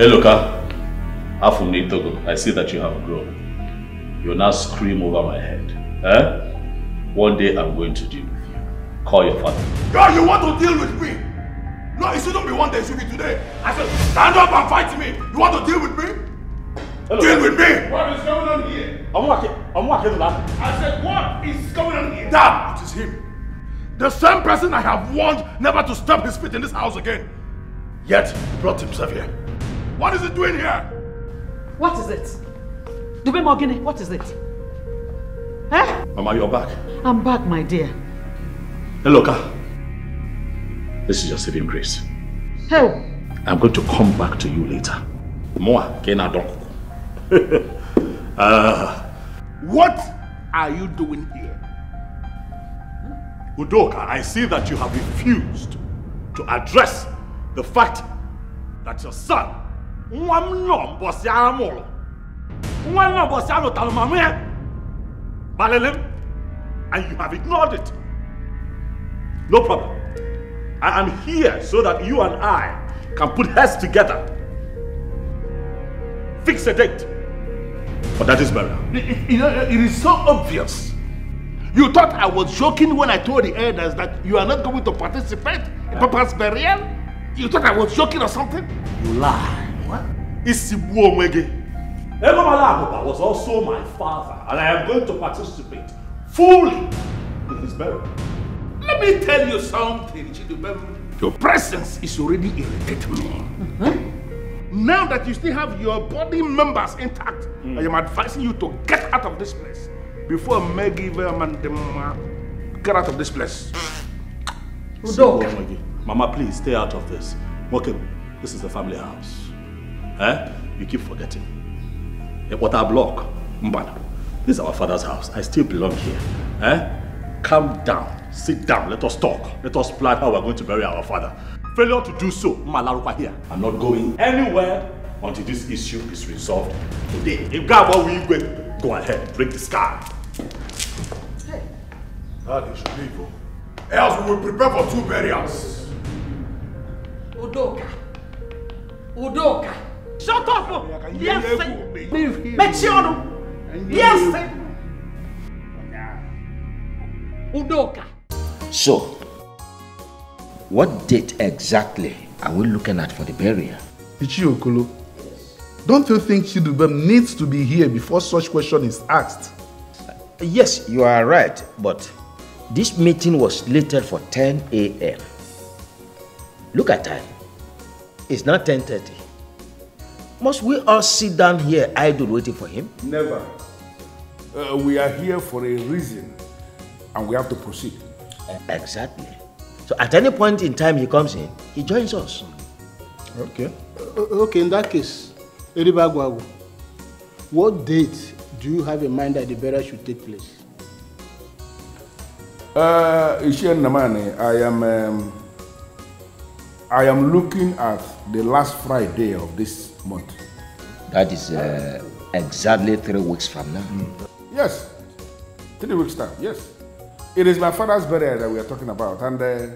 Hey, Luka. Afumni Togo, I see that you have grown. You now scream over my head. Eh? One day I'm going to deal with you. Call your father. God, you want to deal with me? No, it shouldn't be one day, it should be today. I said, stand up and fight me. You want to deal with me? Hello. Deal with me. What is going on here? I'm walking. I'm walking, lad. I said, what is going on here? Dad, it is him. The same person I have warned never to step his feet in this house again. Yet, he brought himself here. What is it doing here? What is it? Dube Morgini, what is it? Eh? Mama, you're back. I'm back, my dear. Hey, Luka. This is your saving grace. Hell, I'm going to come back to you later. Moa, Kena Donko. uh, What are you doing here? Udoka, I see that you have refused to address the fact that your son, Nwamnom Bosiamolo, Nwamnom Bosiamo Talmamwe, Balelem, and you have ignored it. No problem. I am here so that you and I can put heads together. Fix a date for that is burial. You know, it is so obvious. You thought I was joking when I told the elders that you are not going to participate in Papa's burial? You thought I was joking or something? You lie. Isibu Omwege. Ego Malagoba was also my father, and I am going to participate fully in his burial. Let me tell you something, Chidubem. Your presence is already irritating me. Now that you still have your body members intact, I am advising you to get out of this place before Maggie and them uh, get out of this place. Omwege. Mama, please stay out of this. Okay, this is the family house. Eh? You keep forgetting. What our block, Mbana. This is our father's house. I still belong here. Eh? Calm down. Sit down. Let us talk. Let us plan how we're going to bury our father. Failure to do so, Malarupa here. I'm not going anywhere until this issue is resolved today. If God will we go, go ahead, break the sky. That is oh. Else we will prepare for two burials. Udoka. Udoka. Shut up! Yes, sir. Mechiano. Yes, sir. Udoka. So, what date exactly are we looking at for the burial? Ichiokolo, don't you think Chidubem needs to be here before such question is asked? Yes, you are right, but this meeting was slated for 10 a.m. Look at time. It's not 10.30. Must we all sit down here idle waiting for him? Never. Uh, we are here for a reason and we have to proceed. Exactly. So at any point in time he comes in, he joins us. Okay. O- Okay, in that case, Eribagwagu, what date do you have in mind that the burial should take place? Uh, Ishien Namane, I am um, I am looking at the last Friday of this month. That is uh, exactly three weeks from now. Yes, three weeks time. Yes, it is my father's burial that we are talking about, and uh,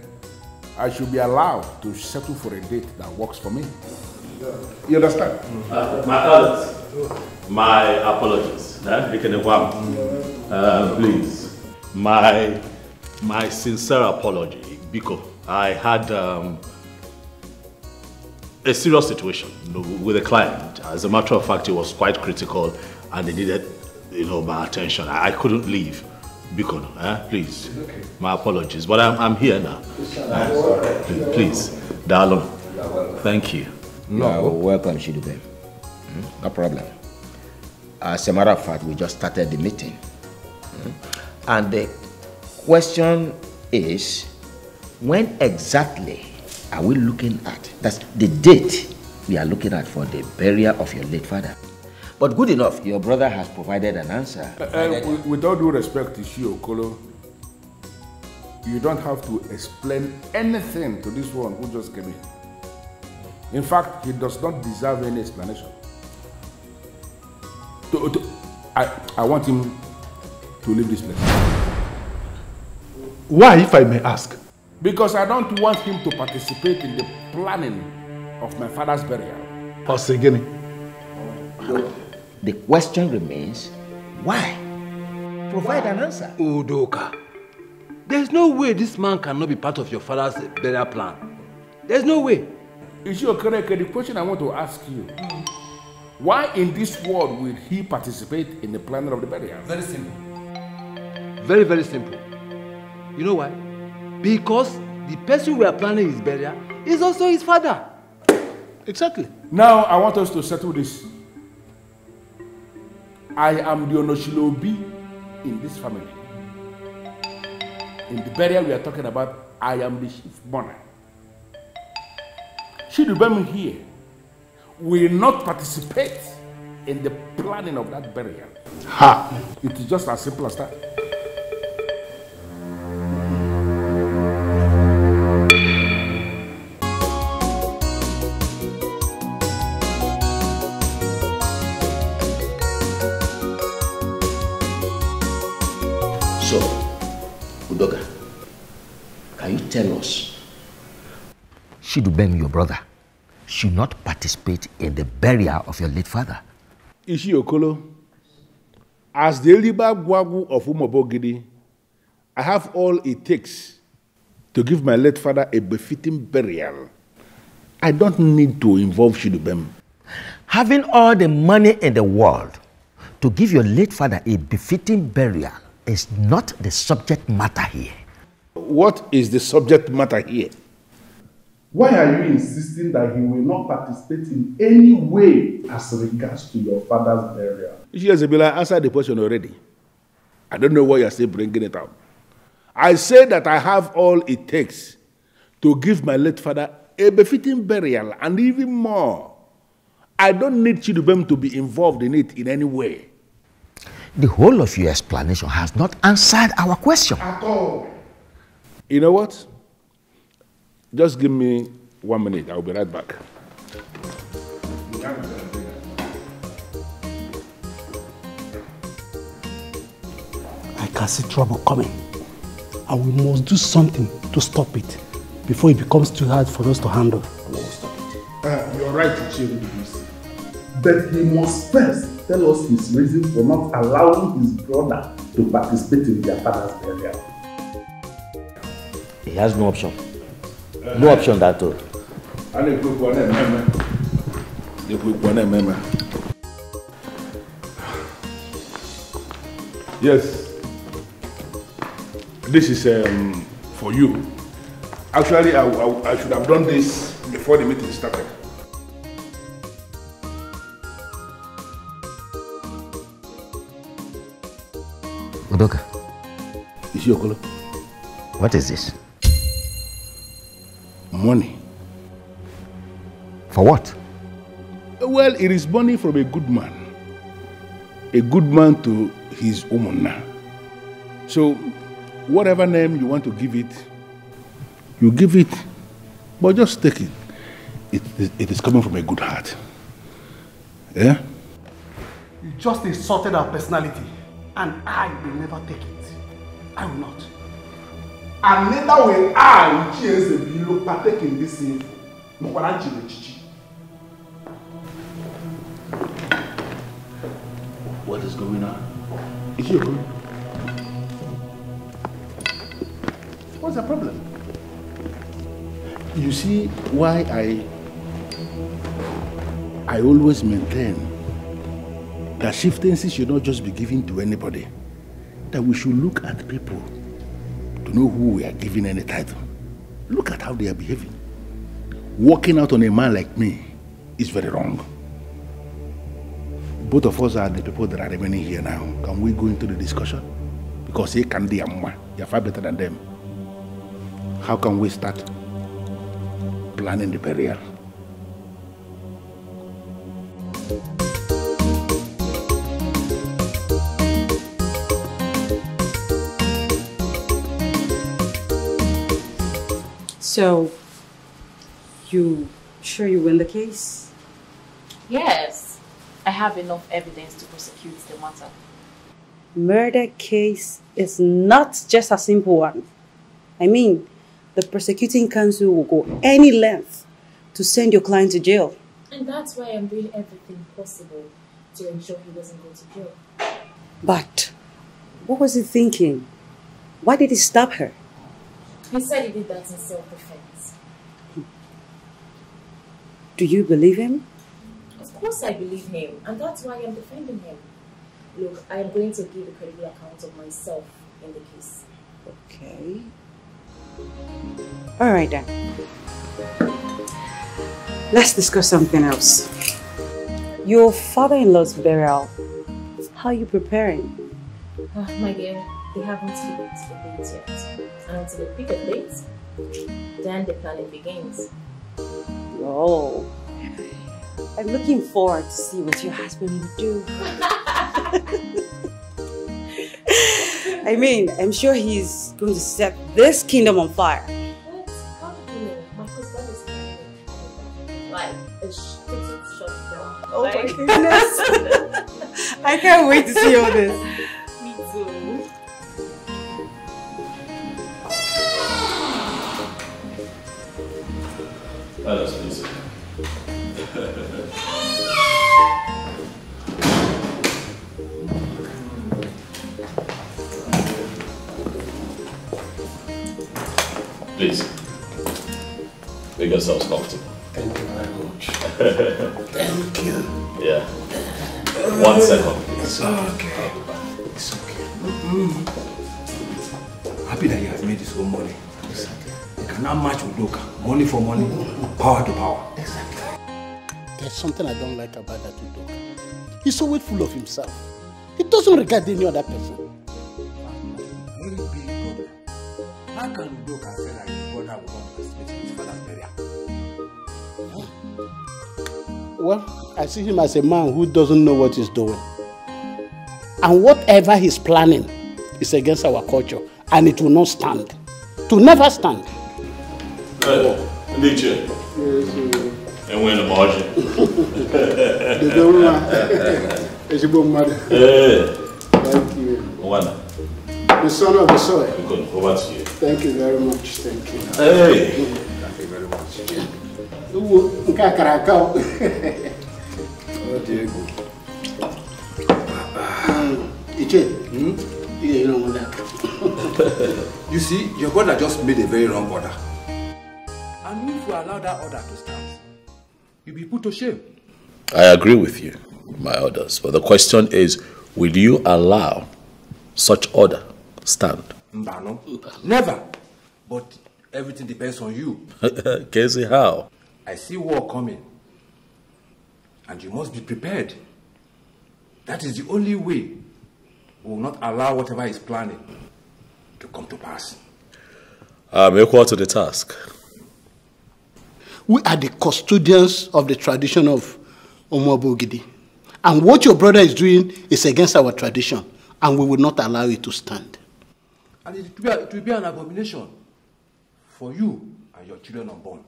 I should be allowed to settle for a date that works for me. You understand? my elders, my apologies. Eh? You can uh, please. My my sincere apology, Biko. I had um, a serious situation you know, with a client. As a matter of fact, it was quite critical, and they needed, you know, my attention. I, I couldn't leave. Biko, eh? please. My apologies, but I'm, I'm here now. Eh? Please, please, Dalon. Thank you. You are welcome, Chidube. Hmm, No problem. As a matter of fact, we just started the meeting. Hmm. And the question is, when exactly are we looking at? That's the date we are looking at for the burial of your late father. But good enough, your brother has provided an answer. Uh, with, with all due respect to Shio Okolo, you don't have to explain anything to this one who just came in. In fact, he does not deserve any explanation. To, to, I, I want him to leave this place. Why, if I may ask? Because I don't want him to participate in the planning of my father's burial. Osegini. The question remains, why? Provide an answer. Udoka, there's no way this man cannot be part of your father's burial plan. There's no way. Ishio Kereke, the question I want to ask you, why in this world will he participate in the planning of the burial? Very simple. Very, very simple. You know why? Because the person we are planning his burial is also his father. Exactly. Now I want us to settle this. I am the Onoshilobi in this family. In the burial we are talking about, I am the chief mourner. Shidubem here will not participate in the planning of that burial. Ha! It is just as simple as that. Tell us? Chidubem, your brother, should not participate in the burial of your late father. Ishi Okolo, as the Eliba Gwagu of Umobogidi, I have all it takes to give my late father a befitting burial. I don't need to involve Chidubem. Having all the money in the world to give your late father a befitting burial is not the subject matter here. What is the subject matter here? Why are you insisting that he will not participate in any way as regards to your father's burial? Ishi Ezebila answered the question already. I don't know why you're still bringing it up. I say that I have all it takes to give my late father a befitting burial and even more. I don't need Chidubem to be involved in it in any way. The whole of your explanation has not answered our question. At all. You know what? Just give me one minute. I'll be right back. I can see trouble coming. And we must do something to stop it before it becomes too hard for us to handle. Uh, you're right, Dubuisi. But he must first tell us his reason for not allowing his brother to participate in their father's burial. He has no option. No option at all. Yes. This is um, for you. Actually, I, I, I should have done this before the meeting started. Udoka, Isiokolo, what is this? Money. For what? Well, it is money from a good man. A good man to his woman. So, whatever name you want to give it, you give it, but just take it. It, it, it is coming from a good heart. Yeah? You just insulted our personality, and I will never take it. I will not. And neither will I, Uchieze Bilo, partake in this sinful. Nkwara chiri echichi. What is going on? Is he okay? What's the problem? You see why I I always maintain that chieftaincy should not just be given to anybody. That we should look at people to know who we are giving any title. Look at how they are behaving. Walking out on a man like me is very wrong. Both of us are the people that are remaining here now. Can we go into the discussion? Because he can be a. You're far better than them. How can we start planning the burial? So, you Sure you win the case? Yes, I have enough evidence to prosecute the matter. Murder case is not just a simple one. I mean, the prosecuting counsel will go any length to send your client to jail. And that's why I'm doing everything possible to ensure he doesn't go to jail. But what was he thinking? Why did he stab her? He said he did that in self-defense. Do you believe him? Of course I believe him, and that's why I'm defending him. Look, I am going to give a credible account of myself in the case. Okay. All right then. Let's discuss something else. Your father-in-law's burial. How are you preparing? Ah, my dear, they haven't fixed the date yet. And until they pick a date, then the planning begins. Oh. I'm looking forward to see what your husband will do. I mean, I'm sure he's going to set this kingdom on fire. What? How do you know? My husband is planning like a sh- short film. Oh my goodness. I can't wait to see all this. Let us please. Please. Make yourselves comfortable. Thank you very much. Thank you. Yeah. One second, please. It's okay. It's okay. Mm-hmm. Happy that you has made this whole money. He cannot match Udoka. Money for money, power to power. There's something I don't like about that Udoka. He's always full of himself. He doesn't regard any other person. Very big problem. How can Udoka say that his brother will not in his father's burial? Well, I see him as a man who doesn't know what he's doing. And whatever he's planning is against our culture and it will not stand. To never stand. Nietzsche. Enwe na margin. ezigbo mmadụ Hey. thank you Nwana. the son of the soil Good. Over to you. thank you very much thank you Hey. thank you very much ugbo nke a kara aka o. Ọ dị egwu. iche You see, your brother just made a very wrong order. And if you allow that order to stand, you'll be put to shame. I agree with you, my orders. But the question is, will you allow such order stand? Mbano. Never. But everything depends on you. Casey, how? I see war coming. And you must be prepared. That is the only way we will not allow whatever is planning to come to pass. Uh, I'm equal to the task. We are the custodians of the tradition of Omobogidi. And what your brother is doing is against our tradition, and we will not allow it to stand. And it will be, it will be an abomination for you and your children unborn.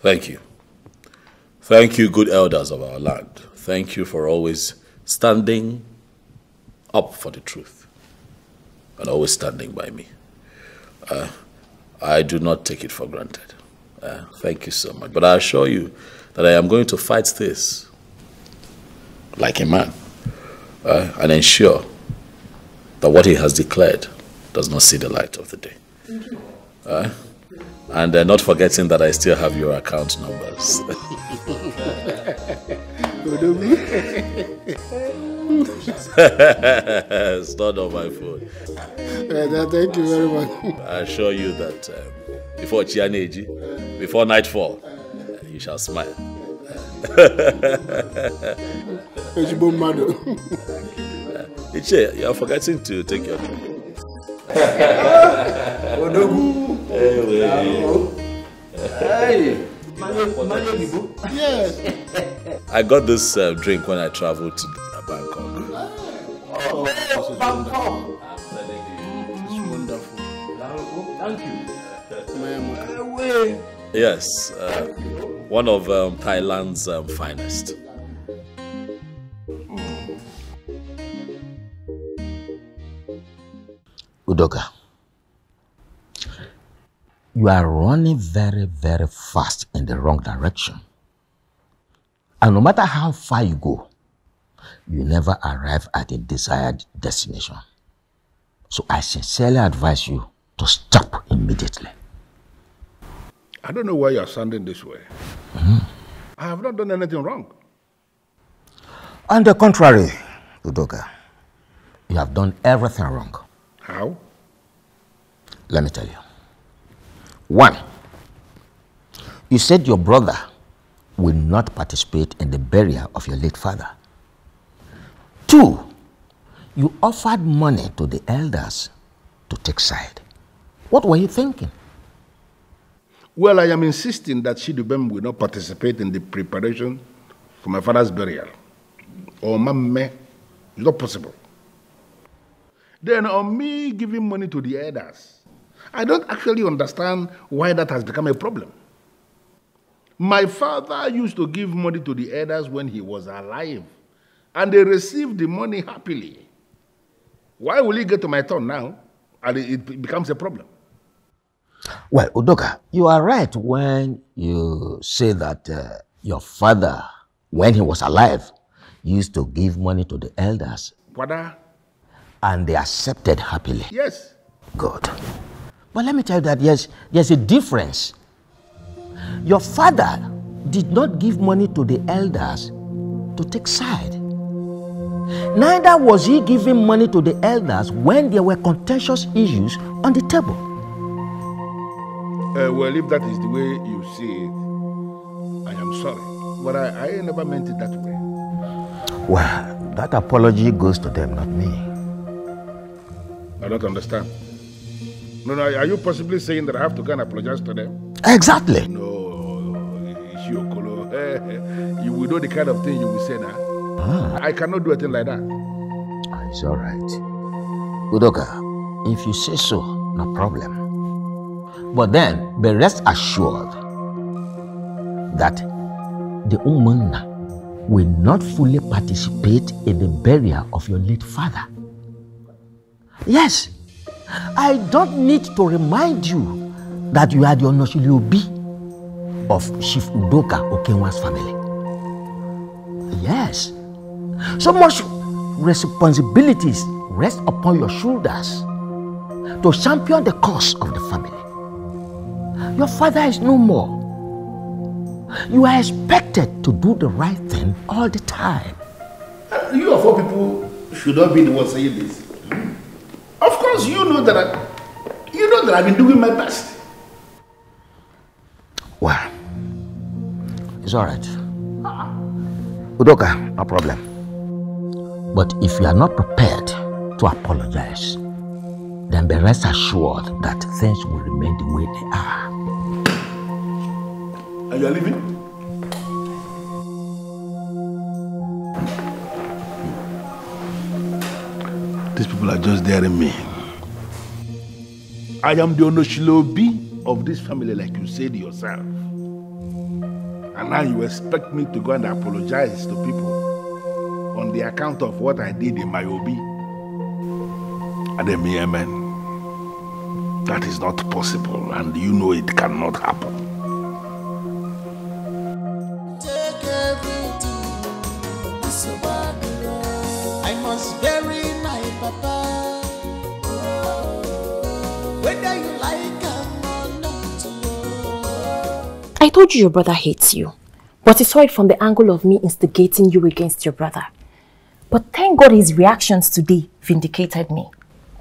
Thank you. Thank you, good elders of our land. Thank you for always standing up for the truth and always standing by me. Uh, I do not take it for granted. Uh, thank you so much. But I assure you that I am going to fight this like a man uh, and ensure that what he has declared does not see the light of the day. Uh, and uh, not forgetting that I still have your account numbers. it's not on my phone. Thank you very much I assure you that um, before Chianeji, before nightfall, you shall smile. Iche, you are forgetting to take your drink. Yes I got this uh, drink when I traveled to Bangkok. Oh, Bangkok! It's wonderful. Thank you. Yes, uh, one of um, Thailand's um, finest. Udoka, you are running very, very fast in the wrong direction. And no matter how far you go, you never arrive at a desired destination. So I sincerely advise you to stop immediately. I don't know why you're sounding this way. Mhm. I have not done anything wrong. On the contrary, Udoka, you have done everything wrong. How? Let me tell you. One, you said your brother will not participate in the burial of your late father. Two, you offered money to the elders to take side. What were you thinking? Well, I am insisting that Chidubem will not participate in the preparation for my father's burial. Or Mamme, it's not possible. Then on me giving money to the elders, I don't actually understand why that has become a problem. My father used to give money to the elders when he was alive, and they received the money happily. Why will he get to my turn now and it it becomes a problem? Well, Udoka, you are right when you say that uh, your father, when he was alive, used to give money to the elders Father? and they accepted happily. Yes. Good. But let me tell you that yes, there's a difference. Your father did not give money to the elders to take side. Neither was he giving money to the elders when there were contentious issues on the table. Uh, well, if that is the way you see it, I am sorry. But I, I never meant it that way. Well, that apology goes to them, not me. I don't understand. No, no, are you possibly saying that I have to go and apologize to them? Exactly. No, Ishiokolo. you will know the kind of thing you will say now. Ah. I cannot do a thing like that. It's all right. Udoka, if you say so, no problem. But then, be rest assured that the Umunna will not fully participate in the burial of your late father. Yes, I don't need to remind you that you are the Onoshiliobi of Chief Udoka Okenwa's family. Yes, so much responsibilities rest upon your shoulders to champion the cause of the family. Your father is no more. You are expected to do the right thing all the time. You of all people should not be the one saying this. Of course, you know that I, you know that I've been doing my best. Well, it's all right. Udoka, no problem. But if you are not prepared to apologize, then be rest assured that things will remain the way they are. And you are leaving? These people are just daring me. I am the Onoshilobi of this family, like you said yourself. And now you expect me to go and apologize to people on the account of what I did in my obi. Ademi, amen. That is not possible, and you know it cannot happen. I must bury my papa. Whether you like him or not. I told you your brother hates you, but he saw it from the angle of me instigating you against your brother. But thank God his reactions today vindicated me.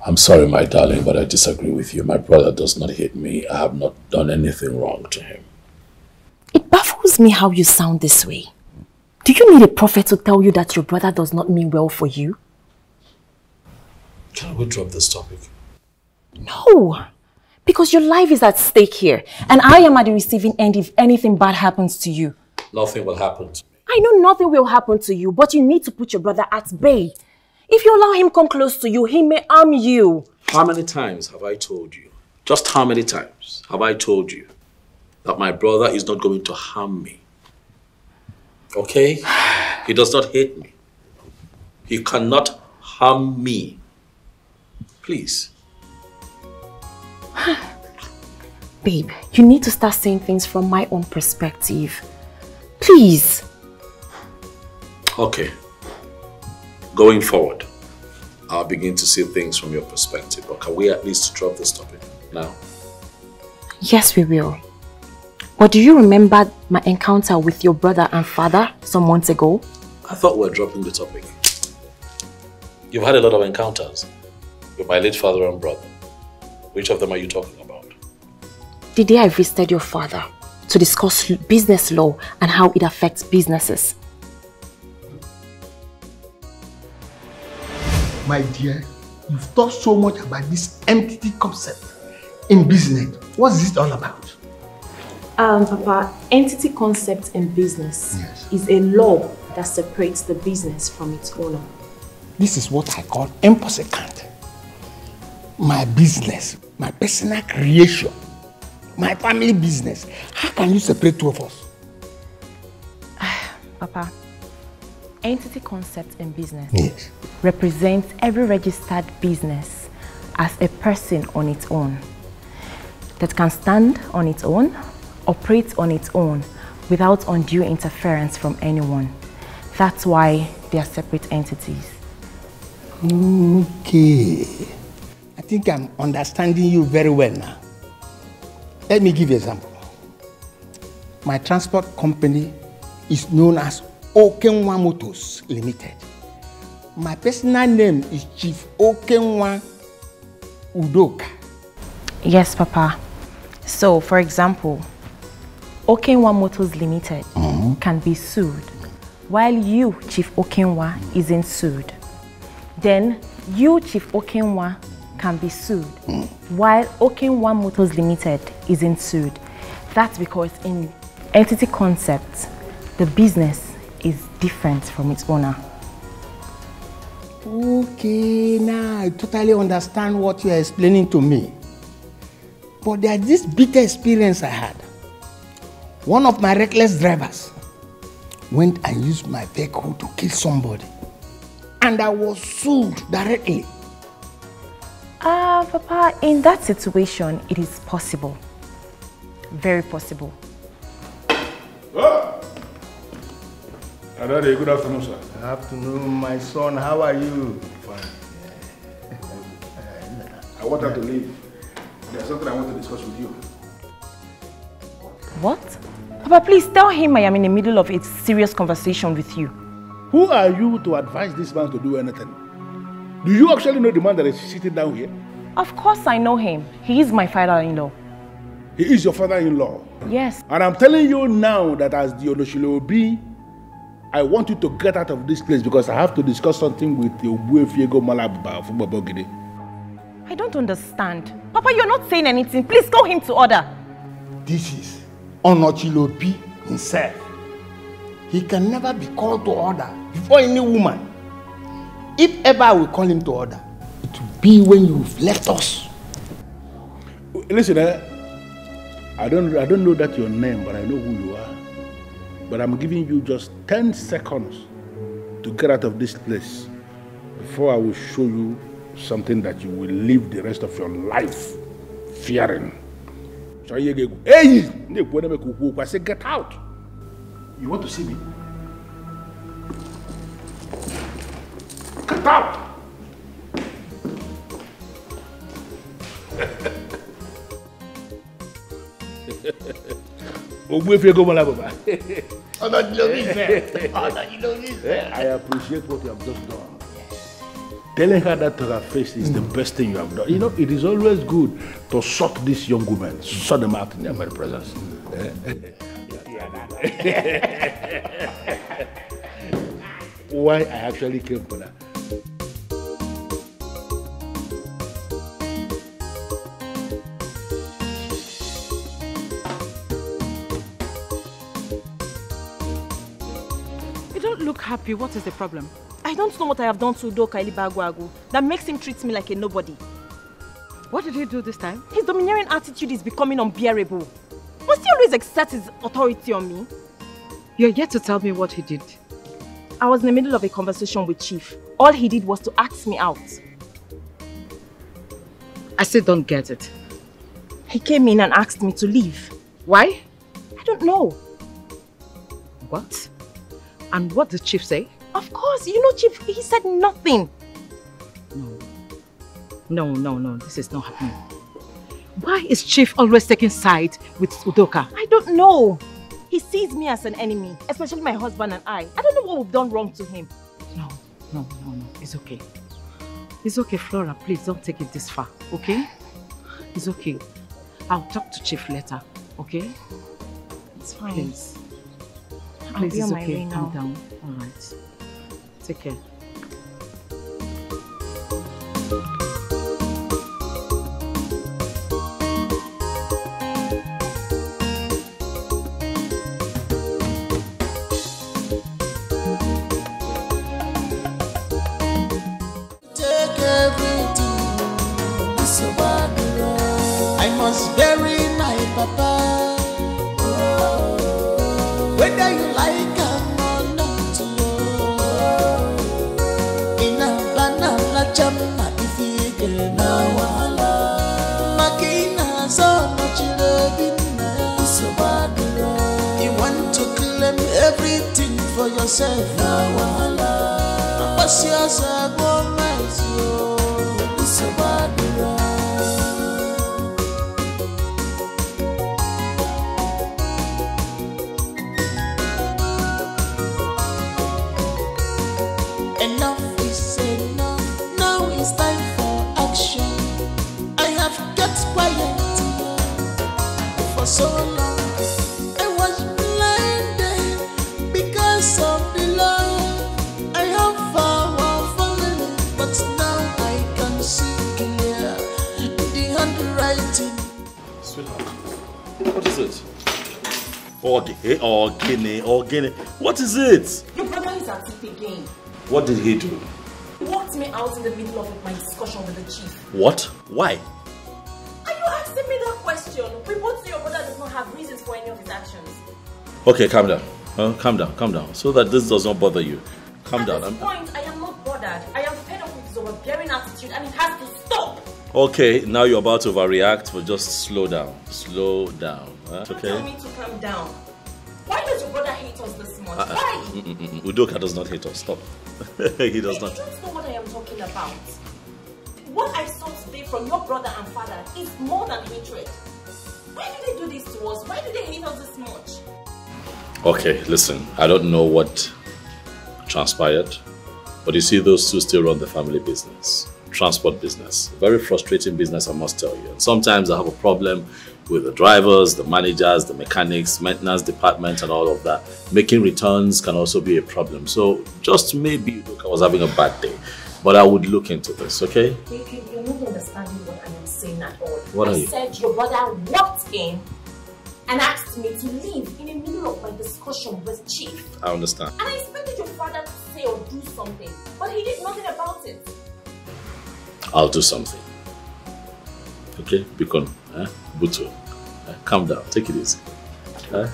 I'm sorry, my darling, but I disagree with you. My brother does not hate me. I have not done anything wrong to him. It baffles me how you sound this way. Do you need a prophet to tell you that your brother does not mean well for you? Can we drop this topic? No, because your life is at stake here, and I am at the receiving end if anything bad happens to you. Nothing will happen to me. I know nothing will happen to you, but you need to put your brother at bay. If you allow him come close to you, he may harm you. How many times have I told you? Just how many times have I told you that my brother is not going to harm me. Okay? He does not hate me. He cannot harm me. Please. Babe, you need to start seeing things from my own perspective. Please. Okay. Going forward, I'll begin to see things from your perspective. But can we at least drop this topic now? Yes, we will. But do you remember my encounter with your brother and father some months ago? I thought we were dropping the topic. You've had a lot of encounters with my late father and brother. Which of them are you talking about? The day I visited your father to discuss business law and how it affects businesses. My dear, you've talked so much about this entity concept in business. What's it all about? Um, Papa, entity concept in business is a law that separates the business from its owner. This is what I call imposicant. My business, my personal creation, my family business. How can you separate two of us? Papa, entity concept in business Yes. represents every registered business as a person on its own that can stand on its own, operate on its own without undue interference from anyone. That's why they are separate entities. Okay. I think I'm understanding you very well now. Let me give you an example. My transport company is known as Okenwa Motors Limited. My personal name is Chief Okenwa Udoka. Yes, Papa. So, for example, Okenwa Motors Limited mm-hmm. can be sued, while you, Chief Okenwa, isn't sued. Then, you, Chief Okenwa, can be sued, while Okenwa Motors Limited isn't sued. That's because in entity concept, the business is different from its owner. Okay, now I totally understand what you are explaining to me. But there's this bitter experience I had. One of my reckless drivers went and used my vehicle to kill somebody. And I was sued directly. Ah, Papa, in that situation, it is possible. Very possible. Adade, good afternoon, sir. Good afternoon, my son. How are you? Fine. I wanted to leave. There's something I want to discuss with you. What? Papa, please tell him I am in the middle of a serious conversation with you. Who are you to advise this man to do anything? Do you actually know the man that is sitting down here? Of course I know him. He is my father-in-law. He is your father-in-law. Yes. And I'm telling you now that as the Onoshile Obi, I want you to get out of this place because I have to discuss something with the Obuefiego Malabuba from Babogide. I don't understand. Papa, you're not saying anything. Please call him to order. This is Onochilobi himself. He can never be called to order before any woman. If ever I will call him to order, it will be when you've left us. Listen, eh, I don't, I don't know that your name, but I know who you are. But I'm giving you just 10 seconds to get out of this place before I will show you something that you will live the rest of your life fearing. So you get, hey, I say get out. You want to see me? Get out. Ogbuefiego Malabuba. I appreciate what you have just done. Telling her that to her face is the best thing you have done. You know, it is always good to suck these young women, suck them out in their very presence. Why I actually came for that. Look happy. What is the problem? I don't know what I have done to Udoka Ilibagwagu that makes him treat me like a nobody. What did he do this time? His domineering attitude is becoming unbearable. Does he always exert his authority on me? You're yet to tell me what he did. I was in the middle of a conversation with Chief. All he did was to ask me out. I still don't get it. He came in and asked me to leave. Why? I don't know. What? And what did Chief say? Of course, you know Chief, he said nothing. No. No, no, no, this is not happening. Why is Chief always taking side with Udoka? I don't know. He sees me as an enemy, especially my husband and I. I don't know what we've done wrong to him. No, no, no, no. It's okay. It's okay, Flora. Please don't take it this far, okay? It's okay. I'll talk to Chief later, okay? It's fine. Please. I'll Please, be it's on my okay. way Calm now. down. All right. Take care. For yourself, na wala. What's yours, I go right, yo. Okay, eh, Ogini, Ogini. What is it? Your brother is at it again. What did he do? He walked me out in the middle of my discussion with the chief. What? Why? Are you asking me that question? We both say your brother does not have reasons for any of his actions. Okay, calm down. Huh? Calm down, calm down. So that this does not bother you. Calm At down. this I'm- point, I am not bothered. I am fed up with his overbearing attitude and it has to stop. Okay, now you're about to overreact, but just slow down. Slow down. Don't Okay? tell me to calm down. Why does your brother hate us this much? Uh, uh, Why? mm, mm, mm, mm. Udoka does not hate us. Stop. he does You not. don't know what I am talking about. What I saw today from your brother and father is more than hatred. Why did they do this to us? Why did they hate us this much? Okay, listen. I don't know what transpired, but you see, those two still run the family business, transport business. Very frustrating business, I must tell you. And sometimes I have a problem with the drivers, the managers, the mechanics, maintenance department, and all of that. Making returns can also be a problem. So just maybe look, I was having a bad day, but I would look into this. Okay? You, you, you're not understanding what I am saying at all. What I are you? said your brother walked in and asked me to leave in the middle of my discussion with Chief. I understand. And I expected your father to say or do something, but he did nothing about it. I'll do something. Okay? Be Bikon, eh? Buto, eh? calm down. Take it easy. Eh?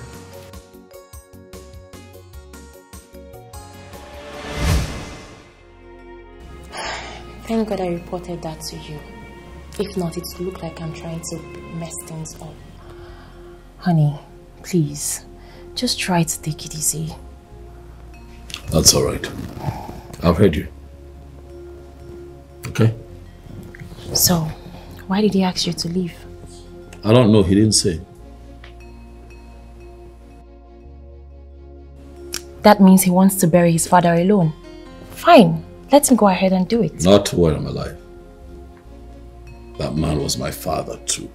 Thank God I reported that to you. If not, it would look like I'm trying to mess things up. Honey, please, just try to take it easy. That's all right. I've heard you. Okay? So, why did he ask you to leave? I don't know. He didn't say. That means he wants to bury his father alone. Fine, let him go ahead and do it. Not while I'm alive. That man was my father too.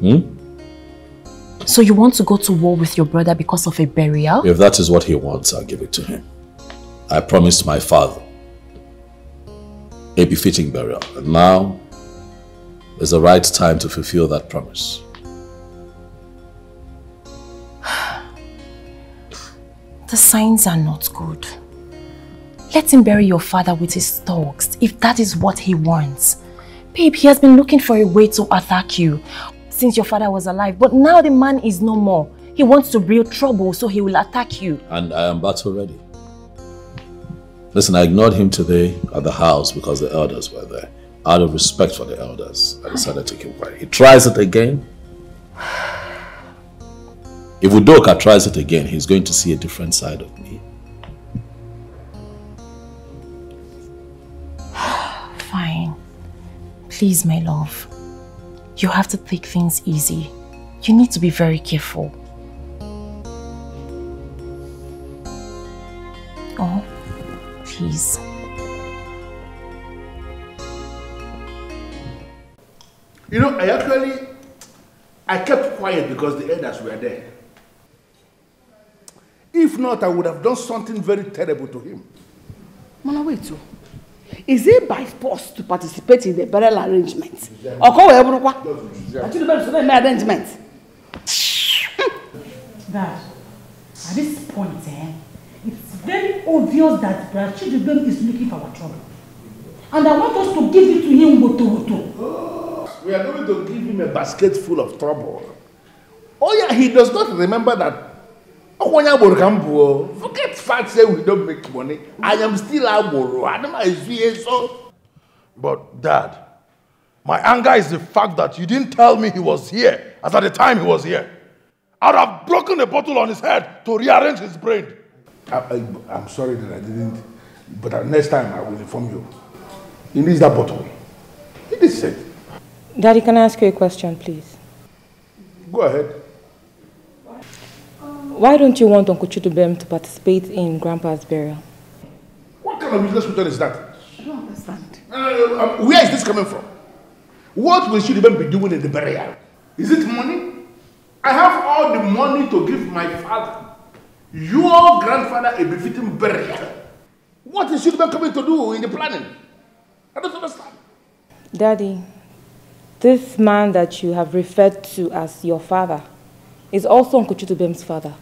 Hmm? So you want to go to war with your brother because of a burial? If that is what he wants, I'll give it to him. I promised my father a befitting burial, and now is the right time to fulfill that promise. The signs are not good. Let him bury your father with his thugs if that is what he wants. Babe, he has been looking for a way to attack you. since your father was alive, but now the man is no more. He wants to breed trouble, so he will attack you. And I am battle ready. Listen, I ignored him today at the house because the elders were there. Out of respect for the elders, I decided to keep quiet. He tries it again. If Udoka tries it again, he's going to see a different side of me. Fine. Please, my love. You have to take things easy. You need to be very careful. Oh, please. You know, I actually, I kept quiet because the elders were there. If not, I would have done something very terrible to him. Mana wait o. Is it by force to participate in the burial arrangement? Ọkọ wee bụrụkwa. Achidebe so na arrangement. Dad, at this point, eh, it's very obvious that Brother Chidubem is looking for our trouble. And I want us to give it to him woto woto. We are going to give him a basket full of trouble. Oh yeah, he does not remember that. Okwanya agboro ka m bụ o. Forget fact say we don't make money. I am still so. But, Dad, my anger is the fact that you didn't tell me he was here as at the time he was here. I'd have broken a bottle on his head to rearrange his brain. I, I, I'm sorry that I didn't, but next time I will inform you. He needs that bottle. He did say. Daddy, can I ask you a question, please? Go ahead. Why don't you want Uncle Chidubem to participate in Grandpa's burial? What kind of business question is that? I don't understand. Uh, um, where is this coming from? What will she even be doing in the burial? Is it money? I have all the money to give my father, your grandfather, a befitting burial. What is she even coming to do in the planning? I don't understand. Daddy, this man that you have referred to as your father is also Uncle Chidubem's father.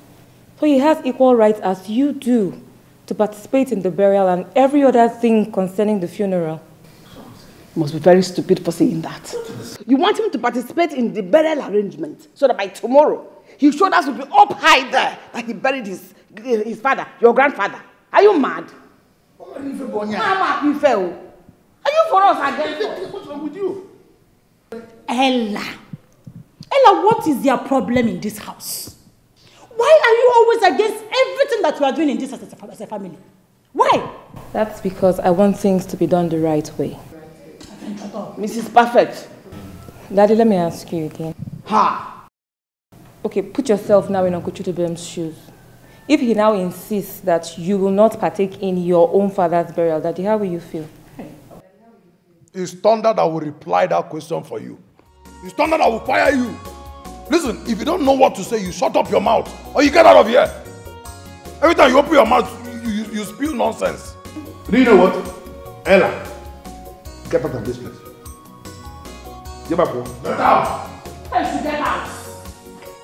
So he has equal rights as you do to participate in the burial and every other thing concerning the funeral. You must be very stupid for saying that. You want him to participate in the burial arrangement so that by tomorrow his shoulders will be up high there that he buried his, his father, your grandfather. Are you mad? Mama, you fell. Are you for us against us? What's wrong with you? Ella. Ella, what is their problem in this house? Why are you always against everything that we are doing in this as a, as a family? Why? That's because I want things to be done the right way. Mrs. Perfect. Daddy, let me ask you again. Ha! Okay, put yourself now in Uncle Chidubem's shoes. If he now insists that you will not partake in your own father's burial, Daddy, how will you feel? It's thunder that will reply that question for you. It's thunder that will fire you. Listen, if you don't know what to say, you shut up your mouth or you get out of here. Every time you open your mouth, you, you, you spill nonsense. Do you know what? Ella, get out of this place. Get back home. Get out! Let's get out.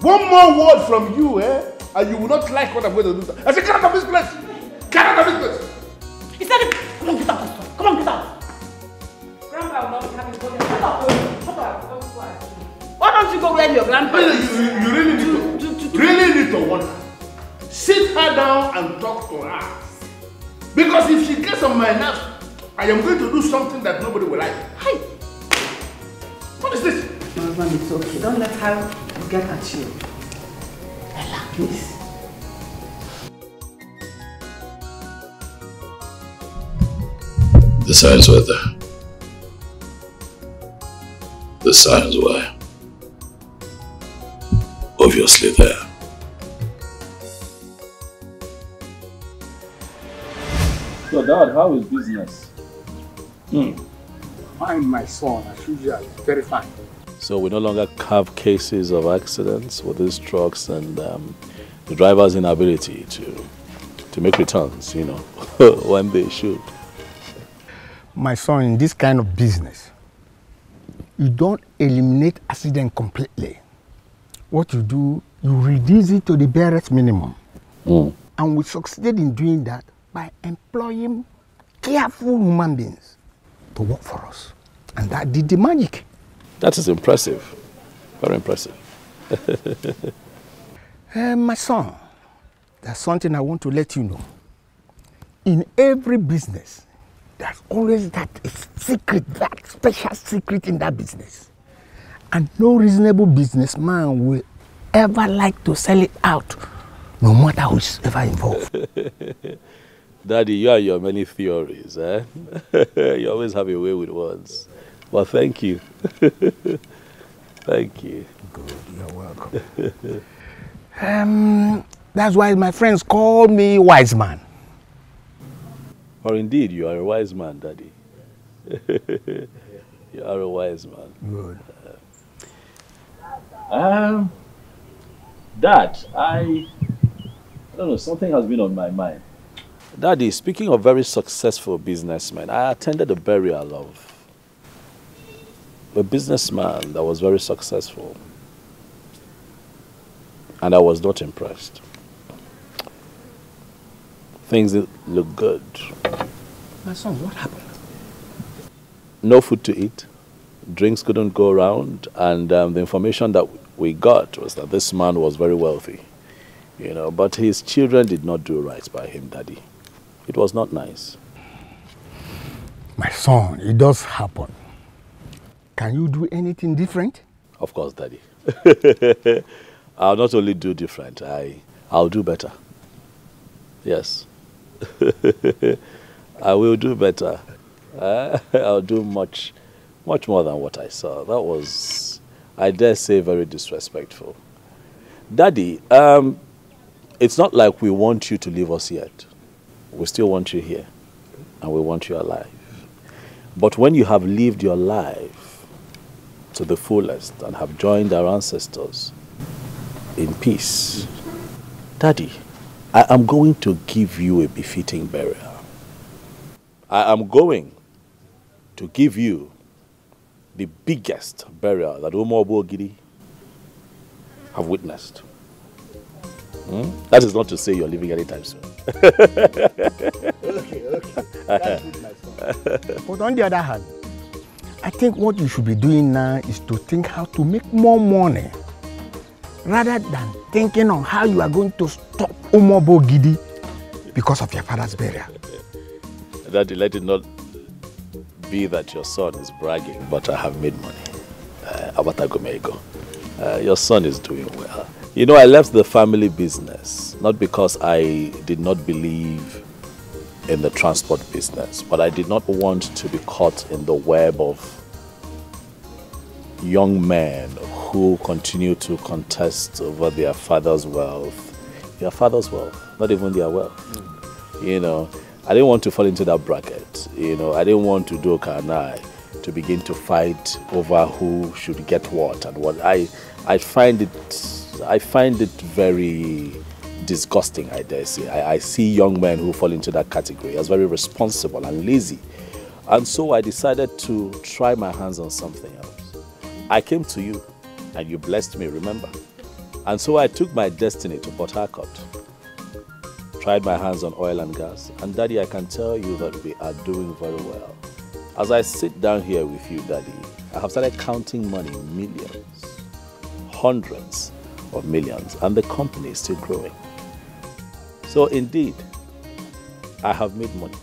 One more word from you, eh? And you will not like what I'm going to do. I said, get out of this place! Get out of this place! He said, come on, get out. Come on, get out. Grandpa will not be happy for Shut up. Shut up. Why don't you go where your grandpa You, is? you, you really need to, really need to warn her. Sit her down and talk to her. Because if she gets on my nerves, I am going to do something that nobody will like. Hi. What is this? My husband, it's okay. Don't let her get at you. Ella, please. The signs were there. The signs were obviously there. So, Dad, how is business? Hmm. Fine, my son, as usual. Very fine. So we no longer have cases of accidents with these trucks and um, the driver's inability to to make returns, you know, when they should. My son, in this kind of business, you don't eliminate accident completely. What you do, you reduce it to the barest minimum. And we succeeded in doing that by employing careful human beings to work for us. And that did the magic. That is impressive. Very impressive. Uh, my son, there's something I want to let you know. In every business, there's always that secret, that special secret in that business. And no reasonable businessman will ever like to sell it out, no matter who's ever involved. Daddy, you and your many theories, eh? you always have a way with words. Well, thank you. thank you. Good, you're welcome. Um, that's why my friends call me wise man. Or indeed, you are a wise man, Daddy. you are a wise man. Good. Um, Dad, I, I don't know, something has been on my mind. Daddy, speaking of very successful businessmen, I attended a burial of a businessman that was very successful. And I was not impressed. Things didn't look good. My son, what happened? No food to eat, drinks couldn't go around, and um, the information that we got was that this man was very wealthy. You know, but his children did not do right by him, Daddy. It was not nice. My son, it does happen. Can you do anything different? Of course, Daddy. I'll not only do different, I, I'll do better. Yes. I will do better. Uh, I'll do much, much more than what I saw. That was, I dare say, very disrespectful. Daddy, um, it's not like we want you to leave us yet. We still want you here, and we want you alive. But when you have lived your life to the fullest and have joined our ancestors in peace, Daddy, I am going to give you a befitting burial. I am going to give you the biggest burial that Umobo Giri have witnessed. Hmm? That is not to say you're leaving anytime soon. okay, okay. But on the other hand, I think what you should be doing now is to think how to make more money rather than thinking on how you are going to stop Umobo Gidi because of your father's burial. Daddy, let it not be that your son is bragging, but I have made money. Uh, Abatagomego. Uh, your son is doing well. You know, I left the family business not because I did not believe in the transport business, but I did not want to be caught in the web of young men who continue to contest over their father's wealth. Their father's wealth, not even their wealth. Mm. You know, I didn't want to fall into that bracket. You know, I didn't want to do Kanai to begin to fight over who should get what and what. I, I find it, I find it very disgusting. I dare say. I, I see young men who fall into that category as very responsible and lazy, and so I decided to try my hands on something else. I came to you, and you blessed me. Remember, and so I took my destiny to Port Harcourt tried my hands on oil and gas, and Daddy, I can tell you that we are doing very well. As I sit down here with you, Daddy, I have started counting money, millions, hundreds of millions, and the company is still growing. So indeed, I have made money.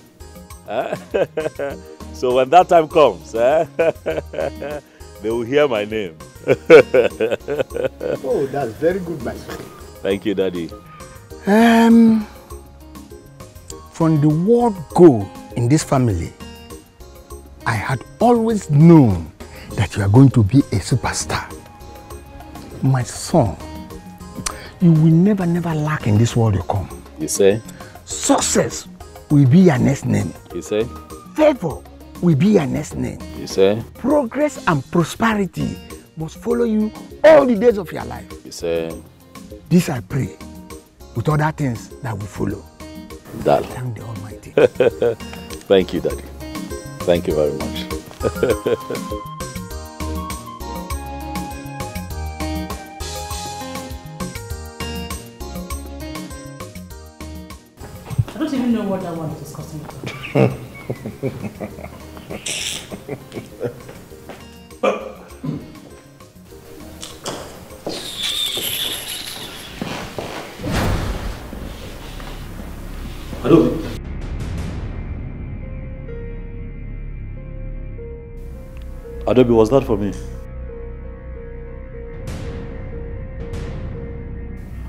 Eh? so when that time comes, eh, they will hear my name. oh, that's very good, my son. Thank you, Daddy. Um, from the word go in this family, I had always known that you are going to be a superstar. My son, you will never, never lack in this world you come. You say? Success will be your next name. You say? Favor will be your next name. You say? Progress and prosperity must follow you all the days of your life. You say? This I pray, with other things that will follow. Dal. Thank the Almighty. Thank you, Daddy. Thank you very much. I don't even know what that one is discussing. Hello. Adobe, was that for me?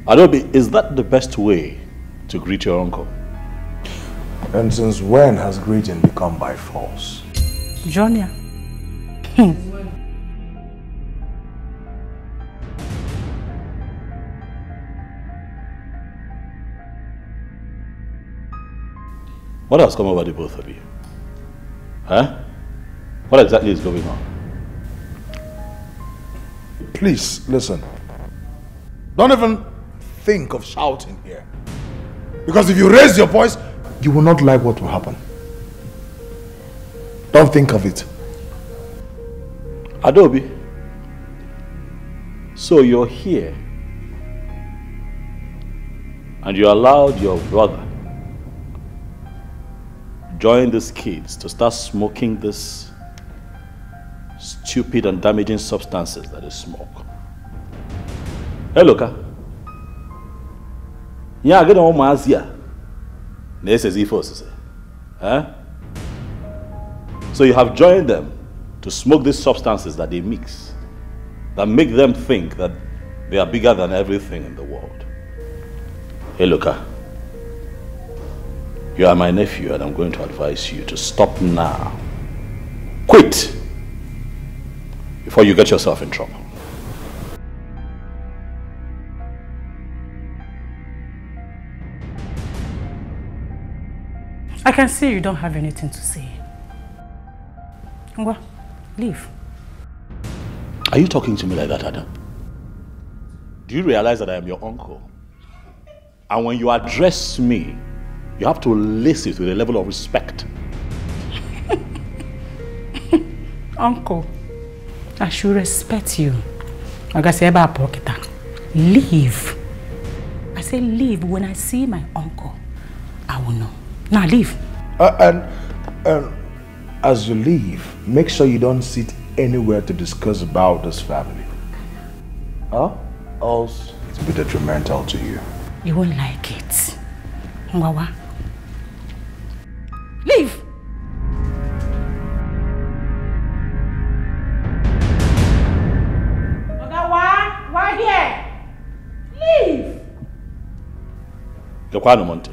Adobe, is that the best way to greet your uncle? And since when has greeting become by force? Junior. What has come over the both of you? Huh? What exactly is going on? Please, listen. Don't even think of shouting here. Because if you raise your voice, you will not like what will happen. Don't think of it. Adobe, so you're here and you allowed your brother join these kids to start smoking this stupid and damaging substances that is smoke. Hey, look. Yeah, I get on my Asia. This is Ifos. Huh? So you have joined them to smoke these substances that they mix that make them think that they are bigger than everything in the world. Hey, Luca. You are my nephew, and I'm going to advise you to stop now. Quit! Before you get yourself in trouble. I can see you don't have anything to say. Ngwa, leave. Are you talking to me like that, Adam? Do you realize that I am your uncle? And when you address me, you have to lace it with a level of respect. Uncle, I should respect you. Like I say about Pokita, leave. I say leave when I see my uncle. I will know. Now leave. Uh, and, and as you leave, make sure you don't sit anywhere to discuss about this family. Huh? Else it will be detrimental to you. You won't like it. Ngwawa. Leave. Ogawa, why here? Leave. Yokwano Monte,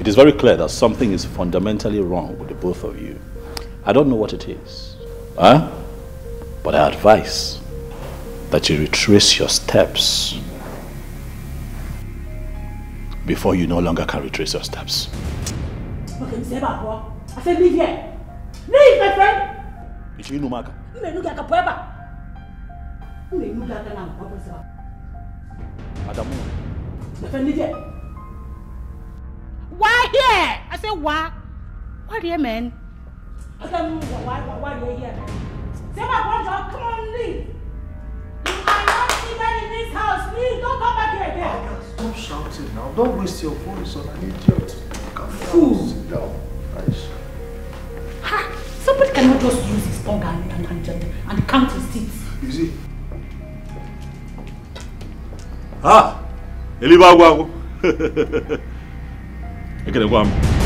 it is very clear that something is fundamentally wrong with the both of you. I don't know what it is. Huh? But I advise that you retrace your steps before you no longer can retrace your steps. Okay, say about what? I said leave here. Leave, my friend. Ichinu Mmenuga kapoeba. Mmenuga kana mpoeba. Adamu. My friend, leave here. Why here? I said why? Why here, man? I said why, why, why you here? Say my brother, come on, leave. You are not even in this house. Leave. Don't come back here again. Stop shouting now. Don't waste your voice on an idiot. Fool. Sit down. Nice. Ha! Somebody cannot just use his tongue and, and, and, and, count his teeth. You see? Ah! Elibagwago. Ekene gwam. The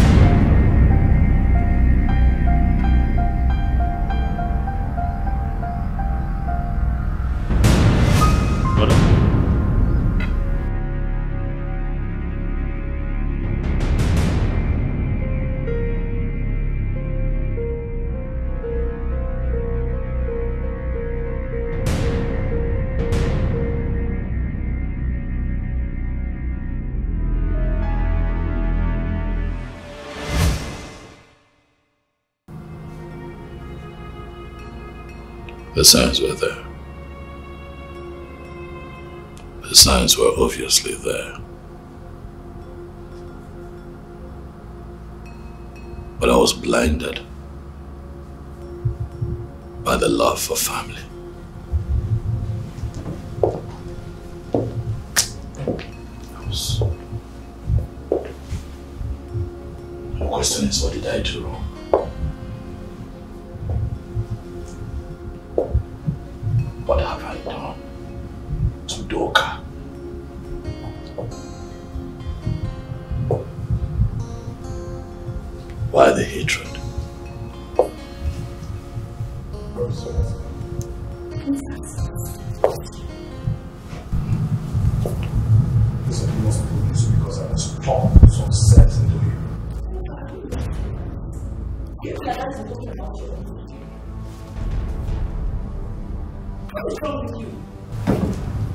signs were there. The signs were obviously there. But I was blinded by the love for family. The question is, what did I do wrong? What have I done to Doka? Why the hatred. Listen, you must do this because I must pump some sense into you.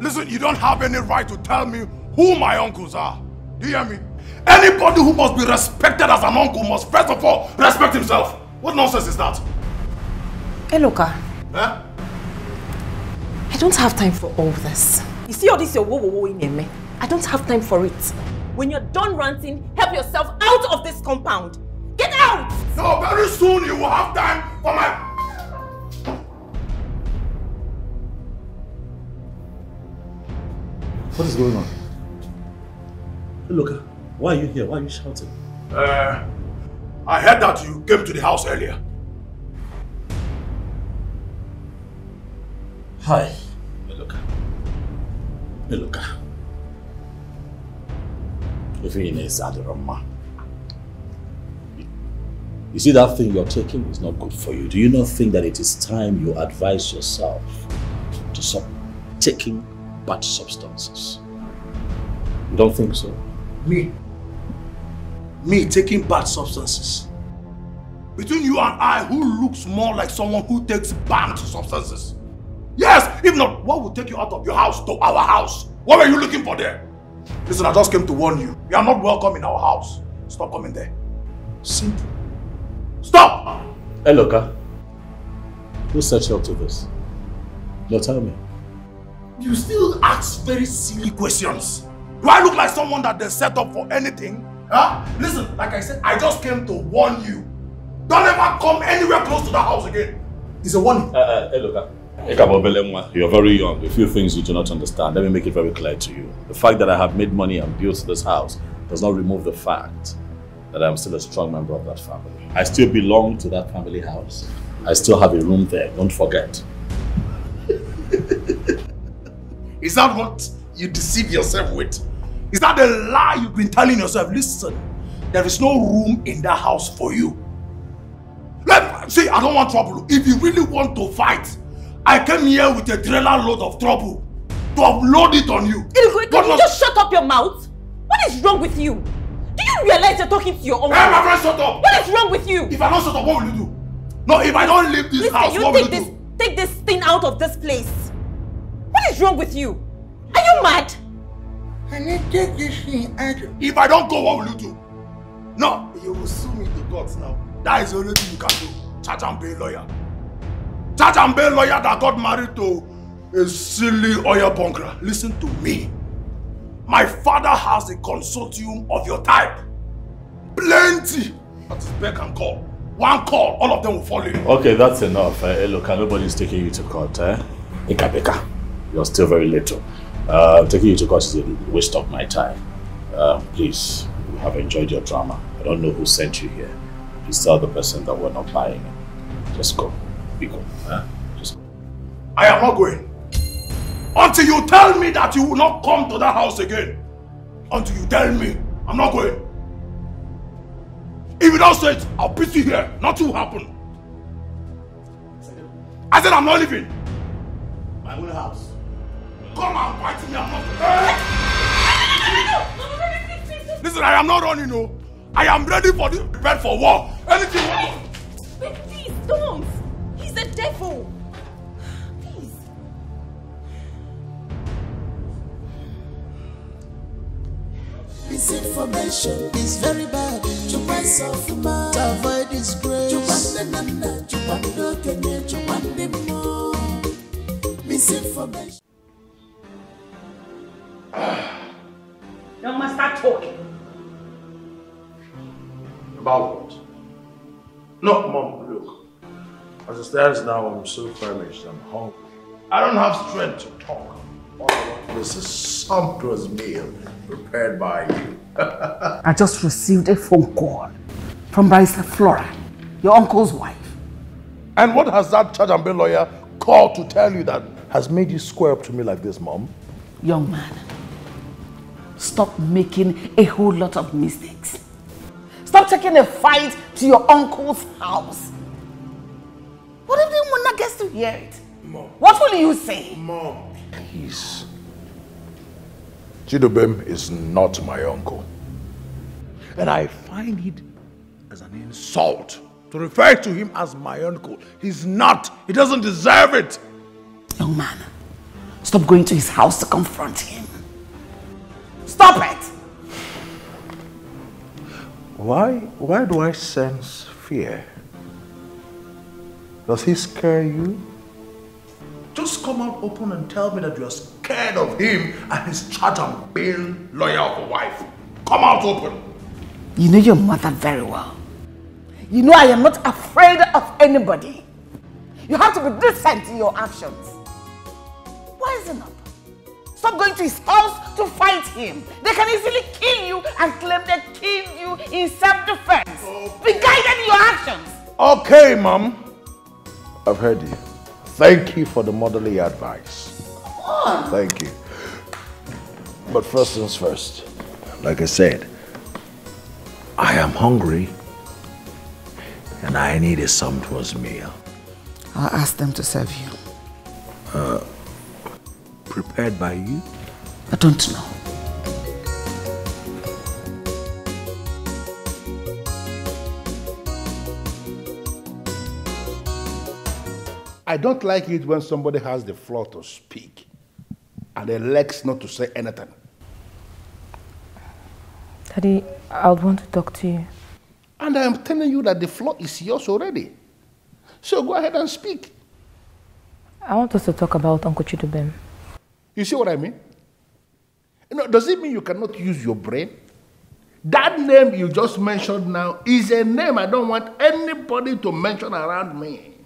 Listen, you don't have any right to tell me who my uncles are. Do you hear me? Anybody who must be respected as an uncle must first of all respect himself. What nonsense is that? Eloka, Huh? Eh? I don't have time for all this. You see all this your wo wo wo in me? I don't have time for it. When you're done ranting, help yourself out of this compound. Get out! No, very soon you will have time for my... What is going on? Hey, look, why are you here? Why are you shouting? Uh, I heard that you came to the house earlier. Hi. Hey, look. Hey, look. If you're in a Sadarama, you see that thing you're taking is not good for you. Do you not think that it is time you advise yourself to stop taking bad substances? You don't think so? Me? Me taking bad substances? Between you and I, who looks more like someone who takes banned substances? Yes, if not, what would take you out of your house to our house? What were you looking for there? Listen, I just came to warn you. You are not welcome in our house. Stop coming there. Simple. Stop! Eloka, who set you up to this? No, tell me. You still ask very silly questions. Do I look like someone that they set up for anything? Huh? Listen, like I said, I just came to warn you. Don't ever come anywhere close to the house again. It's a warning. Uh, uh, hey, look. Ekabobelemwa, You're very young. A few things you do not understand. Let me make it very clear to you. The fact that I have made money and built this house does not remove the fact that I'm still a strong member of that family. I still belong to that family house. I still have a room there. Don't forget. Is that what you deceive yourself with? Is that the lie you've been telling yourself? Listen, there is no room in that house for you. Let, see, I don't want trouble. If you really want to fight, I came here with a trailer load of trouble to upload it on you. Ilgwe, can you just shut up your mouth? What is wrong with you? Do you realize you're talking to your own Hey, my friend, shut up! What is wrong with you? If I don't shut up, what will you do? No, if I don't leave this Listen, house, you what will take you this, do? take this thing out of this place. What is wrong with you? Are you mad? Can you take this thing out? If I don't go, what will you do? No, you will sue me to court now. That is the only thing you can do. Charge and pay lawyer. Charge and pay lawyer that got married to a silly oil bunker. Listen to me. My father has a consortium of your type. Plenty. That is beck and call. One call, all of them will fall in. Okay, that's enough. Uh, hey, look, nobody's taking you to court. Eh? Ika Beka, you're still very little. Uh, taking you to court is a waste of my time. Uh, please, we have enjoyed your drama. I don't know who sent you here. Please tell the person that we're not buying it. Just go. Be go. Eh? Just go. I am not going. Until you tell me that you will not come to that house again. Until you tell me, I'm not going. If you don't say it, I'll beat you here. Nothing will happen. I said I'm not leaving. My own house. Come and fight me. I'm not. Listen, I am not running, no. I am ready for the prepared for war. Anything. Wait, please, don't. He's a devil. Misinformation is very bad. Chukwa sofuma to avoid disgrace. Chukwa nana, chukwa ndo kenye, chukwa ndimo. Misinformation. Young man, start talking. About what? No, Mom, look. As it stands now, I'm so famished. I'm hungry. I don't have strength to talk. All I is a sumptuous meal prepared by you. I just received a phone call from Barrister Flora, your uncle's wife. And what has that charge and lawyer called to tell you that has made you square up to me like this, Mom? Young man, stop making a whole lot of mistakes. Stop taking a fight to your uncle's house. What if the Mona gets to hear it? Mom. What will you say? Mom. Please. Chidubem is not my uncle. And I find it as an insult to refer to him as my uncle. He's not. He doesn't deserve it. Young man, stop going to his house to confront him. Stop it! Why, why do I sense fear? Does he scare you? Just come out open and tell me that you're scared of him and his charm being loyal for wife. Come out open. You know your mother very well. You know I am not afraid of anybody. You have to be decent in your actions. Why is Wisen up. Stop going to his house to fight him. They can easily kill you and claim they killed you in self-defense. Be guided in your actions. Okay, Mom. I've heard you. Thank you for the motherly advice. Come on. Thank you. But first things first, like I said, I am hungry and I need a sumptuous meal. I'll ask them to serve you. Uh, prepared by you? I don't know. I don't like it when somebody has the floor to speak and legs not to say anything. Daddy, I would want to talk to you. And I am telling you that the floor is yours already. So go ahead and speak. I want us to talk about Uncle Chidubem. You see what I mean? You know, does it mean you cannot use your brain? That name you just mentioned now is a name I don't want anybody to mention around me.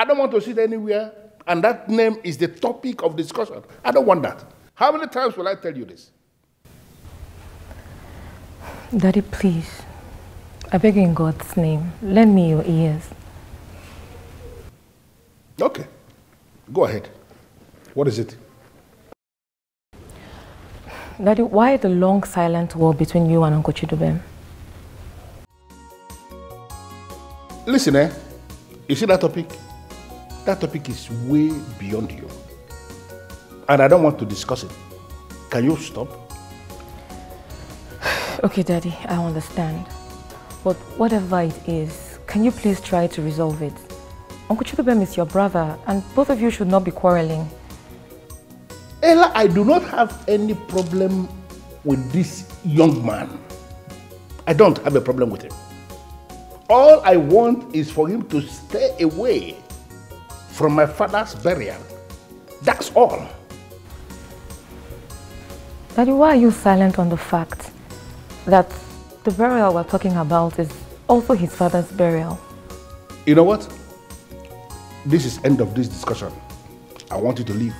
I don't want to sit anywhere and that name is the topic of discussion. I don't want that. How many times will I tell you this? Daddy, please. I beg you in God's name, lend me your ears. Okay. Go ahead. What is it? Daddy, why the long silent war between you and Uncle Chidubem? Listen, eh? You see that topic? That topic is way beyond you. And I don't want to discuss it. Can you stop? Okay, Daddy, I understand. But whatever it is, can you please try to resolve it? Uncle Chidubem is your brother, and both of you should not be quarreling. Ella, I do not have any problem with this young man. I don't have a problem with him. All I want is for him to stay away from my father's burial. That's all. Daddy, why are you silent on the fact that the burial we're talking about is also his father's burial? You know what? This is end of this discussion. I want you to leave.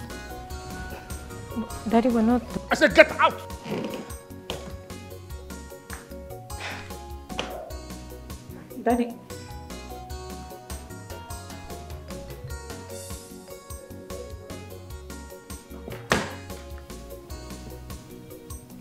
Daddy, we're not... I said get out! Daddy.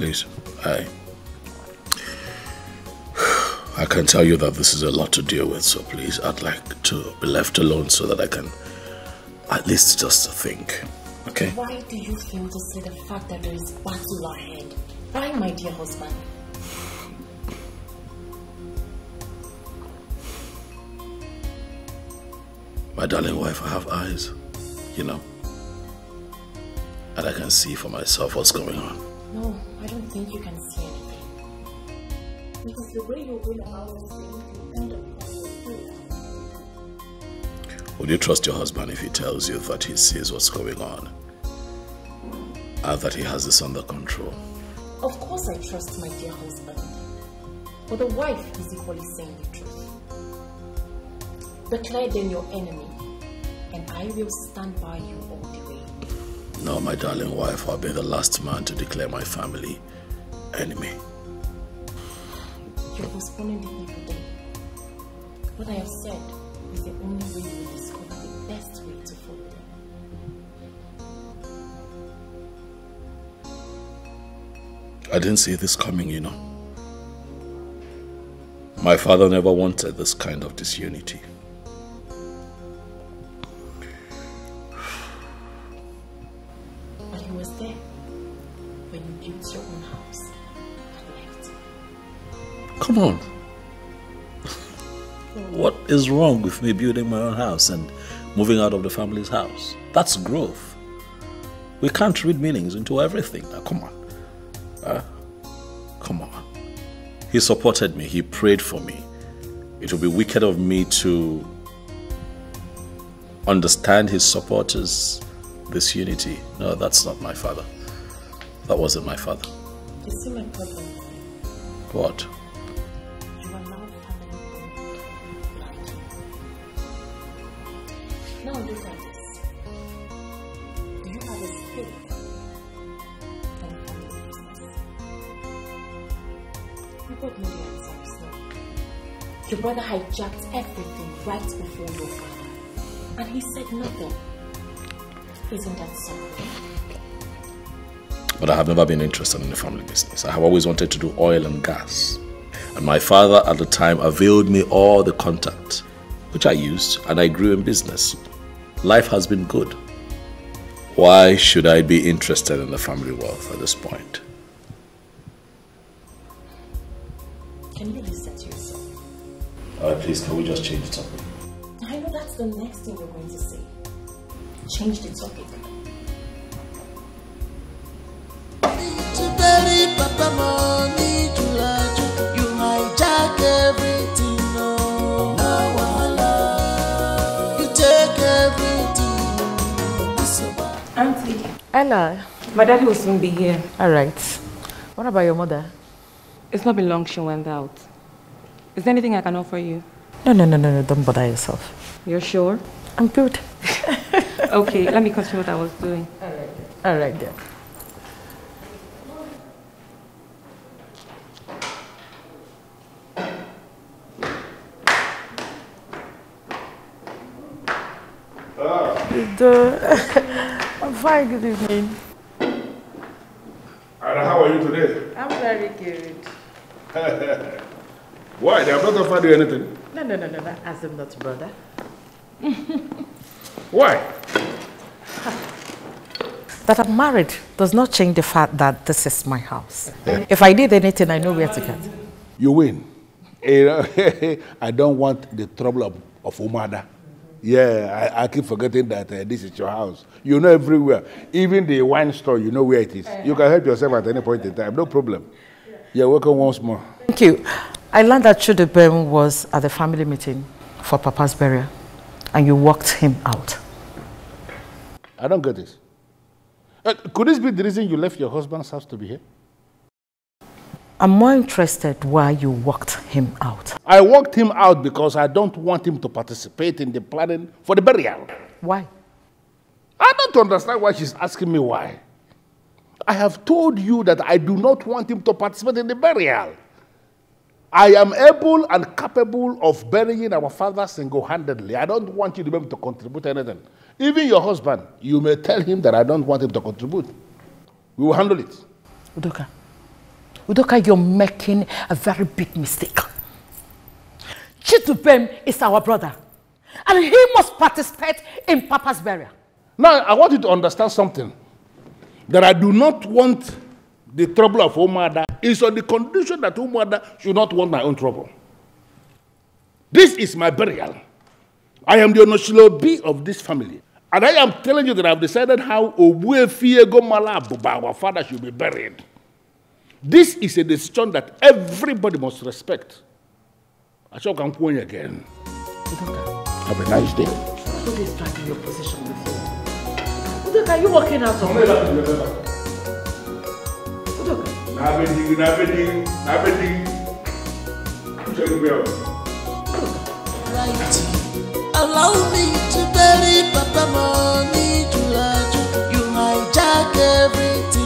Please. I. I can tell you that this is a lot to deal with, so please, I'd like to be left alone so that I can at least just think. Okay? Why do you feel to say the fact that there is battle ahead? Why, my dear husband? My darling wife, I have eyes, you know. And I can see for myself what's going on. No, I don't think you can see anything. Because the way you're going about this thing, you end up Would you trust your husband if he tells you that he sees what's going on? And that he has this under control? Of course I trust my dear husband. But the wife is equally saying the truth. Declare them your enemy, and I will stand by you all the way. No, my darling wife, I'll be the last man to declare my family enemy. You're postponing the evil day. What I have said is the only way you will discover the best way to follow them. I didn't see this coming, you know. My father never wanted this kind of disunity. Come on. What is wrong with me building my own house and moving out of the family's house? That's growth. We can't read meanings into everything. Now, come on. Huh? Come on. He supported me. He prayed for me. It would be wicked of me to understand his supporters this unity. No, that's not my father. That wasn't my father. You see my problem? What? Now look at this. You have a and a family business. You the answers now. Your brother hijacked everything right before your father. And he said nothing. Isn't that something? But I have never been interested in the family business. I have always wanted to do oil and gas. And my father at the time availed me all the contact, which I used, and I grew in business. Life has been good. Why should I be interested in the family wealth at this point? Can you listen to yourself? All right, please, can we just change the topic? I know that's the next thing you're going to say. Change the topic. To bury papa money to you hijack everything, Auntie. Ella. My daddy will soon be here. All right. What about your mother? It's not been long she went out. Is there anything I can offer you? No, no, no, no, no. Don't bother yourself. You're sure? I'm good. okay, let me continue what I was doing. All right. All right, then. Good, uh, I'm fine. Good evening. Ada, how are you today? I'm very good. Why? They have not offered you anything. No, no, no, no, no. As I'm not brother. Why? That I'm married does not change the fact that this is my house. If I did anything, I know where to get. You win. I don't want the trouble of, of Umada. Yeah, I, I keep forgetting that uh, this is your house. You know everywhere. Even the wine store, you know where it is. You can help yourself at any point in time. No problem. You're welcome once more. Thank you. I learned that Chidubem was at the family meeting for Papa's burial, and you walked him out. I don't get this. Uh, could this be the reason you left your husband's house to be here? I'm more interested why you walked him out. I walked him out because I don't want him to participate in the planning for the burial. Why? I don't understand why she's asking me why. I have told you that I do not want him to participate in the burial. I am able and capable of burying our father single handedly. I don't want you to be able to contribute anything. Even your husband, you may tell him that I don't want him to contribute. We will handle it. Udoka, Udoka, you're making a very big mistake. Chitubem is our brother, and he must participate in Papa's burial. Now, I want you to understand something. That I do not want the trouble of Umada is on the condition that Umada should not want my own trouble. This is my burial. I am the Onoshilobi of this family. And I am telling you that I've decided how Obuefiego Malabuba, our father, should be buried. This is a decision that everybody must respect. I shall come again. Have a nice day. Who is dragging your position with you? Udoka, are you working out of Udoka. Nabeting, nabeting, nabeting. Right. Allow me to bury Papa Money Julaju. You hijack everything,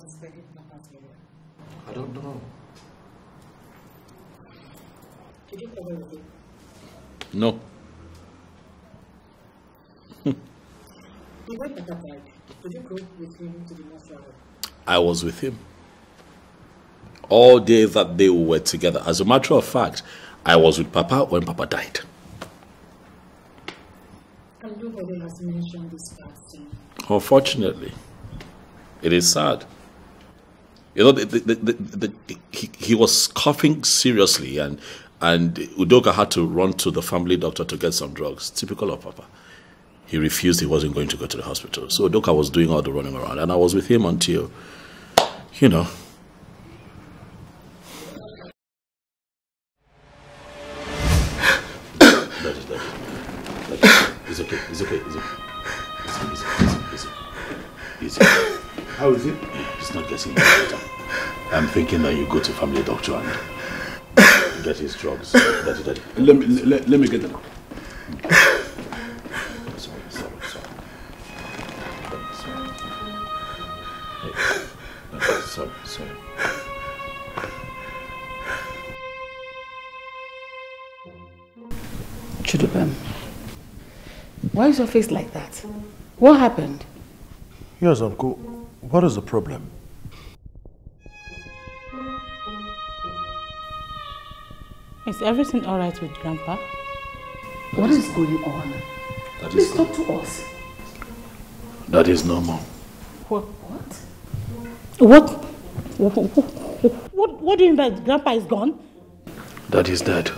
say you will not participate in I don't know. Did you cover with him? No. The way Papa died, did you go with him to the mortuary? I was with him. All day that they were together. As a matter of fact, I was with Papa when Papa died. And nobody has mentioned this fact. Unfortunately, it is sad. You know, the, the, the, he, he was coughing seriously, and and Udoka had to run to the family doctor to get some drugs. Typical of Papa. He refused; he wasn't going to go to the hospital. So Udoka was doing all the running around, and I was with him until, you know, It's not getting any. I'm thinking that you go to family doctor and get his drugs. Daddy, daddy. Let me, let, let me get them. Sorry, sorry, sorry. Sorry. Sorry, sorry. Chidubem, why is your face like that? What happened? Yes, Uncle. What is the problem? Is everything alright with Grandpa? What is going on? That Please is, talk to us. that is normal. What? What? What? What, what do you mean by Grandpa is gone? That is dead.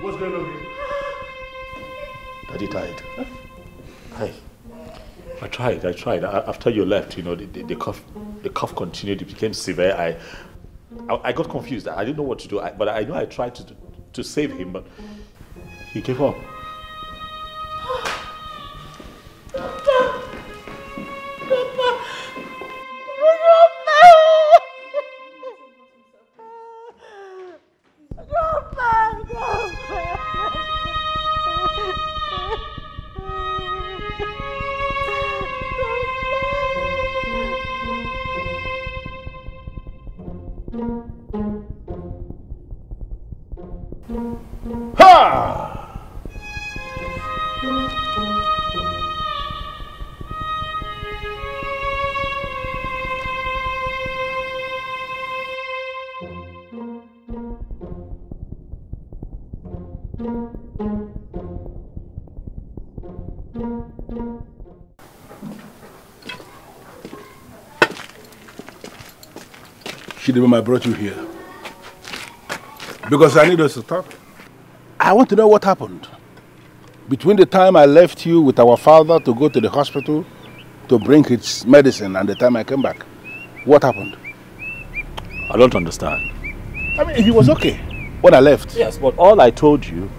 What's going on here? Daddy died. Hi. I tried, I tried. After you left, you know, the, the, the cough the cough continued, it became severe. I I, I got confused. I didn't know what to do. I, but I know I tried to to save him, but he gave up. Chidubem, I brought you here. Because I need us to talk. I want to know what happened. Between the time I left you with our father to go to the hospital to bring his medicine and the time I came back, what happened? I don't understand. I mean, he was okay when I left. Yes, but all I told you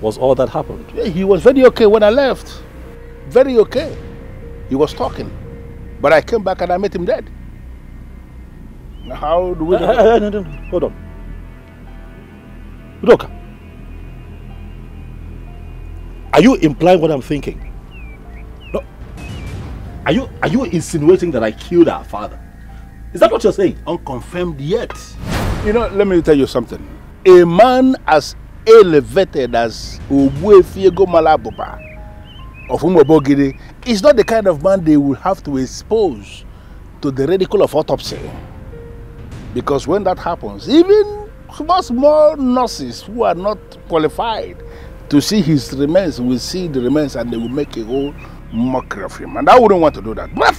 was all that happened. Yeah, he was very okay when I left. Very okay. He was talking. But I came back and I met him dead. Now, How do we... Uh, uh, no, no, no. Hold on. Udoka. Are you implying what I'm thinking? No. Are you are you insinuating that I killed our father? Is that what you're saying? Unconfirmed yet. You know, let me tell you something. A man as elevated as Ogbuefiego Malabuba of Umobogiri is not the kind of man they will have to expose to the ridicule of autopsy. Because when that happens, even small, small nurses who are not qualified to see his remains will see the remains and they will make a whole mockery of him. And I wouldn't want to do that. But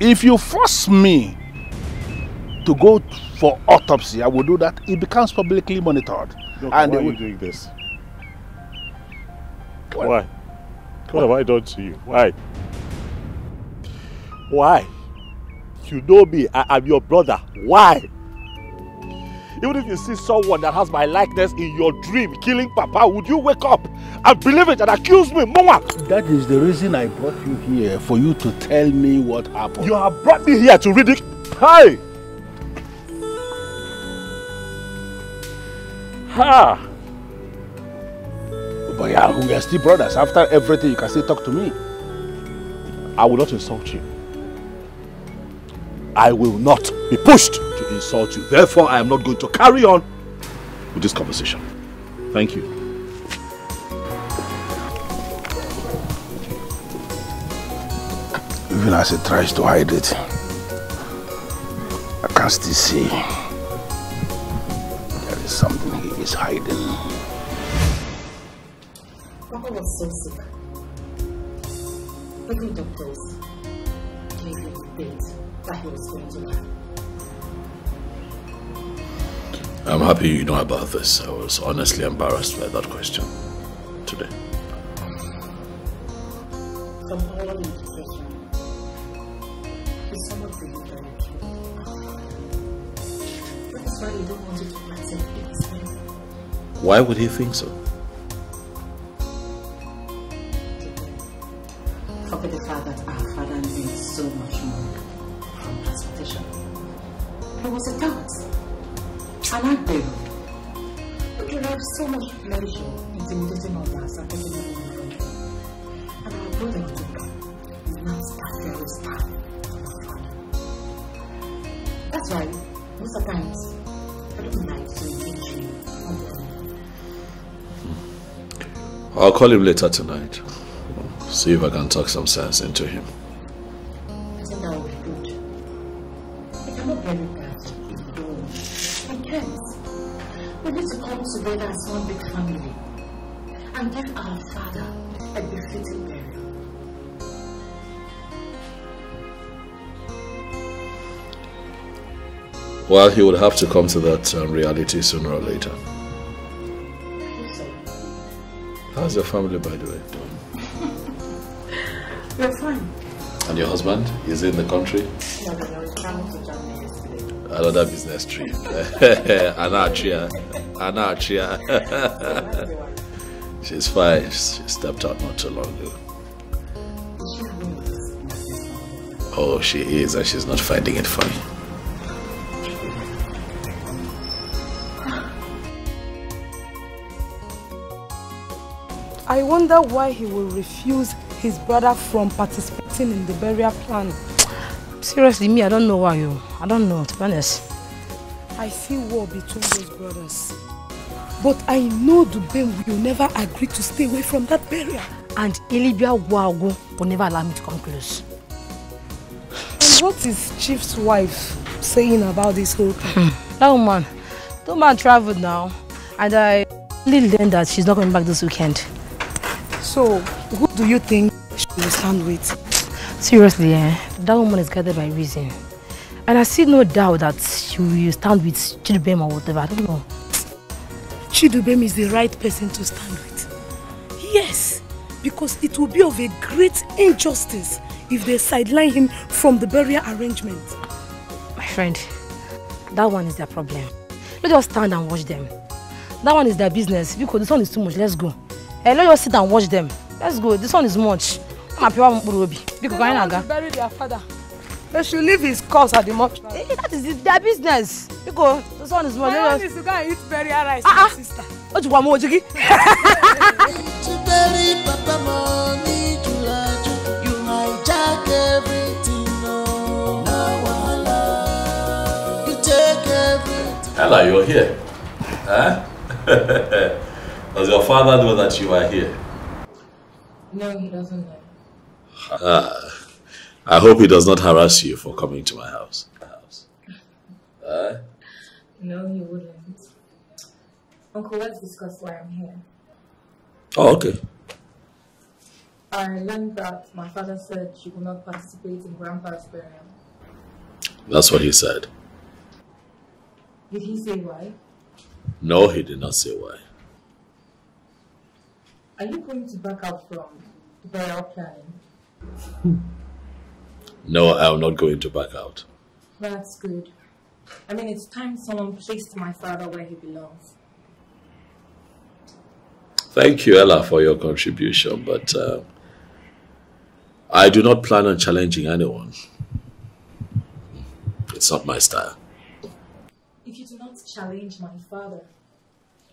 if you force me to go for autopsy, I will do that. It becomes publicly monitored. Look, and why are you doing this? Why? What have I done to you? Why? Why? You know me. I am your brother. Why? Even if you see someone that has my likeness in your dream killing Papa, would you wake up and believe it and accuse me, Mama? That is the reason I brought you here, for you to tell me what happened. You have brought me here to read it. Hey! Ha! But yeah, we are still brothers. After everything, you can still talk to me. I will not insult you. I will not be pushed to insult you. Therefore, I am not going to carry on with this conversation. Thank you. Even as he tries to hide it, I can still see there is something he is hiding. Papa was so sick. Even doctors gave him the date I'm happy you know about this. I was honestly embarrassed by that question today. Why would he think so? Forget the fact that our father needs so much more transportation. Was a. And I baby. We have so much pleasure intimidating others and taking them away. And our brother took not that there is time for our father. That's why most of the times I don't like to engage you on the phone. I'll call him later tonight. See if I can talk some sense into him. We need to come together as one big family and give our father a befitting burial. Well, he would have to come to that um, reality sooner or later. How's your family, by the way? We're fine. And your husband? Is he in the country? No, no, no, Another business trip. Anarchia. Anarchia. She's fine. She stepped out not too long ago. Oh, she is, and she's not finding it funny. I wonder why he will refuse his brother from participating in the burial plan. Seriously, me, I don't know why you. I don't know, to be honest. I see war between those brothers. But I know Dubem will never agree to stay away from that barrier. And Ilibia Wago will never allow me to come close. And what is Chief's wife saying about this whole thing? Hmm. That woman, that woman traveled now. And I really learned that she's not coming back this weekend. So, who do you think she will stand with? Seriously, eh? That woman is guided by reason. And I see no doubt that she will stand with Chidubem or whatever. I don't know. Chidubem is the right person to stand with. Yes, because it will be of a great injustice if they sideline him from the burial arrangement. My friend, that one is their problem. Let us stand and watch them. That one is their business. Because this one is too much. Let's go. Hey, let us sit and watch them. Let's go. This one is much. Because They going want to bury their father. They should leave his corpse at the mortuary. Eh, that is it, their business. Because this one is much. My Let own us- is to go and eat burial rice Ah, with my sister. To bury Papa money to large, you hijack everything. No, no wahala. You take everything. Ella, you're here. Huh? Does your father know that you are here? No, he doesn't know. Ah, I hope he does not harass you for coming to my house. house. Huh? No, he wouldn't. Uncle, let's discuss why I'm here. Oh, okay. I learned that my father said she will not participate in Grandpa's burial. That's what he said. Did he say why? No, he did not say why. Are you going to back out from the burial planning? No, I'm not going to back out. That's good. I mean, it's time someone placed my father where he belongs. Thank you, Ella, for your contribution, but uh, I do not plan on challenging anyone. It's not my style. If you do not challenge my father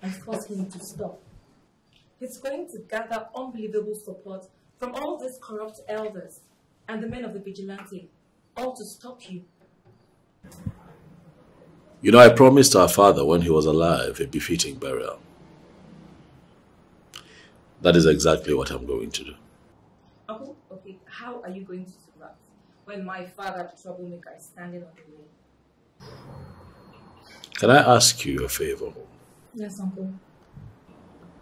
and force him to stop, he's going to gather unbelievable support from all these corrupt elders and the men of the vigilante, all to stop you. You know, I promised our father when he was alive a befitting burial. That is exactly what I'm going to do. Uncle, okay, how are you going to do that when my father, the troublemaker, is standing on the way? Can I ask you a favor? Yes, Uncle.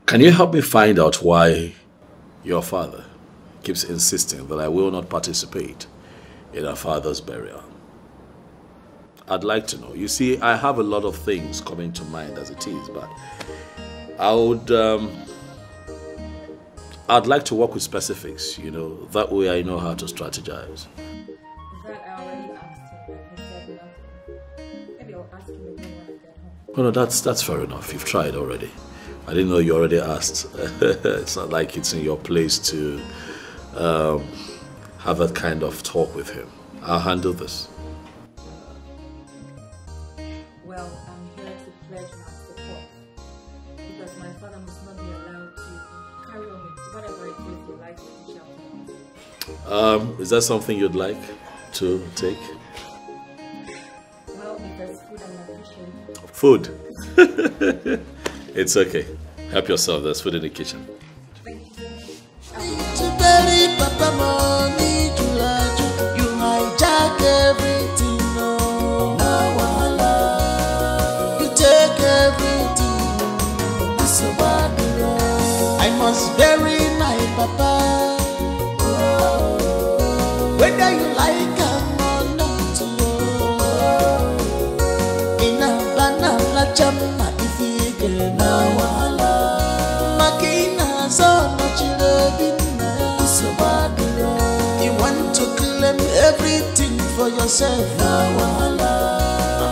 Can you help me find out why your father keeps insisting that I will not participate in our father's burial? I'd like to know. You see, I have a lot of things coming to mind as it is, but I would, um, I'd like to work with specifics, you know, that way I know how to strategize. That I already asked him, and he said nothing. Maybe I'll ask him again when I get home. Oh, no, that's, that's fair enough. You've tried already. I didn't know you already asked. it's not like it's in your place to um, have that kind of talk with him. I'll handle this. Well, I'm here to pledge my support because my father must not be allowed to carry on with whatever it is he likes to. Um, is that something you'd like to take? Well, there's food in the kitchen. Food. it's okay. Help yourself. There's food in the kitchen. Yourself na wahala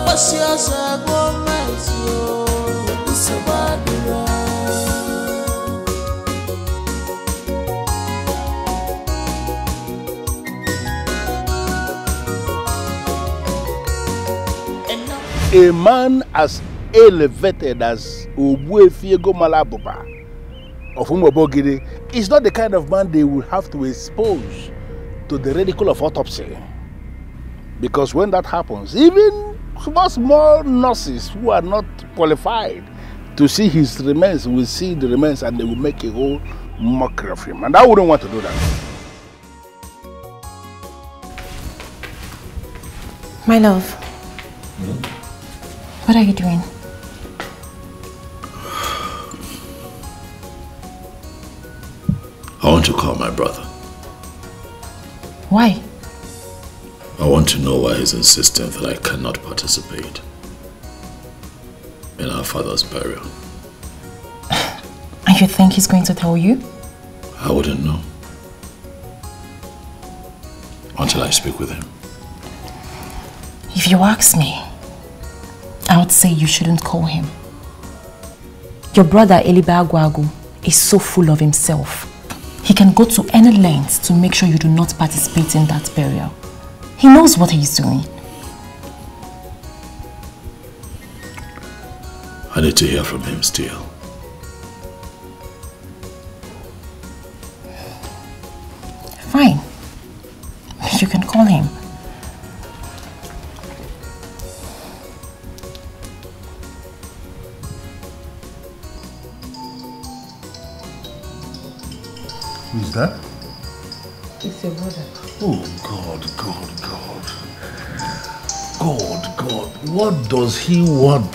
pasiasa gomezio isobadura A man as elevated as Ogbuefi Egomalabuba of Umobogiri is not the kind of man they will have to expose to the ridicule of autopsy. Because when that happens, even small, small nurses who are not qualified to see his remains will see the remains and they will make a whole mockery of him. And I wouldn't want to do that. My love, hmm? what are you doing? I want to call my brother. Why? I want to know why he's insisting that I cannot participate in our father's burial. And you think he's going to tell you? I wouldn't know until I speak with him. If you ask me, I would say you shouldn't call him. Your brother Eliba Agwagu is so full of himself. He can go to any length to make sure you do not participate in that burial. He knows what he's doing. I need to hear from him still. Fine. You can call him. Who's that? It's your brother. Oh, God, God, God. God, God, what does he want?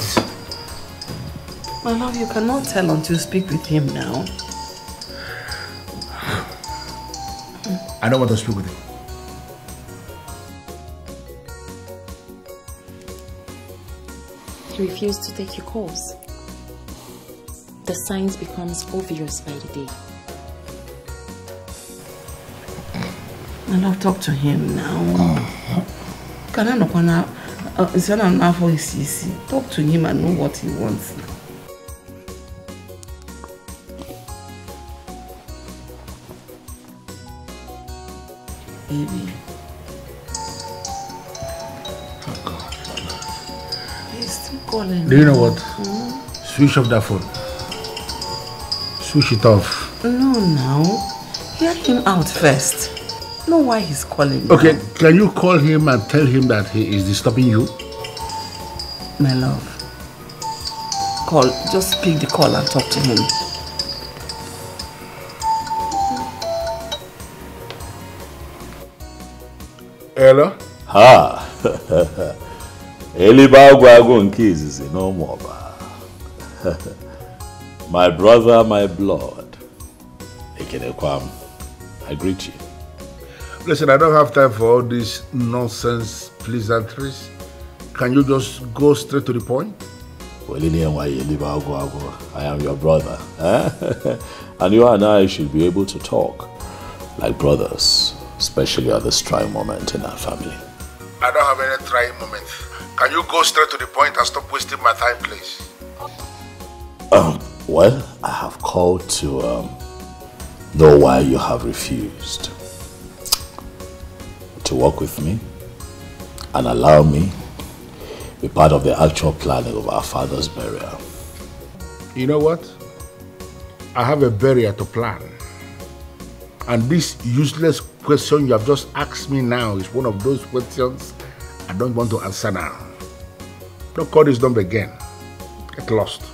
My love, you cannot tell until you speak with him now. I don't want to speak with him. He refused to take your calls. The signs becomes obvious by the day. My love, talk to him now. Can I not wanna instead of now for his easy. Talk to him and know what he wants. Baby. Oh God. He's still calling. Do you know what? Hmm? Switch off that phone. Switch it off. No, now. Hear him out first. Know why he's calling. Okay, now. can you call him and tell him that he is disturbing you? My love. Call. Just pick the call and talk to him. Hello? Ha! Eliba agwagwo nke izizi n'ụmụ ọba. My brother, my blood. Ekenekwam, I greet you. Listen, I don't have time for all these nonsense pleasantries. Can you just go straight to the point? Welili enwaghị Eliba agwagwo. I am your brother. eh? and you and I should be able to talk like brothers, especially at this trying moment in our family. I don't have any trying moment. Can you go straight to the point and stop wasting my time, please? Um, well, I have called to um, know why you have refused to work with me and allow me to be part of the actual planning of our father's burial. You know what? I have a burial to plan. And this useless question you have just asked me now is one of those questions I don't want to answer now. Don't call this number again. Get lost.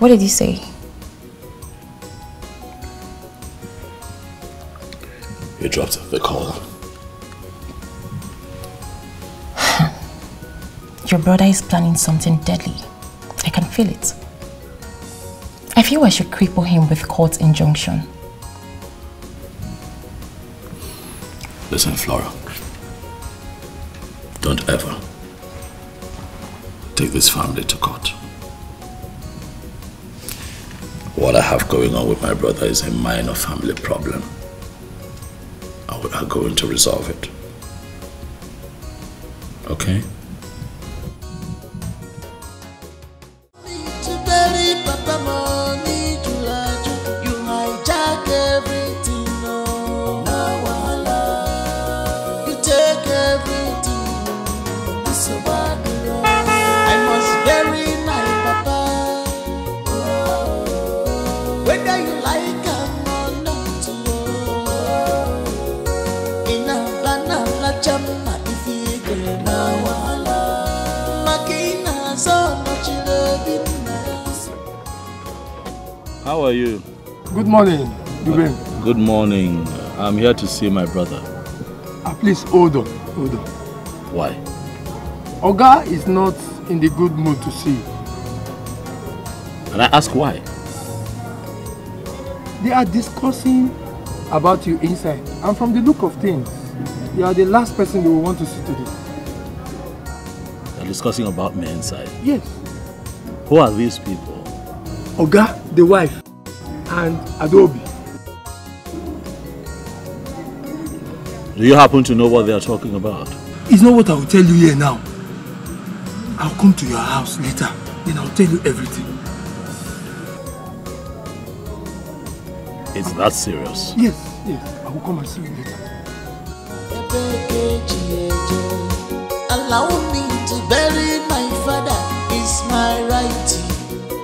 What did you say? You dropped the call. Your brother is planning something deadly. I can feel it. I feel I should cripple him with court injunction. Listen, Flora. Don't ever take this family to court. What I have going on with my brother is a minor family problem. And we are going to resolve it. Okay? How are you? Good morning, Dubem. Good morning. I'm here to see my brother. Ah, please hold on, hold on. Why? Oga is not in the good mood to see you. And I ask why? They are discussing about you inside, and from the look of things, you are the last person they will want to see today. They're discussing about me inside. Yes. Who are these people? Oga, the wife, and Adobe. Do you happen to know what they are talking about? It's not what I will tell you here now. I'll come to your house later, then I'll tell you everything. It's that serious. Yes, yes, I will come and see you later. Allow me to bury my father, it's my right.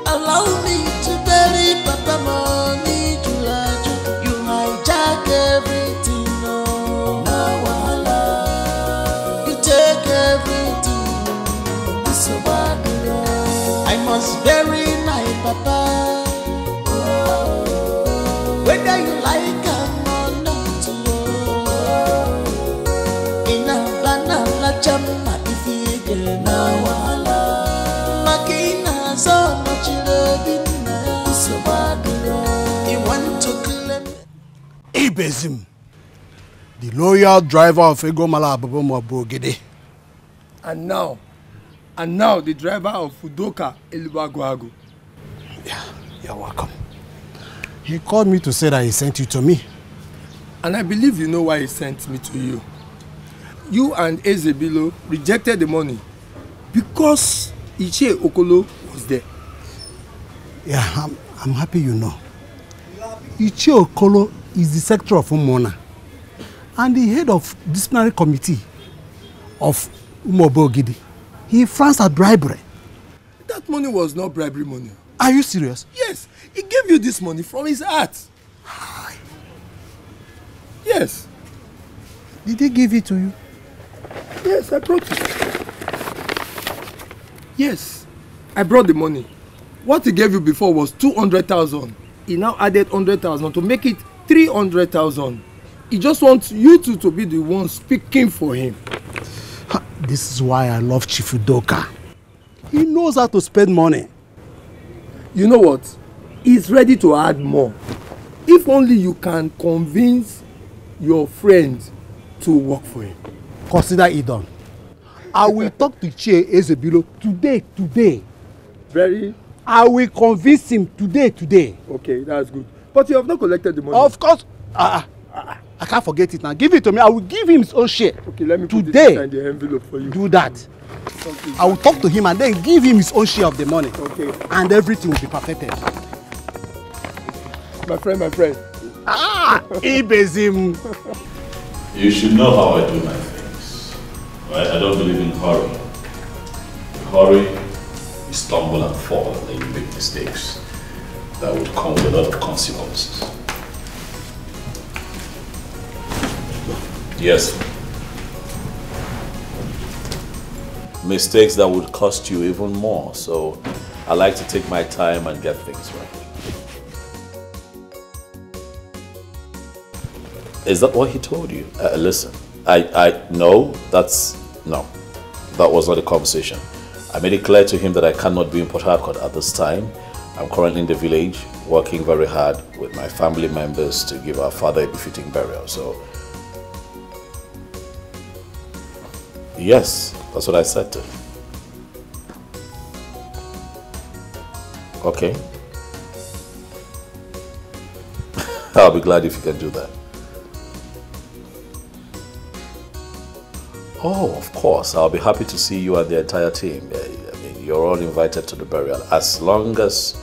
Allow me to bury Papa money Ibezim, the loyal driver of Egomala Abubom Abogede. And now, and now the driver of Fudoka Elubaguagu. Yeah, you're welcome. He called me to say that he sent you to me. And I believe you know why he sent me to you. You and Ezebilo rejected the money because Ichie Okolo was there. Yeah, I'm, I'm happy you know. Ichie Okolo is the secretary of Umona and the head of disciplinary committee of Umobo Ogidi. He frowns at bribery. That money was not bribery money. Are you serious? Yes, he gave you this money from his heart. Yes. Did he give it to you? Yes, I brought it. Yes, I brought the money. What he gave you before was 200,000. He now added 100,000 to make it 300,000. He just wants you two to be the one speaking for him. This is why I love Chief Udoka. He knows how to spend money. You know what? He's ready to add more. If only you can convince your friend to work for him. Consider it done. I will talk to Chie Ezebilo today, today. Very. I will convince him today, today. Okay, that's good. But you have not collected the money. Of course. Uh, uh, I can't forget it now. Give it to me. I will give him his own share. Okay, let me put today. it inside the envelope for you. Do that. Okay. I will talk to him and then give him his own share of the money. Okay. And everything will be perfected. My friend, my friend. Ah, Ibezim. You should know how I do my things. Right? I don't believe in hurry. In hurry, you stumble and fall and then you make mistakes that would come with a lot of consequences. Yes. Mistakes that would cost you even more. So I like to take my time and get things right. Is that what he told you? Uh, listen, I, I, no, that's, no, that was not a conversation. I made it clear to him that I cannot be in Port Harcourt at this time. I'm currently in the village, working very hard with my family members to give our father a befitting burial. So, yes, that's what I said to him. Okay. I'll be glad if you can do that. Oh, of course. I'll be happy to see you and the entire team. You're all invited to the burial. As long as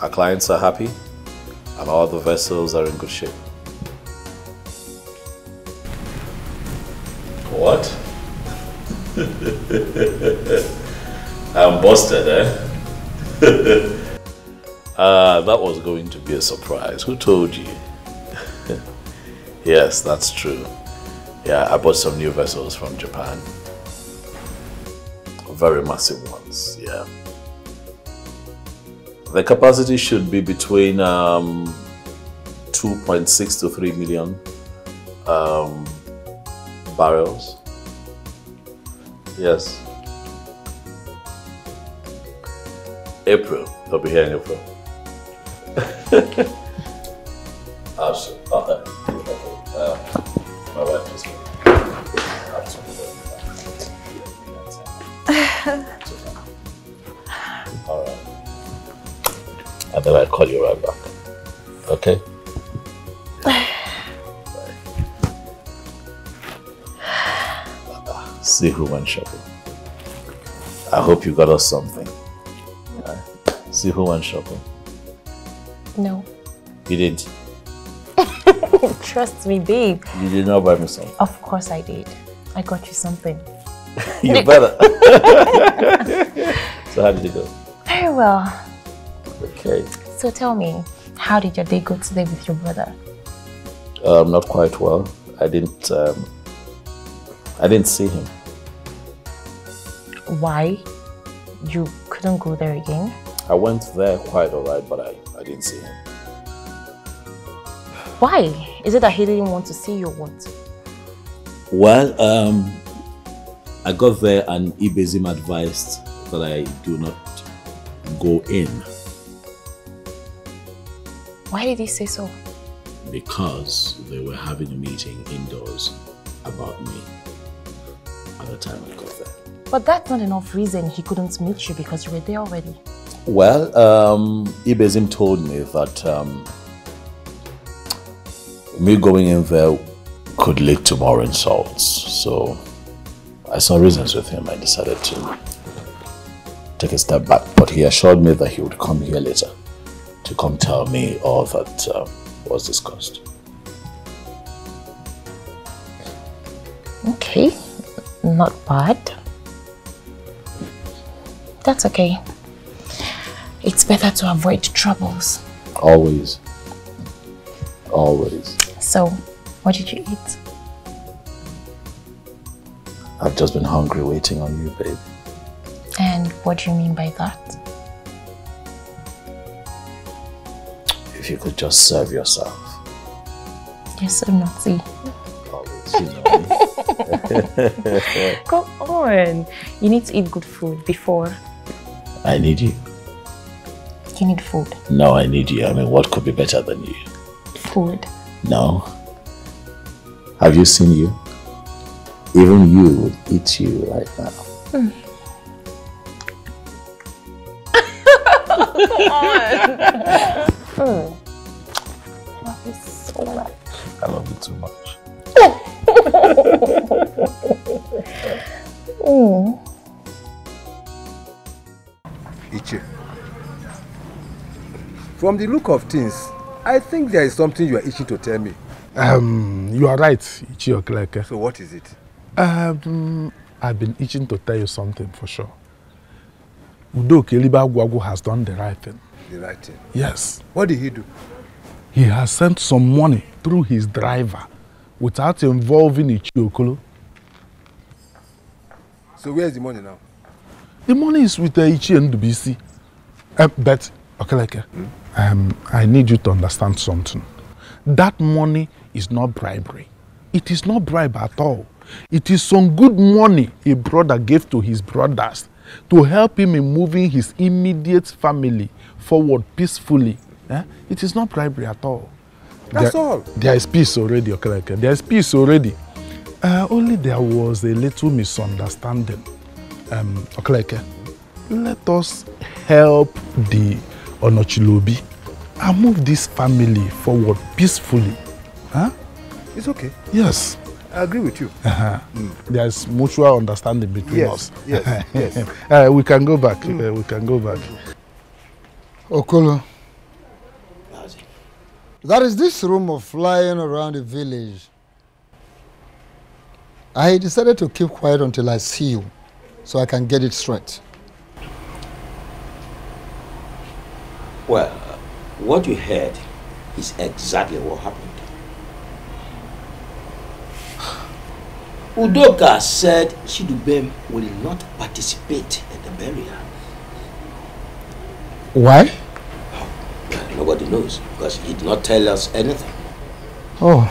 our clients are happy and all the vessels are in good shape. What? I'm busted, eh? uh, that was going to be a surprise. Who told you? yes, that's true. Yeah, I bought some new vessels from Japan. Very massive ones, yeah. The capacity should be between um, 2.6 to 3 million um, barrels. Yes. April. They'll be here in April. Absolutely. Okay. Uh, my wife All right. And then I'll call you right back. Okay? See who went shopping. I hope you got us something. Alright. See who went shopping. No. You didn't. Trust me, babe. You did not buy me something. Of course I did. I got you something. you better. so how did it go? Very well. Okay. So tell me, how did your day go today with your brother? Um, not quite well. I didn't. Um, I didn't see him. Why? You couldn't go there again? I went there quite alright, but I, I didn't see him. Why? Is it that he didn't want to see you or what? Well, um, I got there and Ibezim advised that I do not go in Why did he say so? because they were having a meeting indoors about me at the time I got there. But that's not enough reason he couldn't meet you because you were there already. Well, um, Ibezim told me that um, me going in there could lead to more insults. So I saw reasons with him. I decided to take a step back. But he assured me that he would come here later to come tell me all that uh, was discussed. Okay, not bad. That's okay. It's better to avoid troubles. Always. Always. So, what did you eat? I've just been hungry waiting on you, babe. And what do you mean by that? If you could just serve yourself. You're so naughty. Always, you know. Come on. You need to eat good food before. I need you. You need food. No, I need you. I mean, what could be better than you? Food. No. Have you seen you? Even you would eat you right now. Hmm. Hmm. I love you so much. I love you too much. Mm. Ichie. From the look of things, I think there is something you are itching to tell me. Um, you are right, Ichie Okeleke. So what is it? Um, I've been itching to tell you something for sure. Udoka Elibagwagu has done the right thing. The right thing. Yes. What did he do? He has sent some money through his driver without involving Ichi Okolo. So where is the money now? The money is with uh, Ichi and Dubisi. Uh, but, Okeleke, um, I need you to understand something. That money is not bribery. It is not bribe at all. It is some good money a brother gave to his brothers to help him in moving his immediate family forward peacefully. Eh? It is not bribery at all. That's There- all. There is peace already, Okeleke. There is peace already. Uh, only there was a little misunderstanding. Um, Okeleke, let us help the Onochilobi and move this family forward peacefully. Huh? It's okay. Yes. I agree with you. Uh-huh. There is mutual understanding between Yes, us. yes, yes. Uh, we can go back. Uh, we can go back. Okolo. There is this rumor flying around the village. I decided to keep quiet until I see you, so I can get it straight. Well, what you heard is exactly what happened. Udoka said Chidubem will not participate in the burial. Why? Nobody knows because he did not tell us anything. Oh,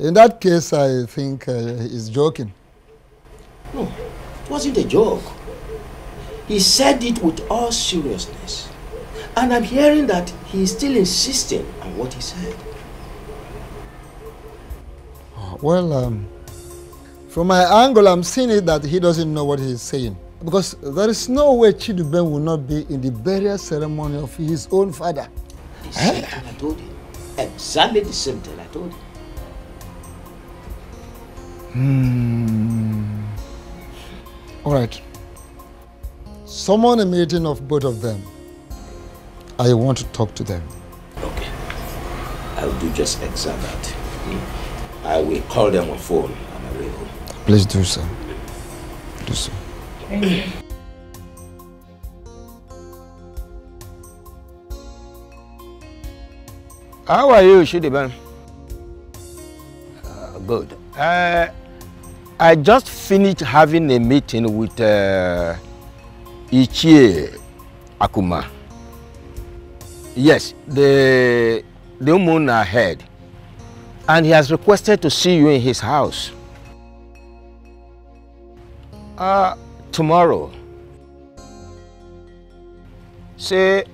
in that case, I think uh, he's joking. No, it wasn't a joke. He said it with all seriousness. And I'm hearing that he is still insisting on what he said. Well, um, from my angle, I'm seeing it that he doesn't know what he's saying. Because there is no way Chidubem will not be in the burial ceremony of his own father. The same thing I told him. Exactly the same thing I told him. Hmm. All right. Summon a meeting of both of them. I want to talk to them. Okay. I will do just exactly that. Hmm. I will call them on phone Please do so. Do so. How are you, Shidiban? Uh, good. Uh, I just finished having a meeting with uh, Ichie Akuma. Yes, the, the moon ahead. And he has requested to see you in his house. Uh, tomorrow. Say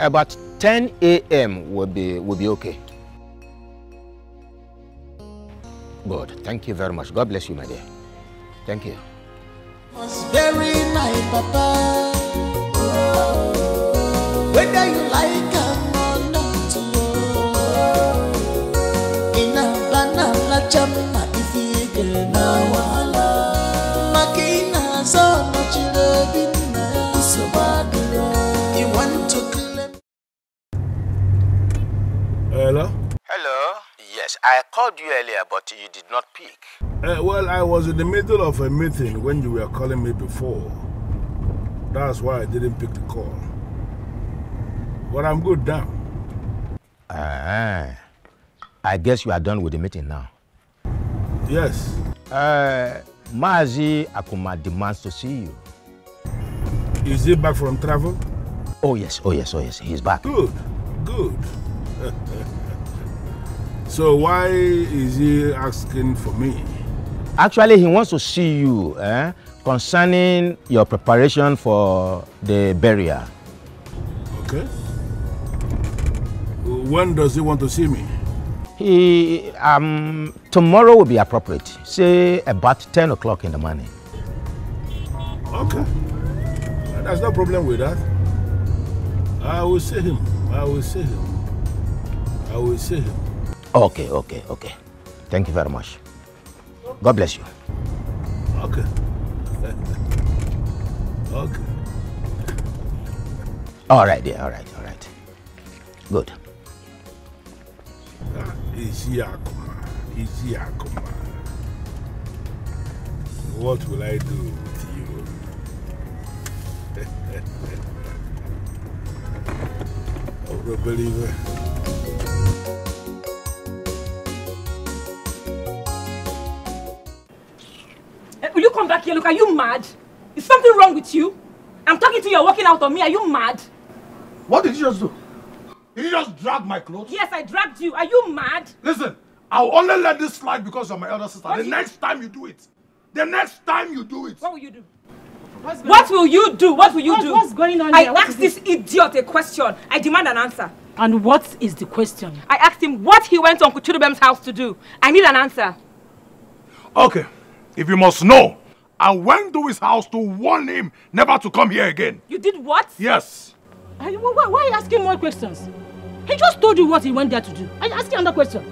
about 10 a.m. will be, will be okay. Good. Thank you very much. God bless you, my dear. Thank you. papa. Whether you like Yes, I called you earlier, but you did not pick. Uh, well, I was in the middle of a meeting when you were calling me before. That's why I didn't pick the call. But I'm good now. Ah, I guess you are done with the meeting now. Yes. Uh, Mazi Akuma demands to see you. Is he back from travel? Oh yes, oh yes, oh yes, he's back. Good, good. so why is he asking for me? Actually, he wants to see you eh, concerning your preparation for the burial. Okay. When does he want to see me? He um tomorrow will be appropriate. Say about ten o'clock in the morning. Okay. There's no problem with that. I will see him. I will see him. I will see him. Okay, okay, okay. Thank you very much. God bless you. Okay. okay. All right, dear. All right, all right. Good. Isiakuma. Isiakuma. What will I do with you? oh, believer. Come back here? Look, are you mad? Is something wrong with you? I'm talking to you, you're walking out on me. Are you mad? What did you just do? Did you just drag my clothes? Yes, I dragged you. Are you mad? Listen, I'll only let this slide because you're my elder sister. What the next time you do it, the next time you do it. What will you do? What will you do? What will you What- do? what's going on I here? What asked this idiot a question. I demand an answer. And what is the question? I asked him what he went to Uncle Chidubem's house to do. I need an answer. Okay, if you must know, I went to his house to warn him never to come here again. You did what? Yes. Why, why, why are you asking more questions? He just told you what he went there to do. Are you asking another question?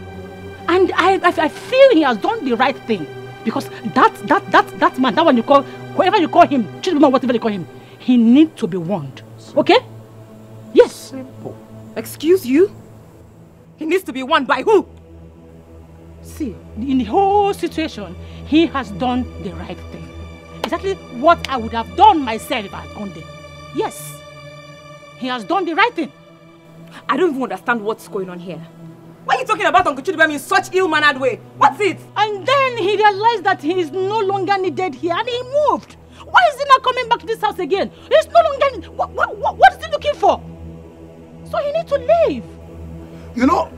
And I, I, I feel he has done the right thing. Because that, that, that, that man, that one you call, whoever you call him, Chiduma, whatever you call him, he needs to be warned. Okay? Yes. Simple. Excuse you? He needs to be warned by who? See, in the whole situation, he has done the right thing. Exactly what I would have done myself if I had gone there. Yes. He has done the right thing. I don't even understand what's going on here. Why are you talking about Uncle Chidubem in such ill-mannered way? What's it? And then he realized that he is no longer needed here and he moved. Why is he not coming back to this house again? He's no longer. need- What, what, what, what is he looking for? So he needs to leave. You know,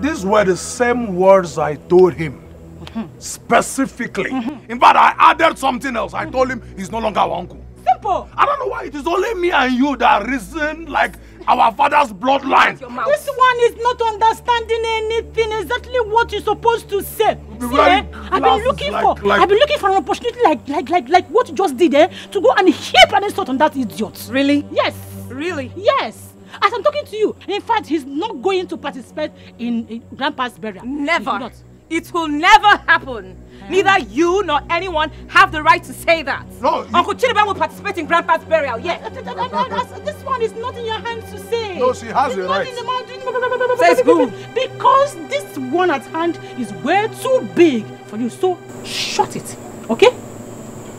these were the same words I told him. Specifically. In fact, I added something else. I told him he's no longer our uncle. Simple. I don't know why it is only me and you that reason like our father's bloodline. This one is not understanding anything. Exactly what you're supposed to say. See, eh, I've been looking like- for. like- I've been looking for an opportunity like like like like what you just did, eh? To go and heap an insult on that idiot. Really? Yes. Really? Yes. As I'm talking to you, in fact, he's not going to participate in, in Grandpa's burial. Never. He will not. It will never happen. Neither you nor anyone have the right to say that. No, Uncle Chidubem will participate in Grandpa's burial. Yes. This one is not in your hands to say. No, she has it's the not right. in the mountain. Says who? Because this one at hand is way too big for you. So shut it. Okay?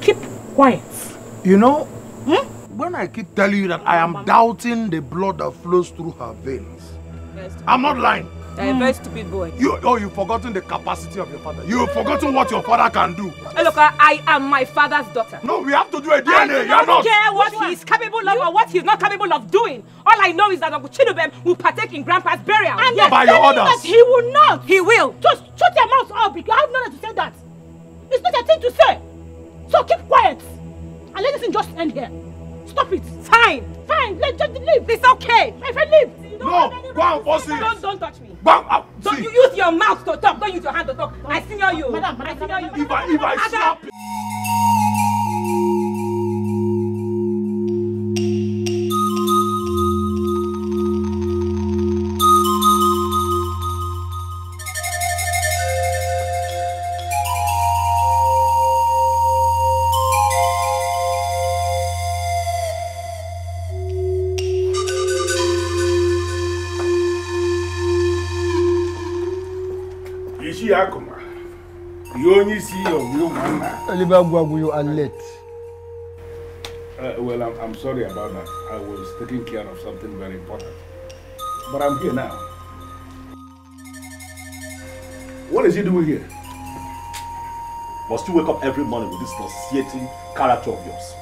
Keep quiet. You know, hmm? when I keep telling you that I am doubting the blood that flows through her veins, I'm not lying. You're a very stupid boy. You, oh, you've forgotten the capacity of your father. You've forgotten what your father can do. Hey, look, I, I am my father's daughter. No, we have to do a I DNA. do You're not not. care what he's capable of or what he's not capable of doing. All I know is that Uncle Chidubem will partake in Grandpa's burial. And yes. By your you orders. That he will not. He will. Just shut your mouth up because I have no right to say that. It's not a thing to say. So keep quiet. And let this thing just end here. Stop it. Fine. Fine. Let just leave. It's okay. My friend, leave. Don't No, any go and force it. Don't, don't touch me. Bam, ah, Don't see, you use your mouth to talk. Don't use your hand to talk. I senior you. Madam, I senior you. if I, if I slap you. Oliver Guagu, you are late. Uh, well, I'm, I'm sorry about that. I was taking care of something very important. But I'm here now. What is he doing here? Must you wake up every morning with this nauseating character of yours?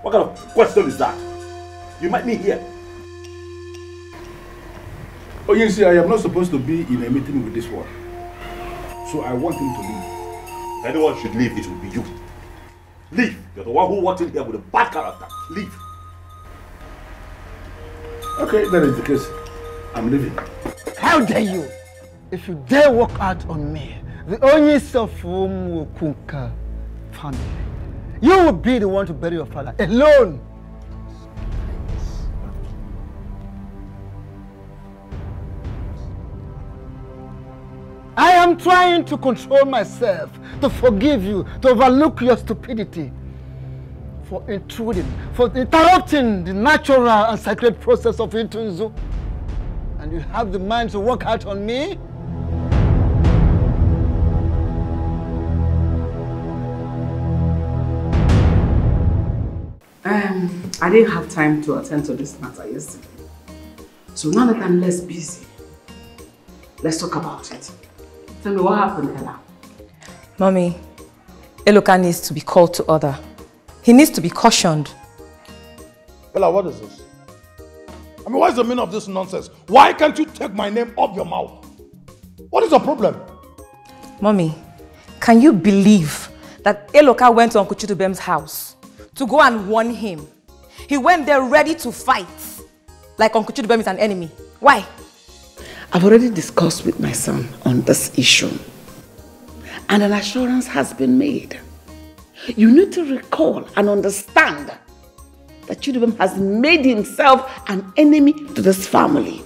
What kind of question is that? You met me here. Oh, you see, I am not supposed to be in a meeting with this one. So I want him to leave. If anyone should leave, it will be you. Leave. You're the one who walked in here with a bad character. Leave. Okay, that is the case. I'm leaving. How dare you? If you dare walk out on me, the only self whom Kunka family, you will be the one to bury your father alone. I am trying to control myself, to forgive you, to overlook your stupidity, for intruding, for interrupting the natural and sacred process of Intunzu. And you have the mind to walk out on me? Um, I didn't have time to attend to this matter yesterday. So now that I'm less busy, let's talk about it. Tell me what happened, Ella. Mommy, Eloka needs to be called to order. He needs to be cautioned. Ella, what is this? I mean, what's the meaning of this nonsense? Why can't you take my name off your mouth? What is the problem? Mommy, can you believe that Eloka went to Uncle Chidubem's house to go and warn him? He went there ready to fight, like Uncle Chidubem is an enemy. Why? I've already discussed with my son on this issue. And an assurance has been made. You need to recall and understand that Chidubem has made himself an enemy to this family.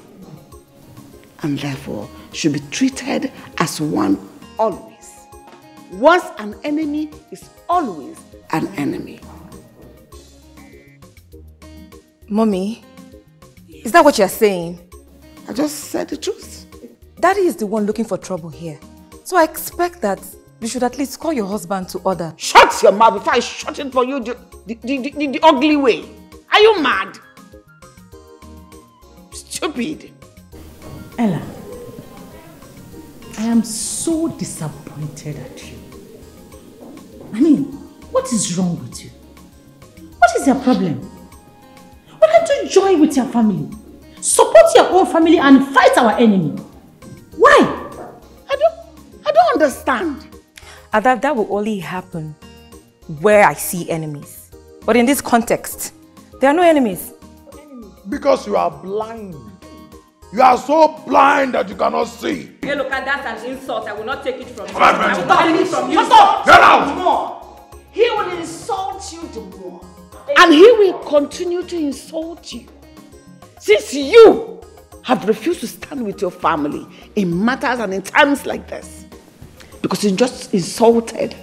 And therefore should be treated as one always. Once an enemy is always an enemy. Mommy, is that what you're saying? I just said the truth. Daddy is the one looking for trouble here. So I expect that you should at least call your husband to order. Shut your mouth before I shut it for you the, the, the, the, the ugly way. Are you mad? Stupid. Ella, I am so disappointed at you. I mean, what is wrong with you? What is your problem? Why can't you join with your family? Support your own family and fight our enemy. Why? I don't, I don't understand. And that, that will only happen where I see enemies. But in this context, there are no enemies. Because you are blind. You are so blind that you cannot see. Hey, look, that's an insult. I will not take it from you. Come I will not take it from you. Shut up! Get out! More. He will insult you the more. And he will continue to insult you. Since you have refused to stand with your family in matters and in times like this. Because you just insulted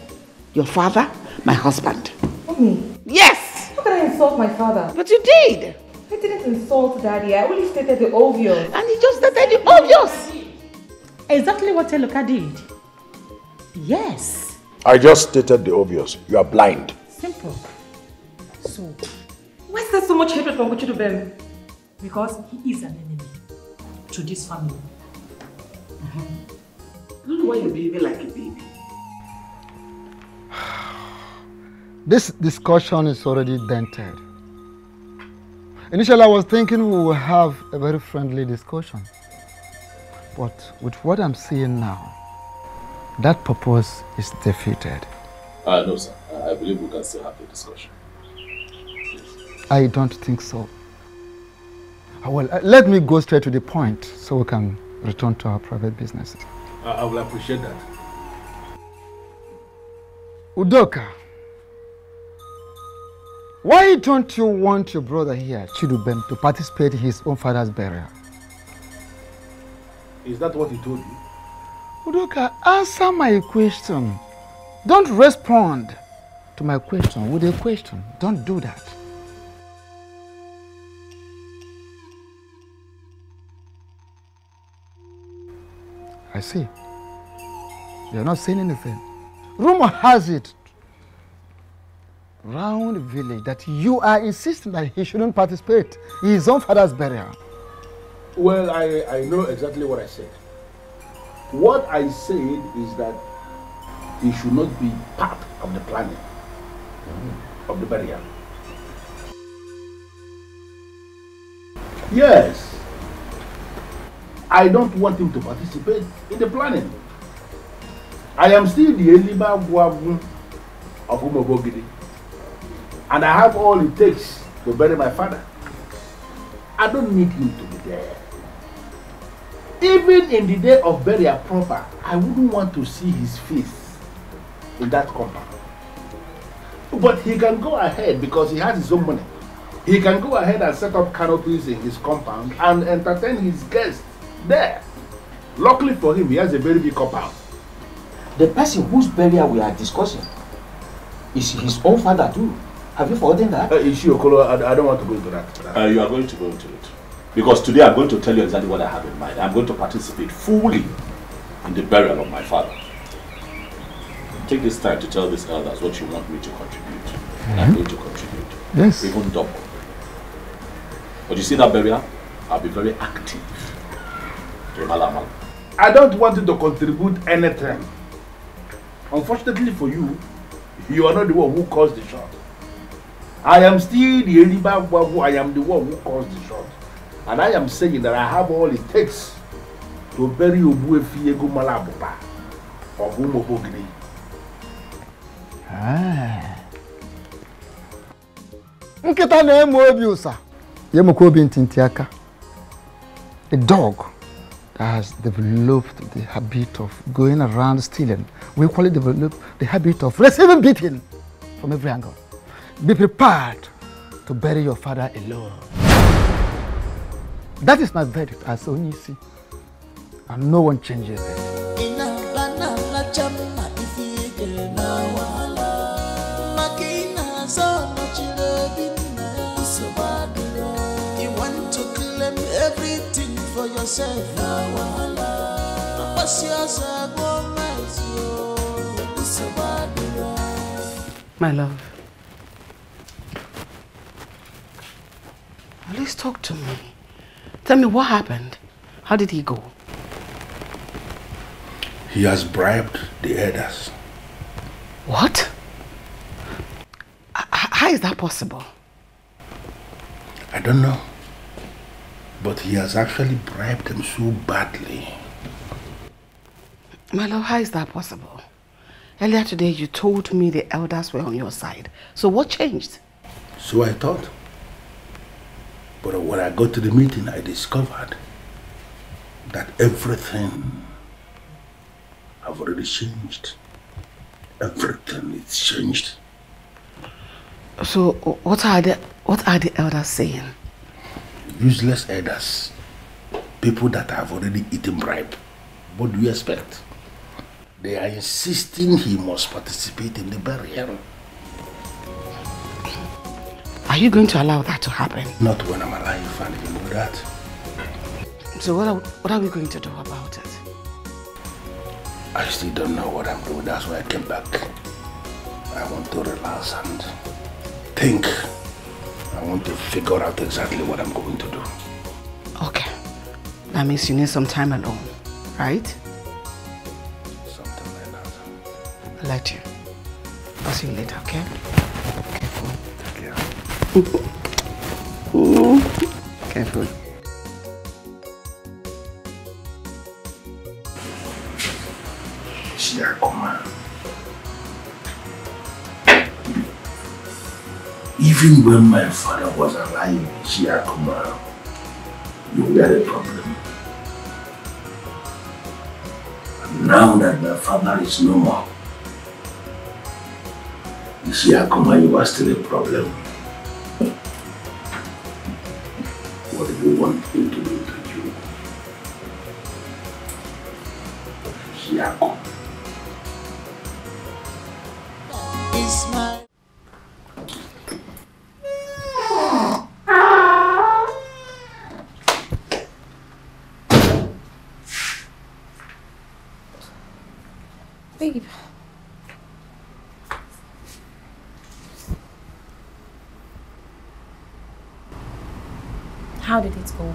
your father, my husband. Mommy, Yes! how can I insult my father? But you did. I didn't insult Daddy. I only stated the obvious. And he just stated the obvious. Exactly what Eloka did. Yes. I just stated the obvious. You are blind. Simple. So, Why is there so much hatred for Uncle Chidubem? Because he is an enemy to this family. I don't know why you're behaving like a baby. This discussion is already dented. Initially, I was thinking we will have a very friendly discussion. But with what I'm seeing now, that purpose is defeated. Uh, no, sir. I believe we can still have the discussion. I don't think so. Uh, Well, uh, let me go straight to the point so we can return to our private businesses. I, I will appreciate that. Udoka, why don't you want your brother here, Chidubem, to participate in his own father's burial? Is that what he told you? Udoka, answer my question. Don't respond to my question with a question. Don't do that. I see. You're not saying anything. Rumor has it round the village that you are insisting that he shouldn't participate in his own father's burial. Well, I, I know exactly what I said. What I said is that he should not be part of the planning of the burial. Yes. I don't want him to participate in the planning. I am still the Eliba Guagu of Umobogidi. And I have all it takes to bury my father. I don't need him to be there. Even in the day of burial proper, I wouldn't want to see his face in that compound. But he can go ahead because he has his own money. He can go ahead and set up canopies in his compound and entertain his guests there. Luckily for him, he has a very big compound. The person whose burial we are discussing is his own father too. Have you forgotten that? Uh, Ichie Okolo, I, I don't want to go into that. Uh, you are going to go into it. Because today I'm going to tell you exactly what I have in mind. I'm going to participate fully in the burial of my father. Take this time to tell these elders what you want me to contribute. And I'm going to contribute. Yes. Even double. But you see that burial? I'll be very active. To Malamal. I don't want you to contribute anything. Unfortunately for you, you are not the one who caused the shot. I am still the Eliba who I am the one who caused the shot. And I am saying that I have all it takes to bury Obuefi Ego Malabuba of Umobogini. Ah. Nkịta na-emu obi ụsa ya emekwa obi ntịntị aka. A dog has developed the habit of going around stealing will equally develop the habit of receiving beating from every angle. Be prepared to bury your father alone. That is my verdict as Onyisi. And no one changes it. Everything for yourself na wala Apasiasa gomezio Isobadura My love. Please talk to me. Tell me what happened. How did he go? He has bribed the elders. What? How is that possible? I don't know. But he has actually bribed them so badly. My love, how is that possible? Earlier today, you told me the elders were on your side. So what changed? So I thought. But when I got to the meeting, I discovered that everything have already changed. Everything is changed. So what are the what are the elders saying? Useless elders. People that have already eaten bribe. What do you expect? They are insisting he must participate in the burial. Are you going to allow that to happen? Not when I'm alive, and you know that. So what are, what are we going to do about it? I still don't know what I'm doing. That's why I came back. I want to relax and think. I want to figure out exactly what I'm going to do. Okay. That means you need some time alone, right? Something like that. I'll let you. I'll see you later, okay? Careful. Careful. Siakoma. Even when my father was alive, Siakoma, you were a problem. And now that my father is no more, Siakoma, you are still a problem. What do you want me to do to you Babe. How did it go?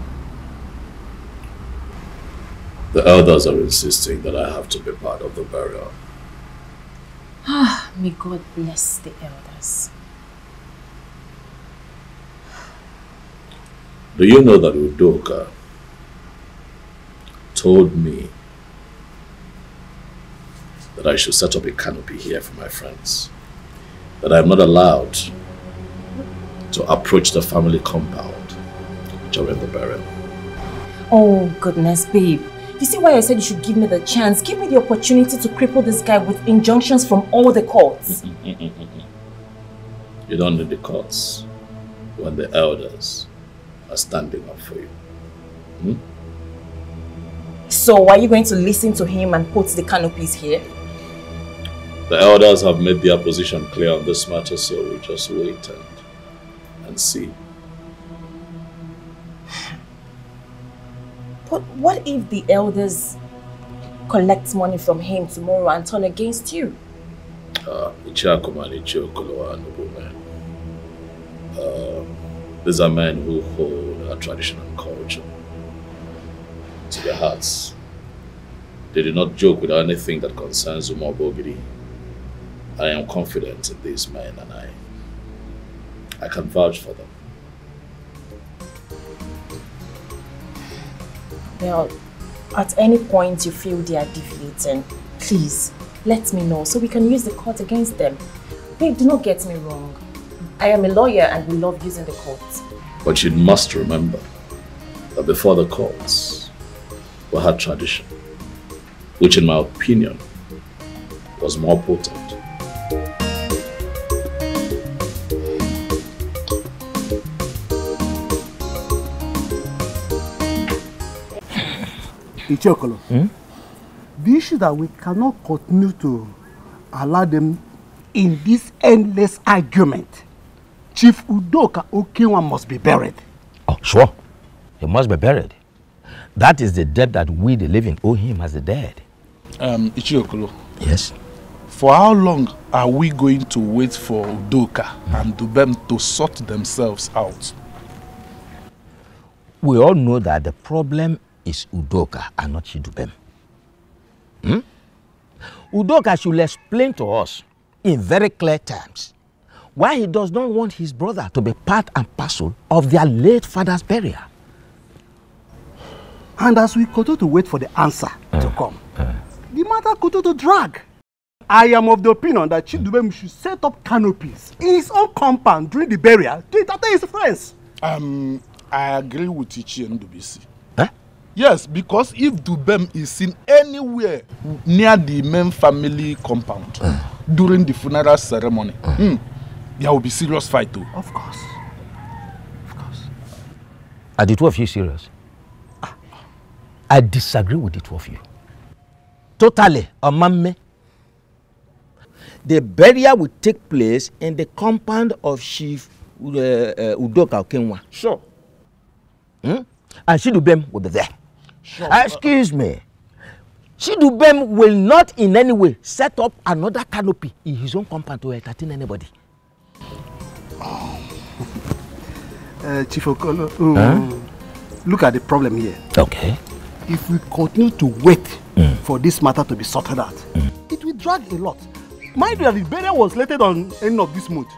The elders are insisting that I have to be part of the burial. Ah, may God bless the elders. Do you know that Udoka told me that I should set up a canopy here for my friends? That I'm not allowed to approach the family compound during the burial. Oh, goodness, babe. You see why I said you should give me the chance? Give me the opportunity to cripple this guy with injunctions from all the courts. You don't need the courts when the elders are standing up for you. Hmm? So, are you going to listen to him and put the canopies here? The elders have made their position clear on this matter, so we just wait and, and see. But what if the elders collect money from him tomorrow and turn against you? Uh. Uh, these are men who hold our tradition and culture to their hearts. They do not joke with anything that concerns Umar Bogiri. I am confident in these men and I, I can vouch for them. Well, at any point you feel they are defeating, please let me know so we can use the court against them. Babe, do not get me wrong. I am a lawyer and we love using the courts. But you must remember that before the courts, we had tradition, which in my opinion was more potent. Ichokolo, the issue that we cannot continue to allow them in this endless argument. Chief Udoka Okinwa must be buried. Oh, sure. He must be buried. That is the debt that we, the living, owe him as the dead. Um, Ichie Okolo. Yes. For how long are we going to wait for Udoka and Dubem to sort themselves out? We all know that the problem is Udoka and not Chidubem. Hmm? Udoka should explain to us in very clear terms why he does not want his brother to be part and parcel of their late father's burial. And as we continue to wait for the answer to come, the matter continue to drag. I am of the opinion that Chidubem should set up canopies in his own compound during the burial to entertain his friends. Um, I agree with Ichi and Dubisi. Yes, because if Dubem is seen anywhere near the main family compound during the funeral ceremony, hmm, there will be serious fight too. Of course. Are the two of you serious? I disagree with the two of you. Totally, Omame. The burial will take place in the compound of Chief uh, uh, Udoka Okenwa. Sure. Hmm? And Shidubem will be there. Sure. Uh, excuse me. Chidubem will not in any way set up another canopy in his own compound to entertain anybody. Uh, Chief Okolo, um, look at the problem here. Okay. If we continue to wait for this matter to be sorted out, it will drag a lot. Mind you, that the burial was slated on end of this month.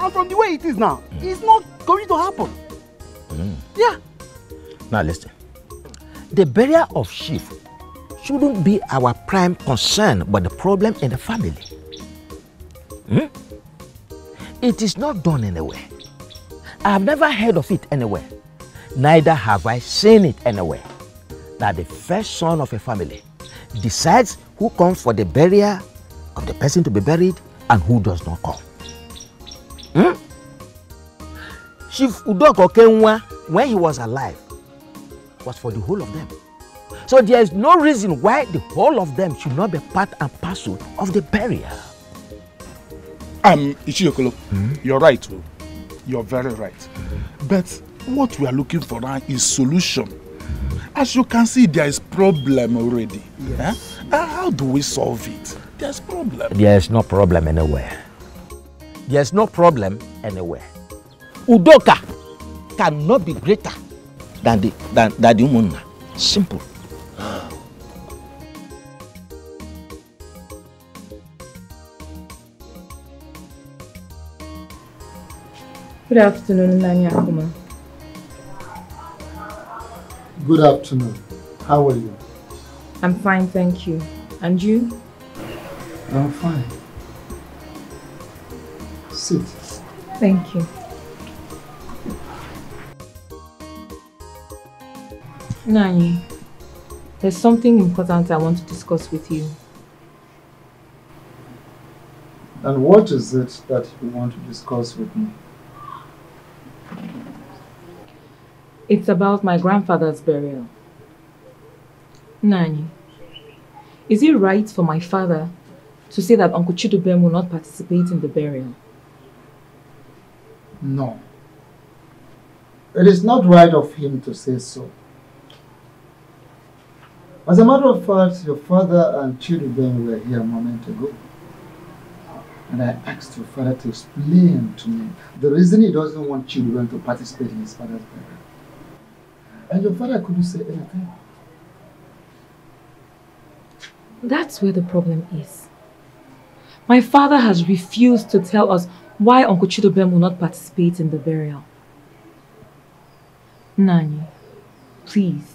And from the way it is now, it's not going to happen. Yeah. Now listen. The burial of Chief shouldn't be our prime concern, but the problem in the family. Hmm? It is not done anywhere. I have never heard of it anywhere. Neither have I seen it anywhere. That the first son of a family decides who comes for the burial of the person to be buried and who does not come. Hmm? Chief Udoka Okenwa, when he was alive, was for the whole of them. So there is no reason why the whole of them should not be part and parcel of the burial. Um, Ichie Okolo, you're right. oh. You're very right. But what we are looking for now is solution. As you can see, there is problem already. Eh? Uh, How do we solve it? there's problem. There's no problem anywhere. There's no problem anywhere. Udoka cannot be greater than the than, than the Umunna. Simple. Good afternoon, Nanya Akuma. Good afternoon. How are you? I'm fine, thank you. And you? I'm fine. Sit. Thank you. Nani, there's something important I want to discuss with you. And what is it that you want to discuss with me? It's about my grandfather's burial. Nani, is it right for my father to say that Uncle Chidubem will not participate in the burial? No. It is not right of him to say so. As a matter of fact, your father and Chidubem were here a moment ago. And I asked your father to explain to me the reason he doesn't want children to participate in his father's burial. And your father couldn't say anything. That's where the problem is. My father has refused to tell us why Uncle Chidubem will not participate in the burial. Nani, please,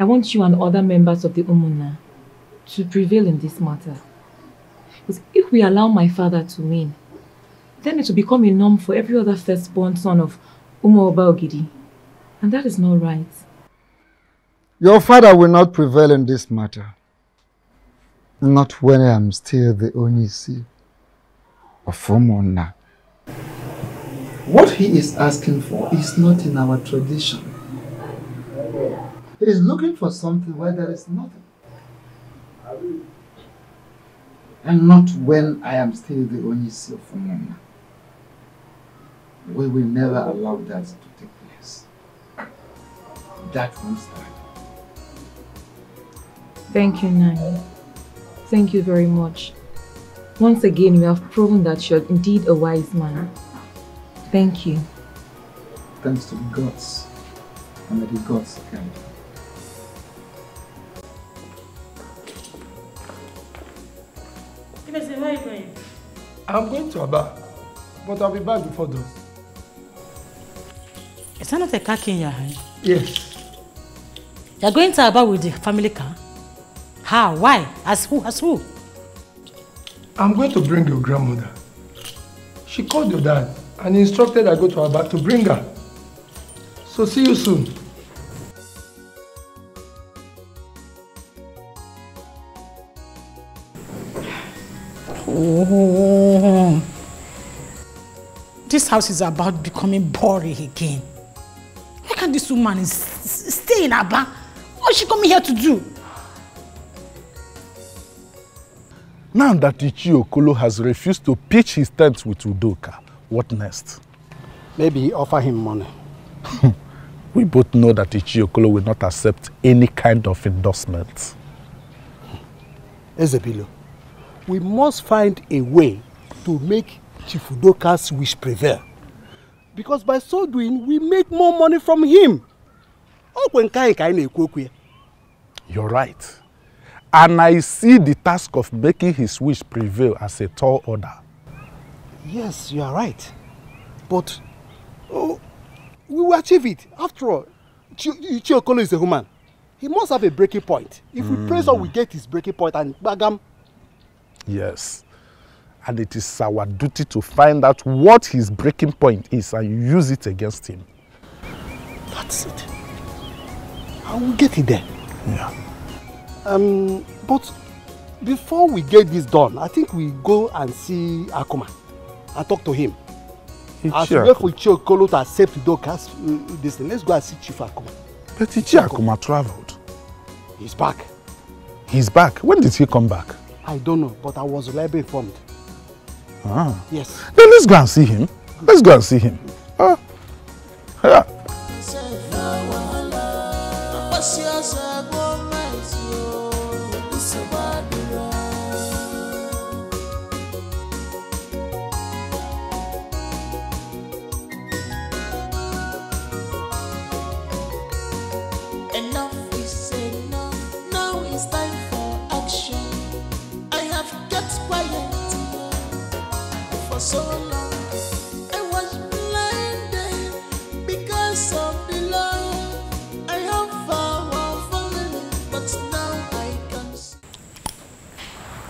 I want you and other members of the Umunna to prevail in this matter. Because if we allow my father to win, then it will become a norm for every other firstborn son of Umo Oba Ogidi. And that is not right. Your father will not prevail in this matter. Not when I am still the Onyisi of Umunna. What he is asking for is not in our tradition. He is looking for something where there is nothing. And not when I am still the Onyisi of Umunna. We will never allow that to take place. That won't start. Thank you, Nani. Thank you very much. Once again, you have proven that you're indeed a wise man. Thank you. Thanks to the gods. And may the gods guide you. I'm going to Aba, but I'll be back before those. Is that not a car key in your hand? Yes. You're going to Aba with the family car? How? Why? As who? As who? I'm going to bring your grandmother. She called your dad and instructed I go to Aba to bring her. So see you soon. Oh. This house is about becoming boring again. Why can't this woman is stay in Aba? What is she coming here to do? Now that Ichie Okolo has refused to pitch his tent with Udoka, what next? Maybe offer him money. We both know that Ichie Okolo will not accept any kind of endorsement. Ezebilo, we must find a way to make Chief Udoka's wish prevail. Because by so doing, we make more money from him. You're right. And I see the task of making his wish prevail as a tall order. Yes, you are right. But oh, we will achieve it. After all, Chi Ichi Okolo is a human. He must have a breaking point. If we praise all, we get his breaking point and bagam. Yes. And it is our duty to find out what his breaking point is and use it against him. That's it. I will get it there. Yeah. Um, but before we get this done, I think we go and see Akuma and talk to him. As we wait for Ichi Okolo to accept Udoka's uh, this thing, let's go and see Chief Akuma. But Ichi Akuma traveled. He's back. He's back. When did he come back? I don't know, but I was reliably informed. Ah. Yes. Then let's go and see him. Let's go and see him. Ah. Yeah.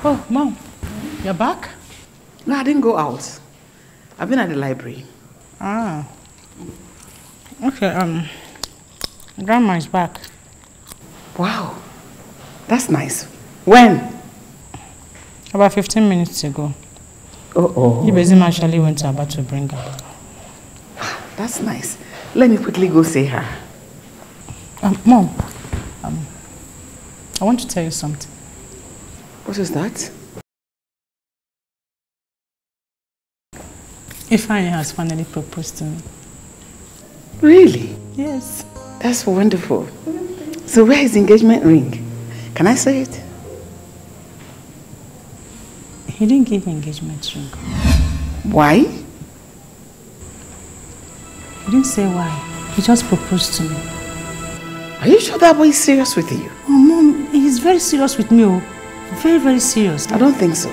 Oh, Mom, you're back? No, I didn't go out. I've been at the library. Ah. Okay, um, grandma is back. Wow, that's nice. When? About 15 minutes ago. Oh, oh. Ibezim actually went to Aba to bring her. That's nice. Let me quickly go see her. Um, Mom, um, I want to tell you something. What is that? Ifeanyi has finally proposed to me. Really? Yes. That's wonderful. So where is the engagement ring? Can I see it? He didn't give me engagement ring. Why? He didn't say why. He just proposed to me. Are you sure that boy is serious with you? Oh, Mom, he's very serious with me. Oh. Very, very serious. I don't think so.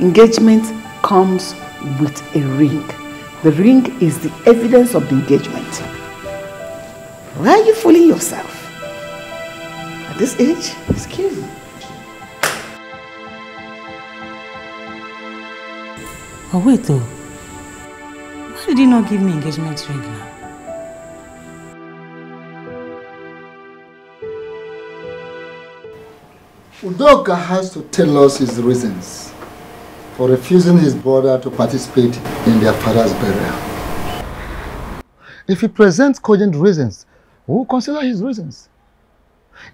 Engagement comes with a ring. The ring is the evidence of the engagement. Why are you fooling yourself? At this age, excuse me. Oh, wait though. Why did he not give me engagement ring now? Udoka has to tell us his reasons for refusing his brother to participate in their father's burial. If he presents cogent reasons, we will consider his reasons.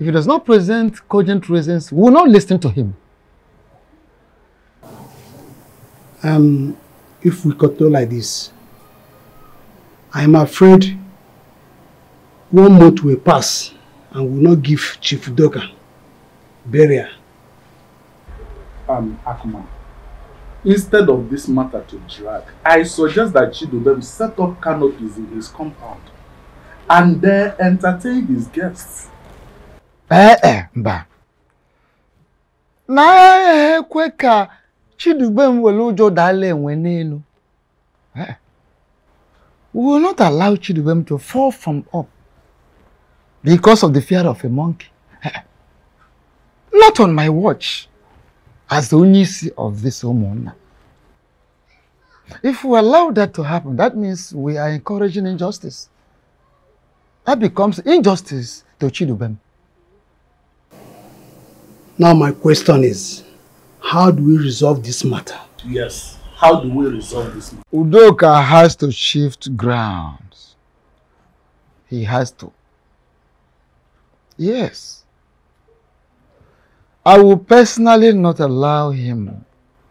If he does not present cogent reasons, we will not listen to him. Um, if we continue like this, I am afraid one month will pass and will not give Chief Udoka burial. Um, Akuma, instead of this matter to drag, I suggest that Chidubem set up canopies in his compound and then entertain his guests. Eh, eh, mba. Na ekwe ka Chidubem were ụjọ dala enwe n'elu. Eh. We will not allow Chidubem to fall from up because of the fear of a monkey. Not on my watch as the onyeisi of this ụmụnna. If we allow that to happen, that means we are encouraging injustice. That becomes injustice to Chidubem. Now my question is, how do we resolve this matter? Yes. How do we resolve this matter? Udoka has to shift grounds. He has to. Yes. I will personally not allow him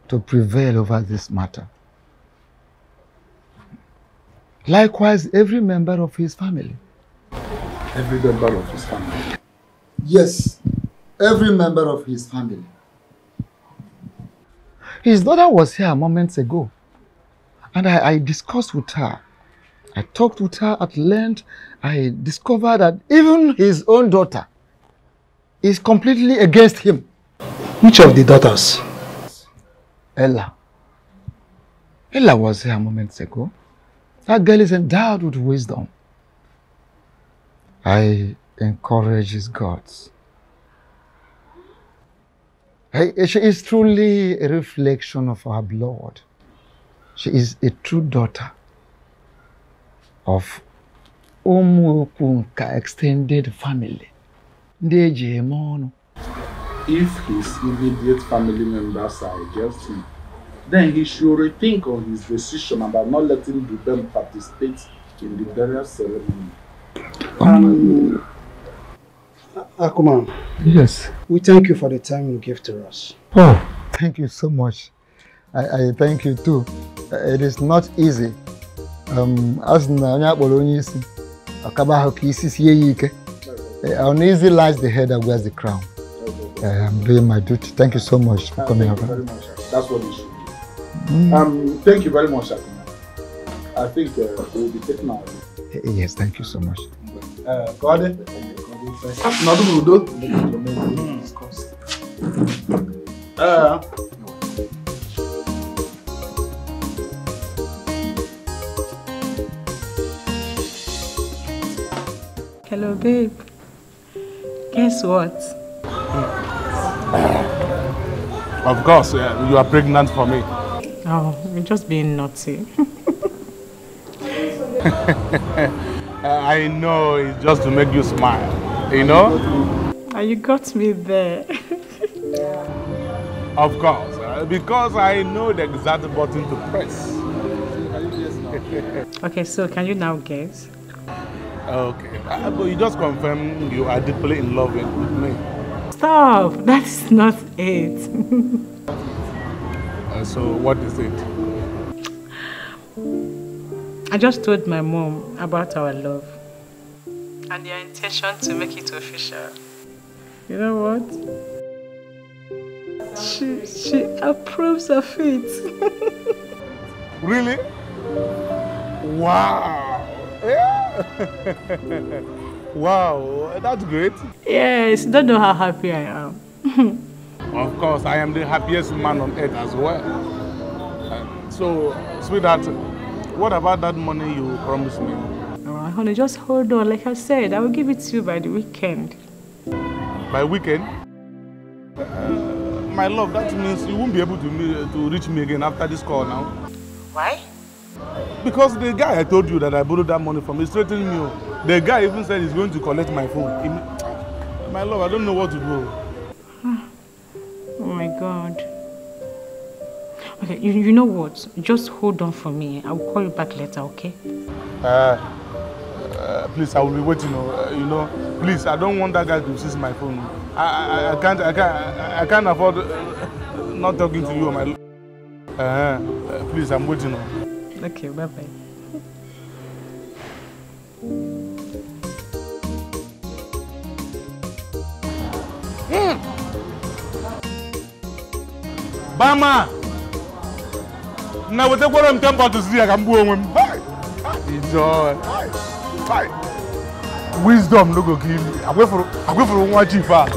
to prevail over this matter. Likewise, every member of his family. Every member of his family. Yes, every member of his family. His daughter was here moments ago, and I, I discussed with her. I talked with her at length. I discovered that even his own daughter is completely against him. Which of the daughters? Ella. Ella was here moments ago. That girl is endowed with wisdom. I encourage his gods. She is truly a reflection of our blood. She is a true daughter of Umukunka extended family. Ndị eji eme ọnụ. If his immediate family members are against him, then he should rethink on his decision about not letting Dubem participate in the burial ceremony. Um, Akuma, Yes. we thank you for the time you gave to us. Oh, thank you so much. I, I thank you too. Uh, It is not easy. Um, as na onye akpọrọ onye isi, ọkaba ahụ ka isi sie ya ike. Onisi lies the head that wears the crown. Okay. Uh, I'm doing my duty. Thank you so much for uh, coming thank over. You very much, sir. That's what we should do. Mm. Um, thank you very much, Akina. I think uh, we'll be taking our. Yes, thank you so much. Uh, God, not do Uh, Hello, babe guess what? Of course, uh, you are pregnant for me. Oh, you're just being naughty. I know it's just to make you smile, you know? And you got me there. Of course, uh, because I know the exact button to press. okay, so can you now guess? Okay, uh, but you just confirm you are deeply in love with me. Stop! That's not it. Uh, so what is it? I just told my mom about our love and their intention to make it official. You know what? She, she approves of it. Really? Wow! Yeah. wow, that's great. yes, don't know how happy I am. Of course, I am the happiest man on earth as well. Uh, so, sweetheart, what about that money you promised me? Alright, honey, just hold on. Like I said, I will give it to you by the weekend. By weekend? Uh, my love, that means you won't be able to, me, to reach me again after this call now. Why? Because the guy I told you that I borrowed that money from is threatening me. oh. The guy even said he's going to collect my phone. Im- My love, I don't know what to do. Oh my god. Okay, you, you know what? Just hold on for me. I will call you back later, okay? Uh, uh, please, I will be waiting. oh, Uh, you know, please, I don't want that guy to seize my phone. I, I, I can't, I can't, I, can't afford uh, not talking to you, my. lo- Uh, uh, please, I'm waiting. oh. Okay, bye bye. Bama! Na wetekwara m 10 bottles ya ka m gbuo onwe m. Enjoy. Hai! Wisdom no go kill me. Akwefuru nwa chief a.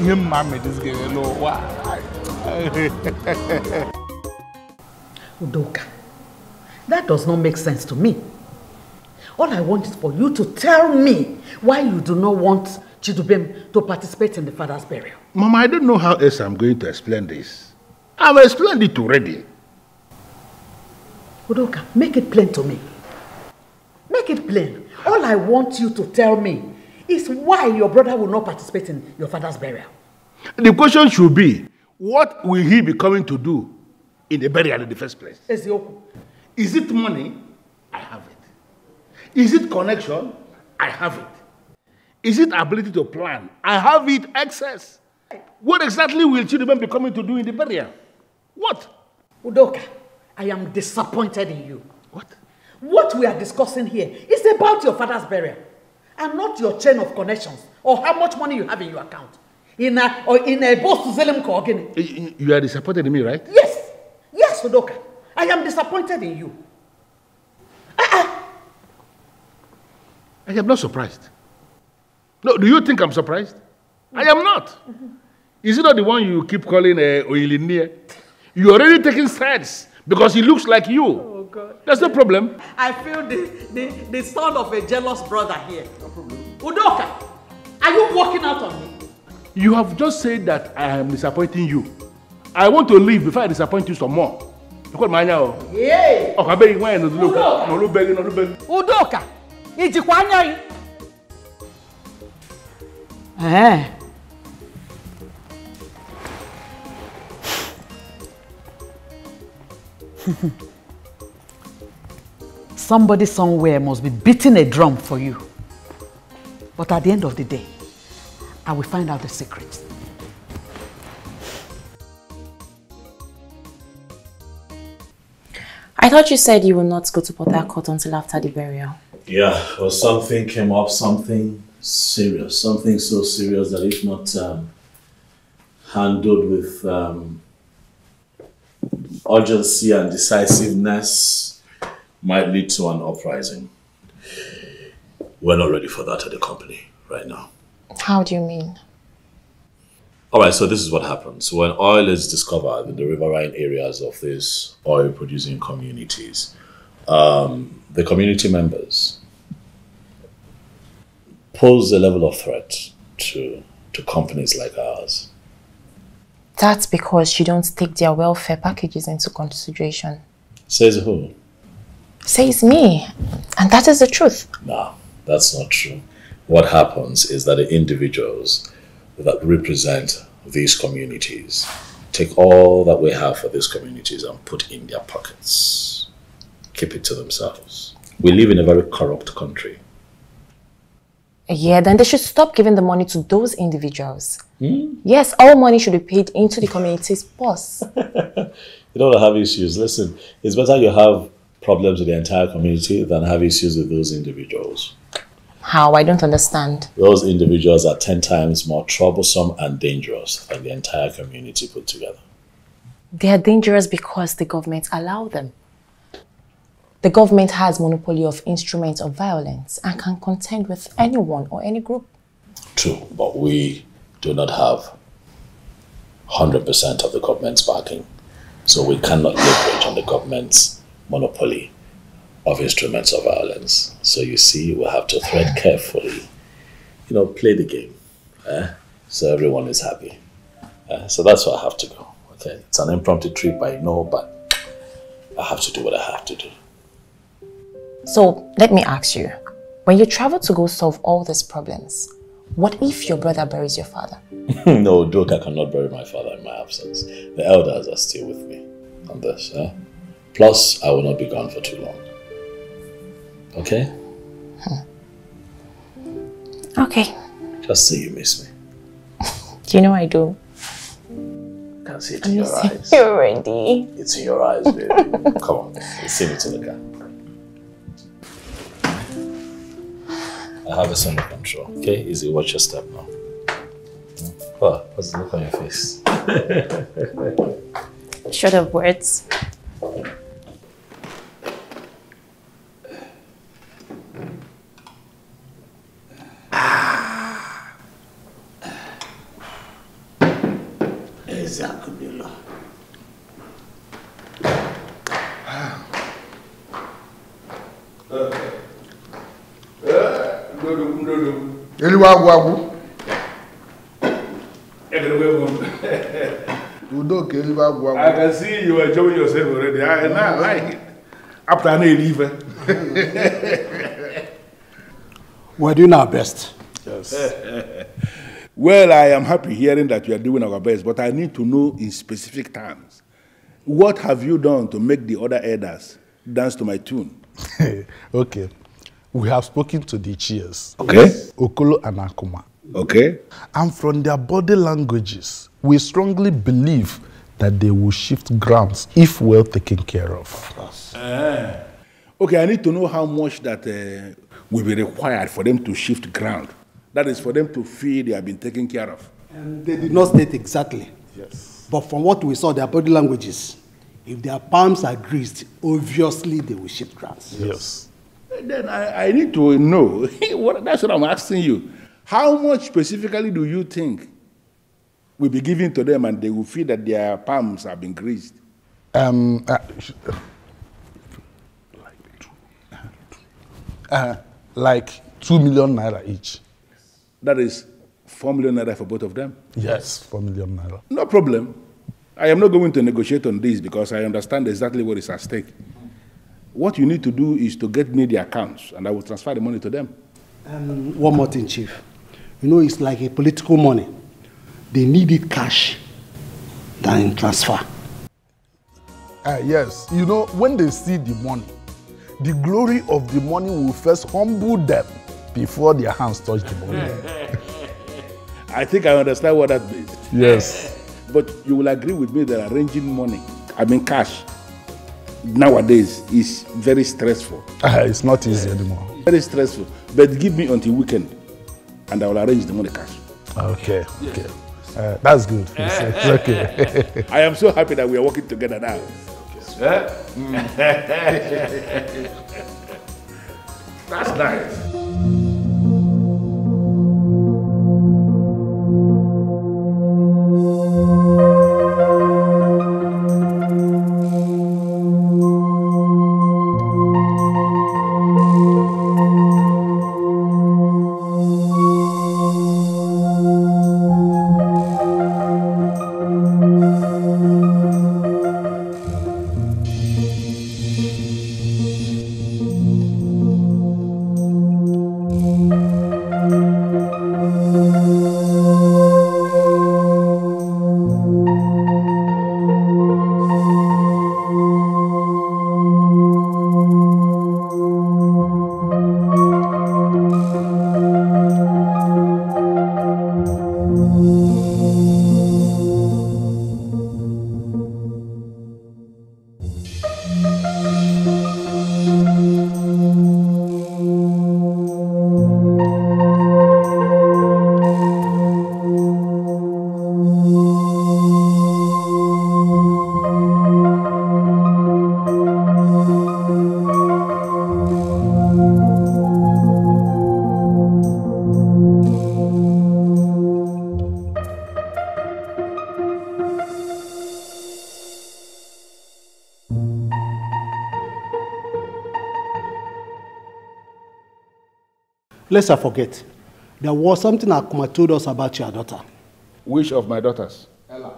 Ihe mma me this girl n'ụwa. Udoka, that does not make sense to me. All I want is for you to tell me why you do not want Chidubem to participate in the father's burial. Mama, I don't know how else I'm going to explain this. I've explained it already. Udoka, make it plain to me. Make it plain. All I want you to tell me is why your brother will not participate in your father's burial. The question should be, what will he be coming to do in the burial in the first place? Ezioku. Is it money? I have it. Is it connection? I have it. Is it ability to plan? I have it excess. What exactly will children be coming to do in the burial? What? Udoka, I am disappointed in you. What? What we are discussing here is about your father's burial and not your chain of connections or how much money you have in your account. In a, or in a boss to Zelim Kogini. You- You are disappointed in me, right? Yes, yes, Udoka. I am disappointed in you. I am not surprised. No, do you think I'm surprised? I am not. Is it not the one you keep calling uh? You already taking sides because he looks like you. Oh, God. That's no problem. I feel the, the, the son of a jealous brother here. No problem. Udoka, are you walking out on me? You have just said that I am disappointing you. I want to leave before I disappoint you some more. Because my now. Yeah. Oh, I beg you, why no look? No look begging, no look begging. Udoka, ijikwa anya gị? Eh. Somebody somewhere must be beating a drum for you. But at the end of the day, I will find out the secret. I thought you said you will not go to Port Harcourt until after the burial. Yeah, well, something came up, something serious, something so serious that if not um, handled with um, urgency and decisiveness, might lead to an uprising. We're not ready for that at the company right now. How do you mean? All right, so this is what happens. When oil is discovered in the riverine areas of these oil producing communities, um, the community members pose a level of threat to, to companies like ours. That's because you don't take their welfare packages into consideration. Says who? Says me. And that is the truth. No, that's not true. What happens is that the individuals that represent these communities take all that we have for these communities and put in their pockets. Keep it to themselves. We live in a very corrupt country. Yeah, then they should stop giving the money to those individuals. Hmm? Yes, all money should be paid into the community's purse. You don't have issues. Listen, it's better you have problems with the entire community than have issues with those individuals. How? I don't understand. Those individuals are 10 times more troublesome and dangerous than the entire community put together. They are dangerous because the government allow them. The government has monopoly of instruments of violence and can contend with anyone or any group. True, but we do not have 100% of the government's backing. So we cannot leverage on the government's monopoly of instruments of violence. So you see, we have to thread carefully, you know, play the game. eh? So everyone is happy. Eh? So that's why I have to go. Okay, it's an impromptu trip, I know, but I have to do what I have to do. So let me ask you, when you travel to go solve all these problems, what if your brother buries your father? no, Doka cannot bury my father in my absence. The elders are still with me on this. Eh? Plus, I will not be gone for too long. Okay? Okay. Just say you miss me. Do you know I do? I can see it in your eyes. you already. It's in your eyes, baby. Come on, let's send it to the car. I have this under control. Okay, easy. Watch your step now. What? What's the look on your face? Short of words. Exactly. Eliwa agwụ agwụ. Udo ka eliwa agwụ agwụ. I can see you enjoying yourself already. I, and I like it. After I leave. We're doing our best. Yes. well, I am happy hearing that you are doing our best, but I need to know in specific terms. What have you done to make the other elders dance to my tune? okay. We have spoken to the cheers. Okay. Okolo and Akuma. Okay. And from their body languages, we strongly believe that they will shift grounds if well taken care of. Ah. Okay, I need to know how much that uh, will be required for them to shift ground. That is for them to feel they have been taken care of. And they did not state exactly. Yes. But from what we saw, their body languages, if their palms are greased, obviously they will shift grounds. Yes. Then I, I need to know. what, that's what I'm asking you. How much specifically do you think will be given to them and they will feel that their palms have been greased? Um, uh, uh, like two million naira each. That is four million naira for both of them. Yes, four million naira. No problem. I am not going to negotiate on this because I understand exactly what is at stake. What you need to do is to get me the accounts and I will transfer the money to them. Um, one more thing, Chief. You know, it's like a political money. They need it cash than in transfer. Uh, yes, you know, when they see the money, the glory of the money will first humble them before their hands touch the money. I think I understand what that means. Yes. But you will agree with me that arranging money, I mean cash, nowadays is very stressful. Uh, it's not easy anymore. Very stressful. But give me until weekend and I will arrange the money cash. Okay, okay. Uh, that's good. It's, it's okay. I am so happy that we are working together now. Mm. That's nice. Let's not forget. There was something Akuma told us about your daughter. Which of my daughters? Ella.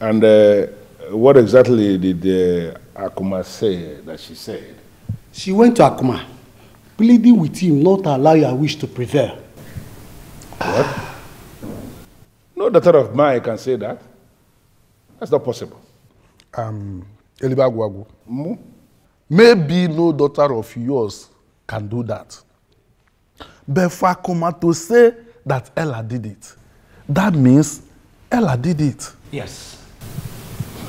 And uh, what exactly did uh, Akuma say that she said? She went to Akuma, pleading with him not to allow your wish to prevail. What? No daughter of mine can say that. That's not possible. Um, Elibagwagu. Maybe no daughter of yours can do that. Akuma to say that Ella did it, that means Ella did it. Yes.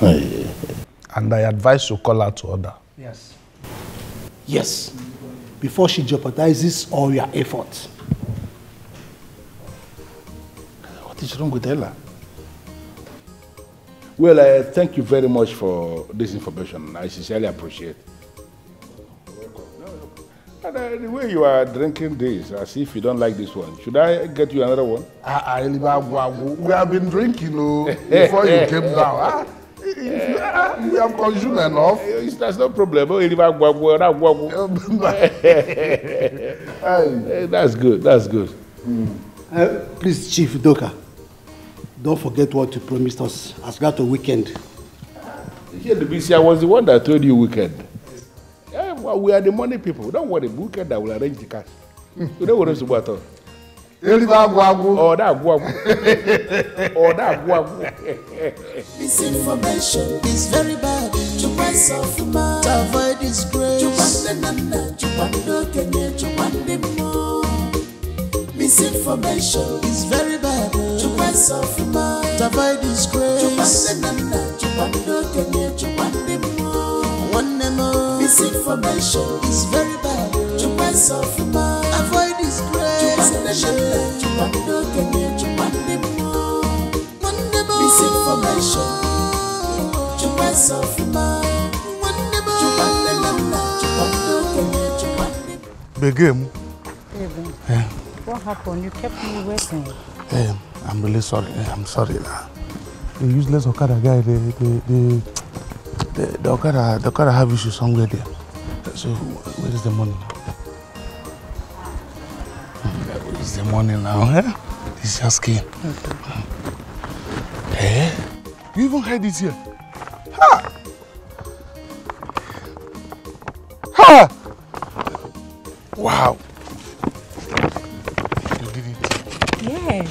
And I advise you call her to order. Yes. Yes. Before she jeopardizes all your efforts. What is wrong with Ella? Well, uh, thank you very much for this information. I sincerely appreciate And uh, the way you are drinking this, as if you don't like this one, should I get you another one? Ah, ah, Elibagwagu, we have been drinking oh, before you came down. Ah, ah, we have consumed enough. It's, that's no problem. Oh. Eh, That's good, that's good. Uh, please, Chief Doka, don't forget what you promised us as got a weekend. Here, the BC, I was the one that told you weekend. Yeah, well, we are the money people. Don't worry, weekend I will arrange the cash. You don't worry about it. Elibagwagu. Oh, that guagu. Oh, that guagu. Misinformation is very bad. Chupasa fuma to avoid disgrace. Chupande nana, chupando kenye, chupande mo. Misinformation is very bad. Chupasa fuma to avoid disgrace. Chupande nana, chupando kenye, chupande mo. One more. Misinformation is very bad. Chupasa fuma avoid disgrace. Chupande nana, chupando kenye, chupande mo. One more. Misinformation. Chupasa fuma. One more. Chupande nana, chupando kenye, chupande Begum. Baby, Yeah. what happened? You kept me waiting. Hey, I'm really sorry. Eh, I'm sorry. Nah. The useless Okada guy, the the the the, the Okada the Okada have issue somewhere there. So where is the money now? Hmm, Where is the money now? Eh? This just came. Eh? You even hide it here? Ha! Ha! Wow. You did it. Yes.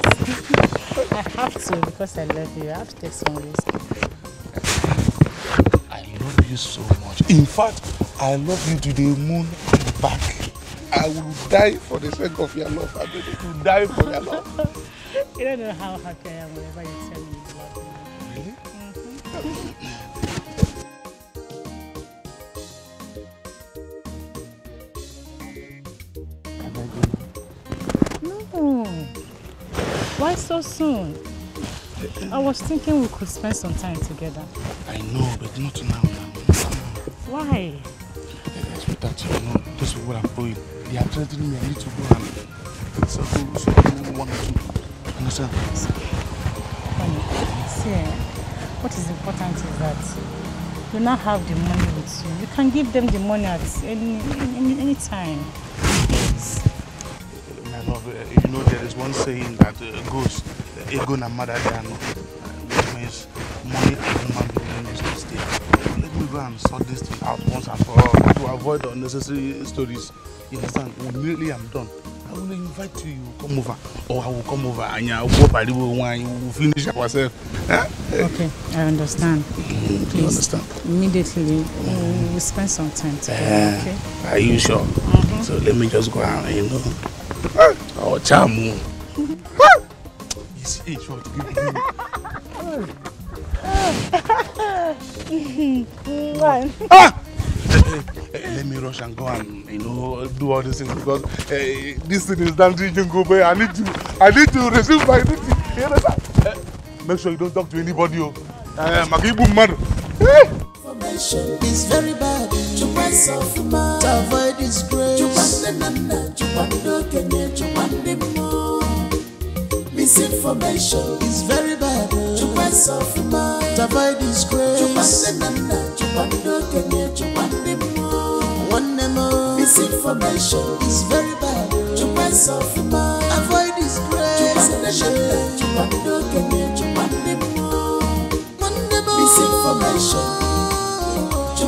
I have to because I love you. I have to take some risk. I love you so much. In fact, I love you to the moon and back. I will die for the sake of your love. Ready to die for your love. you don't know how happy I am whenever you tell me you love me. Really? No. Why so soon? I was thinking we could spend some time together. I know, but not now. Why? Sweetheart, you know, those people I'm going, they are threatening me. I need to go and so, so one or two. Understand? Honey, see, eh, what is important is that you now have the money with you. You can give them the money at any any, any time. Uh, you know, there is one saying that uh, goes, uh, ego na mother than, uh, which means money and human being is to stay. Let me go and sort this thing out once and for all to avoid unnecessary stories. You understand? Immediately I'm done. I will invite you, you will come over, or I will come over and I will go by the wine, we will finish ourselves. Huh? Okay, I understand. You Please, understand? immediately we will spend some time together. Uh, Okay. Are you sure? So let me just go and, you know, oh, charm. It's age for to give you. Ah! Eh, let me rush and go and you know do all these things because uh, this thing is done to go but I need to I need to resume my duty. You understand? Eh, make sure you don't talk to anybody. Oh, uh, Magibu man. Information is very bad. To avoid disgrace. Chupande nana, chupando kenye, chupande mo. Misinformation is very bad. To avoid disgrace. Chupande nana, chupando kenye, chupande mo. One more. Misinformation is very bad. Sofuma, avoid disgrace. Chukwa ndo kenye, chukwa ndemo. Misinformation,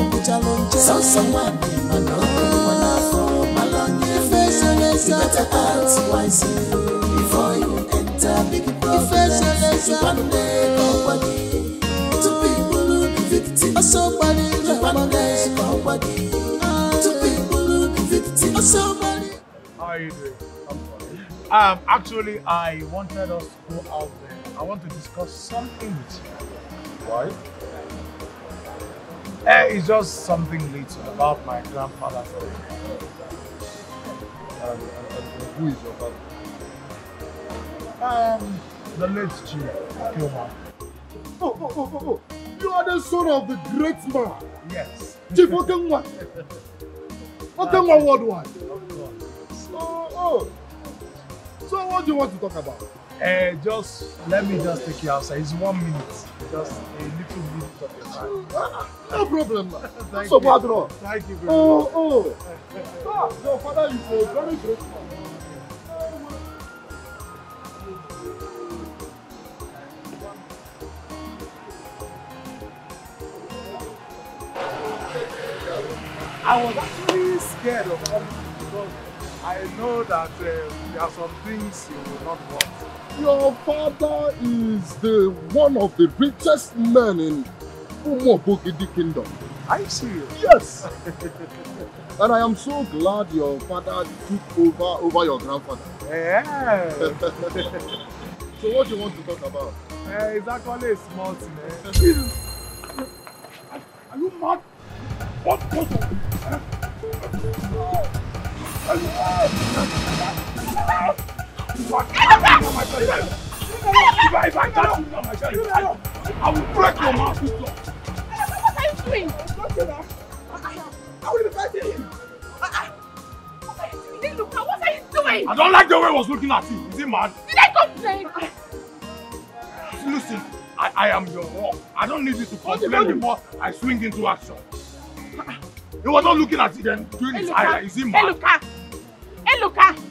If you gonna put your lunch, so someone mano manafo malonye face You better act wisely before you enter big problems. Chupande kawadi, two people who the victim. Oh, somebody, Chupande kawadi, two people who the victim. Oh, somebody. How are you doing? Um, actually, I wanted us to go out there. I want to discuss something with you. Why? Uh, it's just something little about my grandfather's death. And, and, and who is your father? Um, the late Chief Kilman. Oh, oh, oh, oh, oh. You are the son of the great man. Yes. Chief Okenwa. Okenwa worldwide. Oh, oh. So what do you want to talk about? Uh, just let me just take you outside. It's one minute. Just a little bit of your time. No problem. Thank so you. bad, no. Thank you very Oh, much. oh. Ah, your father is very man. I was actually scared of coming because I know that uh, there are some things you will not want. Your father is the one of the richest men in Umobogidi Kingdom. Are you serious? Yes. and I am so glad your father took over over your grandfather. Yeah. so what do you want to talk about? Uh, it's actually a small thing. Eh? Are you mad? What? What? If I, if I you now, myself, I, I will break your mouth with law. What are you doing? I will be fighting him. What are you doing? Luca, what are you doing? I don't like the way he was looking at you. Is he mad? Did I complain? Listen, I, I am your rock. I don't need you to complain before I swing into action. He was not looking at you then, doing his eye. Is he Hey, mad? Hey, Luca. What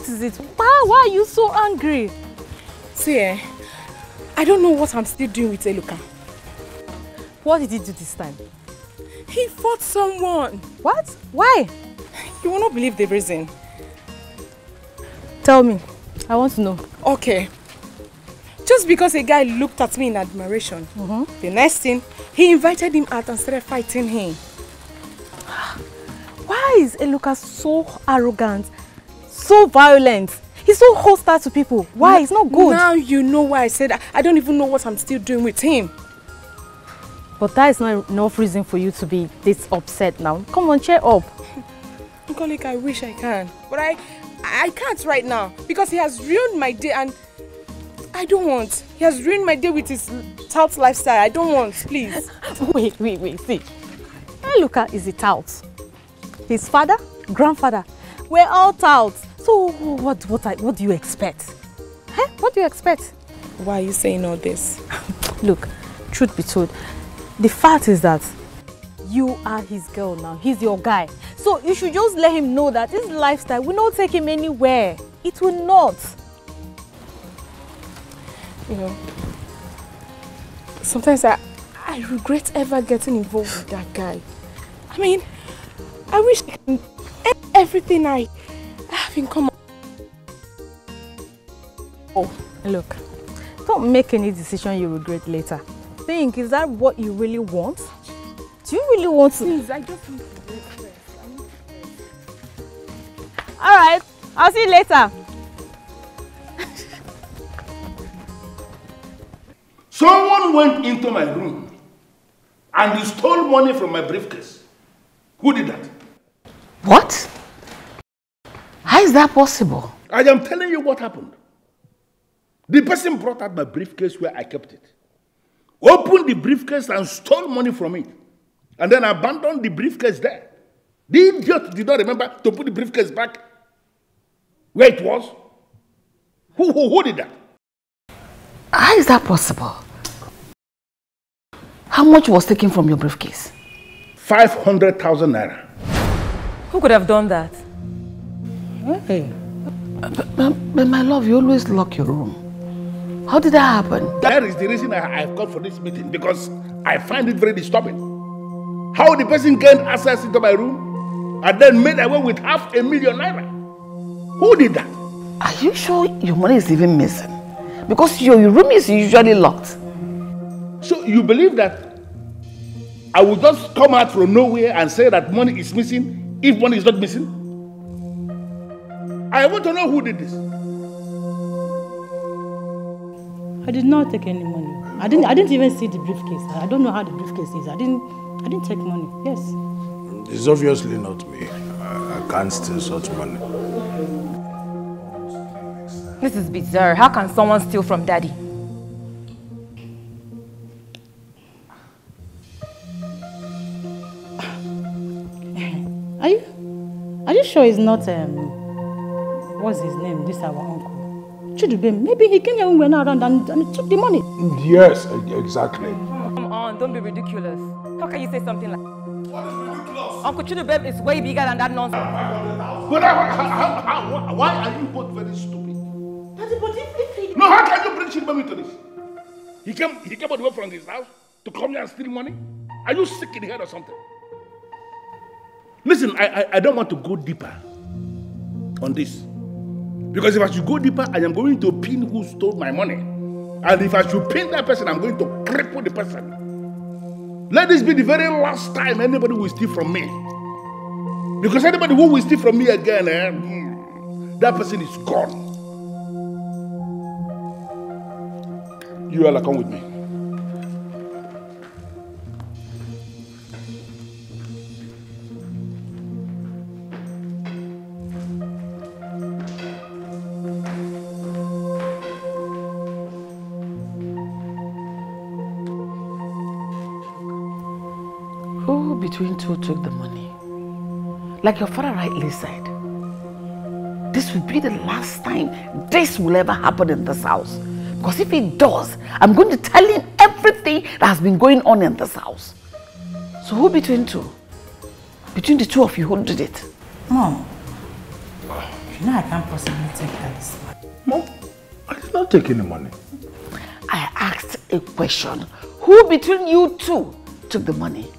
what is it? Why, why are you so angry? See, eh, I don't know what I'm still doing with Eluka. What did he do this time? He fought someone. What? Why? You will not believe the reason. Tell me. I want to know. Okay. Just because a guy looked at me in admiration, the next thing, he invited him out and started fighting him. Why is Eluka so arrogant, so violent? He's so hostile to people. Why? It's not good. Now you know why I said I, I don't even know what I'm still doing with him. But that is not enough reason for you to be this upset now. Come on, cheer up. Uncle I wish I can. But I, I can't right now because he has ruined my day and I don't want. He has ruined my day with his tout lifestyle. I don't want, please. wait, wait, wait, see. Eluka is a tout. His father, grandfather, we're all touts. So what, what, I- what do you expect? Huh? What do you expect? Why are you saying all this? Look, truth be told, the fact is that you are his girl now. He's your guy. So you should just let him know that this lifestyle will not take him anywhere. It will not. You know, sometimes I, I regret ever getting involved with that guy. I mean, I wish I everything I have in common. Oh, look, don't make any decision you regret later. Think, is that what you really want? Do you really want to? Please, I just need to break first. All right, I'll see you later. Someone went into my room and he stole money from my briefcase. Who did that? What? How is that possible? I am telling you what happened. The person brought out my briefcase where I kept it, opened the briefcase and stole money from it, and then abandoned the briefcase there. The idiot did not remember to put the briefcase back where it was. Who, who, who did that? How is that possible? How much was taken from your briefcase? 500,000 naira. Who could have done that? Hey. But, but, but my love, you always lock your room. How did that happen? That is the reason I, I've come for this meeting because I find it very disturbing. How the person gained access into my room and then made away with half a million naira. Who did that? Are you sure your money is even missing? Because your, your room is usually locked. So you believe that I will just come out from nowhere and say that money is missing if money is not missing? I want to know who did this. I did not take any money. I didn't. I didn't even see the briefcase. I don't know how the briefcase is. I didn't. I didn't take money. Yes. It's obviously not me. I, I can't steal such money. This is bizarre. How can someone steal from daddy? Are you? Are you sure it's not um? What's his name? This our uncle. Chidubem. Maybe he came here when we were not around and, and took the money. Yes, exactly. Come on, don't be ridiculous. How can you say something like What is ridiculous? Uncle Chidubem is way bigger than that nonsense. But how, why are you both very stupid? Daddy, but if, if he... No, how can you bring Chidubem into this? He came, he came all the way from his house to come here and steal money? Are you sick in the head or something? Listen, I, I, I don't want to go deeper on this. Because if I should go deeper, I am going to pin who stole my money. And if I should pin that person, I'm going to cripple the person. Let this be the very last time anybody will steal from me. Because anybody who will steal from me again, eh, hmm, that person is gone. You all come with me. Between two took the money? Like your father rightly said, this will be the last time this will ever happen in this house. Because if it does, I'm going to tell him everything that has been going on in this house. So who between two? Between the two of you, who did it? Mom, you know I can't possibly take that. Mom, I did not take any money. I asked a question. Who between you two took the money?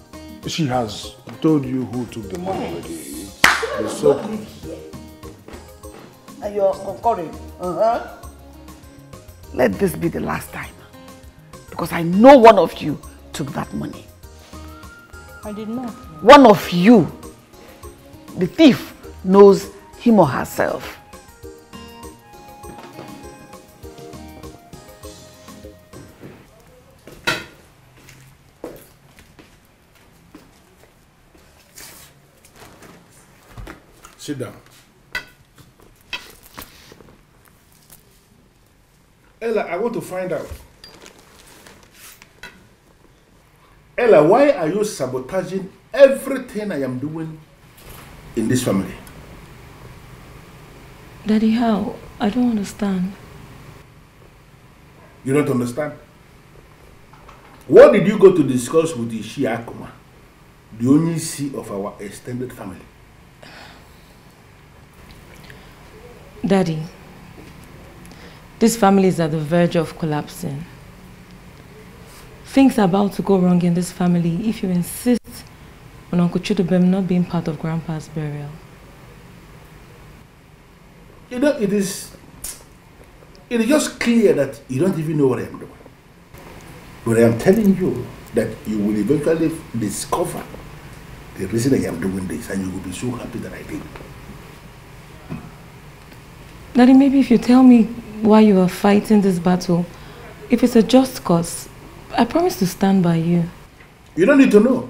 She has told you who took the money already. It's, it's so And you're concurring. Uh-huh. Let this be the last time. Because I know one of you took that money. I did not. One of you, the thief, knows him or herself. Sit down. Ella, I want to find out. Ella, why are you sabotaging everything I am doing in this family? Daddy, how? I don't understand. You don't understand? What did you go to discuss with Ishi Akuma, the only C of our extended family? Daddy, this family is at the verge of collapsing. Things are about to go wrong in this family if you insist on Uncle Chidubem not being part of Grandpa's burial. You know, it is, it is just clear that you don't even know what I am doing. But I am telling you that you will eventually discover the reason I am doing this and you will be so happy that I did. Daddy, maybe if you tell me why you are fighting this battle, if it's a just cause, I promise to stand by you. You don't need to know.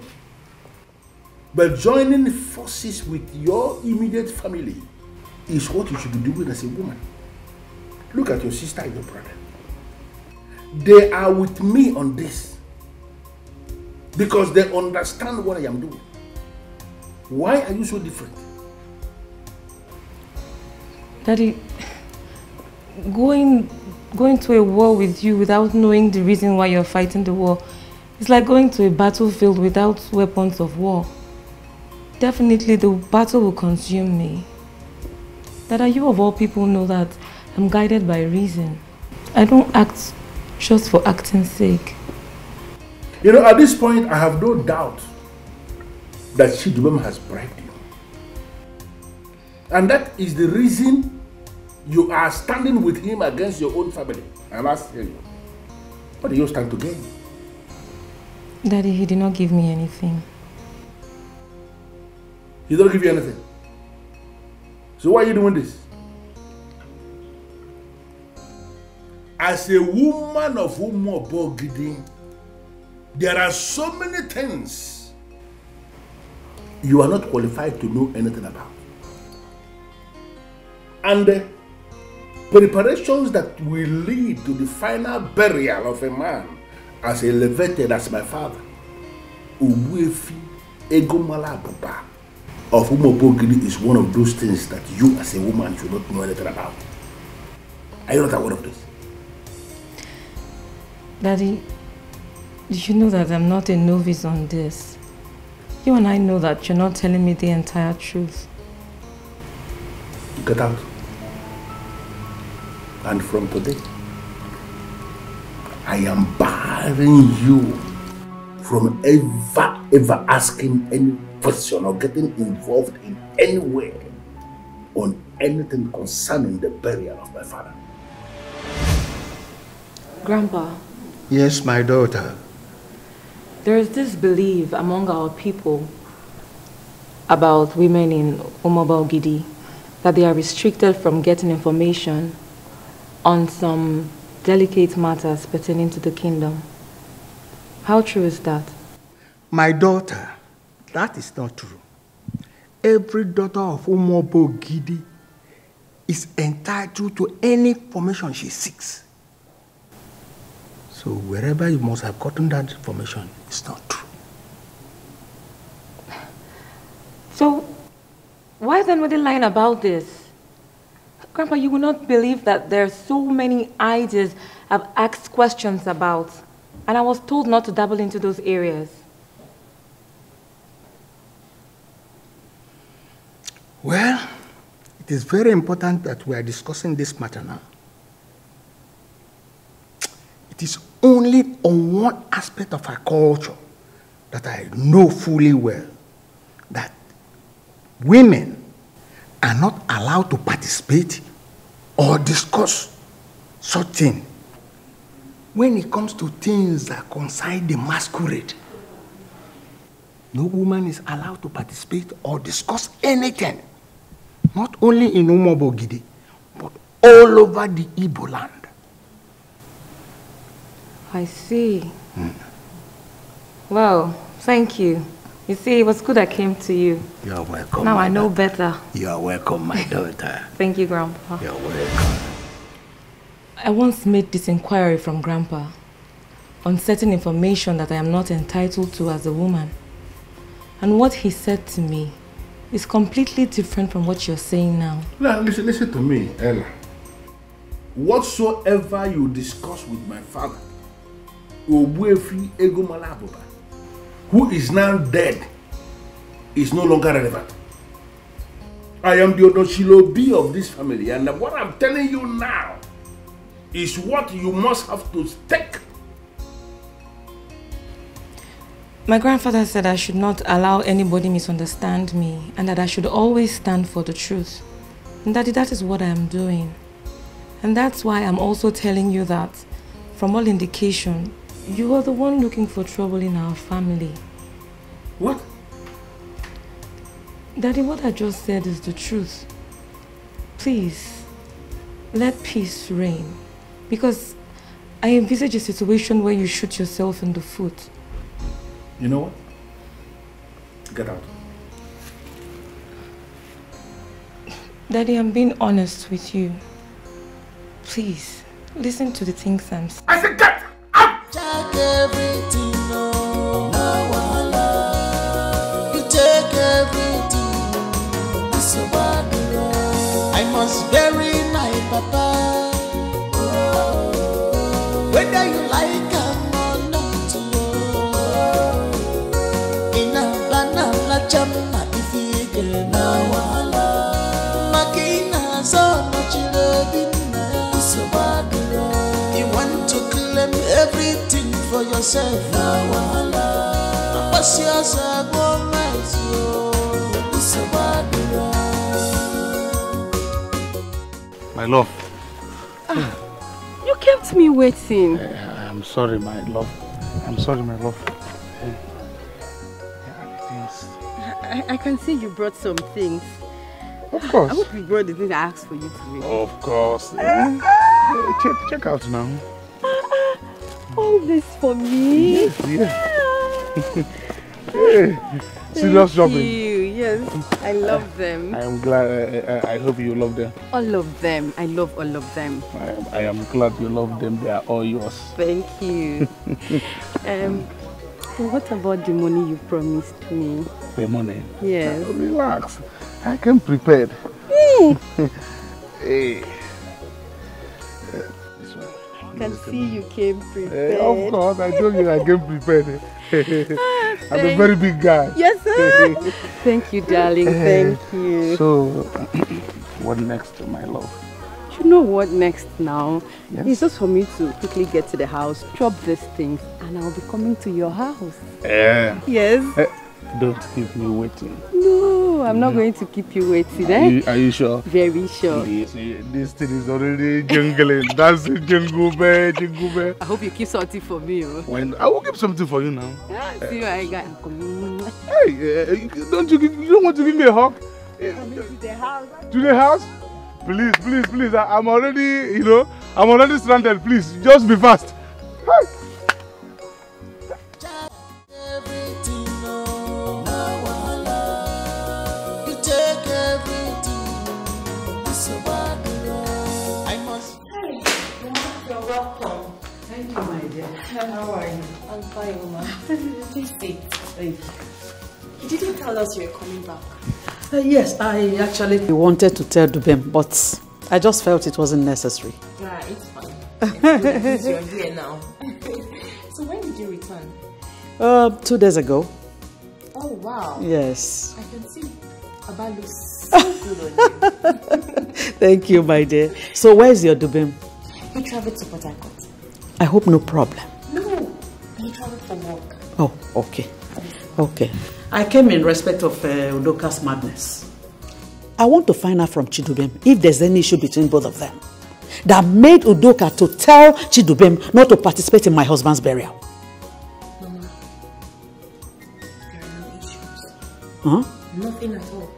But joining forces with your immediate family is what you should be doing as a woman. Look at your sister and your brother. They are with me on this because they understand what I am doing. Why are you so different? Daddy, going going to a war with you without knowing the reason why you're fighting the war is like going to a battlefield without weapons of war. Definitely the battle will consume me. That you of all people know that I'm guided by reason. I don't act just for acting's sake. You know, at this point, I have no doubt that Chidubem has bribed. And that is the reason you are standing with him against your own family. I'm asking you, what do you stand to gain? Daddy, he did not give me anything. He don't give you anything. So why are you doing this? As a woman of Umobogidi, there are so many things you are not qualified to know anything about. And the preparations that will lead to the final burial of a man as elevated as my father, Ubuefi Egomala Baba of Umobogidi is one of those things that you as a woman should not know anything about. Are you not aware of this? Daddy, you know that I'm not a novice on this. You and I know that you're not telling me the entire truth. Get out. And from today, I am barring you from ever, ever asking any question or getting involved in any way on anything concerning the burial of my father. Grandpa, Yes, my daughter. there is this belief among our people about women in Umobogidi that they are restricted from getting information on some delicate matters pertaining to the kingdom. How true is that? My daughter, that is not true. Every daughter of Umobogidi is entitled to any information she seeks. So wherever you must have gotten that information, it's not true. So, why then were they lying about this? Grandpa, you will not believe that there are so many ideas I've asked questions about, and I was told not to dabble into those areas. Well, it is very important that we are discussing this matter now. It is only on one aspect of our culture that I know fully well that women are not allowed to participate or discuss such things. When it comes to things that concern the masquerade, no woman is allowed to participate or discuss anything, not only in Umobogidi, but all over the Igbo land. I see. Well, thank you. You see, it was good I came to you. You're welcome. now I know daughter. better. You're welcome, my daughter. Thank you, Grandpa. You're welcome. I once made this inquiry from Grandpa on certain information that I am not entitled to as a woman. And what he said to me is completely different from what you're saying now. Now, listen, listen to me, Ella. Whatsoever you discuss with my father, Ogbuefi Egomala Abuba, who is now dead, is no longer relevant. I am the Odoshilobi of this family, and what I'm telling you now is what you must have to take. My grandfather said I should not allow anybody misunderstand me and that I should always stand for the truth. And daddy, that is what I am doing. And that's why I'm also telling you that, from all indication, you are the one looking for trouble in our family. What? Daddy, what I just said is the truth. Please, let peace reign. Because I envisage a situation where you shoot yourself in the foot. You know what? Get out. Daddy, I'm being honest with you. Please, listen to the things I'm saying. I said get You take everything. I must for yourself. No wahala. What's yours? I go right, yo. It's a bad. My love, ah, You kept me waiting. Eh, I'm sorry, my love. I'm sorry, my love. I, I can see you brought some things. Of course. I hope you brought the things I asked for you to bring. Of course. Check, check out now. All this for me? Yes, yes. hey, serious Thank shopping. you. Yes, I love them. I am glad. I, I, I hope you love them. All of them. I love all of them. I am, I am glad you love them. They are all yours. Thank you. um, what about the money you promised me? The money. Yes. Relax. I came prepared. Hmm. hey. I can see you came prepared. Eh, of course, I told you I came prepared. I'm a very big guy. Yes, sir. Thank you, darling. Thank you. So, what next, my love? You know what next now? Yes. It's just for me to quickly get to the house, drop these things, and I'll be coming to your house. Eh, Yes. eh, don't keep me waiting. No, I'm not going to keep you waiting, Are eh? you, are you sure? Very sure. Yes, this thing is already jingling. That's a jingle bell, jingle bell. I hope you keep something for me. Oh. When I will give something for you now. Ah, see what I got. Hey, you- don't you give, you don't want to give me a hug Eh, to the house? Please, please, please. I, I'm already, you know, I'm already stranded. Please, just be fast. Hey. Welcome. Thank you, my dear. How are you? I'm fine, Mama. Please sit. Thank you. You didn't tell us you were coming back. Uh, yes, I actually wanted to tell Dubem, but I just felt it wasn't necessary. Nah, it's fine. It's you're here now. so when did you return? Uh, two days ago. Oh wow. Yes. I can see Aba looks so good on you. Thank you, my dear. So where's your Dubem? He traveled to Port Harcourt. I hope no problem. No, he traveled for work. Oh, okay. Okay. I came in respect of uh, Udoka's madness. I want to find out from Chidubem if there's any issue between both of them that made Udoka to tell Chidubem not to participate in my husband's burial. Mama, there are no issues. Huh? Nothing at all.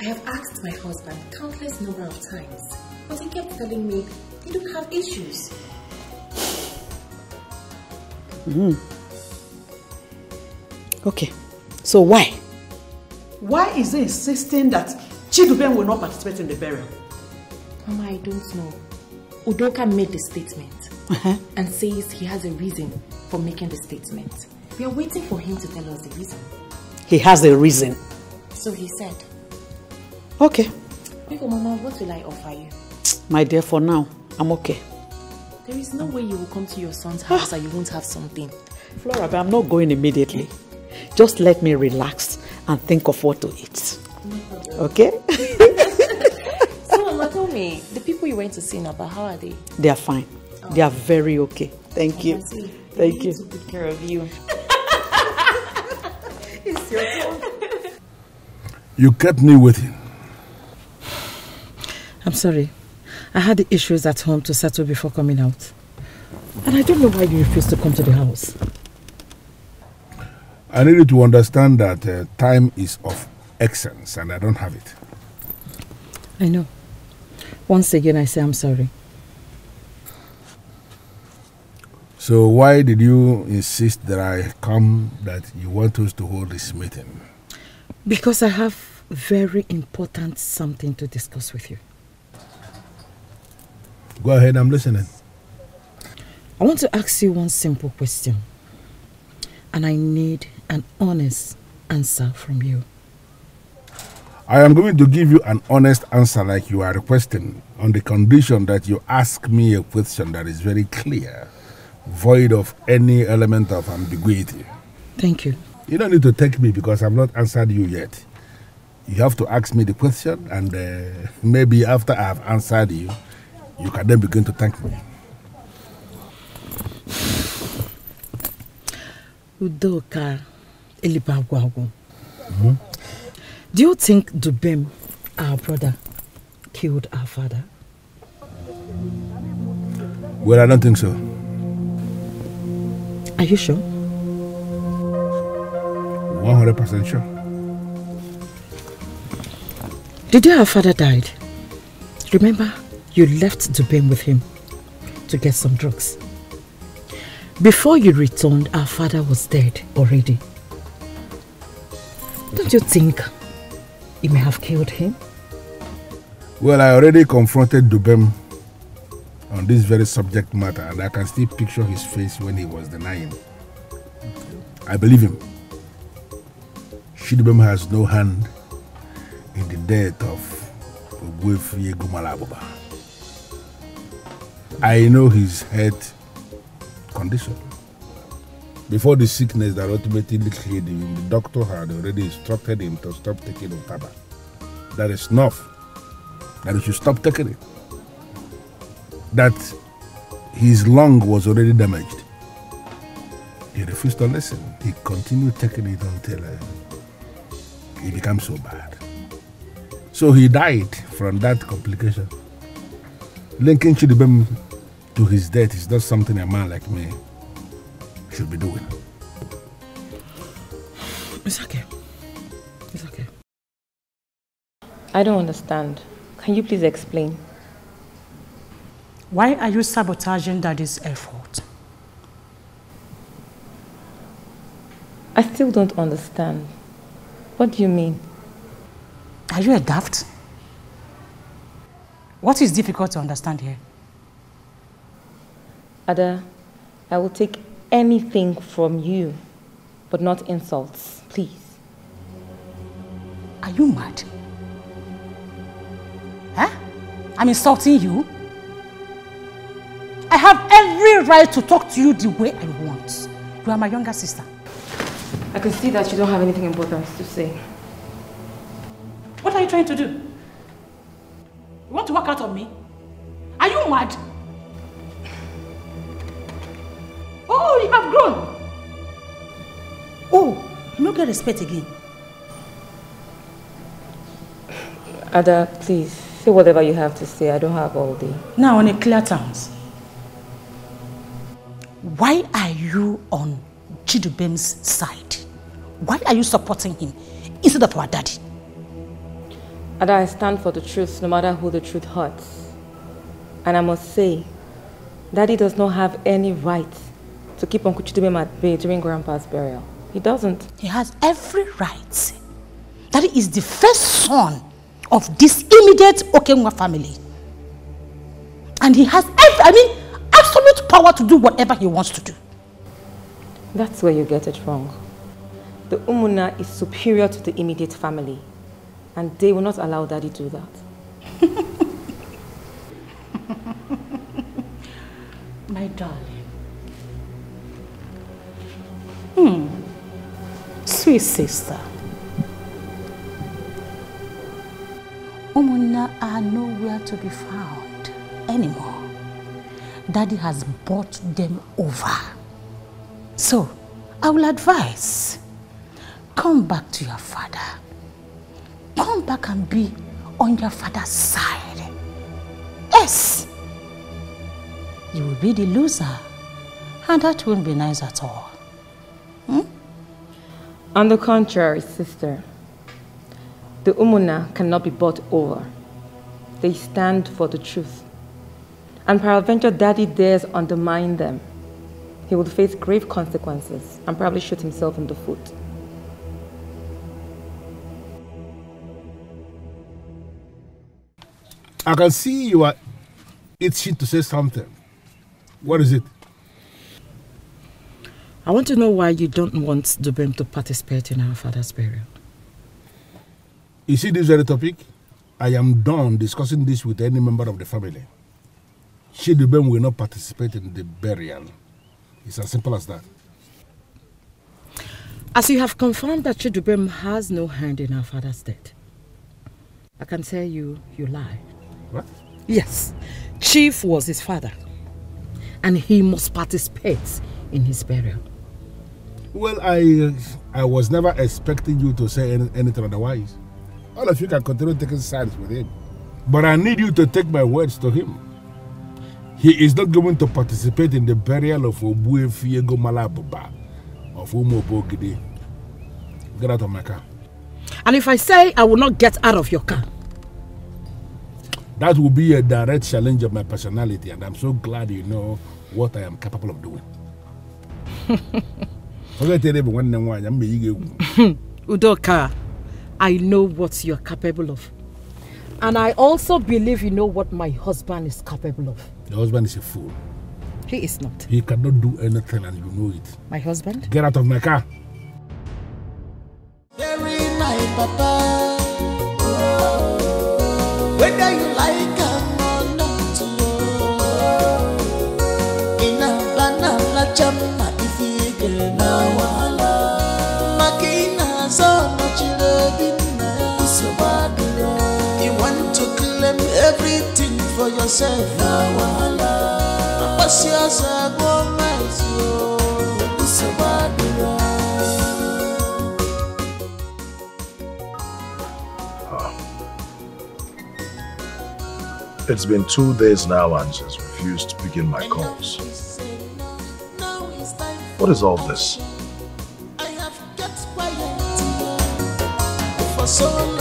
I have asked my husband countless number of times, but he kept telling me they don't have issues. Mm. Okay. So why? Why is he insisting that Chidubem will not participate in the burial? Mama, I don't know. Udoka made the statement Uh-huh. and says he has a reason for making the statement. We are waiting for him to tell us the reason. He has a reason. So he said, Okay, Biko Mama, what will I offer you? my dear, for now, I'm okay. There is no way you will come to your son's house ah. and you won't have something. Flora, but I'm not going immediately. Just let me relax and think of what to eat. Okay? so Mama, tell me, the people you went to see in Aba, how are they? They are fine. Oh. They are very okay. Thank you. see. Thank you. Take care of you. it's your turn. You kept me waiting. I'm sorry. I had the issues at home to settle before coming out. And I don't know why you refused to come to the house. I needed to understand that uh, time is of essence and I don't have it. I know. Once again, I say I'm sorry. So why did you insist that I come, that you want us to hold this meeting? Because I have very important something to discuss with you. Go ahead, I'm listening. I want to ask you one simple question. And I need an honest answer from you. I am going to give you an honest answer like you are requesting on the condition that you ask me a question that is very clear, void of any element of ambiguity. Thank you. You don't need to take me because I've not answered you yet. You have to ask me the question, and uh, maybe after I have answered you, you can then begin to thank me. Udoka Elibagwago. Hmm? Do you think Dubem, our brother, killed our father? Well, I don't think so. Are you sure? 100% sure. The day our father died, remember you left Dubem with him to get some drugs. Before you returned, our father was dead already. Don't you think he may have killed him? Well, I already confronted Dubem on this very subject matter, and I can still picture his face when he was denying. I believe him. Chidubem has no hand in the death of Ogbuefi Egomala Abuba. I know his health condition. Before the sickness that ultimately killed him, the doctor had already instructed him to stop taking Otaba. That is enough. That he should stop taking it. That his lung was already damaged. He refused to listen. He continued taking it until uh, he became so bad. So he died from that complication. Linking Chidubem to his death is not something a man like me should be doing. It's okay. It's okay. I don't understand. Can you please explain? Why are you sabotaging daddy's effort? I still don't understand. What do you mean? Are you a daft? What is difficult to understand here? Ada, I will take anything from you, but not insults, please. Are you mad? Huh? I'm insulting you? I have every right to talk to you the way I want. You are my younger sister. I can see that you don't have anything important to say. What are you trying to do? You want to walk out on me? Are you mad? Oh, you have grown. Oh, you no get respect again. Ada, please, say whatever you have to say. I don't have all day. Now, on a clear terms, why are you on Chidubem's side? Why are you supporting him instead of our daddy? Ada, I stand for the truth no matter who the truth hurts. And I must say, Daddy does not have any right to keep Uncle Chidubem at bay during Grandpa's burial. He doesn't. He has every right. That he is the first son of this immediate Okenwa family. And he has, every, I mean, absolute power to do whatever he wants to do. That's where you get it wrong. The Umunna is superior to the immediate family, and they will not allow daddy to do that. My darling. Hmm. Sweet sister. Umunna are nowhere to be found anymore. Daddy has bought them over. So, I will advise, come back to your father. Come back and be on your father's side. Yes. You will be the loser. And that won't be nice at all. Hmm? On the contrary, sister, the Umunna cannot be bought over. They stand for the truth. And peradventure daddy dares undermine them. He will face grave consequences and probably shoot himself in the foot. I can see you are itching to say something. What is it? I want to know why you don't want Dubem to participate in our father's burial. You see this very topic? I am done discussing this with any member of the family. Chidubem will not participate in the burial. It's as simple as that. As you have confirmed that Chidubem has no hand in our father's death, I can tell you, you lie. What? Yes, Chief was his father, and he must participate in his burial. Well, I I was never expecting you to say any, anything otherwise. All of you can continue taking sides with him. But I need you to take my words to him. He is not going to participate in the burial of Obuefiego Malabuba of Umobogide. Get out of my car. And if I say I will not get out of your car, That will be a direct challenge of my personality, and I'm so glad you know what I am capable of doing. Forget it, everyone, and one, I'm being Udoka, I know what you're capable of. And I also believe you know what my husband is capable of. Your husband is a fool. He is not. He cannot do anything, and you know it. My husband? Get out of my car. Bury my papa. Whether you like am or not, in a banana chama yourself na wala. What's yours? I go my so. It's been two days now and she's refused to begin my calls. What is all this? for so long.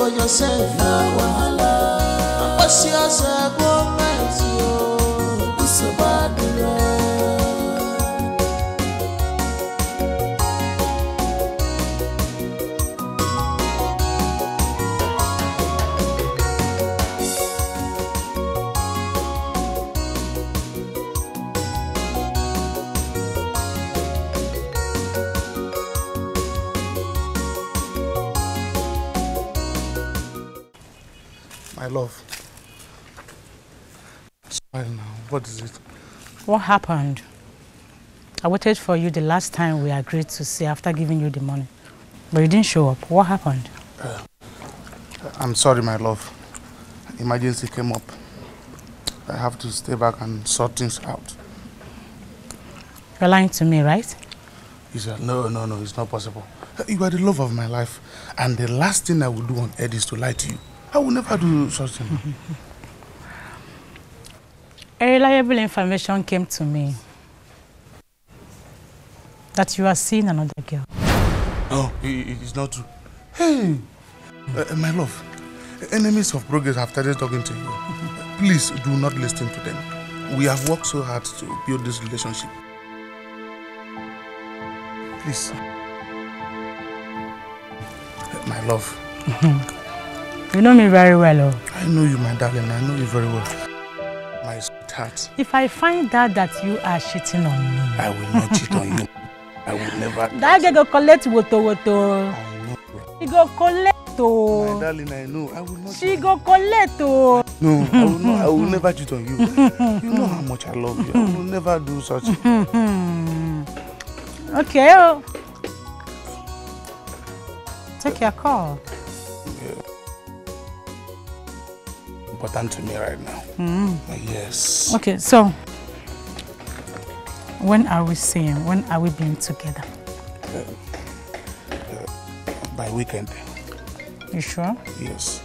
For yourself na wala. What's yours? I What happened? I waited for you the last time we agreed to see after giving you the money. But you didn't show up. What happened? Uh, I'm sorry, my love. Emergency came up. I have to stay back and sort things out. You're lying to me, right? He said, no, no, no, it's not possible. You are the love of my life. And the last thing I will do on earth is to lie to you. I will never do such thing. A reliable information came to me that you are seeing another girl. No, it is not true. Hey, uh, my love, enemies of progress have started talking to you. Please do not listen to them. We have worked so hard to build this relationship. Please. My love. You know me very well, oh. I know you, my darling. I know you very well. My sweetheart. If I find out that you are cheating on me, I will not cheat on you. I will never. that girl go collect woto woto. She go collect oh. My darling, I know. I will not. She go collect oh. No, I will not. I will never cheat on you. you know how much I love you. I will never do such. okay. Oh. Take your call. Important to me right now. Mm. Yes. Okay, so when are we seeing? When are we being together? Uh, uh, by weekend. You sure? Yes.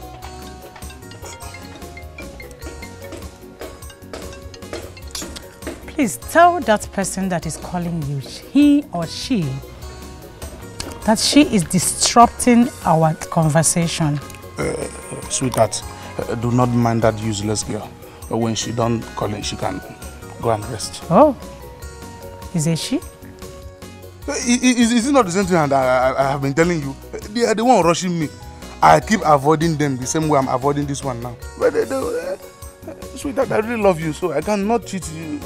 Please tell that person that is calling you, he or she, that she is disrupting our conversation. Uh, sweetheart, uh, do not mind that useless girl. Uh, when she done calling, she can go and rest. Oh, is it she? Is, is it not the same thing that I, I have been telling you? They are the one rushing me. I keep avoiding them the same way I'm avoiding this one now. But they, they, uh, sweetheart, I really love you, so I cannot cheat you.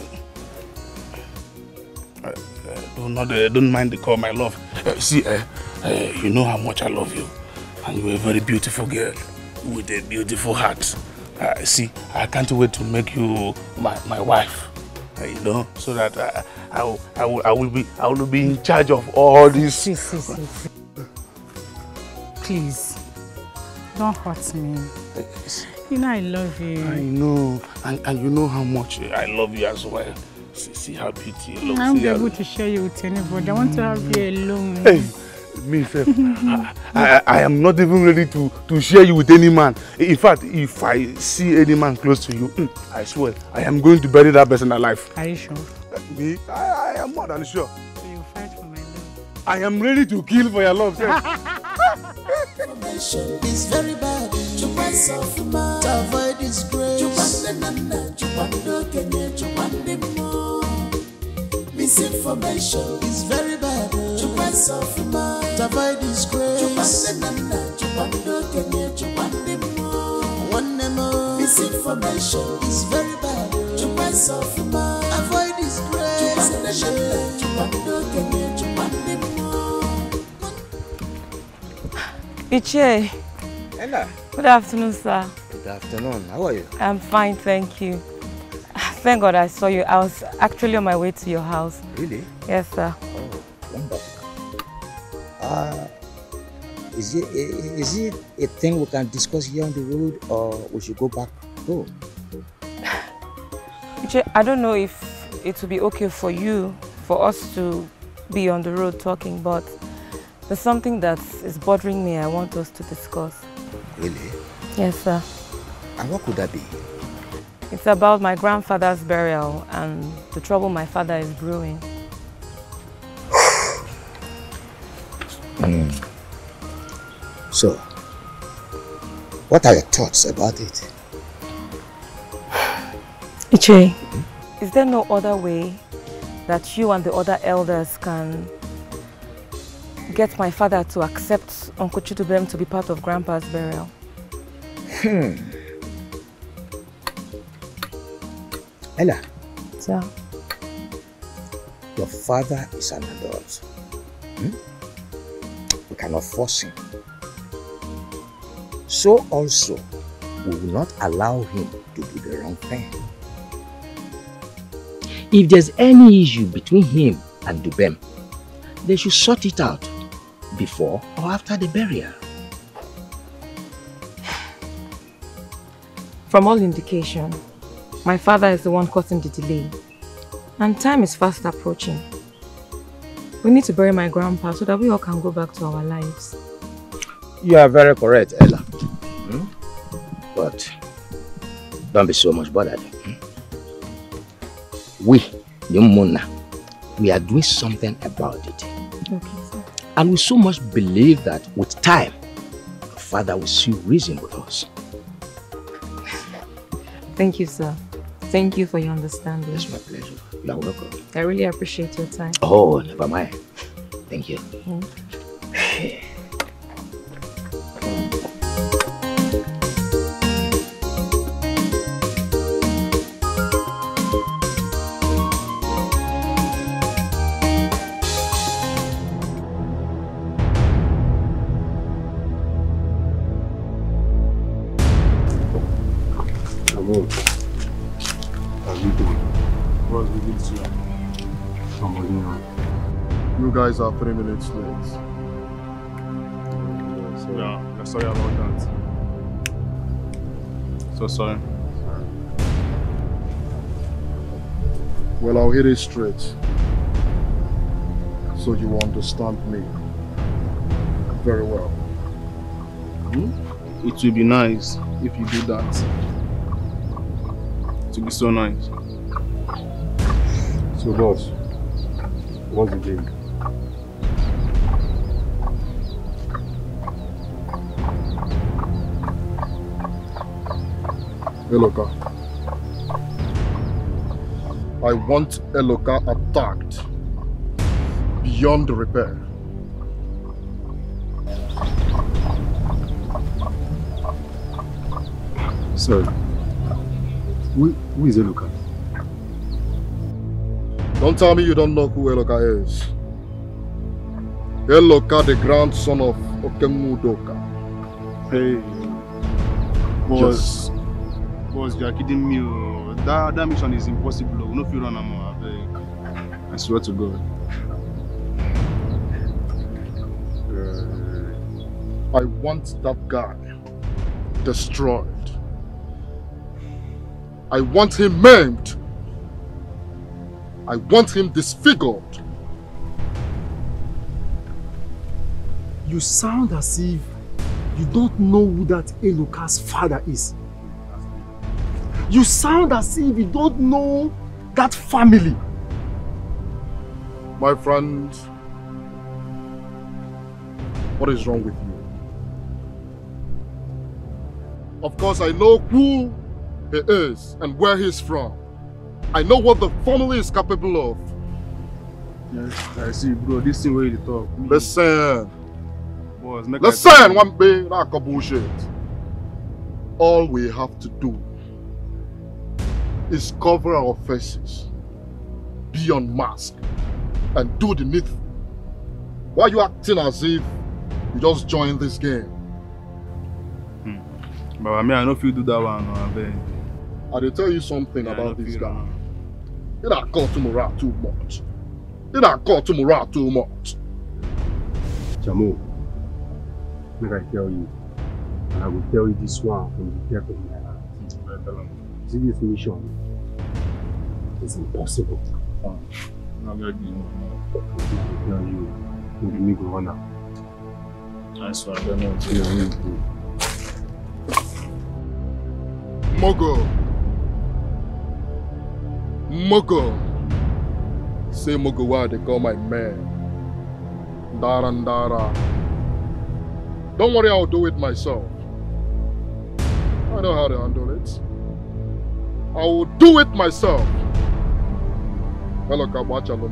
Uh, uh, do not, uh, don't mind the call, my love. Uh, see, uh, uh, you know how much I love you, and you're a very beautiful girl with a beautiful heart. Uh, see, I can't wait to make you my, my wife. Uh, you know, so that uh, I, will, I, will, I will be I will be in charge of all this. See, see, see. Please, don't hurt me. You know I love you. I know, and, and you know how much I love you as well. See, see how pretty you look. I won't be able to share you with anybody. I want to have you alone. Hey, me sef, I, I, I am not even ready to, to share you with any man. In fact, if I see any man close to you, mm, I swear, I am going to bury that person alive. Are you sure? Me? I, I am more than sure. So you fight for my love. I am ready to kill for your love, sir. Very bad. To avoid disgrace. Misinformation is very bad. Chukwa sofuma to avoid disgrace. Chukwa nana, chukwa kenye, chukwa mo. One mo. Misinformation is very bad. Chukwa sofuma avoid disgrace. Chukwa nana, chukwa kenye, chukwa mo. Ichie. Ella. Good afternoon, sir. Good afternoon. How are you? I'm fine, thank you. Thank God I saw you. I was actually on my way to your house. Really? Yes, sir. Oh, wonderful. Uh, is it is it a thing we can discuss here on the road, or we should go back home? I don't know if it will be okay for you, for us to be on the road talking, but there's something that is bothering me I want us to discuss. Really? Yes, sir. And what could that be? It's about my grandfather's burial and the trouble my father is brewing. Hmm. So, what are your thoughts about it? Ichie, is there no other way that you and the other elders can get my father to accept Uncle Chidubem to be part of Grandpa's burial? Hmm. Ella, Sir. your father is an adult. Hmm? We cannot force him. So also, we will not allow him to do the wrong thing. If there's any issue between him and Dubem, they should sort it out before or after the burial. From all indication, my father is the one causing the delay. And time is fast approaching. We need to bury my grandpa so that we all can go back to our lives. You are very correct, Ella. Hmm? But don't be so much bothered. hmm? We, the Muna, we are doing something about it. Okay, sir. And we so much believe that with time, your father will see reason with us. Thank you, sir. Thank you for your understanding. It's my pleasure. You are welcome. I really appreciate your time. Oh, never mind. Thank you. Mm. Come guys are three minutes late. Yeah, I'm sorry about that. So sorry. Well, I'll hit it straight. So you understand me very well. Hmm? It will be nice if you do that. It will be so nice. So, boss, what's the deal? Eloka. I want Eloka attacked beyond repair. Sorry. Who, who is Eloka? Don't tell me you don't know who Eloka is. Eloka, the grandson of Okemudoka. Hey, boss, boss, you are kidding me. oh. That, that mission is impossible. oh. No fear on am, abeg. I swear to God. I want that guy destroyed. I want him maimed. I want him disfigured. You sound as if you don't know who that Eloka's father is. You sound as if you don't know that family. My friend, what is wrong with you? Of course, I know who he is and where he's from. I know what the family is capable of. Yes, I see, bro. This thing where you dey talk. Listen, Boss, make I listen, you. one big like a bullshit. All we have to do is cover our faces, be unmasked, and do the needful. Why are you acting as if you just joined this game? Baba, me, I no fit do that one, no, abeg. I dey tell you something Yeah, I about this guy. He not cut to morale too much. He not cut to morale too much. Jamo, make I tell you, and I will tell you this one from the depth of my heart. See this mission is impossible. You I will tell you, you give me go on now. I swear, I don't know. Know, you do. Mogo. Mogo. Say Mogo why they call my man. Dara Dara. Don't worry, I'll do it myself. I know how to handle it. I will do it myself. Hello, Kabachalon.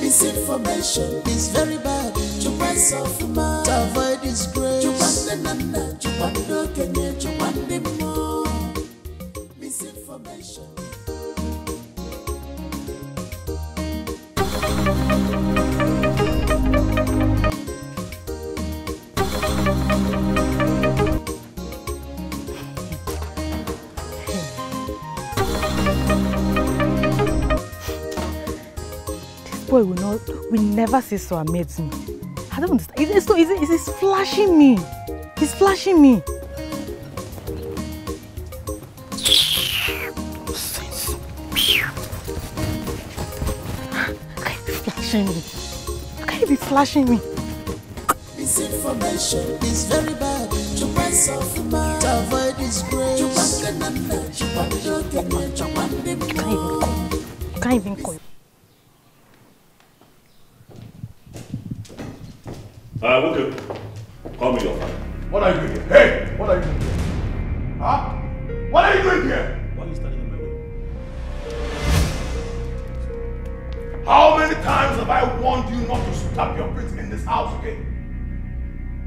Misinformation is very bad. Chupase of man to avoid disgrace. Chupande nana, chupando kenye, chupande mo. Misinformation. Boy will not, will never say so amaze me. I don't understand. It's, it's, it's, it's flashing me. He's flashing me. Flashing me. How can you be flashing me? Misinformation is very bad. Chukwas of the mind. To avoid disgrace. Chukwanganana. Chukwanjokene. Chukwandemo. You can't even call. Uh, okay. Call me your father. What are you doing here? Hey, what are you doing here? Huh? What are you doing here? Why are you standing in my way? How many times have I warned you not to stab your feet in this house, okay?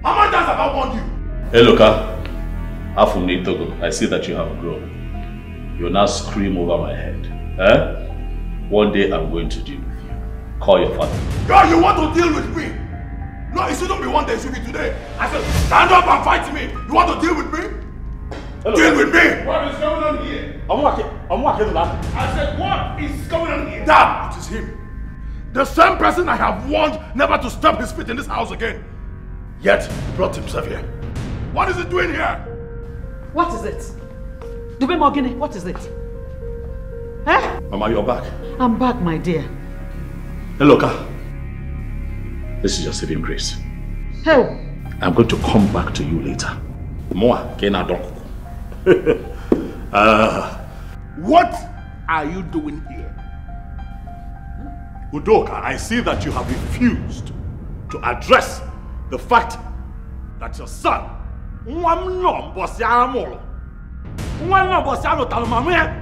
How many times have I warned you? Hey, Loka. Afumni Togo, I see that you have grown. You now scream over my head. Eh? One day I'm going to deal with you. Call your father. God, you want to deal with me? No, it shouldn't be one day, it should be today. I said, stand up and fight me. You want to deal with me? deal with me. What is going on here? I'm walking. I'm walking that. I said, what is going on here? Dad, it is him. The same person I have warned never to step his feet in this house again. Yet, he brought himself here. What is he doing here? What is it? Dube Morgane, what is it? Eh? Mama, you're back. I'm back, my dear. Hey, Loka. This is your saving grace. Hell, I'm going to come back to you later. Moa, Kena Doko. uh, What are you doing here? Udoka, I see that you have refused to address the fact that your son, Nwamno bosi amolo. Nwamno bosi alo talumamwe.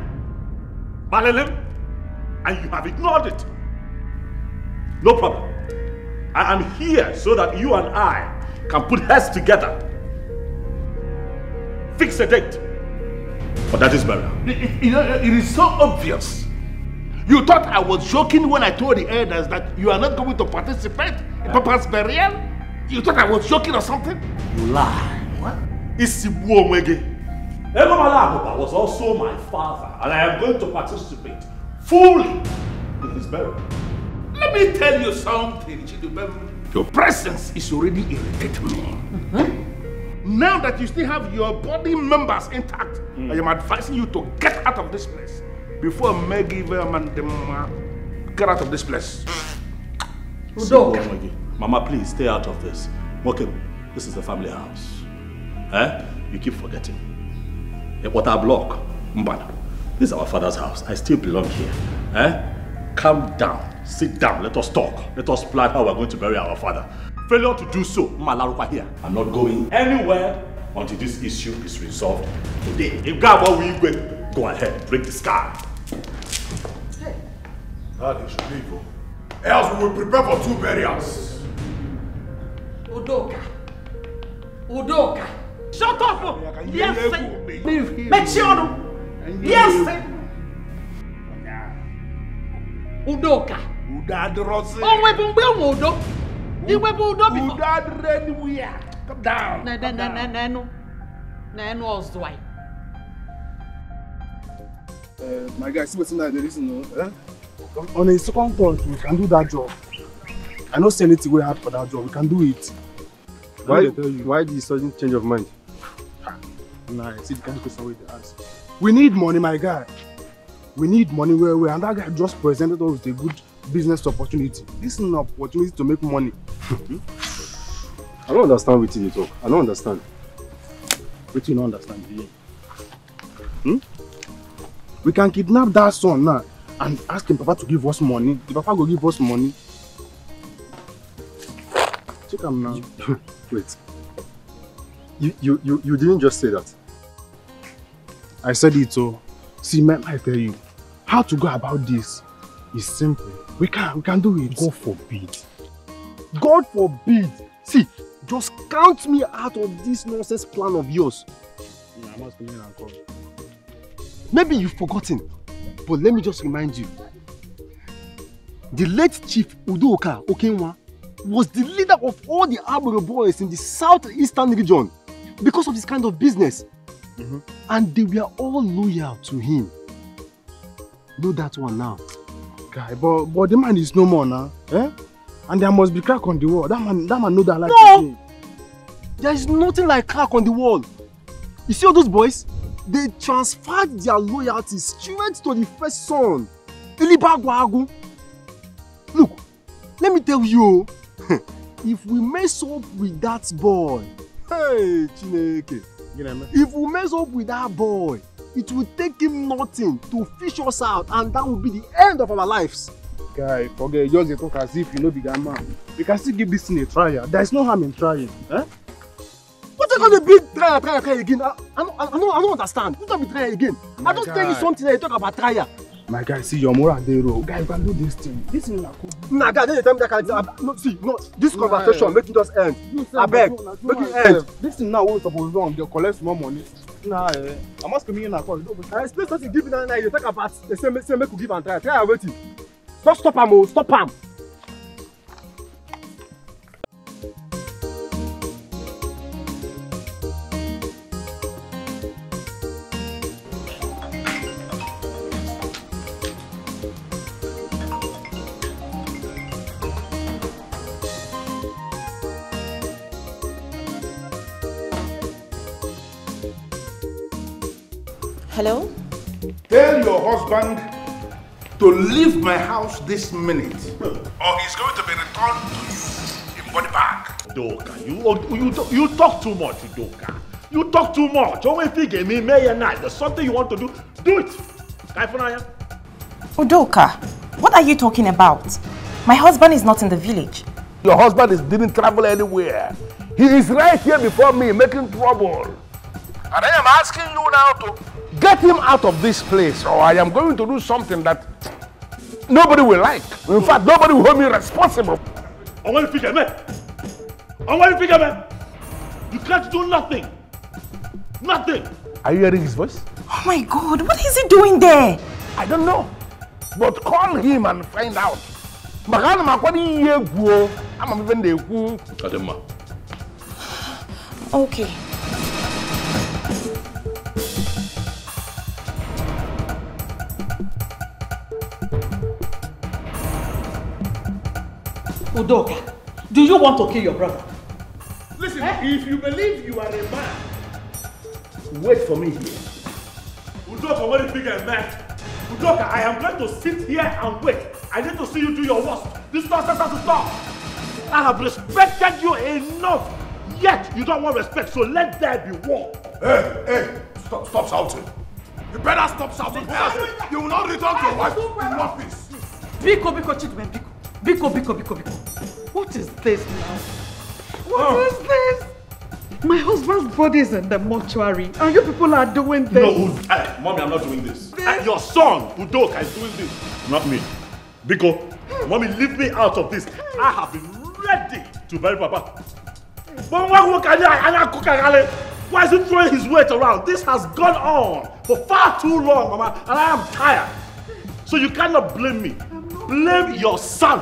Balelem, and you have ignored it. No problem. I am here so that you and I can put heads together. Fix a date for daddy's burial. You know, it is so obvious. You thought I was joking when I told the elders that you are not going to participate in Papa's burial? You thought I was joking or something? You lie. What? Isibu Omwege. Egomala was also my father, and I am going to participate fully in his burial. Let me tell you something, Chidubem. Your presence is already irritating me. Now that you still have your body members intact, I am advising you to get out of this place before Maggie and them uh, get out of this place. Isibu Omwege. Mama, please stay out of this. Mokem, this is the family house. Eh? You keep forgetting. What our block, Mbana. This is our father's house. I still belong here. Eh? Calm down. Sit down. Let us talk. Let us plan how we're going to bury our father. Failure to do so, Malarupa here. I'm not going anywhere until this issue is resolved today. If God will we go, go ahead, break the sky. That is oh. Else we will prepare for two burials. Udoka. Udoka. Shut up! oh. Yes, sir. Ọnụ. Yes, sir. Udoka. Udo adịrọzi. O nwebụ mgbe o nwe udo. Udo bifo. Udo adịrọ anywhere. Come down. Ne- ne- ne- ne- N'enu. N'enu ọzọ anyị. Uh, my guy, see what's in that there is no. Eh? On a second thought, we can do that job. I say anything way hard for that job. We can do it. Why, you. why the sudden change of mind? Nah, see the kind of question we dey ask. We need money, my guy. We need money where we and that guy just presented us with a good business opportunity. This is an opportunity to make money. I don't understand what you talk. I don't understand. What you don't understand? Hmm? We can kidnap that son now and ask him papa to give us money. The papa go give us money. Check him now. Wait. You, you, you, you didn't just say that. I said it so. See, man, I tell you, how to go about this is simple. We can, we can do it. God forbid. God forbid. See, just count me out of this nonsense plan of yours. Yeah, I'm asking you uncle. Maybe you've forgotten, but let me just remind you. The late Chief Udoka Okenwa was the leader of all the Agbero boys in the southeastern region because of this kind of business. Mm-hmm. And they were all loyal to him. Know that one now. Guy, but, but the man is no more now. Eh? And there must be crack on the wall. That man, that man know that life No! There is nothing like crack on the wall. You see all those boys? They transferred their loyalty straight to the first son, Ilibagwagu. Look, let me tell you, if we mess up with that boy, hey, Chineke, if we mess up with that boy, it will take him nothing to fish us out and that will be the end of our lives. Guy, forget it. Just dey talk as if you know bigger man. We can still give this thing a try. There is no harm in trying. Eh? What are you going to be try try try again? I, I, don't- I, don't, I don't understand. What are we try again? My I just tell you guy. something and you talk about try. My guy, see your moral dey low. Guy, you can do this thing. This thing na cool. Nah, guy, don't tell me that kind of thing. No, see, no, this No, conversation eh. make it just end. You I beg, na na make it end. This thing now wey we suppose run dey collect small money. Nah, eh, I'm asking me na call. I explain something give me that night. You talk about the same same make we give and try. Try and waiting. Stop, stop am, oh, stop am. Hello? Tell your husband to leave my house this minute, or he's going to be returned to you in body bag. Doka, you, oh, you, you talk too much, Doka. You talk too much. Always think me, Mayor Night. There's something you want to do, do it. Kaifunaya. Udoka, oh, what are you talking about? My husband is not in the village. Your husband is, didn't travel anywhere. He is right here before me making trouble. And I am asking you now to get him out of this place, or I am going to do something that nobody will like. In fact, nobody will hold me responsible. I want to figure, man. I want to figure, man. You can't do nothing. Nothing. Are you hearing his voice? Oh my god, what is he doing there? I don't know. But call him and find out. Maka ana m akwa n'ihe egwu o. Ama m ife m na-ekwu. Ọ dị mma. Okay. Udoka, do you want to kill your brother? Listen, if you believe you are a man, wait for me here. Udoka, what is bigger man? Udoka, I am going to sit here and wait. I need to see you do your worst. This nonsense has to stop. I have respected you enough. Yet you don't want respect, so let there be war. Hey, hey, stop, stop shouting. You better stop shouting. because You will not return to your wife in one piece. Biko, Biko, Chidman, Biko. Biko, Biko, Biko, Biko. What is this now? What is this? My husband's body is in the mortuary, and you people are doing this. No, hey, mommy, I'm not doing this. Eh, your son, Udoka, is doing this. Not me. Biko, mommy, leave me out of this. I have been ready to bury Papa. But I- I- I? Why is he throwing his weight around? This has gone on for far too long, Mama, and I am tired. So you cannot blame me. Blame your son.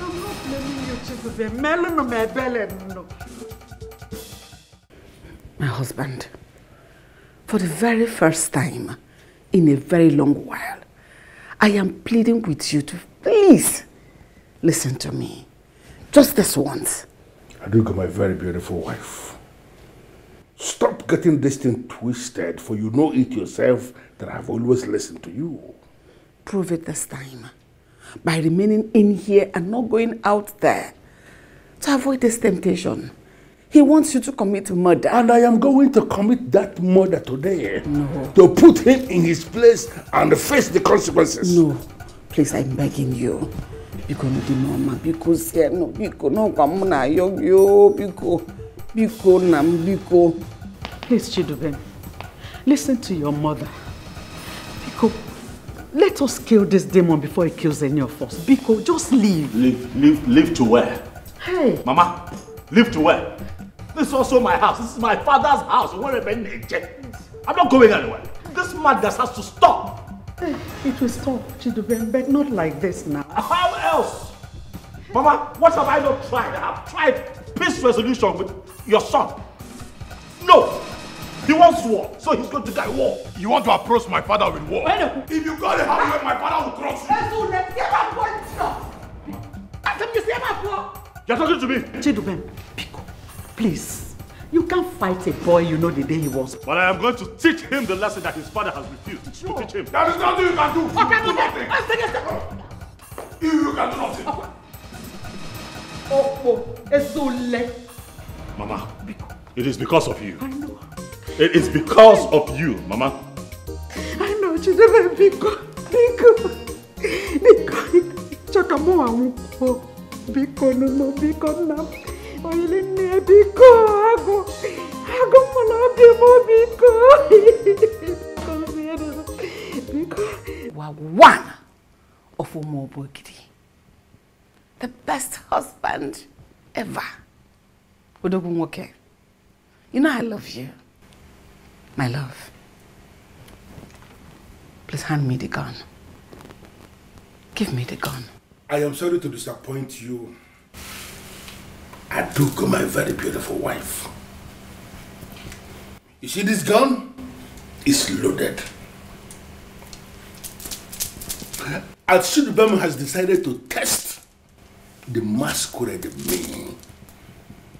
I'm not blaming you, Chidube. Melo no me bele no. My husband, for the very first time in a very long while, I am pleading with you to please listen to me. Just this once. Aduka, my very beautiful wife. Stop getting this thing twisted, for you know it yourself that I've always listened to you. Prove it this time by remaining in here and not going out there to avoid this temptation. He wants you to commit murder. And I am going to commit that murder today. No. To put him in his place and face the consequences. No. Please, I'm begging you. Biko no di mama, biko sie no, biko no kwa mụ na ayọ gị o, biko, biko nna m, biko. Please, Chidubem, listen to your mother. Let us kill this demon before he kills any of us. Biko, just leave. Leave, leave, leave to where? Hey. Mama, leave to where? This is also my house. This is my father's house. I'm not going anywhere. This madness has to stop. Hey, it will stop, Chidubem, but not like this now. How else? Mama, what have I not tried? I have tried peace resolution with your son. No. He wants war, so he's going to get war. You want to approach my father with war? If you got it, how will my father will cross you? You're talking to me? Chidubem, please. You can't fight a boy you know the day he was. But I am going to teach him the lesson that his father has refused to teach him. There is nothing you can do. Okay, do nothing. You, you can do nothing. Oh, oh. Ezule. Mama, it is because of you. I know. It is because of you, Mama. I know, Chidubem, Biko, Biko, Biko, Chakamo Amuko, Biko, no, no, Biko, no. Oile ne Biko, Ago, Ago, Mono, Biko, Biko, Biko. were one of Umobogidi. The best husband ever. Odogunwoke. You know I love you. My love. Please hand me the gun. Give me the gun. I am sorry to disappoint you. Aduko, my very beautiful wife. You see this gun? It's loaded. As Chidubem has decided to test the masquerade me,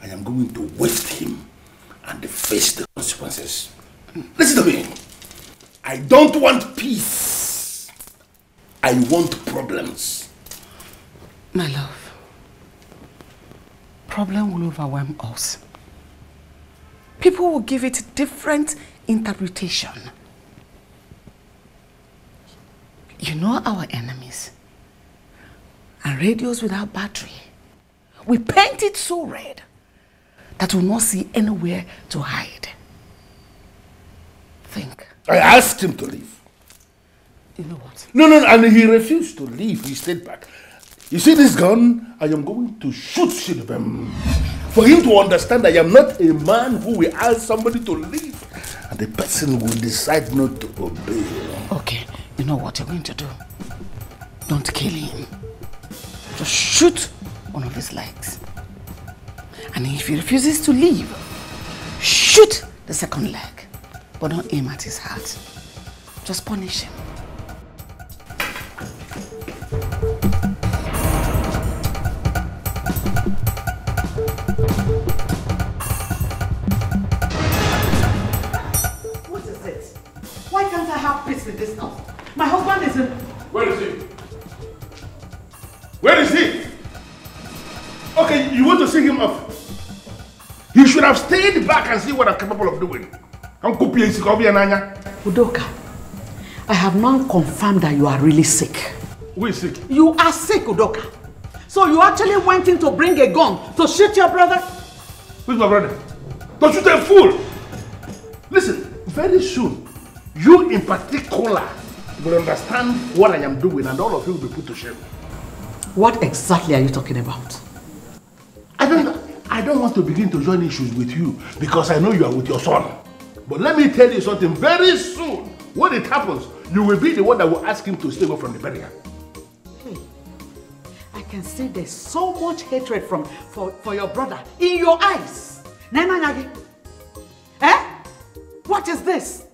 I am going to waste him and face the consequences. Listen to me. I don't want peace. I want problems. My love. Problem will overwhelm us. People will give it different interpretation. You know our enemies. And radios without battery. We paint it so red that we'll not see anywhere to hide. Think. I asked him to leave. You know what? No, no, and he refused to leave. He stayed back. You see this gun? I am going to shoot Shilbem. For him to understand that I am not a man who will ask somebody to leave. And the person will decide not to obey. Okay, you know what you're going to do? Don't kill him. Just shoot one of his legs. And if he refuses to leave, shoot the second leg. But don't aim at his heart. Just punish him. What is it? Why can't I have peace in this house? My husband is in... Where is he? Where is he? Okay, you want to see him off? You should have stayed back and see what I'm capable of doing. I'm copying Nanya. Udoka, I have now confirmed that you are really sick. Who is sick? You are sick, Udoka. So you actually went in to bring a gun to shoot your brother? Who's my brother? Don't shoot a fool! Listen, very soon, you in particular will understand what I am doing and all of you will be put to shame. What exactly are you talking about? I don't, I don't want to begin to join issues with you because I know you are with your son. But let me tell you something, very soon, when it happens, you will be the one that will ask him to stay away from the barrier. Hey, I can see there's so much hatred from for, for your brother in your eyes. Nena Nyagi. Eh? What is this?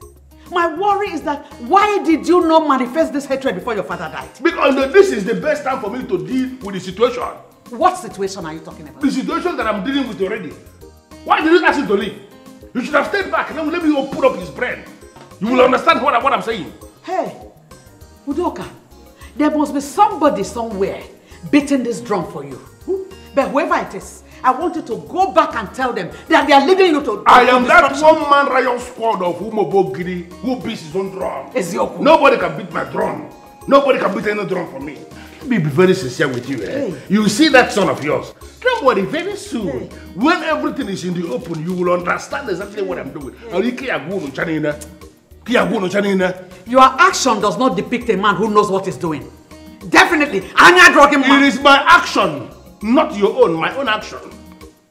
My worry is that why did you not manifest this hatred before your father died? Because this is the best time for me to deal with the situation. What situation are you talking about? The situation that I'm dealing with already. Why did you ask him to leave? You should have stayed back. Then let me open up his brain. You will understand what, I, what I'm saying. Hey, Udoka, there must be somebody somewhere beating this drum for you. But whoever it is, I want you to go back and tell them that they are leading you to. I am that destruction. one man riot squad of Umobogiri who beats his own drum. Ezioku. Nobody can beat my drum. Nobody can beat any drum for me. Let me be very sincere with you. Eh? Hey. You see that son of yours. Don't worry, very soon, when everything is in the open, you will understand exactly what I'm doing. Your action does not depict a man who knows what he's doing. Definitely, Anya drug him. It is my action, not your own, my own action.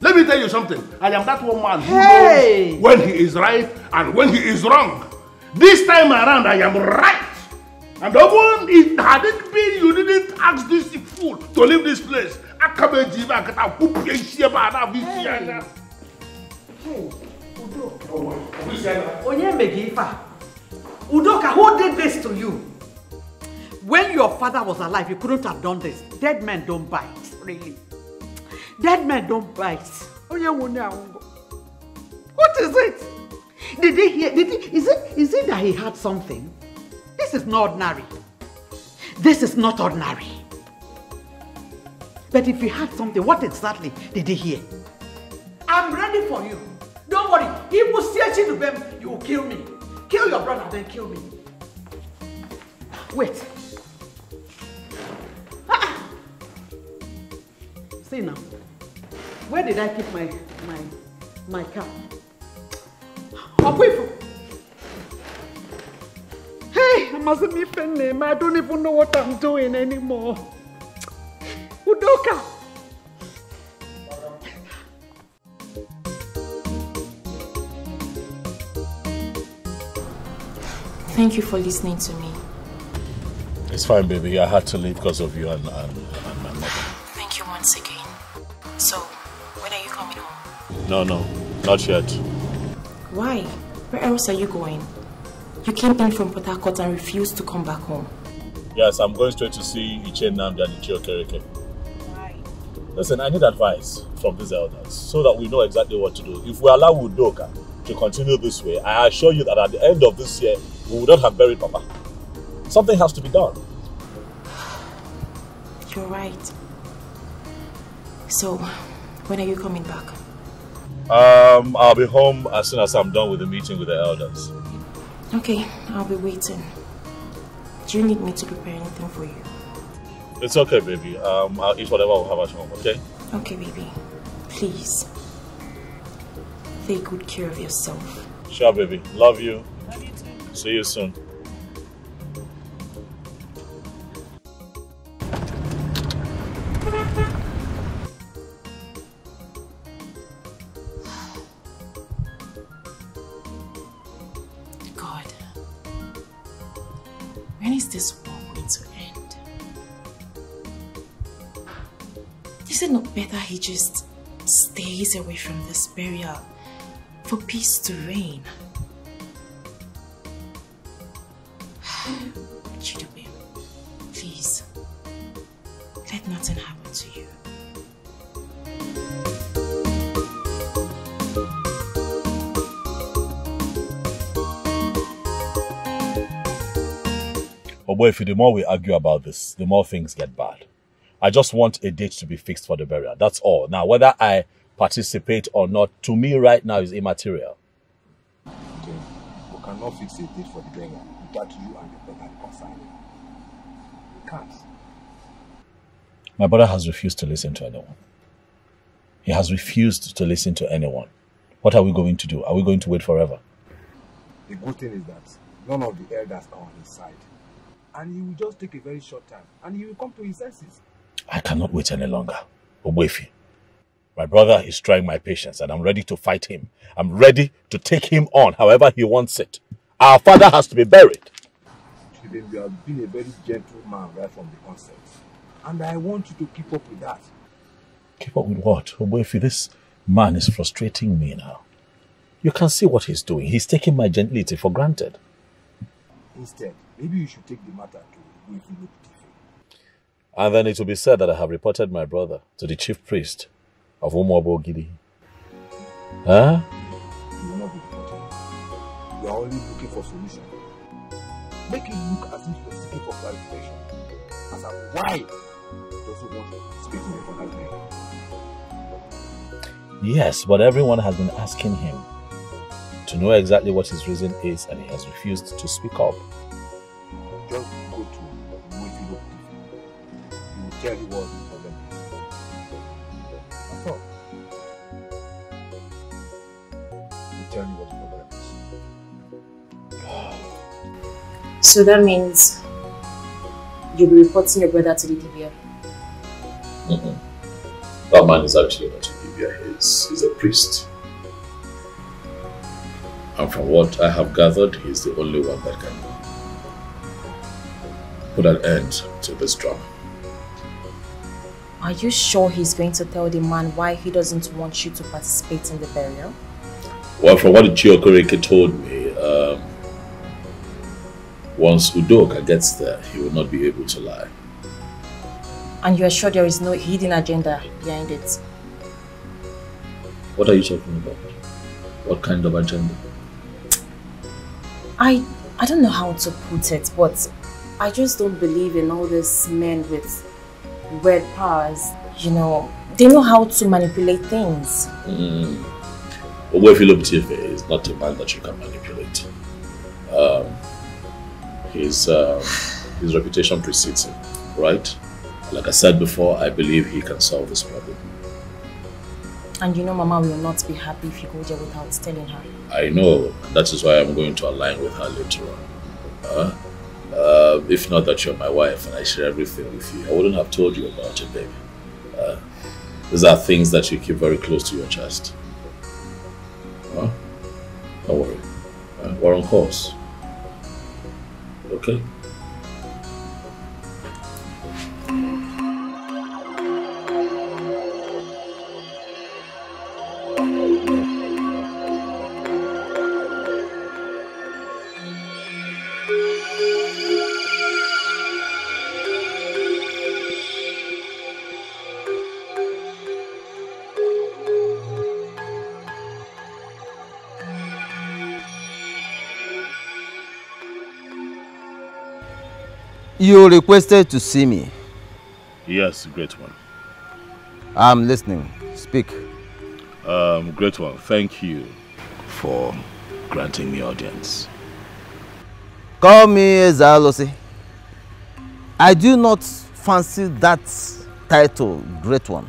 Let me tell you something. I am that one man who Hey. knows when he is right and when he is wrong. This time around, I am right. And the one, it had it been you didn't ask this fool to leave this place. Akabeji, Akata, Kupi, Sheba, Anabi, Shiana. Hey, Onye megi ife a? Udoka, who did this to you? When your father was alive, you couldn't have done this. Dead men don't bite, really. Dead men don't bite. What is it? Did he hear? Did he? Is it? Is it that he had something? This is not ordinary. This is not ordinary. But if he had something, what exactly did he hear? I'm ready for you. Don't worry. If you see a Chinubem, you will kill me. Kill your brother, then kill me. Wait. Ah. See now. Where did I keep my my my cap? Akwifo. Hey, I mustn't be name. I don't even know what I'm doing anymore. Udoka. Thank you for listening to me. It's fine, baby. I had to leave because of you and, and, and my mother. Thank you once again. So, when are you coming home? No, no, not yet. Why? Where else are you going? You came in from Port Harcourt and refused to come back home. Yes, I'm going straight to see Ichie Namdi and Ichie Okereke. Why? Listen, I need advice from these elders so that we know exactly what to do. If we allow Udoka to continue this way, I assure you that at the end of this year, we would not have buried Papa. Something has to be done. You're right. So, when are you coming back? Um, I'll be home as soon as I'm done with the meeting with the elders. Okay, I'll be waiting. Do you need me to prepare anything for you? It's okay, baby. Um, I'll eat whatever we have at home, okay? Okay, baby. Please. Take good care of yourself. Sure, baby. Love you. See you soon. War to end? Is it not better he just stays away from this burial for peace to reign? Boy, if the more we argue about this, the more things get bad. I just want a date to be fixed for the burial. That's all. Now, whether I participate or not, to me right now is immaterial. Okay. We cannot fix a date for the burial without you and your brother reconciling. We can't. My brother has refused to listen to anyone. He has refused to listen to anyone. What are we going to do? Are we going to wait forever? The good thing is that none of the elders are on his side. And he will just take a very short time and he will come to his senses. I cannot wait any longer. Obefi. My brother is trying my patience and I'm ready to fight him. I'm ready to take him on however he wants it. Our father has to be buried. Chidem, you have been a very gentle man right from the onset. And I want you to keep up with that. Keep up with what? Obefi, this man is frustrating me now. You can see what he's doing. He's taking my gentility for granted. Instead, maybe you should take the matter to And then it will be said that I have reported my brother to the chief priest of Umobogidi. Huh? You will not be reporting. You are only looking for solution. Make it look as if you are seeking for clarification. As to why you doesn't want to speak to me for that. Yes, but everyone has been asking him to know exactly what his reason is and he has refused to speak up. Just go to Wifi Look He will tell you what the problem is. That's all. He will tell you what the problem is. So that means you'll be reporting your brother to the DBA. That man is actually not a Libya, he's, he's a priest. And from what I have gathered, he's the only one that can put an end to this drama. Are you sure he's going to tell the man why he doesn't want you to participate in the burial? Well, from what Chiokoreke told me, um, once Udoka gets there, he will not be able to lie. And you are sure there is no hidden agenda behind it? What are you talking about? What kind of agenda? I I don't know how to put it, but I just don't believe in all these men with weird powers. You know, they know how to manipulate things. Mm. Owefilo Tife is not a man that you can manipulate. Um, his, uh, his reputation precedes him, right? Like I said before, I believe he can solve this problem. And you know Mama will not be happy if you go there without telling her. I know, that is why I'm going to align with her later on. Uh, uh, if not that you're my wife and I share everything with you, I wouldn't have told you about it, baby. Uh, these are things that you keep very close to your chest. Huh? Don't worry. Uh, we're on course. Okay? You requested to see me. Yes, great one. I'm listening. Speak. Um, great one. Thank you for granting me audience. Call me Ezalosi. I do not fancy that title, Great One.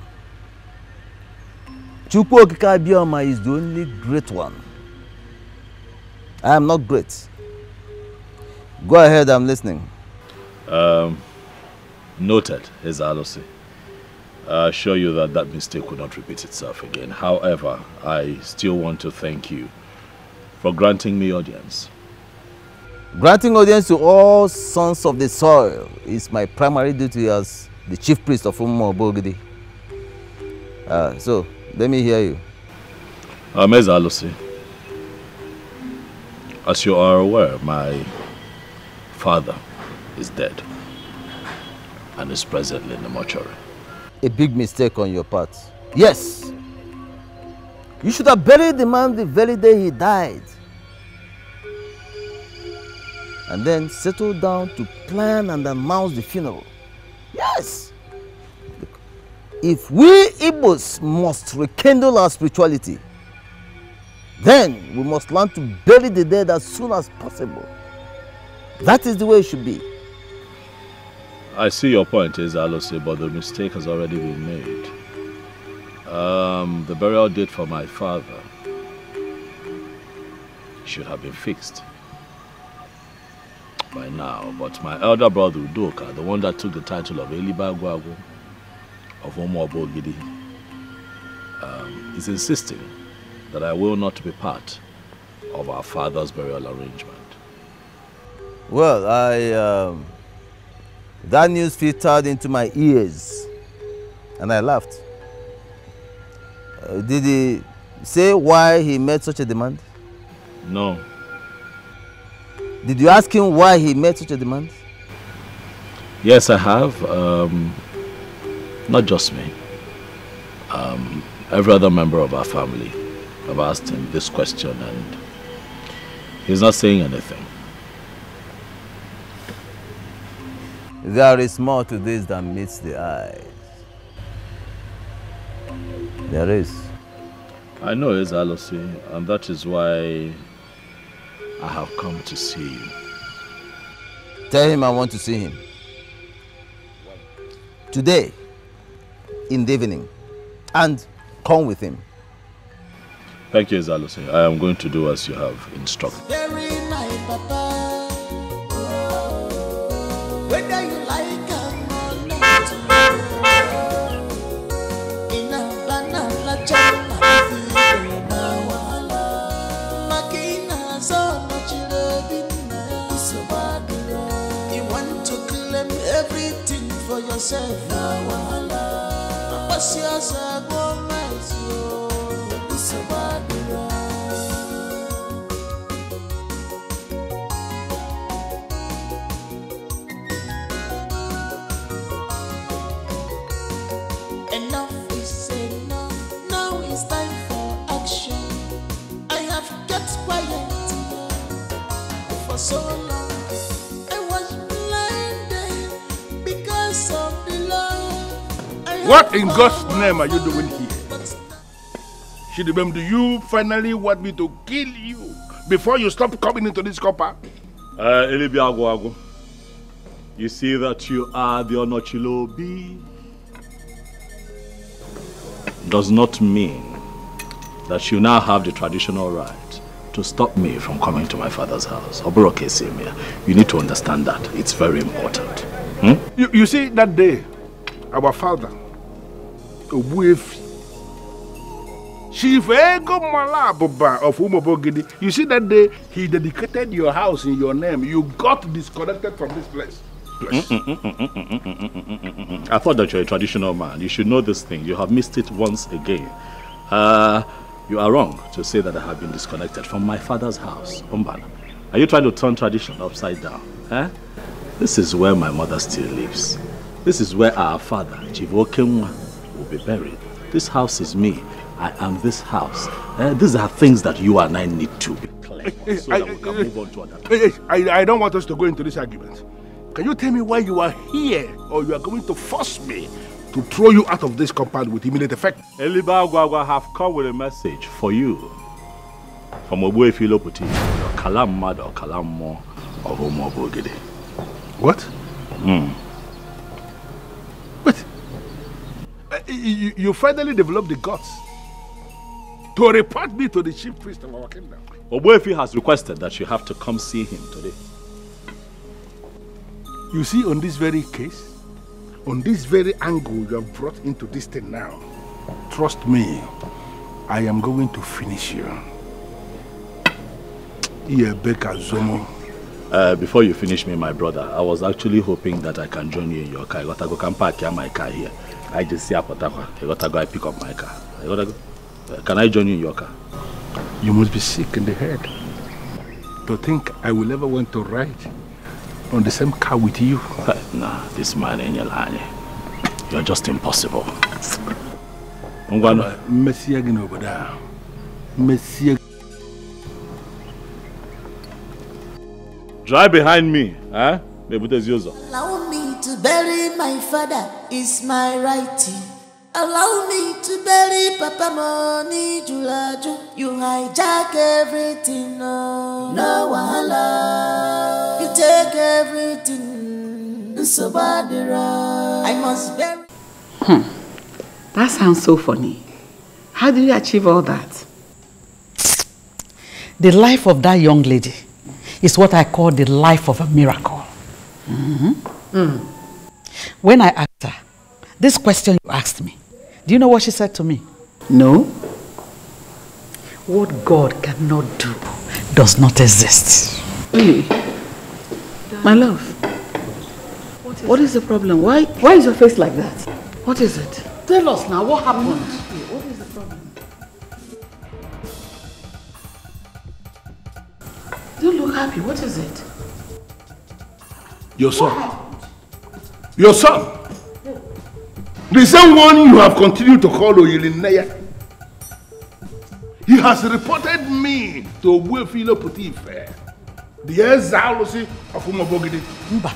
Chukwu Okike Abioma is the only great one. I am not great. Go ahead, I'm listening. Um, noted, Ezalosi. I assure you that that mistake will not repeat itself again. However, I still want to thank you for granting me audience. Granting audience to all sons of the soil is my primary duty as the chief priest of Umumo Bogidi. Uh, so, let me hear you. Um, Ezalosi, as you are aware, my father is dead and is presently in the mortuary. A big mistake on your part. Yes! You should have buried the man the very day he died. And then settled down to plan and announce the funeral. Yes! If we Igbos must rekindle our spirituality, then we must learn to bury the dead as soon as possible. That is the way it should be. I see your point, Ezalosi, but the mistake has already been made. Um, the burial date for my father should have been fixed by now, but my elder brother Udoka, the one that took the title of Eliba Gwagu of Omoabogidi, um, is insisting that I will not be part of our father's burial arrangement. Well, I, um, that news filtered into my ears and I laughed. Uh, did he say why he made such a demand? No. Did you ask him why he made such a demand? Yes, I have. Um, not just me. Um, every other member of our family. I've asked him this question and he's not saying anything. There is more to this than meets the eyes. There is. I know it's Alosi, and that is why I have come to see you. Tell him I want to see him. Today, in the evening, and come with him. Thank you, Zalosi. I am going to do as you have instructed. It's a bad Enough is enough. Now it's time for action. I have kept quiet for so long. What in God's name are you doing here? Chidubem, do you finally want me to kill you before you stop coming into this copper? Uh, Elibiagwago, you see that you are the Onochilobi. Does not mean that you now have the traditional right to stop me from coming to my father's house. Oboroke Semia, you need to understand that. It's very important. Hmm? You, you see, that day, our father, Ogbuefi, Chief Egomala Abuba of Umobogidi, you see that day, he dedicated your house in your name. You got disconnected from this place. I thought that you're a traditional man. You should know this thing. You have missed it once again. Uh, you are wrong to say that I have been disconnected from my father's house, Umbana. Are you trying to turn tradition upside down? Eh? This is where my mother still lives. This is where our father, Chivokenwa, be buried. This house is me. I am this house. Eh, these are things that you and I need to be clear on so that we can move on to other Hey, hey, I, I don't want us to go into this argument. Can you tell me why you are here or you are going to force me to throw you out of this compound with immediate effect? Eliba Agwagwa have come with a message for you from Obuefi Loputi, your Kalam Mad or Kalam Mo of Umobogidi. What? Hmm. Uh, you, you finally developed the guts to report me to the chief priest of our kingdom. Obuefi has requested that you have to come see him today. You see, on this very case, on this very angle you have brought into this thing now, trust me, I am going to finish you. Uh, before you finish me, my brother, I was actually hoping that I can join you in your car. I gotta go can park my car here. I just see Apotakwa. I gotta go, I pick up my car. I gotta go. Uh, can I join you in your car? You must be sick in the head to think I will ever want to ride on the same car with you. nah, this man in your line. You're just impossible. Ngwano. Messia gị n'obodo a. Messia. Drive behind me, eh? Nebutezi ụzọ. Allow me to bury my father is my right. Allow me to bury Papa Money Julaju. You hijack everything, no, no wahala. You take everything, so bad I must bury. Hmm. That sounds so funny. How did you achieve all that? The life of that young lady is what I call the life of a miracle. Mm. Mm. When I asked her, this question you asked me, do you know what she said to me? No. What God cannot do does not exist. Really? My love. What is the problem? Why why is your face like that? What is it? Tell us now, what happened? What is the problem? Don't look happy. What is it? Your son. Your son. The same one you have continued to call Oyelineya. He has reported me to Obuefilo Putife, the Ezalosi of Umobogidi. Mba.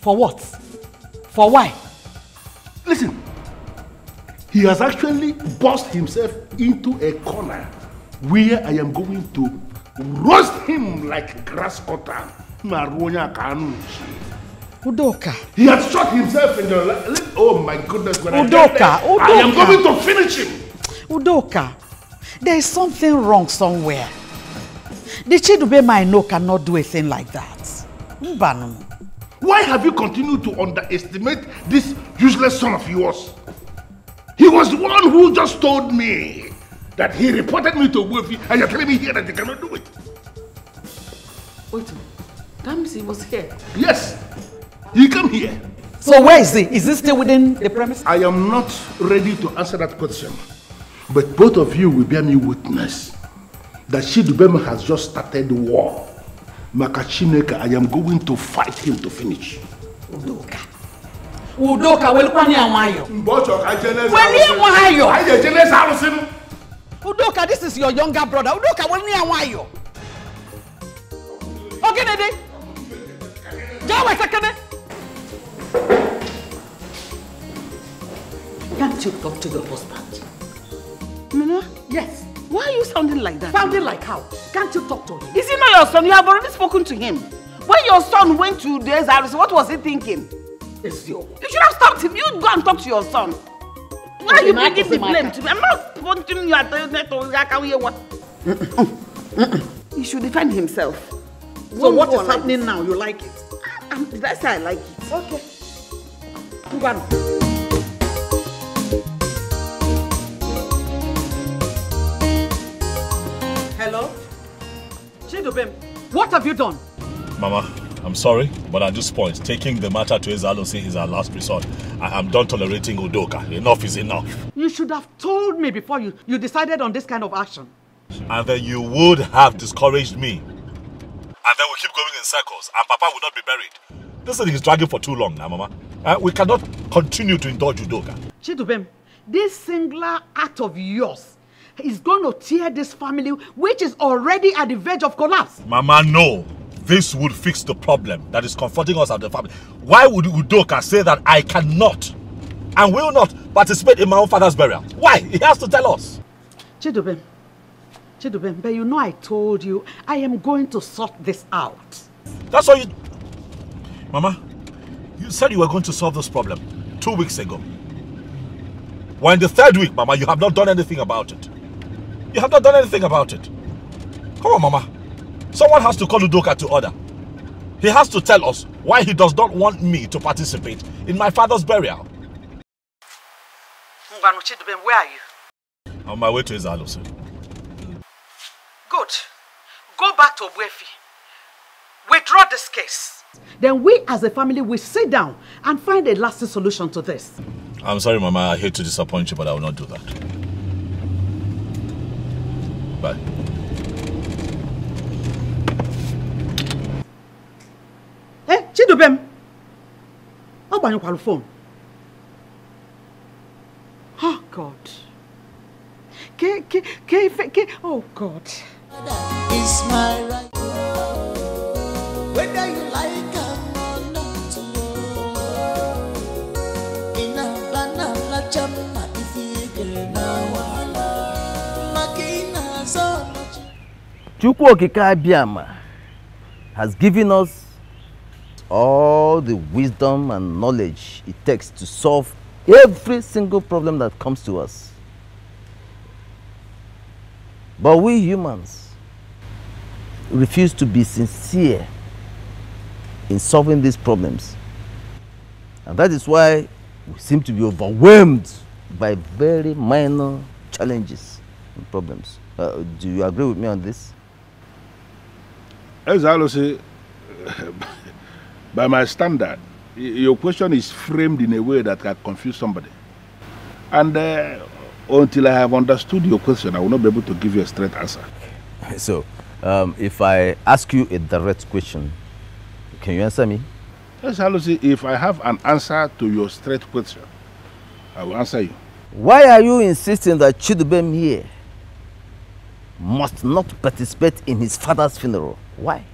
For what? For why? Listen, he has actually bossed himself into a corner where I am going to roast him like grass cutter. Marunya Kanuchi. Udoka. He has shot himself in the leg. Oh my goodness. When I, Udoka, get there, I am Udoka. going to finish him. Udoka, there is something wrong somewhere. The Chidubema I know cannot do a thing like that. Mbanu. Why have you continued to underestimate this useless son of yours? He was the one who just told me that he reported me to Wefi and you're telling me here that he cannot do it. Wait a minute. That means he was here. Yes, he came here. So where is he? Is he still within the premise? I am not ready to answer that question. But both of you will bear me witness that Shidubem has just started the war. Makachineka, I am going to fight him to finish. Udoka. udoka nwayọ. anyị ga-eje n'eze arụsị nụ. udoka this is your younger brother udoka welekwana ya nwayọ ogenede jee weta kene can't you talk to the husband Mina, yes why are you sounding like that? sounding like how can't you talk to him Is he not your son? You have already spoken to him. When your son went to the SRC, what was he thinking? It's your. You should have stopped him. You go and talk to your son. Why are you bringing the blame to me? I'm not pointing you at the. He should defend himself. so what is happening now you like it Um, did I say I like it? Okay. Ngwanu hello chidubem what have you done Mama, I'm sorry, but at this point, taking the matter to Ezalosi is our last resort. I am done tolerating Udoka. Enough is enough. you should have told me before you you decided on this kind of action And then you would have discouraged me. And then we keep going in circles, and Papa will not be buried. This thing is dragging for too long now, Mama. Uh, we cannot continue to indulge Udoka. chidubem this singular act of yours is going to tear this family which is already at the verge of collapse Mama, no. This would fix the problem that is confronting us as the family. Why would Udoka say that I cannot and will not participate in my own father's burial? Why? He has to tell us. Chidubem, Chidubem, but you know I told you I am going to sort this out. That's all you. Mama, you said you were going to solve this problem two weeks ago. We're in the third week, Mama. You have not done anything about it. You have not done anything about it. Come on, Mama. Someone has to call Udoka to order. He has to tell us why he does not want me to participate in my father's burial. Ngwanu Chidubem, where are you? On my way to Ezalosi. Good. Go back to Obuefi. Withdraw this case. Then we as a family will sit down and find a lasting solution to this. I'm sorry, Mama. I hate to disappoint you, but I will not do that. Bye. Eh, Chidubem. Ọ gbanyụkwara phone. Oh God. Ke, ke, ke, ife- oh God. It's my right. Whether you like am or not, much. Chukwu Okike has given us all the wisdom and knowledge it takes to solve every single problem that comes to us. But we humans refuse to be sincere in solving these problems. And that is why we seem to be overwhelmed by very minor challenges and problems. Uh, do you agree with me on this? As I always say, by my standard, your question is framed in a way that can confuse somebody. And uh, until I have understood your question, I will not be able to give you a straight answer. So, um, if I ask you a direct question, can you answer me? As I always say, if I have an answer to your straight question, I will answer you. Why are you insisting that Chidubem here must not participate in his father's funeral? Why?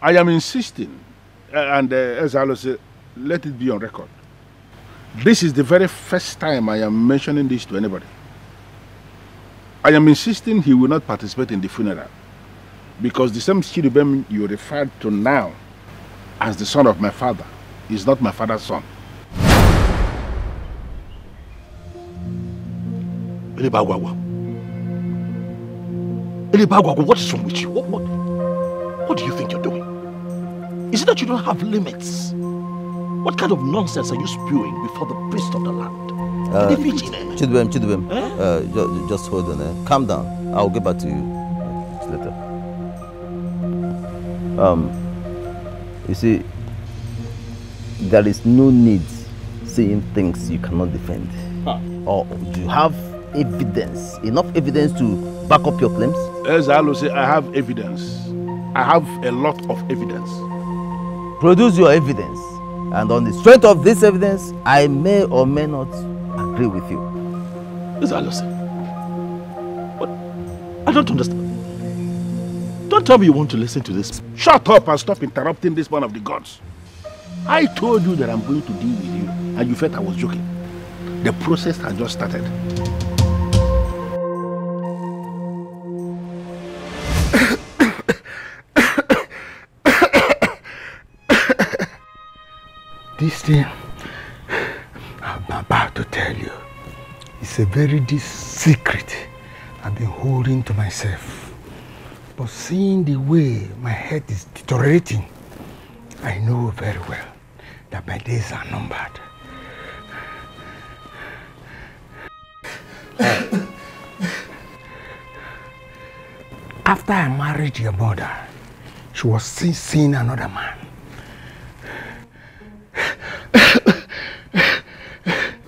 I am insisting, uh, and uh, as I always say, let it be on record. This is the very first time I am mentioning this to anybody. I am insisting he will not participate in the funeral because the same Chidubem you referred to now as the son of my father is not my father's son. What is wrong with you? What, what, what do you think you're doing? Is it that you don't have limits? What kind of nonsense are you spewing before the priest of the land? Uh, Vijine. Chidubem, Chidubem, uh, ju- just hold on. Eh? Calm down. I'll get back to you later. Um, you see, there is no need saying things you cannot defend. Ah. Or do you have evidence, enough evidence to back up your claims? As I always say, I have evidence. I have a lot of evidence. Produce your evidence. And on the strength of this evidence, I may or may not agree with you. Listen, Alison. What? I don't understand. Don't tell me you want to listen to this. Shut up and stop interrupting this man of the gods. I told you that I'm going to deal with you, and you felt I was joking. The process has just started. This thing I'm about to tell you is a very deep secret I've been holding to myself. But seeing the way my head is deteriorating, I know very well that my days are numbered. After I married your mother, she was seeing another man.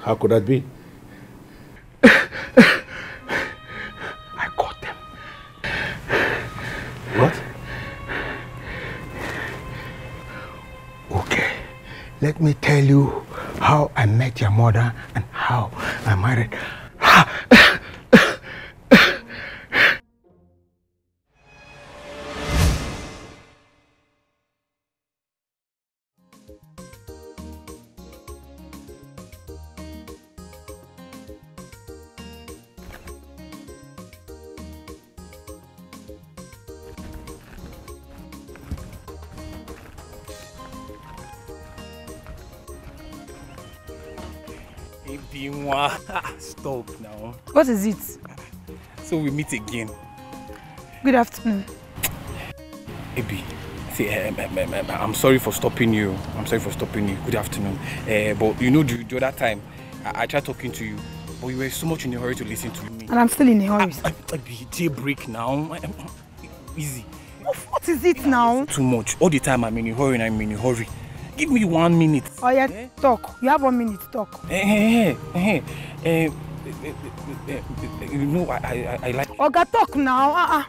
How could that be? Let me tell you how I met your mother and how I married. Ebinwa, stop now. What is it? So we meet again. Good afternoon. Ebi, see, um, um, um, um, I'm sorry for stopping you. I'm sorry for stopping you. Good afternoon. Uh, but you know, the, the other time, I, I tried talking to you, but you were so much in a hurry to listen to me. And I'm still in a hurry. Ebi, jailbreak now. Easy. What is it now? Too much. All the time I'm in a hurry and I'm in a hurry. Give me one minute. Oh yeah, talk. You have one minute, talk. Eh, eh, eh, eh, eh, eh, eh, eh, you know, I, I, I like. Oga, talk now. Uh-uh.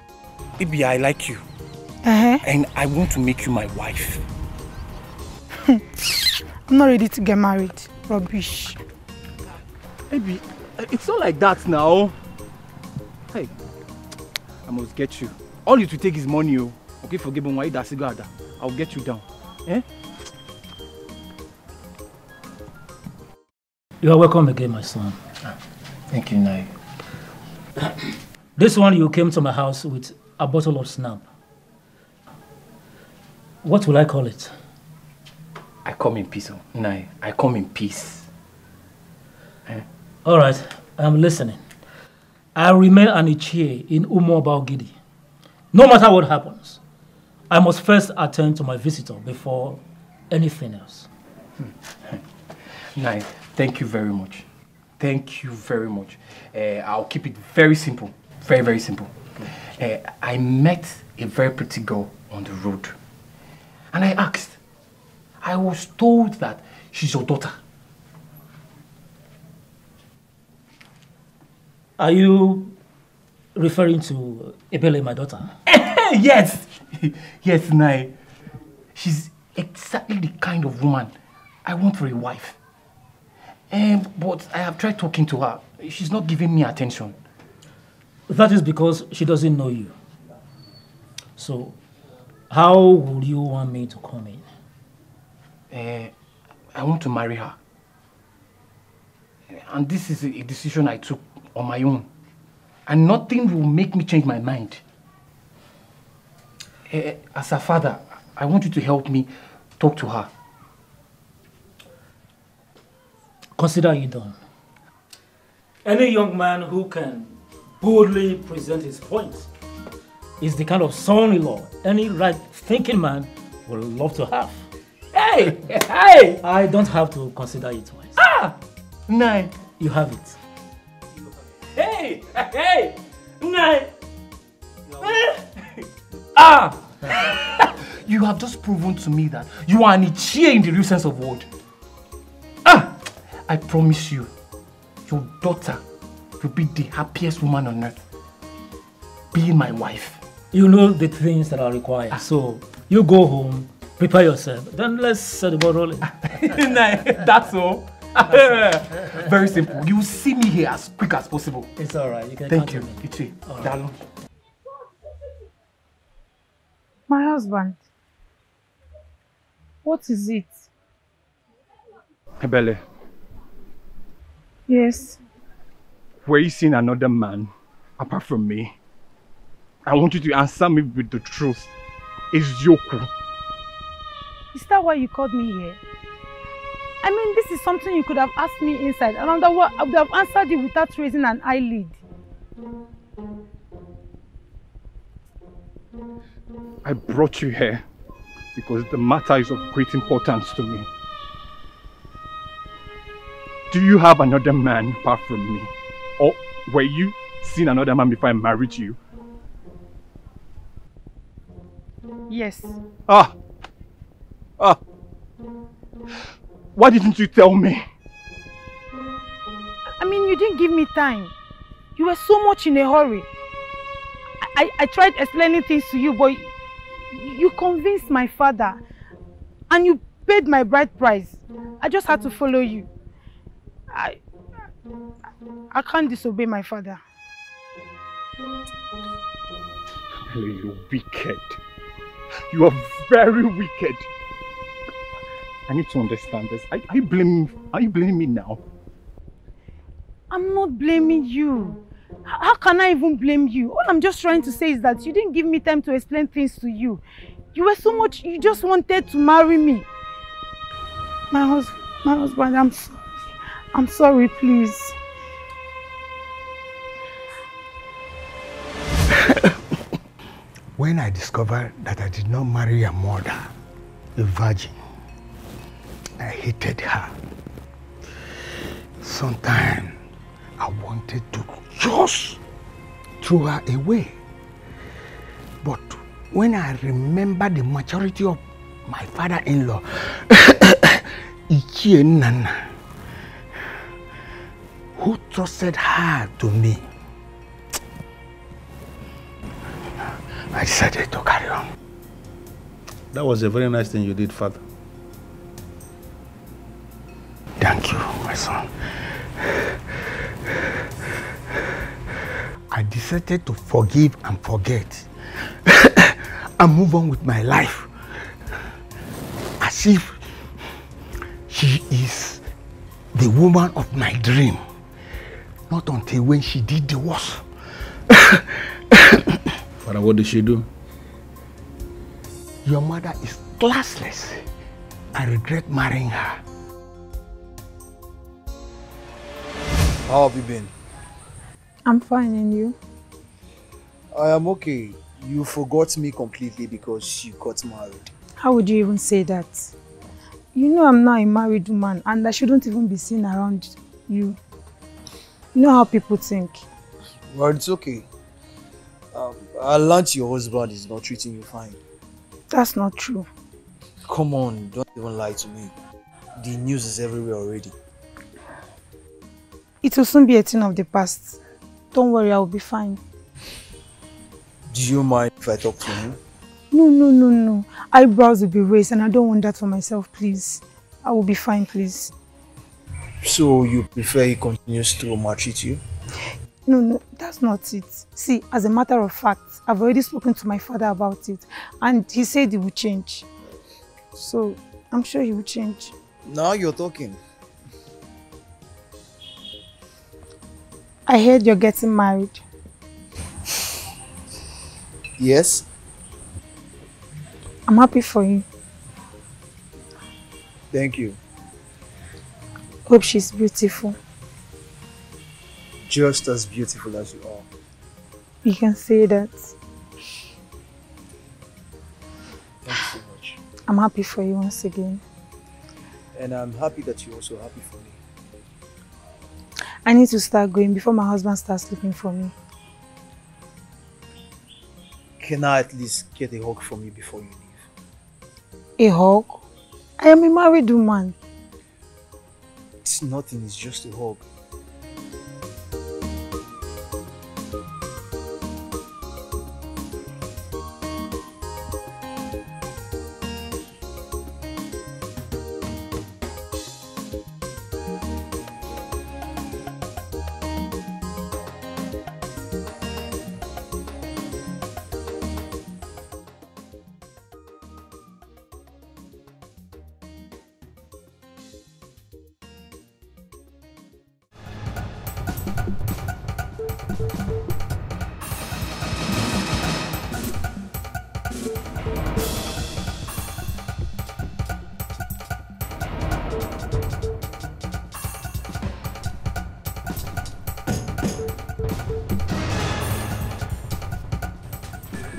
Ebi, I like you. Uh-huh. And I want to make you my wife. I'm not ready to get married. Rubbish. Ebi, it's not like that now. Hey, I must get you. All you to take is money, oh. Okay, forgive me, why that's. I'll get you down. Eh? You are welcome again, my son. Thank you, Nai. This one you came to my house with a bottle of snap. What will I call it? I come in peace, oh. Nai. I come in peace. Eh? All right, I'm listening. I remain an Ichie in Umo Gidi. No matter what happens, I must first attend to my visitor before anything else. Nai, thank you very much. Thank you very much. Uh, I'll keep it very simple. Very, very simple. Uh, I met a very pretty girl on the road. And I asked. I was told that she's your daughter. Are you referring to Ebele, my daughter? yes! yes, Nai. She's exactly the kind of woman I want for a wife. Um, but I have tried talking to her. She's not giving me attention. That is because she doesn't know you. So, how would you want me to come in? Uh, I want to marry her. And this is a decision I took on my own. And nothing will make me change my mind. Uh, as a father, I want you to help me talk to her. Consider it done. Any young man who can boldly present his point is the kind of son-in-law any right-thinking man would love to have. Hey! Hey! I don't have to consider it twice. Ah! Nine. You have it. Hey! Hey! Nine! ah! you have just proven to me that you are an Ichie in the real sense of word. Ah! I promise you, your daughter will be the happiest woman on earth. Being my wife. You know the things that are required. So, you go home Prepare yourself. Then let's set the ball rolling. That's all. Very simple. You will see me here as quick as possible. It's all right. You can Thank you, on me. Ichie. All right. Darling. My husband. What is it? Ebele, Yes. were you seeing another man apart from me? I want you to answer me with the truth. Is Yoku? Is that why you called me here? I mean, this is something you could have asked me inside, and I would have answered you without raising an eyelid. I brought you here because the matter is of great importance to me. Do you have another man apart from me? Or were you seeing another man before I married you? Yes. Ah! Ah! Why didn't you tell me? I mean, you didn't give me time. You were so much in a hurry. I, I, I tried explaining things to you, but you, you convinced my father. And you paid my bride price. I just had to follow you. I, I can't disobey my father. You're wicked. You are very wicked. I need to understand this. Are, are you blaming are you blaming me now? I'm not blaming you. How can I even blame you? All I'm just trying to say is that you didn't give me time to explain things to you. You were so much, you just wanted to marry me. My, hus- my husband, I'm sorry. I'm sorry, please. When I discovered that I did not marry a mother, a virgin, I hated her. Sometimes I wanted to just throw her away. But when I remember the maturity of my father-in-law, Ichie Nana, who trusted her to me, I decided to carry on. That was a very nice thing you did, Father. Thank you, my son. I decided to forgive and forget and move on with my life as if she is the woman of my dream. Not until when she did the worst. Father, what did she do? Your mother is classless. I regret marrying her. How have you been? I'm fine, and you? I am okay. You forgot me completely because you got married. How would you even say that? You know I'm not a married woman and I shouldn't even be seen around you. You know how people think. Well, it's okay. Um, I learned your husband is not treating you fine. That's not true. Come on, don't even lie to me. The news is everywhere already. It will soon be a thing of the past. Don't worry, I will be fine. Do you mind if I talk to him? No, no, no, no. Eyebrows will be raised and I don't want that for myself, please. I will be fine, please. So you prefer he continues to maltreat you? No, no, that's not it. See, as a matter of fact, I've already spoken to my father about it and he said he will change. So, I'm sure he will change. Now you're talking. I heard you're getting married. Yes? I'm happy for you. Thank you. Hope she's beautiful. Just as beautiful as you are. You can say that. Thank you so much. I'm happy for you once again. And I'm happy that you're also happy for me. I need to start going before my husband starts looking for me. Can I at least get a hug from you before you leave? A hug? I am a married woman. It's nothing, it's just a hug.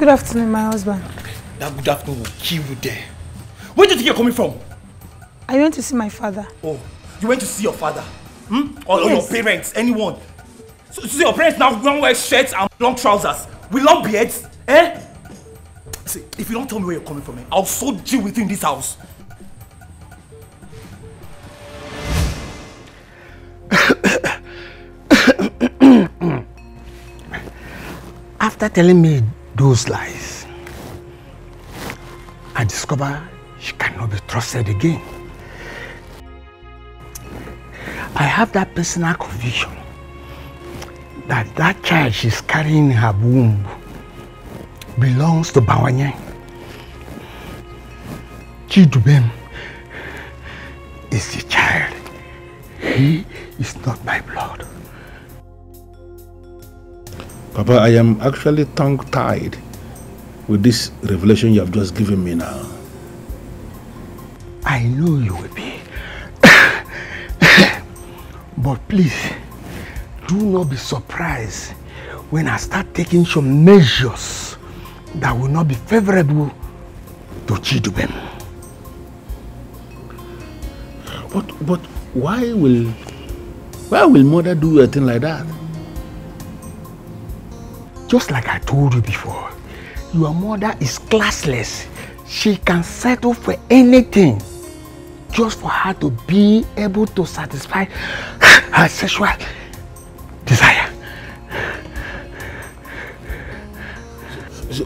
Good afternoon, my husband. That good afternoon will kill you there. Where do you think you're coming from? I went to see my father. Oh, you went to see your father? Hmm? Or, or your parents? Anyone? So, so your parents now don't wear shirts and long trousers with long beards? Eh? See, if you don't tell me where you're coming from, eh, I'll so deal with you in this house. After telling me those lies, I discover she cannot be trusted again. I have that personal conviction that that child she's carrying in her womb belongs to Bawanye. Chidubem is the child. He is not my blood. Papa, I am actually tongue-tied with this revelation you have just given me now. I know you will be. but please, do not be surprised when I start taking some measures that will not be favorable to Chidubem. But, but why will, why will mother do a thing like that? Just like I told you before, your mother is classless. She can settle for anything just for her to be able to satisfy her sexual desire. So,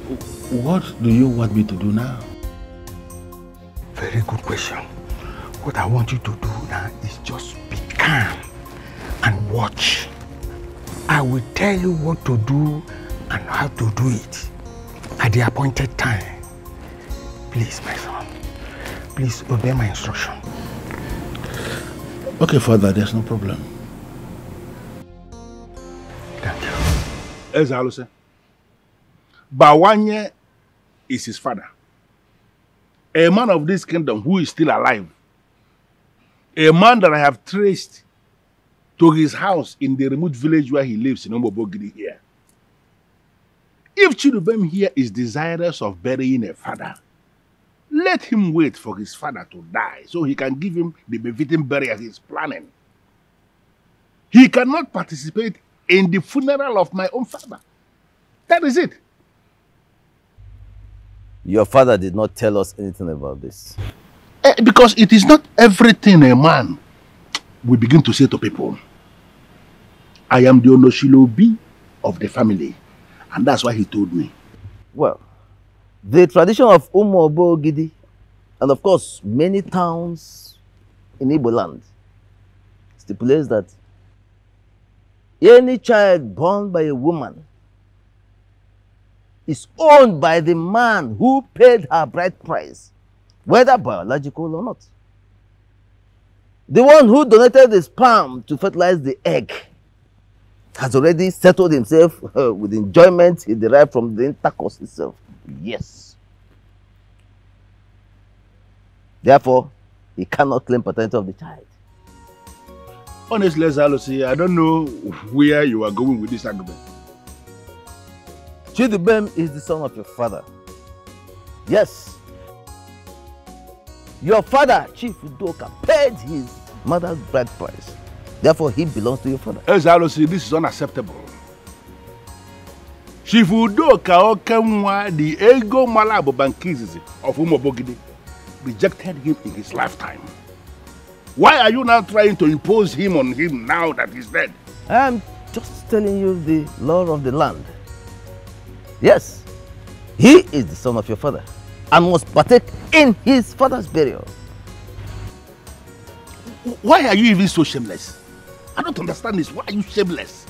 what do you want me to do now? Very good question. What I want you to do now is just be calm and watch. I will tell you what to do and how to do it at the appointed time. Please, my son, please obey my instruction. Okay, father, there's no problem. Thank you. Ezalosi. Bawanye is his father. A man of this kingdom who is still alive. A man that I have traced to his house in the remote village where he lives in Umobogidi here. If Chidubem here is desirous of burying a father, let him wait for his father to die so he can give him the befitting burial he's planning. He cannot participate in the funeral of my own father. That is it. Your father did not tell us anything about this. Eh, because it is not everything a man will begin to say to people. I am the Onoshilobi of the family. And that's why he told me. Well, the tradition of Umobogidi, and of course many towns in Igbo land, stipulates that any child born by a woman is owned by the man who paid her bride price, whether biological or not. The one who donated the sperm to fertilize the egg has already settled himself uh, with enjoyment he derived from the intercourse itself. Yes. Therefore, he cannot claim paternity of the child. Honestly, Zalosi, I don't know where you are going with this argument. Chidubem is the son of your father. Yes. Your father, Chief Udoka, paid his mother's bride price. Therefore, he belongs to your father. Zalosi, this is unacceptable. Chief Udoka Okenwa, the ego malabo bankizizi of Umobogidi, rejected him in his lifetime. Why are you now trying to impose him on him now that he's dead? I am just telling you the law of the land. Yes, he is the son of your father and must partake in his father's burial. Why are you even so shameless? I don't understand this. Why are you shameless?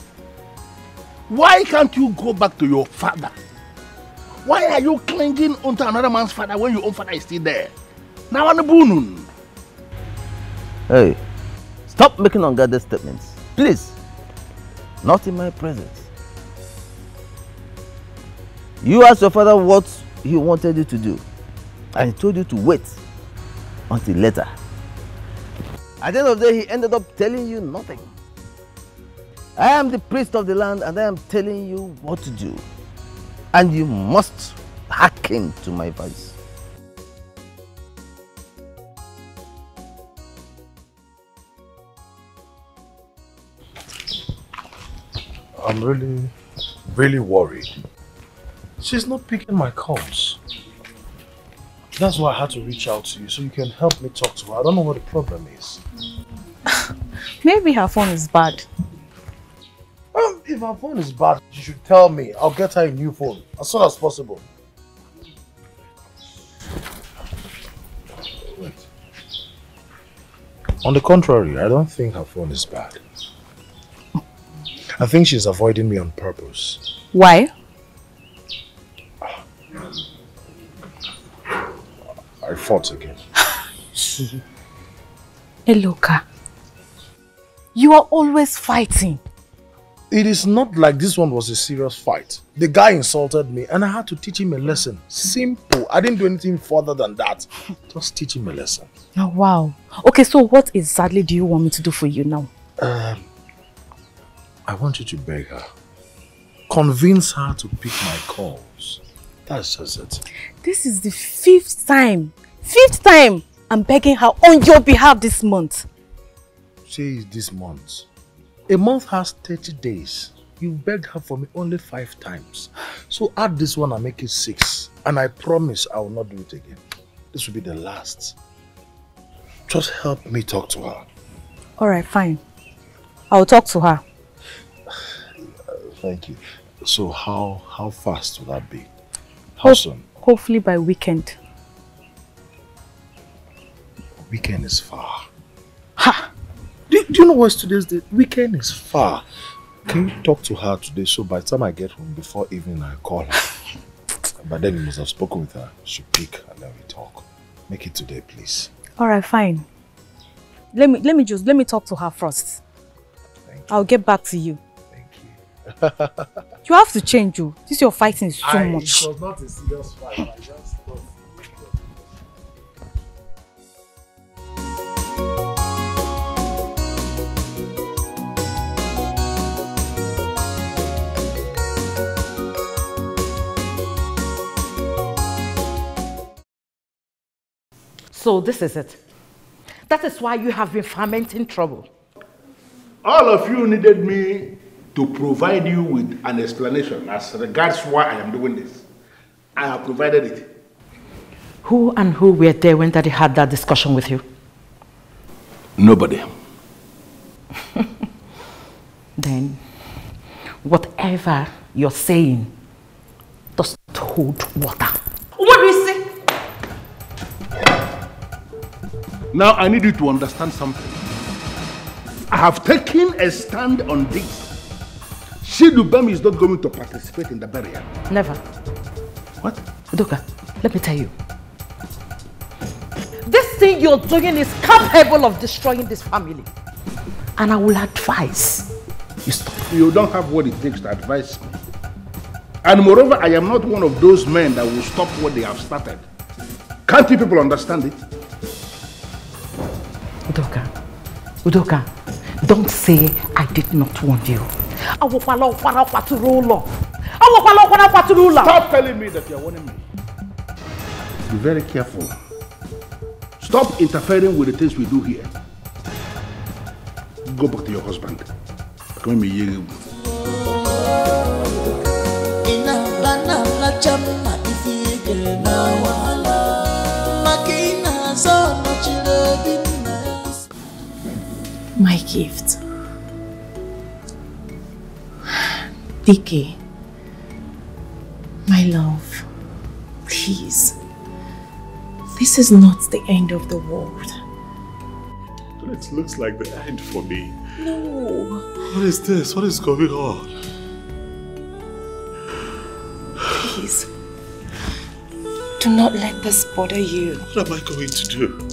Why can't you go back to your father? Why are you clinging onto another man's father when your own father is still there? Now on the bunun. Hey, stop making unguarded statements. Please. Not in my presence. You asked your father what he wanted you to do. And he told you to wait until later. At the end of the day, he ended up telling you nothing. I am the priest of the land and I am telling you what to do. And you must hearken to my voice. I'm really, really worried. She's not picking my calls. That's why I had to reach out to you so you can help me talk to her. I don't know what the problem is. Maybe her phone is bad. Um, if her phone is bad, she should tell me. I'll get her a new phone as soon as possible. Wait. On the contrary, I don't think her phone is bad. I think she's avoiding me on purpose. Why? I fought again. Eloka, you are always fighting. It is not like this one was a serious fight. The guy insulted me and I had to teach him a lesson. Simple. I didn't do anything further than that. Just teach him a lesson. Oh, wow. Okay, so what exactly do you want me to do for you now? Um, I want you to beg her. Convince her to pick my calls. That's just it. This is the fifth time, fifth time I'm begging her on your behalf this month. Say it's this month. A month has 30 days. You've begged her for me only five times. So add this one and make it six. And I promise I will not do it again. This will be the last. Just help me talk to her. Alright, fine. I'll talk to her. Thank you. So how how fast will that be? How Hope- soon? Hopefully by weekend. Weekend is far. Ha! Do, do you know what's today's date? Weekend is far. Can you talk to her today so by the time I get home before evening I call her? But then you must have spoken with her. She pick and then we talk. Make it today, please. Alright, fine. Let me let me just let me talk to her first. I'll get back to you. Thank you you have to change you. This your fighting is so much. It was not a serious fight. So this is it. That is why you have been fermenting trouble. All of you needed me to provide you with an explanation as regards why I am doing this. I have provided it. Who and who were there when Daddy had that discussion with you? Nobody. Then, whatever you're saying does not hold water. Now I need you to understand something. I have taken a stand on this. Chidubem is not going to participate in the burial. Never. What? Doka, let me tell you. This thing you're doing is capable of destroying this family. And I will advise you stop. You don't have what it takes to advise me. And moreover, I am not one of those men that will stop what they have started. Can't you people understand it? Udoka, Udoka, don't say I did not warn you. Awokwala okwara kwaturu ụlọ. Awokwala okwara kwaturu ụlọ. Stop telling me that you're warning me. Be very careful. Stop interfering with the things we do here. Go back to your husband. Come me here. Inabana la chama ifige na wala Makina zono chilebina My gift. Dike, my love, please. This is not the end of the world. It looks like the end for me. No. What is this? What is going on? Please. Do not let this bother you. What am I going to do?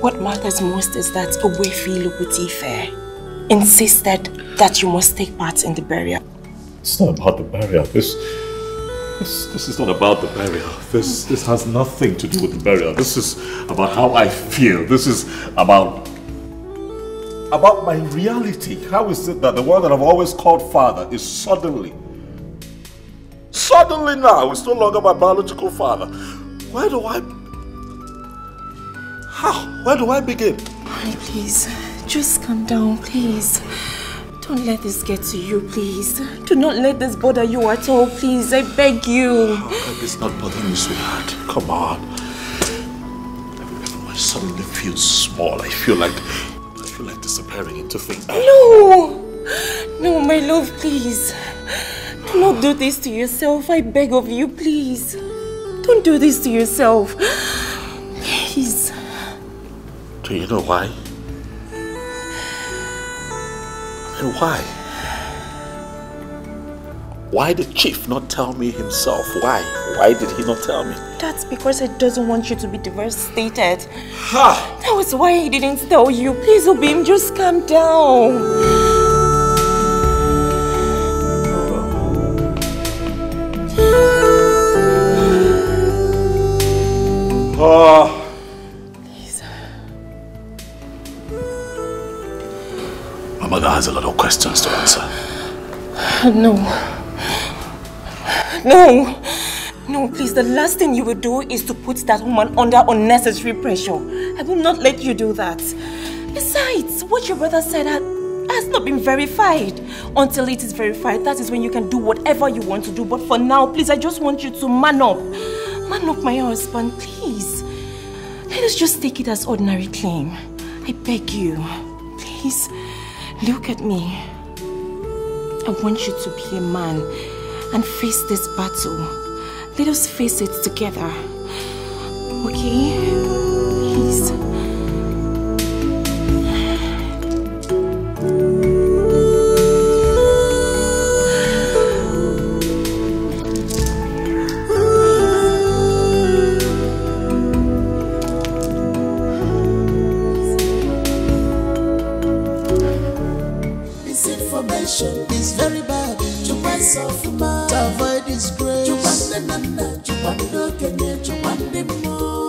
What matters most is that Ogbuefi Lukutife insisted that you must take part in the burial. It's not about the burial. This, this, this is not about the burial. This, this has nothing to do with the burial. This is about how I feel. This is about, about my reality. How is it that the one that I've always called father is suddenly, Suddenly now, he's no longer my biological father. Why do I... How? Where do I begin? Honey, please, just calm down, please. Don't let this get to you, please. Do not let this bother you at all, please. I beg you. How can this not bother you, sweetheart? Come on. Everyone suddenly feels small. I feel like... I feel like disappearing into thin air. No! No, my love, please. Do not do this to yourself. I beg of you, please. Don't do this to yourself. Please. Do you know why? And why? Why did Chief not tell me himself? Why? Why did he not tell me? That's because he doesn't want you to be devastated. Ha! That was why he didn't tell you. Please, Obim, just calm down. Ah. Has a lot of questions to answer. No. No. No, please, the last thing you will do is to put that woman under unnecessary pressure. I will not let you do that. Besides, what your brother said ha- has not been verified. Until it is verified, that is when you can do whatever you want to do. But for now, please, I just want you to man up. Man up, my husband, please. Let us just take it as ordinary claim. I beg you. Please, look at me. I want you to be a man and face this battle. Let us face it together. Okay? Please. Misinformation is very bad. Chupasa fuma. To avoid disgrace. Chupande nana. Chupande kenye. Chupande mo.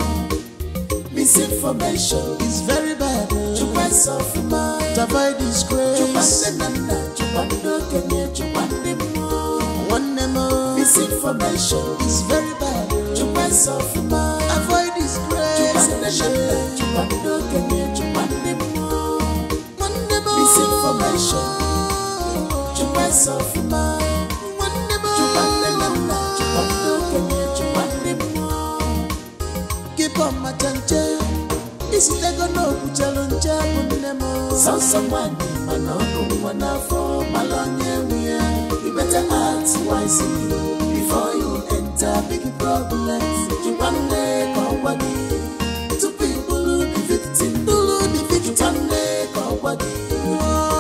Misinformation is very bad. Chupasa fuma. To avoid disgrace. Chupande nana. Chupande kenye. Chupande mo. One more. Misinformation is very bad. Chupasa fuma. Avoid disgrace. Chupande nana. Chupande kenye. Nemo. Sasa mwani manono mwanafo malonye mie. You better act wisely before you enter big problems. Chupande kwa wadi. To people who the victim. Who the victim. Chupande kwa wadi.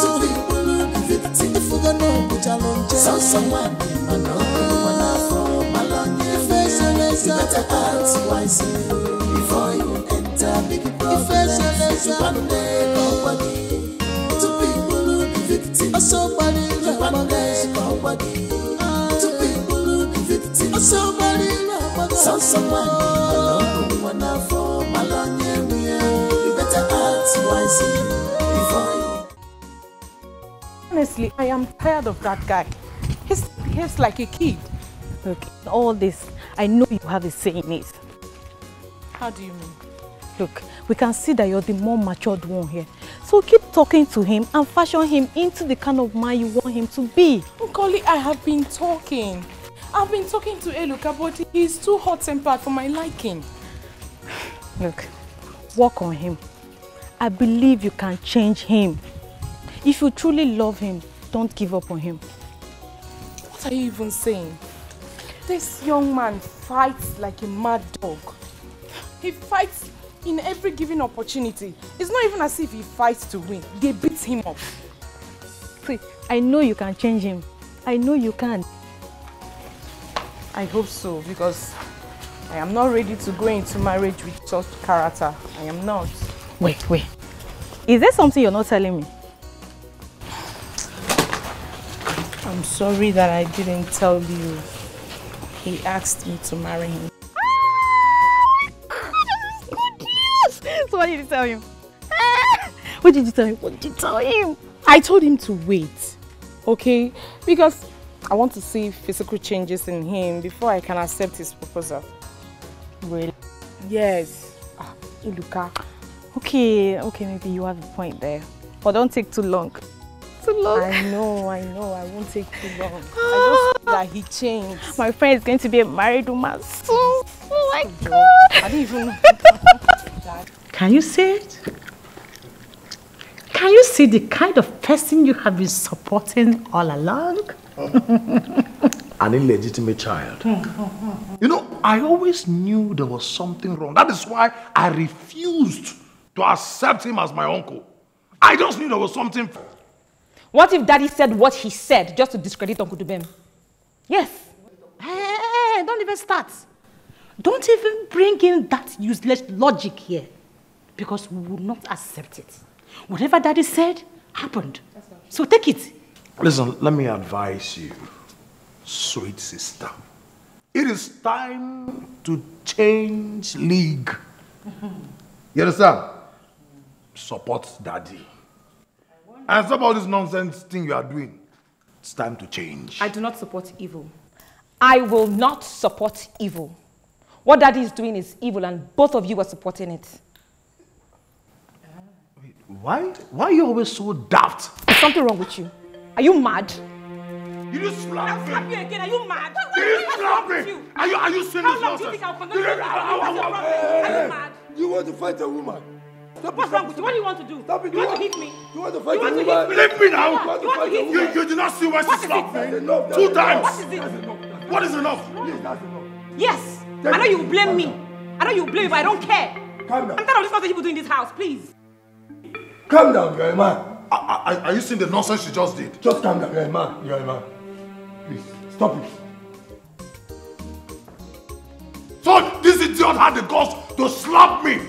To people who the victim. Ifuga no kuchalo nchabu. Sasa mwani manono mwanafo malonye mie. You better act wisely before you enter big problems. Chupande kwa wadi. To people who the victim. Somebody Chupande kwa wadi. To people who the victim. Somebody Sasa mwani manono mwanafo malonye mie. You better act wisely before you Honestly, I am tired of that guy. He behaves like a kid. Look, all this, I know you have a say in it. How do you mean? Look, we can see that you're the more matured one here. So keep talking to him and fashion him into the kind of man you want him to be. Nkoli, I have been talking. I've been talking to Eloka, but he's too hot-tempered for my liking. Look, work on him. I believe you can change him. If you truly love him, don't give up on him. What are you even saying? This young man fights like a mad dog. He fights in every given opportunity. It's not even as if he fights to win. They beat him up. See, I know you can change him. I know you can. I hope so because I am not ready to go into marriage with such character. I am not. Wait, wait. Is there something you're not telling me? I'm sorry that I didn't tell you. He asked me to marry him. So what did you tell him? what did you tell him? What did you tell him? I told him to wait, okay? Because I want to see physical changes in him before I can accept his proposal. Really? Yes. Ah, Eloka. Okay, okay, maybe you have a point there. But don't take too long. Too long? I know, I know, I won't take too long. I just feel that he changed. My friend is going to be a married woman soon. Oh my God. I didn't even know. Can you see it? Can you see the kind of person you have been supporting all along? An illegitimate child. You know, I always knew there was something wrong. That is why I refused to accept him as my uncle. I just knew there was something. What if daddy said what he said just to discredit Uncle Dubem? Yes. Hey, don't even start. Don't even bring in that useless logic here. Because we will not accept it. Whatever daddy said happened. So take it. Listen, let me advise you, sweet sister. It is time to change league. You understand? Support daddy. And stop all this nonsense thing you are doing. It's time to change. I do not support evil. I will not support evil. What daddy is doing is evil and both of you are supporting it. Why? Why are you always so daft? Is something wrong with you? Are you mad? You just slap I'll slap you again. Are you mad? You just slap me. Are you, are you seeing How this long do you nonsense? think I'll continue You-. Are you mad? You want to fight a woman? Stop What's wrong with you? What do you want to do? Stop it. You want to hit me? You want to You fight want a to woman? hit me? Leave me now. You want to hit You, me? you did not see when she What is slapped me. enough, Two times. What is it? What is enough? Please, that's enough. Yes. I know you will blame me. I know you will blame me, but I don't care. Calm down. I'm tired of this nonsense people do in this house. Please. Calm down, you're a man. Are, are, are you seeing the nonsense she just did? Just calm down, you're a man. You're a man. Please, stop it. So this idiot had the guts to slap me.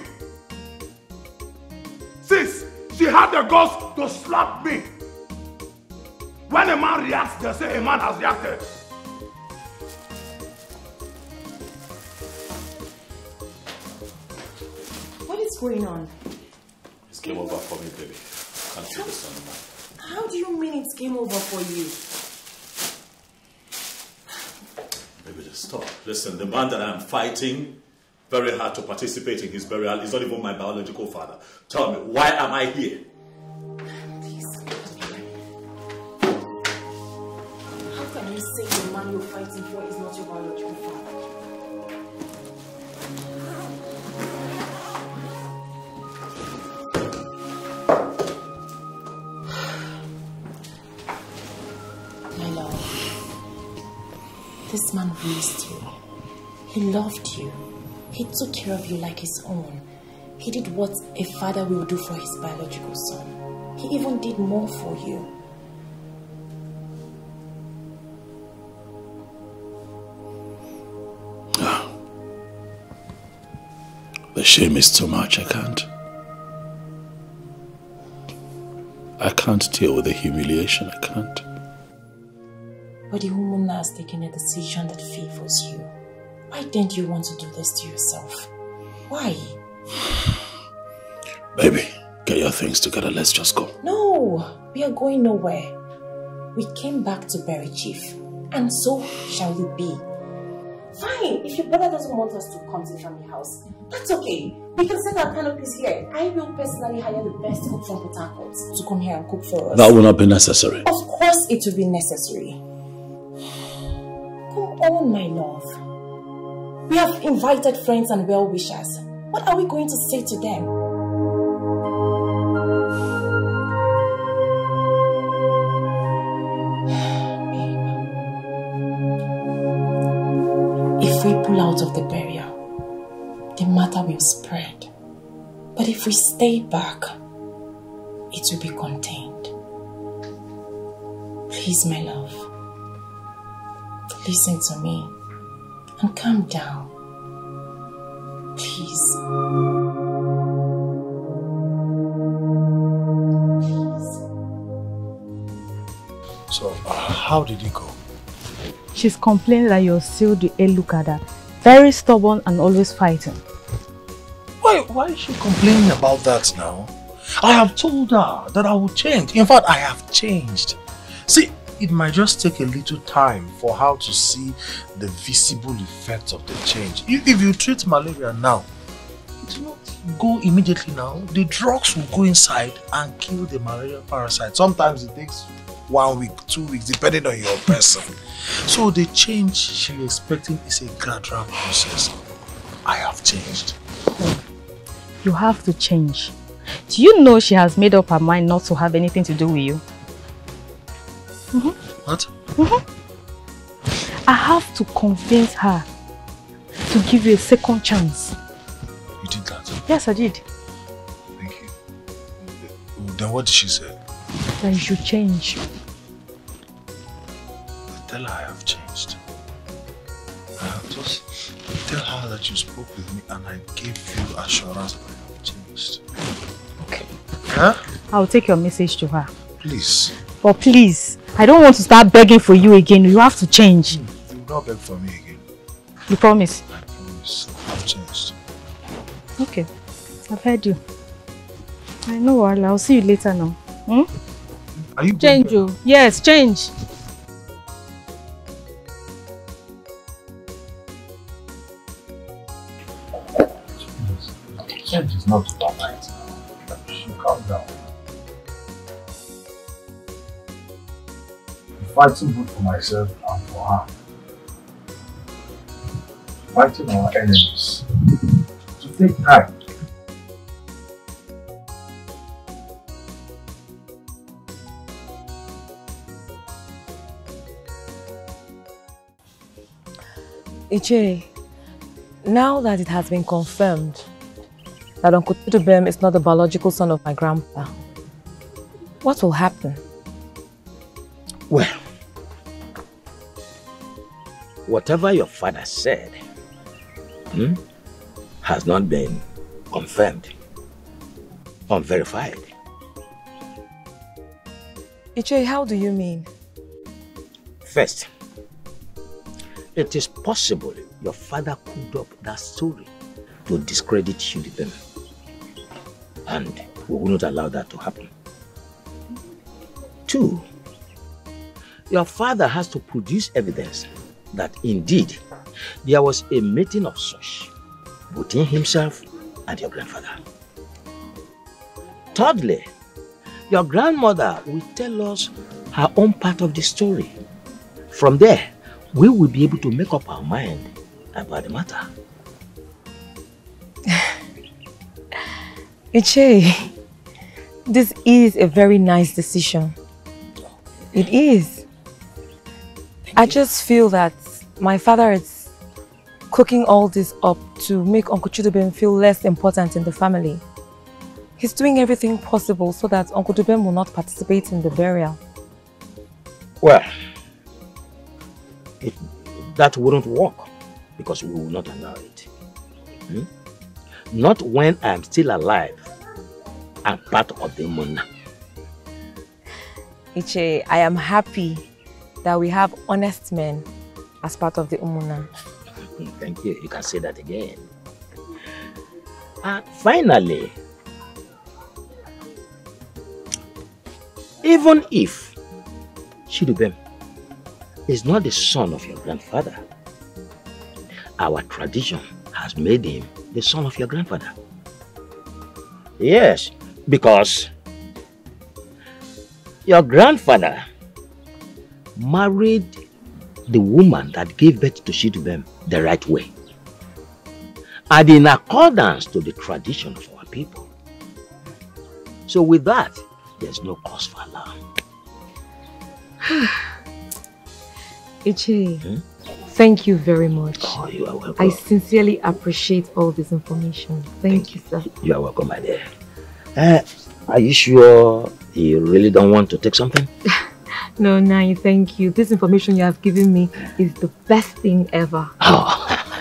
Sis, she had the guts to slap me. When a man reacts, they say a man has reacted. What is going on? It's game over for me, baby. Can't take this anymore. How do you mean it's game over for you? Baby, just stop. Listen, the man that I'm fighting very hard to participate in his burial is not even my biological father. Tell me, why am I here? This man raised you. He loved you. He took care of you like his own. He did what a father will do for his biological son. He even did more for you. Ah. The shame is too much. I can't. I can't deal with the humiliation. I can't. But the woman has taken a decision that favors you. Why didn't you want to do this to yourself? Why? Baby, get your things together. Let's just go. No, we are going nowhere. We came back to bury Chief, and so shall you be. Fine, if your brother doesn't want us to come to the family house, that's okay. We can set our canopies here. I will personally hire the best cook from Port Harcourt to come here and cook for us. That will not be necessary. Of course it will be necessary. Come on, my love. We have invited friends and well-wishers. What are we going to say to them? If we pull out of the burial, the matter will spread. But if we stay back, it will be contained. Please, my love, listen to me and calm down. Please. So, uh, how did it go? She's complaining that you're still the Elukada. Very stubborn and always fighting. Why, why is she complaining about that now? I have told her that I will change. In fact, I have changed. See, it might just take a little time for how to see the visible effects of the change. If, you treat malaria now, it will not go immediately now. The drugs will go inside and kill the malaria parasite. Sometimes it takes one week, two weeks, depending on your person. So the change she's expecting is a gradual process. I have changed. You have to change. Do you know she has made up her mind not to have anything to do with you? Mhm. What? Mhm. I have to convince her to give you a second chance. You did that? Yes, I did. Thank you. Then what did she say? That you should change. Tell her I have changed. Uh, just tell her that you spoke with me and I gave you assurance that I have changed. Okay. Huh? I'll take your message to her. Please. But please, I don't want to start begging for you again. You have to change. You will not beg for me again. You promise? Please. I've changed. Okay. I've heard you. I know. I'll see you later now. Hmm? Are you Change, you. Yes, change. Change is not overnight. Calm down. Fighting both for myself and for her. Fighting our enemies. To take time. Ichie, now that it has been confirmed that Uncle Chidubem is not the biological son of my grandpa, what will happen? Well, whatever your father said hmm, has not been confirmed, unverified. Ichie, how do you mean? First, it is possible your father cooked up that story to discredit Chidubem. And we will not allow that to happen. Two, your father has to produce evidence that indeed there was a meeting of such between himself and your grandfather. Thirdly, your grandmother will tell us her own part of the story. From there, we will be able to make up our mind about the matter. Ichie, this is a very nice decision. It is. I just feel that my father is cooking all this up to make Uncle Chidubem feel less important in the family. He's doing everything possible so that Uncle Dubem will not participate in the burial. Well, it, that wouldn't work because we will not allow it. Hmm? Not when I am still alive and part of the Mona. Ichie, I am happy that we have honest men as part of the Umunna. Thank you. You can say that again. And finally, even if Chidubem is not the son of your grandfather, our tradition has made him the son of your grandfather. Yes, because your grandfather married the woman that gave birth to she to them the right way and in accordance to the tradition of our people. So with that, there's no cause for alarm. Ichie, thank you very much. Oh, you are welcome. I sincerely appreciate all this information. Thank, you, sir. You are welcome, my dear. Uh, are you sure you really don't want to take something? No, Nai, thank you. This information you have given me is the best thing ever.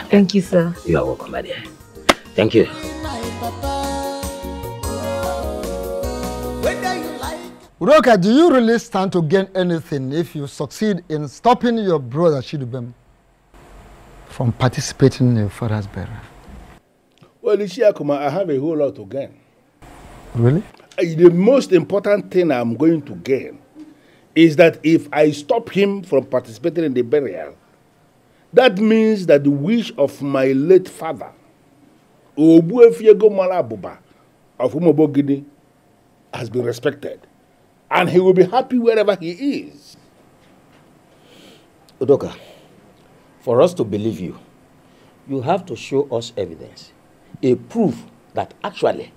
Thank you, sir. You are welcome, my dear. Thank you. Udoka, do you really stand to gain anything if you succeed in stopping your brother Shidubem from participating in your father's burial? Well, Ishiakuma, I have a whole lot to gain. Really? Uh, The most important thing I'm going to gain is that if I stop him from participating in the burial, that means that the wish of my late father, Ogbuefi Egomala Abuba of Umobogidi, has been respected. And he will be happy wherever he is. Udoka, for us to believe you, you have to show us evidence, a proof that actually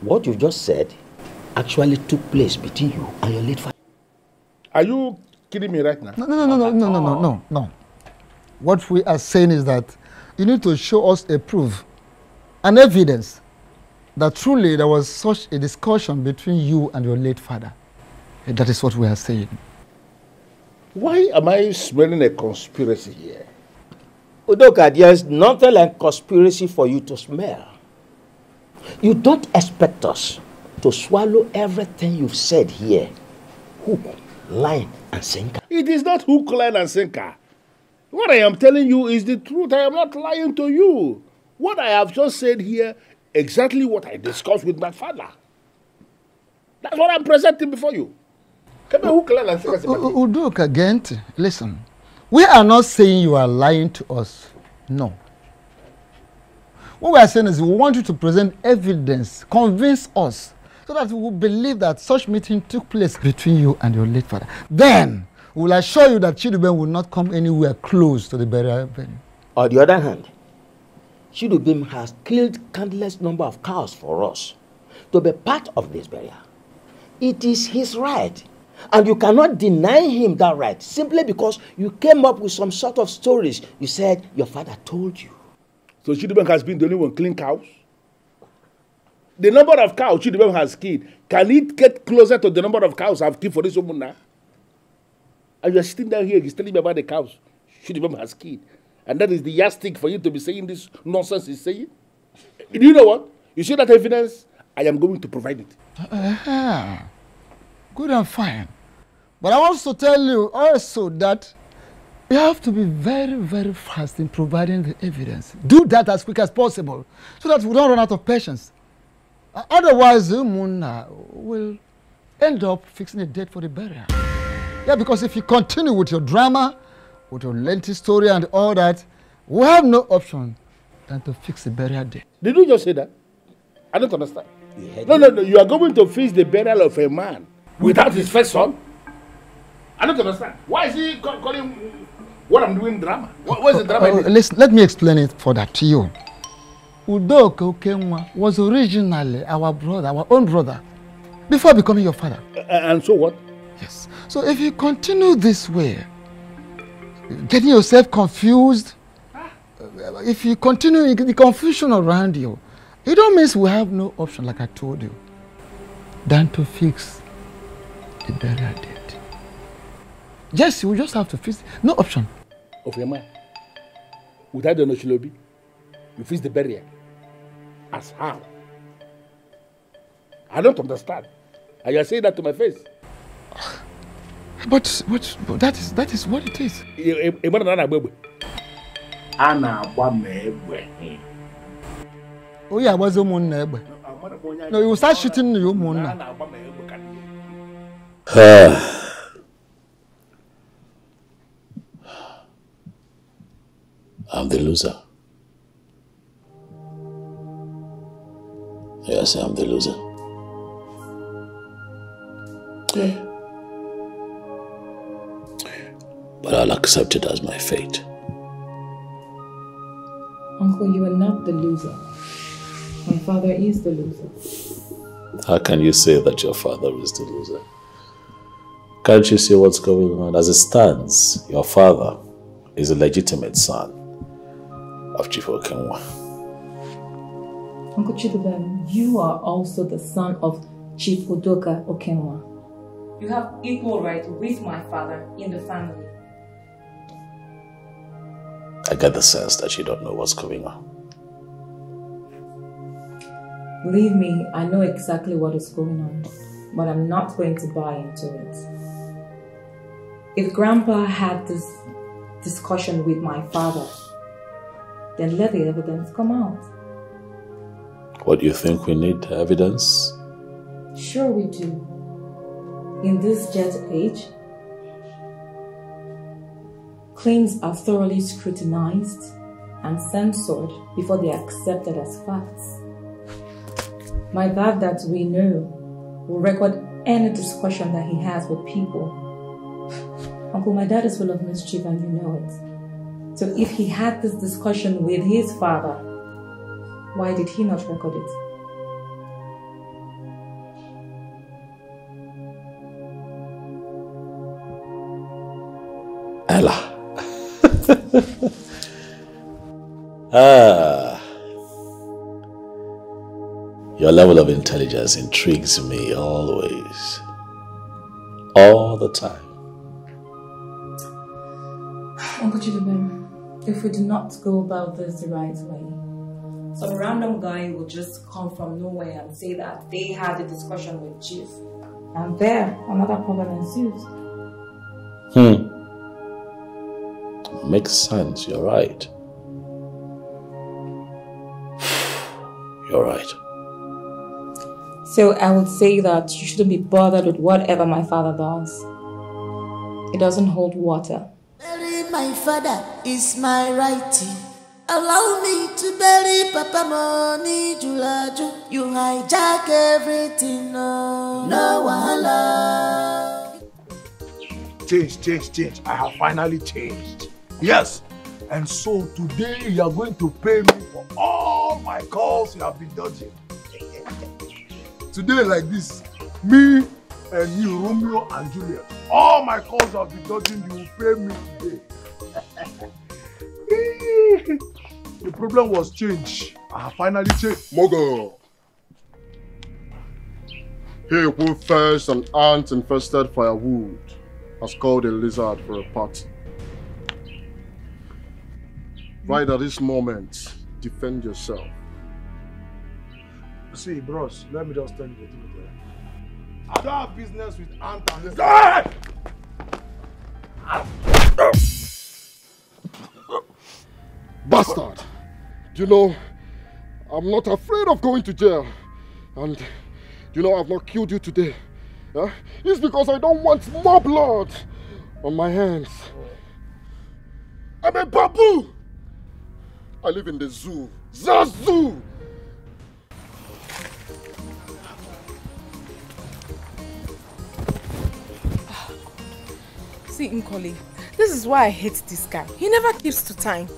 what you just said actually took place between you and your late father. Are you kidding me right now? No, no, no, no, no, no, no, no, no. What we are saying is that you need to show us a proof, an evidence that truly there was such a discussion between you and your late father. And that is what we are saying. Why am I smelling a conspiracy here? Udoka, there's nothing like conspiracy for you to smell. You don't expect us to swallow everything you've said here. Hook, line, and sinker. It is not hook, line, and sinker. What I am telling you is the truth. I am not lying to you. What I have just said here, exactly what I discussed with my father. That's what I'm presenting before you. Come on, hook, line, and sinker. Udoka, Gent, listen. We are not saying you are lying to us. No. What we are saying is we want you to present evidence, convince us, so that we will believe that such meeting took place between you and your late father. Then we will assure you that Chidubem will not come anywhere close to the burial venue. On the other hand, Chidubim has killed countless number of cows for us to be part of this burial. It is his right. And you cannot deny him that right simply because you came up with some sort of stories you said your father told you. So Chidubem has been the only one killing cows? The number of cows Chidubem has killed, can it get closer to the number of cows I've killed for this woman now? And you are sitting down here, he's telling me about the cows Chidubem has killed. And that is the yardstick for you to be saying this nonsense he's saying? Do you know what? You see that evidence? I am going to provide it. Uh-huh. Good and fine. But I want to tell you also that you have to be very, very fast in providing the evidence. Do that as quick as possible so that we don't run out of patience. Uh, Otherwise, Umuna will end up fixing a date for the burial. Yeah, because if you continue with your drama, with your lengthy story and all that, we have no option than to fix the burial date. Did you just say that? I don't understand. No, no, no. You are going to fix the burial of a man without his first son? I don't understand. Why is he ca- calling what I'm doing drama? What, what's the drama? Uh, it? listen, let me explain it for that to you. Udoka Okenwa was originally our brother, our own brother, before becoming your father. and so what? Yes. So if you continue this way, getting yourself confused, uh, if you continue in the confusion around you, it don't mean we have no option, like I told you, than to fix the burial date. Yes, we just have to fix No option. Of your man. Without the Noshilobi, you fix the barrier. As how? I don't understand. And you are saying that to my face. But, but, but that is that is what it is. Ị mara na a na-agba egbe? A na-agba egbe. Onye agbazi ụmụnna egbe. No, you start shooting your A ụmụnna. na-agba ka dị. I'm the loser. Yes, I'm the loser. But I'll accept it as my fate. Uncle, you are not the loser. My father is the loser. How can you say that your father is the loser? Can't you see what's going on? As it stands, your father is a legitimate son of Chief Okenwa. Uncle Chidubem, you are also the son of Chief Udoka Okenwa. You have equal right with my father in the family. I get the sense that you don't know what's going on. Believe me, I know exactly what is going on, but I'm not going to buy into it. If Grandpa had this discussion with my father, then let the evidence come out. What do you think we need evidence? Sure, we do. In this jet age, Claims are thoroughly scrutinized and censored before they are accepted as facts. My dad, that we know, will record any discussion that he has with people. Uncle, my dad is full of mischief and you know it. So if he had this discussion with his father, why did he not record it? Ella. ah. Your level of intelligence intrigues me always. All the time. Uncle Chidubem, if we do not go about this the right way, some random guy will just come from nowhere and say that they had a discussion with Chief. And there, another problem ensues. Hmm. Makes sense, you're right. You're right. So I would say that you shouldn't be bothered with whatever my father does. It doesn't hold water. Bury my father is my righty. Allow me to bury Papa Money Julaju. You hijack everything, no, no wahala. Change, change, change. I have finally changed. Yes. And so today you are going to pay me for all my calls you have been dodging. Today, like this, me and you, Romeo and Juliet, all my calls have been dodging, you will pay me today. the problem was change. I have finally changed. Mogo. He who first an ant infested firewood has called a lizard for a party. Right at this moment, defend yourself. See, bros, let me just tell you the truth. eh. I don't have business with ant and lizard. Bastard! You know, I'm not afraid of going to jail. And you know, I've not killed you today. Huh? It's because I don't want more blood on my hands. I'm a babu! I live in the zoo. The zoo! See, Nkoli, this is why I hate this guy. He never keeps to time.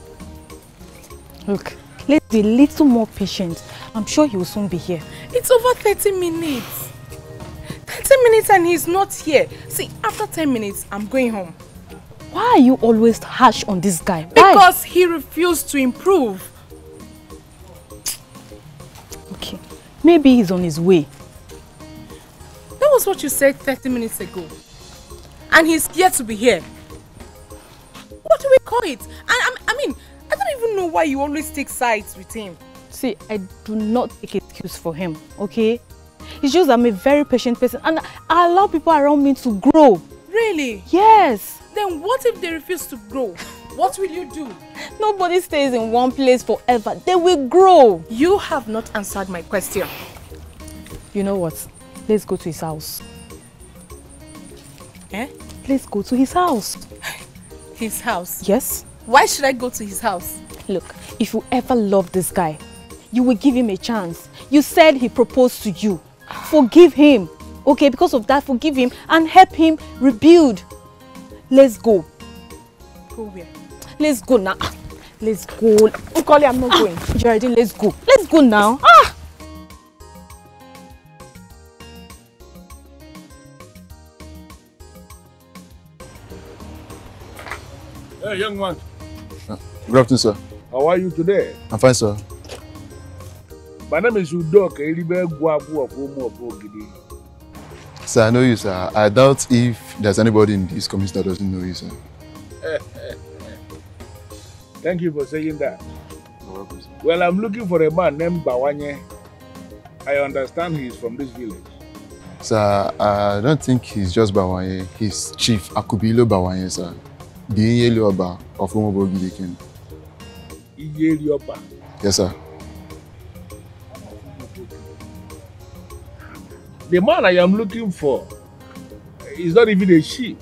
Look, let's be a little more patient. I'm sure he will soon be here. It's over 30 minutes. 30 minutes and he's not here. See, after 10 minutes, I'm going home. Why are you always harsh on this guy? Why? Because he refused to improve. Okay, maybe he's on his way. That was what you said 30 minutes ago. And he's yet to be here. What do we call it? And know why you always take sides with him. See, I do not take excuse for him, okay? It's just I'm a very patient person and I allow people around me to grow. Really? Yes. Then what if they refuse to grow? What will you do? Nobody stays in one place forever. They will grow. You have not answered my question. You know what? Let's go to his house. Eh? Let's go to his house. His house? Yes? Why should I go to his house? Look, if you ever love this guy, you will give him a chance. You said he proposed to you. Forgive him. Okay, because of that, forgive him and help him rebuild. Let's go. Go where? Let's go now. Ah, Let's go. Ukoli, I'm not going. Geraldine, let's go. Let's go now. Ah! Hey, young man, Good afternoon, sir. How are you today? I'm fine, sir. My name is Udok Eribe Gwabu of of Ogidi. Sir, I know you, sir. I doubt if there's anybody in this community that doesn't know you, sir. Thank you for saying that. Well, I'm looking for a man named Bawanye. I understand he's from this village. Sir, I don't think he's just Bawanye. He's Chief Akubilo Bawanye, sir. The Inyelu Oba of Umobogidi King. Iyerioba. Yes, sir. The man I am looking for is not even a chief.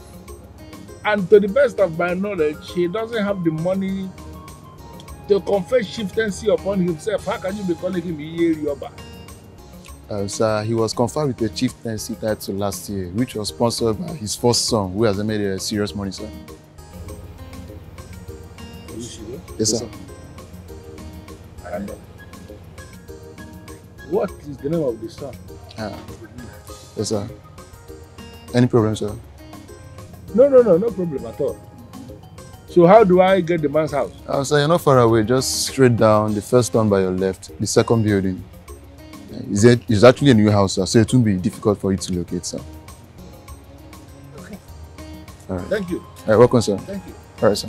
And to the best of my knowledge, he doesn't have the money to confer chieftaincy upon himself. How can you be calling him Iye Yoba? Uh, sir, he was conferred with a chieftaincy title last year, which was sponsored by his first son, who has made a serious money, sir. You serious? Yes, sir. And what is the name of the son? Ah. Yes, sir. Any problem, sir? No, no, no, no problem at all. So how do I get the man's house? Uh, sir, you're not far away. Just straight down, the first one by your left, the second building. Is It's, it's actually a new house, sir, so it won't be difficult for you to locate, sir. Okay. All right. Thank you. All right, welcome, sir. Thank you. All right, sir.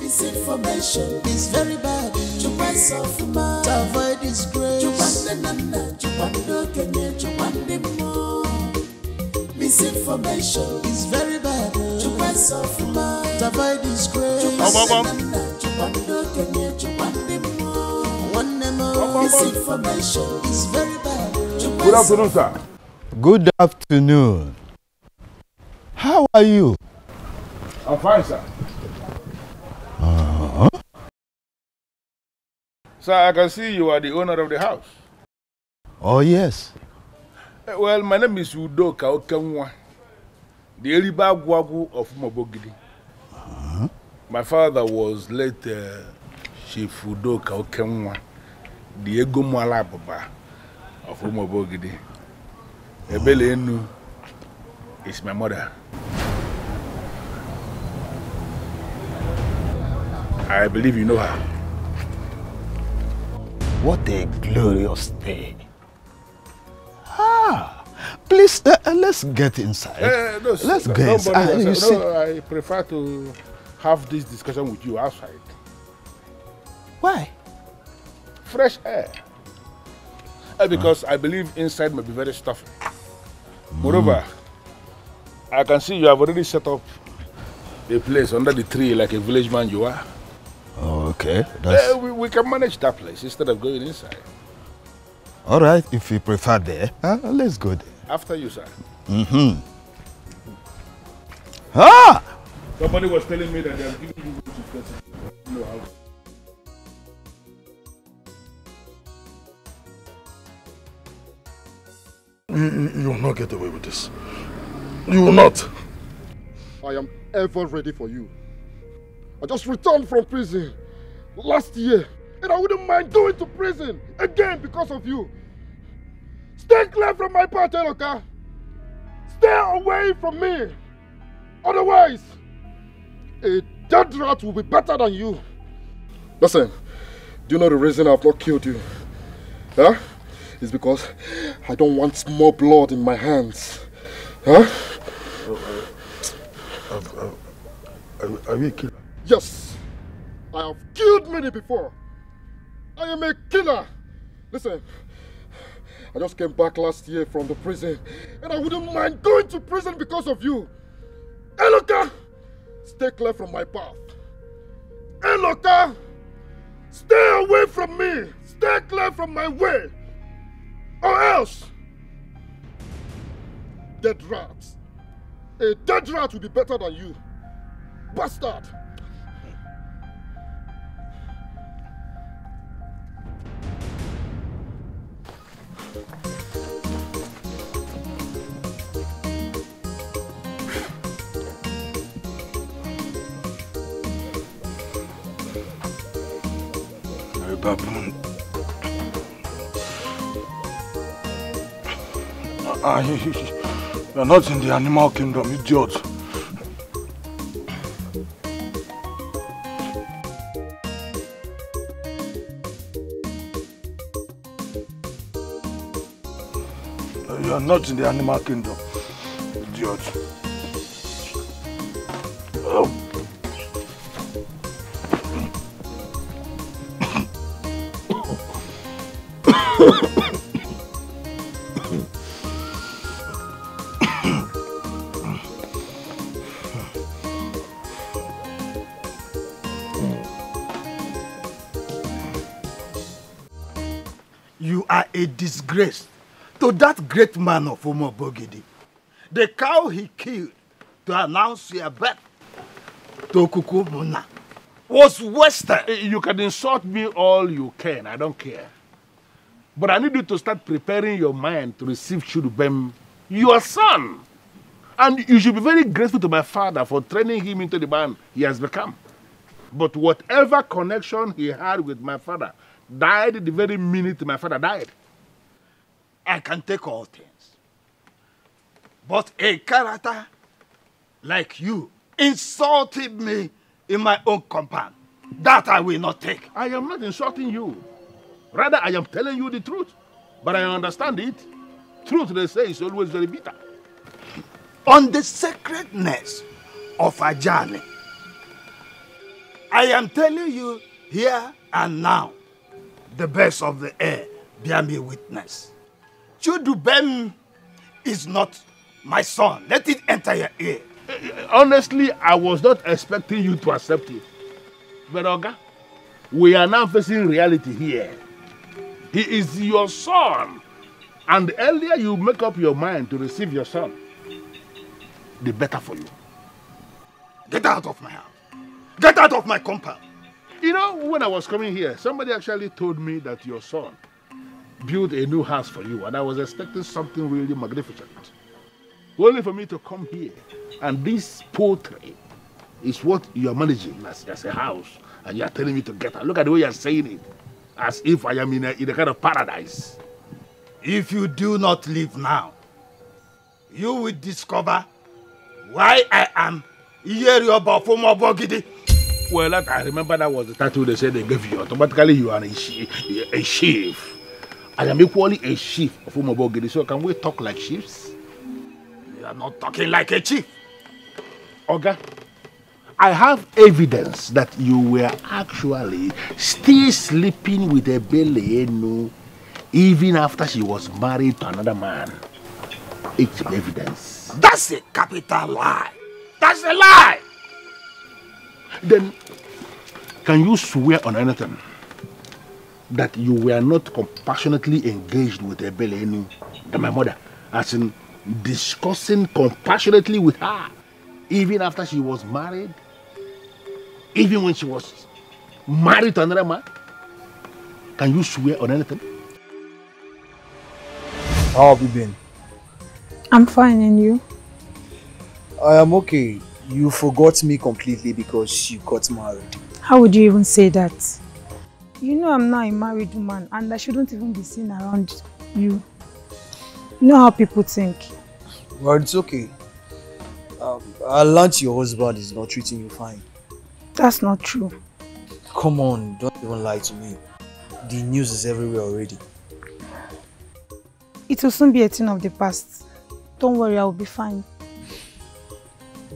Misinformation is very bad. Chupase of man to avoid disgrace. Chupande nana, chupando kenye, chupande mo. Misinformation is very bad. Chupase of man to avoid disgrace. Chupande nana, chupando kenye, chupande mo. One more misinformation is very bad. Good afternoon, sir. Good afternoon. How are you? I'm fine, sir. Uh-huh. Sir, I can see you are the owner of the house. Oh, yes. Eh, Well, my name is Udoka Okenwa, the Eriba Gwagu of Mobogidi. My father was late uh, Chief Udoka Okenwa, the Egomwala Baba of Umobogidi. Ebele Enu is my mother. I believe you know her. What a glorious day. Ah, please, uh, uh, let's get inside. Eh, no, let's no, go inside. was- You no, see, I prefer to have this discussion with you outside. Why? Fresh air. Eh, because I believe inside may be very stuffy. Moreover, I can see you have already set up a place under the tree like a village man you are. Okay, that's we, we can manage that place instead of going inside. all right. If you prefer there, uh, let's go there. After you, sir. Mm-hmm. Ah! Somebody was telling me that they are giving you to person. No, how- You, you, you will not get away with this. You will not. I am ever ready for you. I just returned from prison last year, and I wouldn't mind going to prison again because of you. Stay clear from my path, Eloka. Stay away from me. Otherwise, a dead rat will be better than you. Listen, do you know the reason I've not killed you? Huh? It's because I don't want more blood in my hands. Huh? Are, are you a killer? Yes, I have killed many before. I am a killer. Listen, I just came back last year from the prison, and I wouldn't mind going to prison because of you. Eloka, stay clear from my path. Eloka, stay away from me. Stay clear from my way. Or else, dead rats. A dead rat will be better than you. Bastard! Baboon. Ah, you, you, you're not in the animal kingdom, idiot. Not in the animal kingdom, idiot. Oh. You are a disgrace to that great man of Omo Bogidi. The cow he killed to announce your birth to Kukumuna was wasted. You can insult me all you can, I don't care. But I need you to start preparing your mind to receive Chudubem, your son. And you should be very grateful to my father for training him into the man he has become. But whatever connection he had with my father died the very minute my father died. I can take all things. But a character like you insulted me in my own compound. That I will not take. I am not insulting you. Rather, I am telling you the truth. But I understand it. Truth, they say, is always very bitter. On the sacredness of a journey, I am telling you here and now, the best of the air bear me witness. Chidubem is not my son. Let it enter your ear. Honestly, I was not expecting you to accept it. But Oga, we are now facing reality here. He is your son. And the earlier you make up your mind to receive your son, the better for you. Get out of my house. Get out of my compound. You know, when I was coming here, somebody actually told me that your son built a new house for you, and I was expecting something really magnificent. Only for me to come here, and this poultry is what you're managing as, as a house, and you're telling me to get out. Look at the way you're saying it, as if I am in a, in a kind of paradise. If you do not leave now, you will discover why I am Iyerioba Fumobogidi. Well, that, I remember that was the title they said they gave you. Automatically, you are a, she, a chief. I am equally a chief of Umobogidi, so can we talk like chiefs? You are not talking like a chief. Oga, I have evidence that you were actually still sleeping with a Belenu even after she was married to another man. It's evidence. That's a capital lie. That's a lie. Then, can you swear on anything that you were not compassionately engaged with Ebelenu, my mother, as in discussing compassionately with her, even after she was married, even when she was married to another man? Can you swear on anything? How have you been? I'm fine, and you? I am okay. You forgot me completely because you got married. How would you even say that? You know I'm not a married woman and I shouldn't even be seen around you. You know how people think. Well, it's okay. Um, I learned your husband is not treating you fine. That's not true. Come on, don't even lie to me. The news is everywhere already. It will soon be a thing of the past. Don't worry, I will be fine.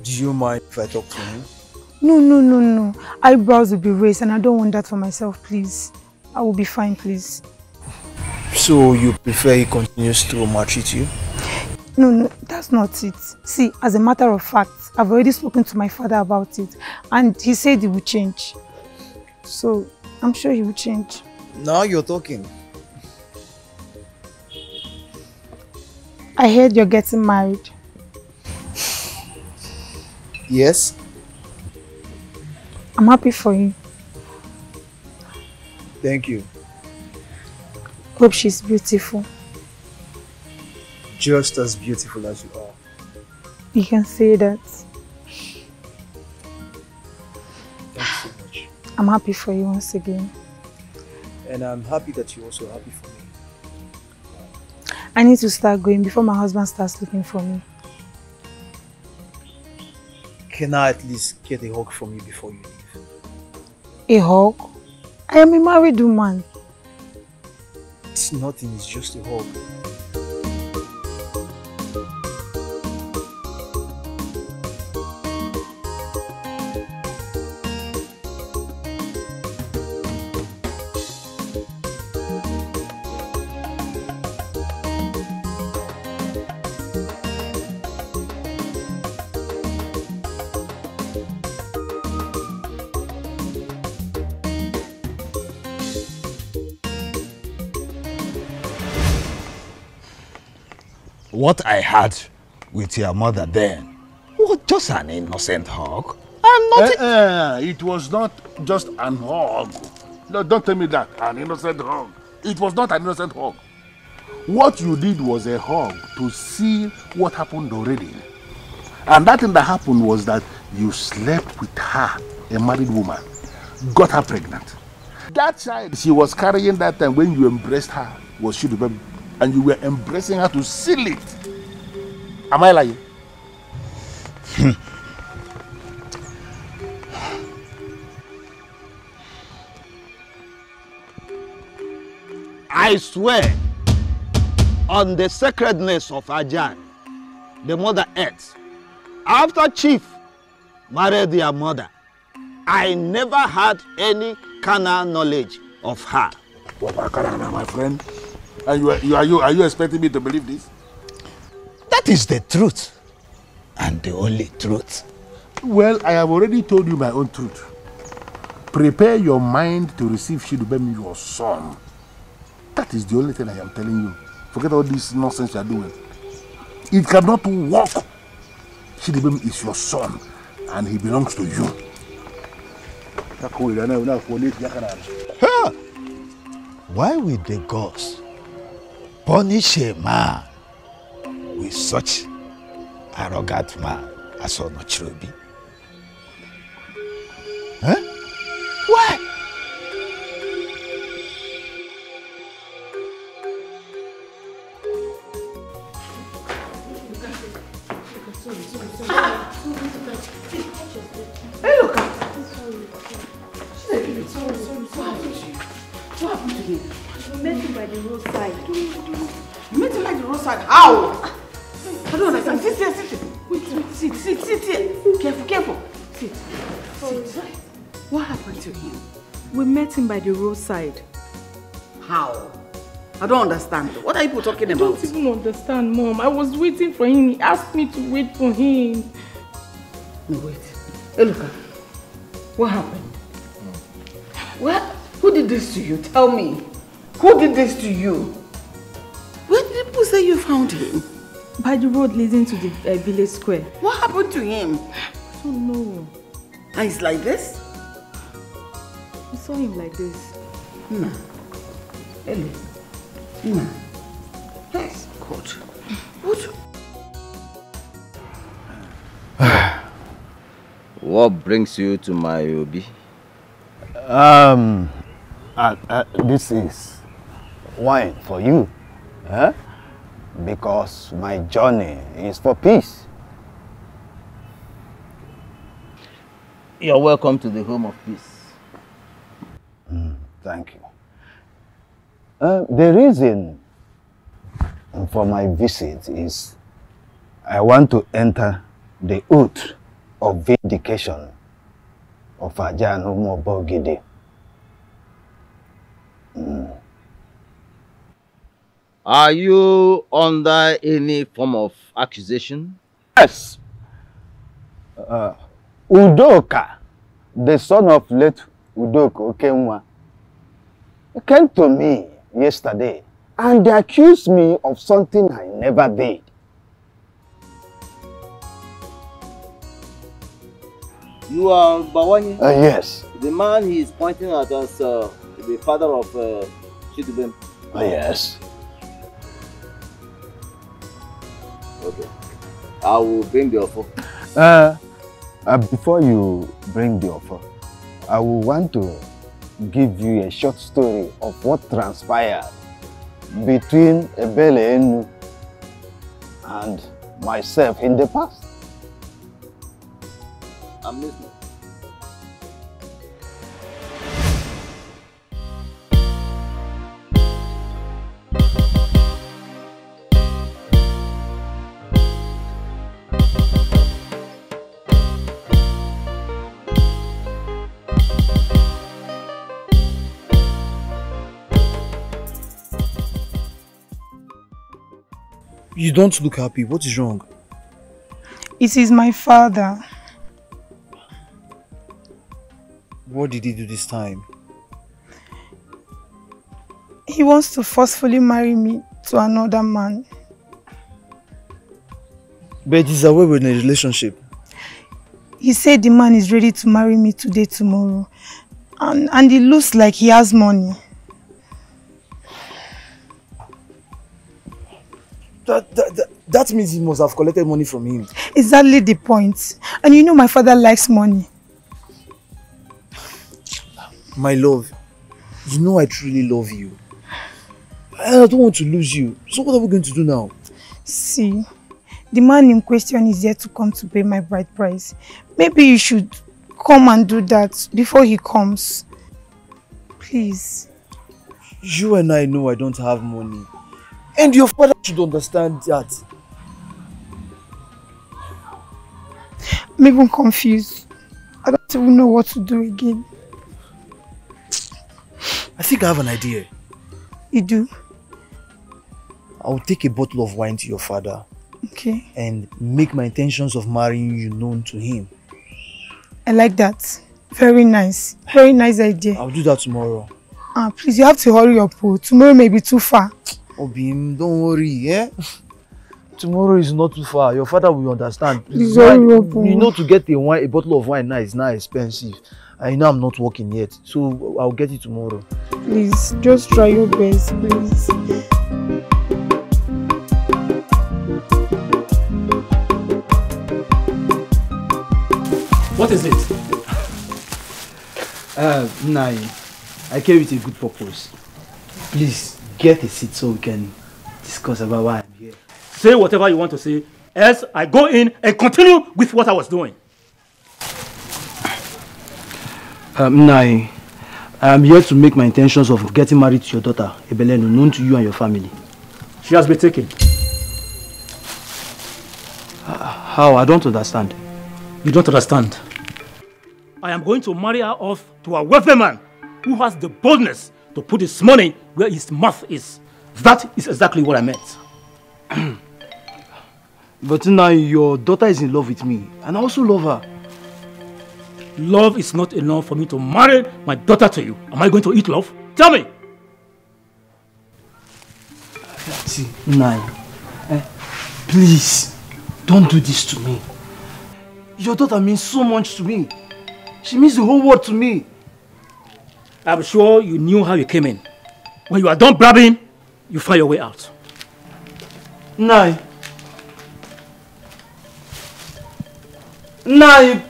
Do you mind if I talk to him? No, no, no, no. Eyebrows will be raised and I don't want that for myself, please. I will be fine, please. So you prefer he continues to maltreat you? No, no, that's not it. See, as a matter of fact, I've already spoken to my father about it and he said he will change. So, I'm sure he will change. Now you're talking. I heard you're getting married. Yes? I'm happy for you. Thank you. Hope she's beautiful. Just as beautiful as you are. You can say that. Thanks so much. I'm happy for you once again. And I'm happy that you're also happy for me. I need to start going before my husband starts looking for me. Can I at least get a hug from you before you leave? A hug? I am a married woman. It's nothing, it's just a hug. What I had with your mother then was just an innocent hug. And nothing. Eh, eh, it was not just an hug. No, don't tell me that. An innocent hug. It was not an innocent hug. What you did was a hug to see what happened already. And that thing that happened was that you slept with her, a married woman, got her pregnant. That child she was carrying that time when you embraced her was she the baby, and you were embracing her to seal it. Am I lying? I swear on the sacredness of Ajan, the Mother Earth, after Chief married their mother, I never had any carnal knowledge of her. Wabakarana, my friend. And you are, you, are, you, are you expecting me to believe this? That is the truth. And the only truth. Well, I have already told you my own truth. Prepare your mind to receive Shidubem, your son. That is the only thing I am telling you. Forget all this nonsense you are doing. It cannot work. Shidubem is your son, and he belongs to you. Why would the gods punish a man with such arrogant man as Onochirobi? Huh? Why? By the roadside. You met him by the roadside? How? I don't understand. Sit here, sit here. Wait, sit, sit, sit here. Careful, careful. Sit. Sit. What happened to him? We met him by the roadside. How? I don't understand. What are you talking about? I don't even understand, Mom. I was waiting for him. He asked me to wait for him. No, wait. Hey. What happened? What? Who did this to you? Tell me. Who did this to you? Where did people say you found him? By the road leading to the uh, village square. What happened to him? I don't know. And he's like this? I saw him like this. No. Ellie. No. Yes. God. What? What brings you to my Obi? Um, uh, uh, this is wine for you, eh? because my journey is for peace. You're welcome to the home of peace. Thank you. Uh, the reason for my visit is I want to enter the oath of vindication of Ajan Umobogide. Are you under any form of accusation? Yes. Uh, Udoka, the son of late Udoka Okenwa, came to me yesterday and they accused me of something I never did. You are Bawani? Uh, yes. The man he is pointing at as uh, the father of uh, Chidubem. Uh, yes. Okay. I will bring the offer. Uh, uh, before you bring the offer, I will want to give you a short story of what transpired between Ebele Enu and myself in the past. I'm listening. You don't look happy. What is wrong? It is my father. What did he do this time? He wants to forcefully marry me to another man. But he's away with a relationship. He said the man is ready to marry me today, tomorrow. And, and it looks like he has money. That, that, that, that means he must have collected money from him. Exactly the point. And you know my father likes money. My love, you know I truly love you. I don't want to lose you. So what are we going to do now? See, the man in question is yet to come to pay my bride price. Maybe you should come and do that before he comes. Please. You and I know I don't have money. And your father should understand that. I'm even confused. I don't even know what to do again. I think I have an idea. You do? I'll take a bottle of wine to your father Okay. and make my intentions of marrying you known to him. I like that. Very nice. Very nice idea. I'll do that tomorrow. Ah, please, you have to hurry up. oh. Tomorrow may be too far. Obim, don't worry, eh? Tomorrow is not too far. Your father will understand. Please Wine- hurry up. You know to get a wine, a bottle of wine now is not expensive. I know I'm not working yet, so I'll get it tomorrow. Please, just try your best, please. What is it? Uh, Nai, I came with a good purpose. Please get a seat so we can discuss about why I'm here. Say whatever you want to say, else I go in and continue with what I was doing. Um, Nai, I'm here to make my intentions of getting married to your daughter, Ebelenu, known to you and your family. She has been taken. How? I don't understand. You don't understand. I am going to marry her off to a wealthy man who has the boldness to put his money where his mouth is. That is exactly what I meant. But now your daughter is in love with me, and I also love her. Love is not enough for me to marry my daughter to you. Am I going to eat love? Tell me. See, Nai, eh, please, don't do this to me. Your daughter means so much to me. She means the whole world to me. I'm sure you knew how you came in. When you are done blabbing, you find your way out. Nai. Nai.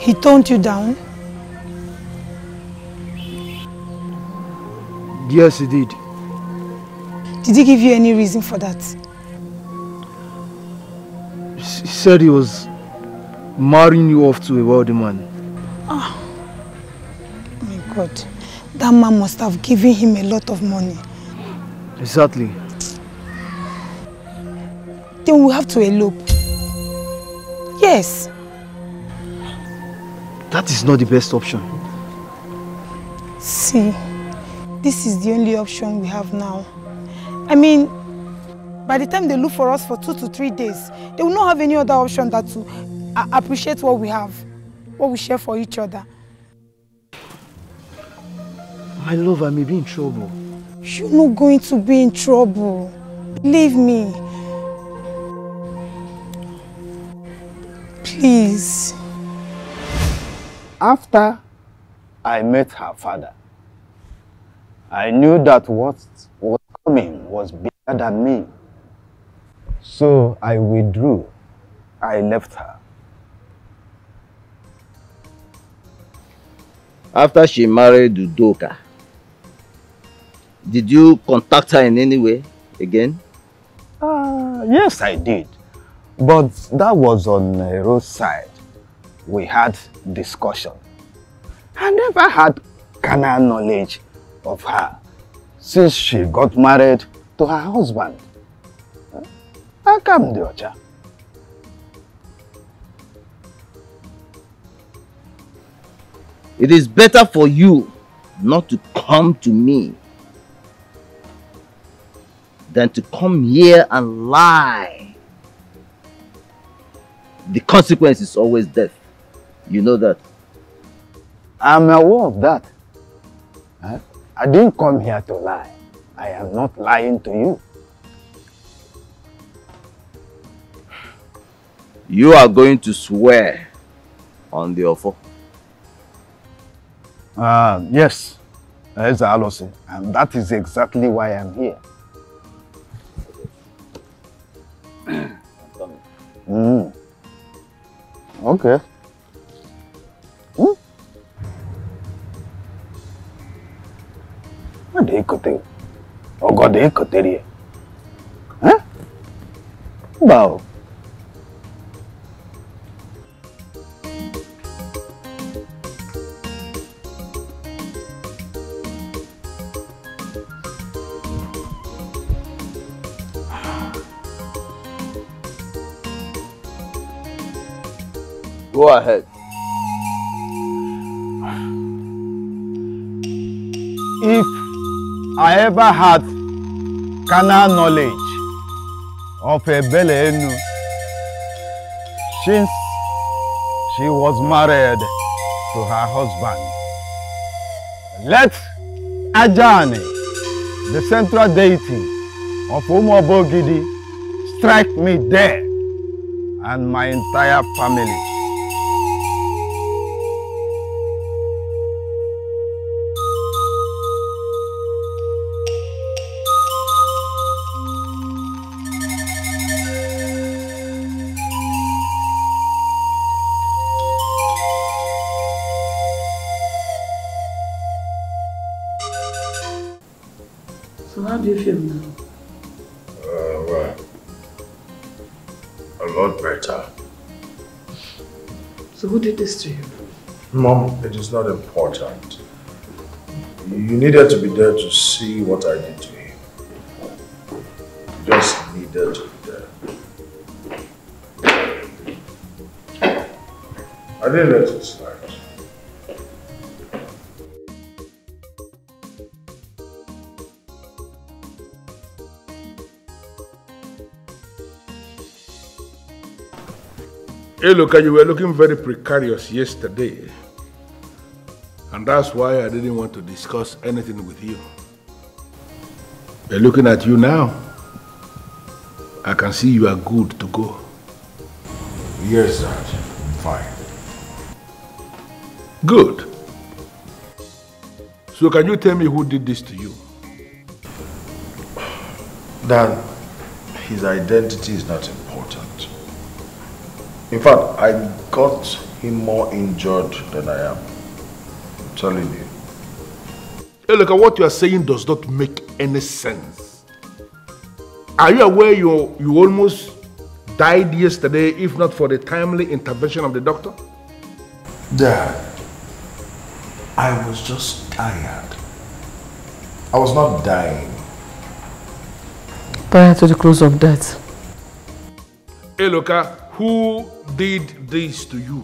He toned you down. Yes, he did. Did he give you any reason for that? He said he was marrying you off to a wealthy man. Ah. Oh my God. That man must have given him a lot of money. Exactly. Then we have to elope. Yes. That is not the best option. See, this is the only option we have now. I mean, by the time they look for us for two to three days, they will not have any other option than to a- appreciate what we have, what we share for each other. My love, I may be in trouble. You're not going to be in trouble. Believe me. Please. After I met her father, I knew that what was coming was bigger than me. So I withdrew. I left her. After she married Udoka, did you contact her in any way again? Uh, yes, I did. But that was on a roadside. We had discussion. I never had carnal knowledge of her since she got married to her husband. how come Diocha. It is better for you not to come to me than to come here and lie. the consequence is always death. You know that. I'm aware of that. I didn't come here to lie. I am not lying to you. You are going to swear on the offer. Uh, yes, Ezalosi, and that is exactly why I'm here. Mm. Okay. Hmm? What do you could Oh God, they could tell you. Huh? Wow. Go ahead. If I ever had carnal knowledge of Ebele Enu since she was married to her husband, let Ajani, the central deity of Umobogidi, strike me dead and my entire family. Did this to you? Mom, it is not important. You needed to be there to see what I did to him. You just needed to be there. I didn't let it Hey, look, you were looking very precarious yesterday. And that's why I didn't want to discuss anything with you. But looking at you now, I can see you are good to go. Yes, Dad. I'm fine. Good. So can you tell me who did this to you? Dan, his identity is not important. In fact, I got him more injured than I am. I'm telling you. Hey, look, what you are saying does not make any sense. Are you aware you, you almost died yesterday if not for the timely intervention of the doctor? Dad, I was just tired. I was not dying. Prior to the close of death. Hey, look, ah, who did this to you?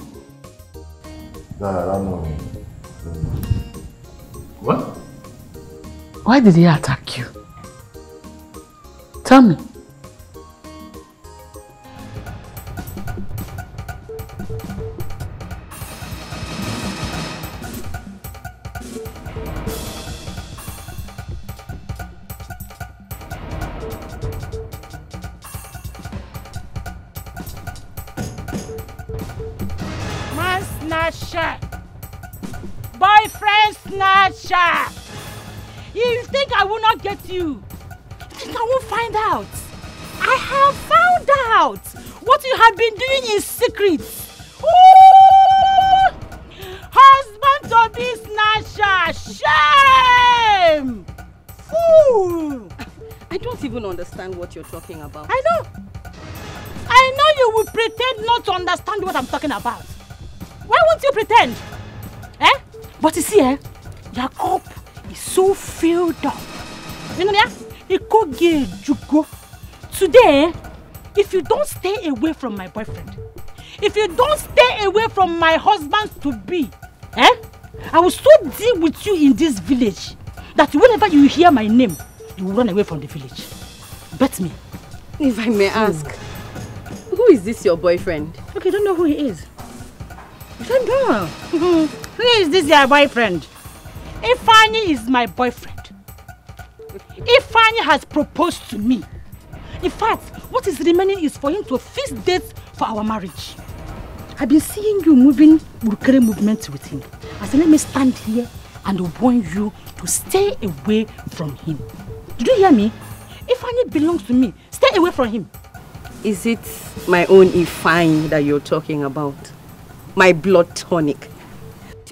Dad, I don't know him. What? Why did he attack you? Tell me. Snatcher. You think I will not get you? Think I won't find out? I have found out what you have been doing in secret. Ooh! Husband to be snatcher. Shame! Fool! I don't even understand what you're talking about. I know. I know you will pretend not to understand what I'm talking about. Why won't you pretend? Eh? But you see, eh? Cup is so filled up. You know, yeah? It could get you go. Today, if you don't stay away from my boyfriend, if you don't stay away from my husband to be, eh? I will so deal with you in this village that whenever you hear my name, you will run away from the village. Bet me. If I may ask, who is this your boyfriend? Okay, don't know who he is. You don't know. who is this your boyfriend? Ifeanyi is my boyfriend. Ifeanyi has proposed to me. In fact, what is remaining is for him to fix dates for our marriage. I've been seeing you moving Burkere movement with him. I said, let me stand here and warn you to stay away from him. Did you hear me? Ifeanyi belongs to me. Stay away from him. Is it my own Ifine that you're talking about? My blood tonic.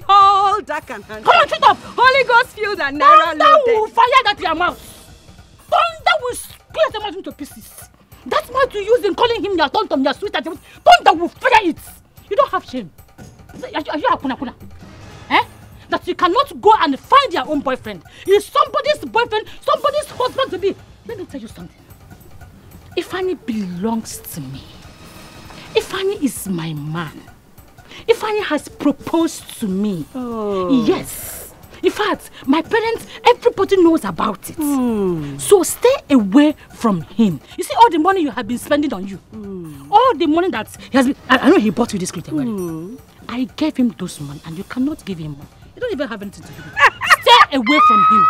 Tall, dark and handsome. Come on, shut up! Holy Ghost filled and Thunder loaded. will fire that your mouth. Thunder will split the mouth into pieces. That's what you use in calling him your tonton, your sweetheart. Thunder will fire it. You don't have shame. Are you, are you a kuna kuna? Eh? That you cannot go and find your own boyfriend. He's somebody's boyfriend, somebody's husband to be. Let me tell you something. Ifeanyi belongs to me. Ifeanyi is my man. Ifeanyi has proposed to me. Oh. Yes. In fact, my parents, everybody knows about it. So stay away from him. You see all the money you have been spending on you. All the money that he has been... I, I know he bought you this Christian wedding. I gave him those money and you cannot give him more. You don't even have anything to him. stay away from him.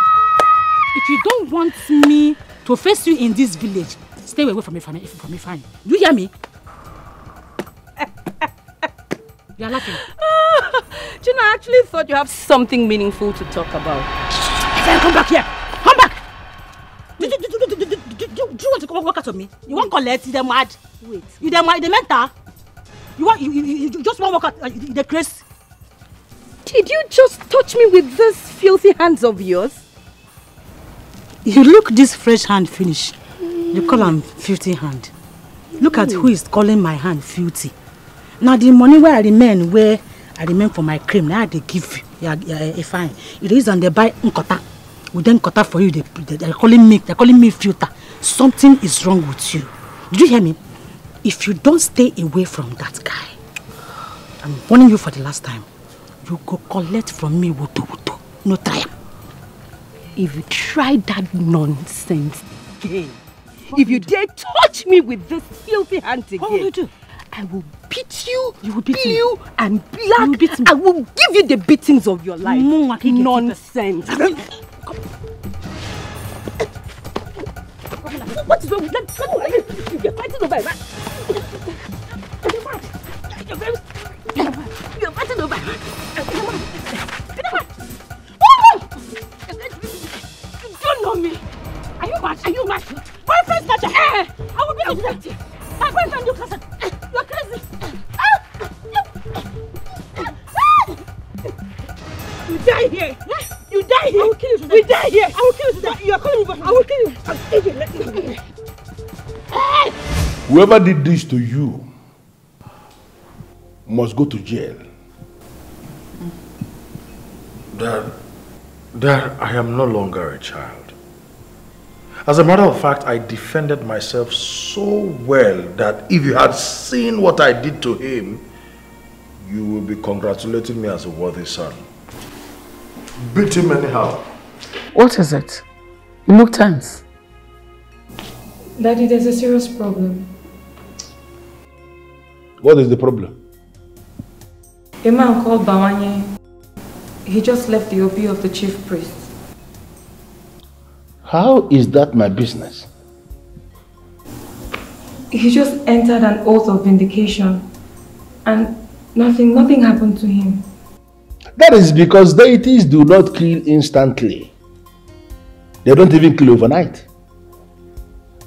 If you don't want me to face you in this village, stay away from me, from me, from me, fine. Do you hear me? You are laughing. Gina, I actually thought you have something meaningful to talk about. Ifeanyi, come back here. Come back. Do, do, do, do, do, do, do, do, do you want to come work out on me? You want collect? You dey mad? Wait. You dey mad? You dey mental? You want? You, you, you, just want work out? uh, You dey craze? Did you just touch me with these filthy hands of yours? You look this fresh hand finish. You call am filthy hand. Look at who is calling my hand filthy. Na the money wey I remain where I remain for my cream na I dey give fine. You dey use am dey buy nkota. We then nkota for you. They're calling me. They're calling me filter. Something is wrong with you. Did you hear me? If you don't stay away from that guy, I'm warning you for the last time. You go collect from me woto woto. No try am. If you try that nonsense again, if you dare touch me with this filthy hands again, What will you do? I will beat you, you will beat peel me. you and black. I will give you the beatings of your life. Nonsense. What is wrong with them? You're fighting over man. You're mad. You're very... You're mad. You're fighting over man. You're mad. You're mad. Oh! You don't know me. Are you mad? Are you mad? Boyfriend snatcher. Eh! I will beat you. My boyfriend, you crazy. You die here. You die here. I will kill you. You die here. I will kill you. You are me boyfriend. I will kill you. I will kill you. Whoever did this to you must go to jail. Dad, Dad, I am no longer a child. As a matter of fact, I defended myself so well that if you had seen what I did to him, you will be congratulating me as a worthy son. Beat him anyhow. What is it? You look tense. Daddy, there's a serious problem. What is the problem? A man called Bawanye, he just left the Obi of the chief priest. How is that my business? He just entered an oath of vindication and nothing, nothing happened to him. That is because deities do not kill instantly. They don't even kill overnight.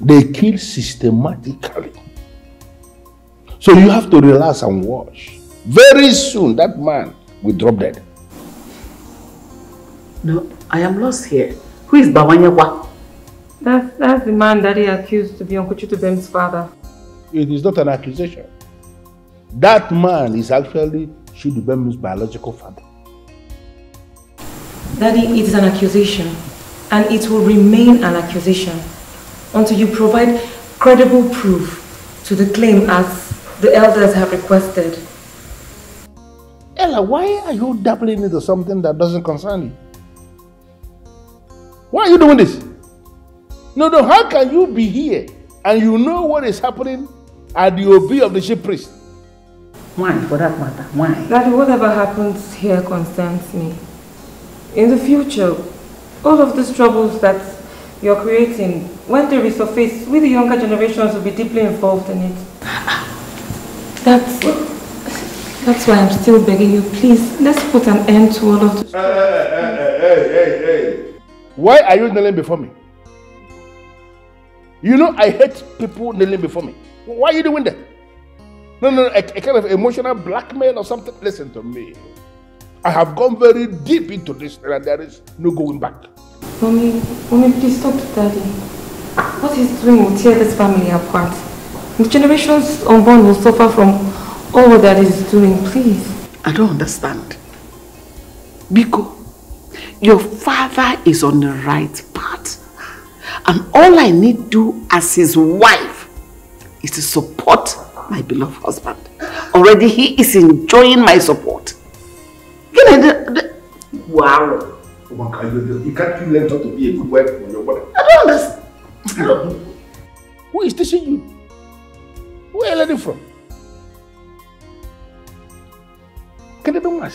They kill systematically. So you have to relax and watch. Very soon that man will drop dead. No, I am lost here. Who is Bawanyekwa? That's, that's the man that he accused to be Uncle Chidubem's father. It is not an accusation. That man is actually Chidubem's biological father. Daddy, it is an accusation and it will remain an accusation until you provide credible proof to the claim as the elders have requested. Ella, why are you dabbling into something that doesn't concern you? Why are you doing this? No, no, how can you be here and you know what is happening at the Obi of the chief priest. Why, for that matter? Why? Daddy, whatever happens here concerns me. In the future, all of these troubles that you're creating, when they resurface, we the younger generations will be deeply involved in it. That's, that's why I'm still begging you, please, let's put an end to all of this. Hey, hey, hey, hey, hey. Why are you kneeling before me? You know I hate people kneeling before me. Why are you doing that? No, no, a, a kind of emotional blackmail or something. Listen to me. I have gone very deep into this and there is no going back. Mommy, mommy, please stop daddy. What he's doing will tear this family apart. The generations unborn will suffer from all that he's doing, please. I don't understand. Biko, your father is on the right path. And all I need do as his wife is to support my beloved husband. Already he is enjoying my support. Oh you know, the, the, wow. You can't learn how to be a good wife for your mother. I don't understand. Who is teaching you? Where are you learning from? Can you do much?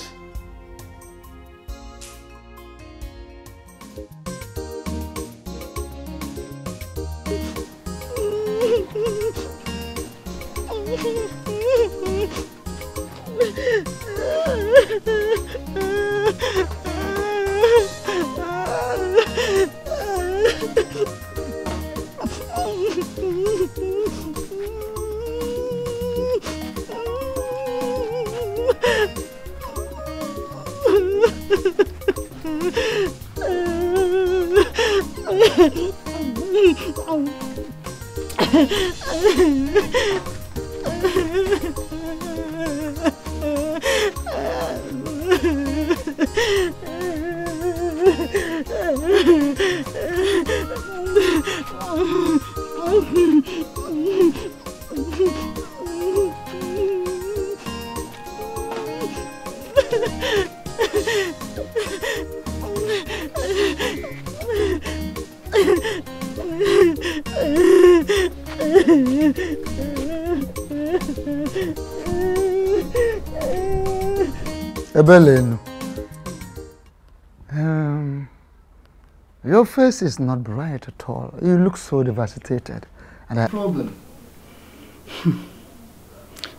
Oh. Ugh. Ebelenu, um, your face is not bright at all. You look so devastated. And I, Problem.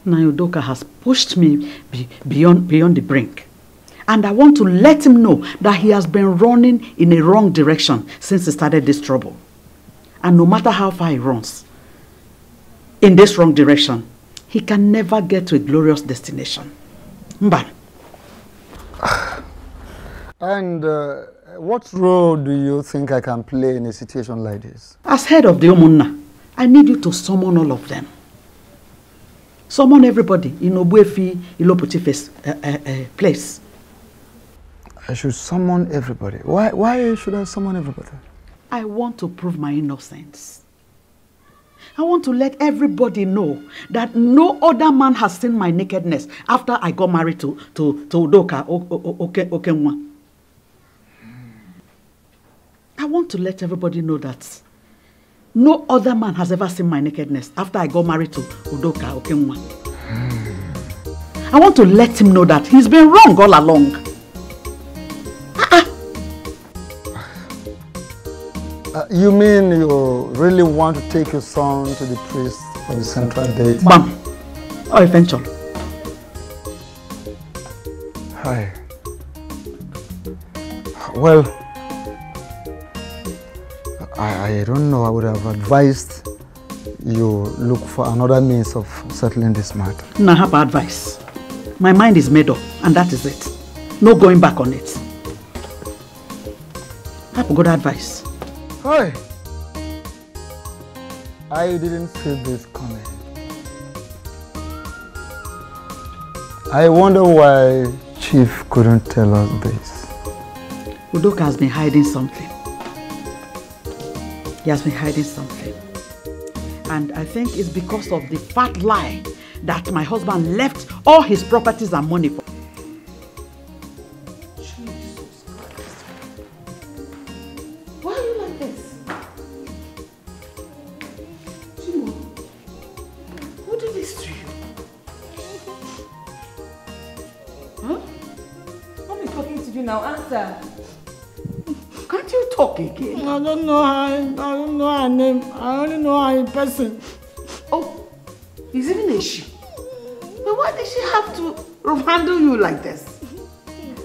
Nayodoka has pushed me be, beyond, beyond the brink. And I want to let him know that he has been running in a wrong direction since he started this trouble. And no matter how far he runs in this wrong direction, he can never get to a glorious destination. Mba, and uh, what role do you think I can play in a situation like this? as head of the Omunna, I need you to summon all of them. Summon everybody in Obuefi Ilopotife's uh, uh, uh, place. I should summon everybody. Why, why should I summon everybody? I want to prove my innocence. I want to let everybody know that no other man has seen my nakedness after I got married to, to, to Udoka Okenwa. I want to let everybody know that no other man has ever seen my nakedness after I got married to Udoka Okenwa. I want to let him know that he's been wrong all along. Uh, you mean you really want to take your son to the priest for the central date? Bam. Or eventually. Hi. Well, I, I don't know. I would have advised you look for another means of settling this matter. Now, have advice. My mind is made up, and that is it. No going back on it. Have good advice. Hi. I didn't see this coming. I wonder why Chief couldn't tell us this. Udoka has been hiding something. He has been hiding something. And I think it's because of the fat lie that my husband left all his properties and money for. Answer. Can't you talk again? I don't know her. I don't know her name. I only know her in person. Oh, is even a she? But why did she have to handle you like this?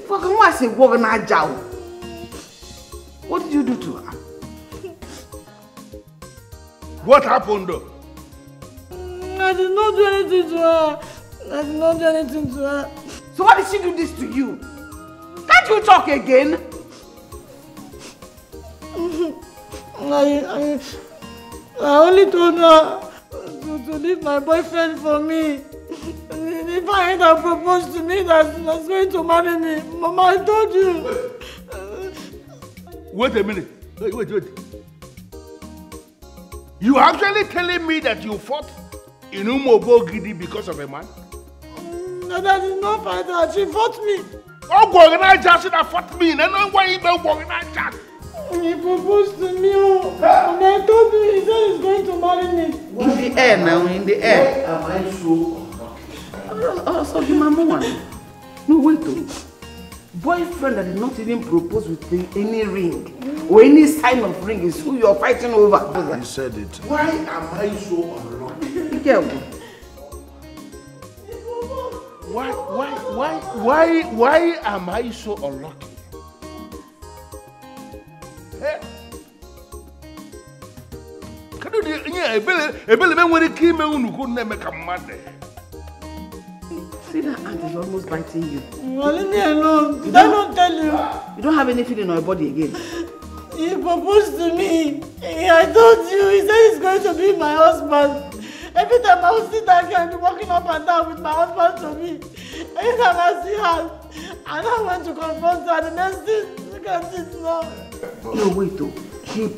Fucking why say walk na jaw? What did you do to her? What happened though? I did not do anything to her. I did not do anything to her. So why did she do this to you? Can't you talk again? I, I, I only told her to, to leave my boyfriend for me. If I had proposed to me that was going to marry me, Mama, I told you. Wait a minute. Wait, wait, wait. You actually telling me that you fought in Umobo Gidi because of a man? No, that is not fight her. She fought me. Oh, Gwagana should have fought me. Then why you don't Gwagana He proposed to me, oh, and I told him he said he's going to marry me. In the air now, in the air. Am I so? Oh, so the mama one. No, wait oh. Boyfriend that did not even propose with any ring or any sign of ring is who you're fighting over. He said it. Why am I so unlucky? Be careful. Why, why, why, why, why am I so unlucky? Eh? Kedu dị ihe ebele ebele be nwere ike ime unu ka unu na-eme ka mmadụ? See that ant is almost biting you. Well, leave me alone. Did I not tell you? You don't have any feeling on your body again. He proposed to me. He, I told you, he said he's going to be my husband. Every time I will down here and be walking up and down with my husband to me. Anytime I see her, and I went to confront her, the next thing, look at it now. No, wait though. He,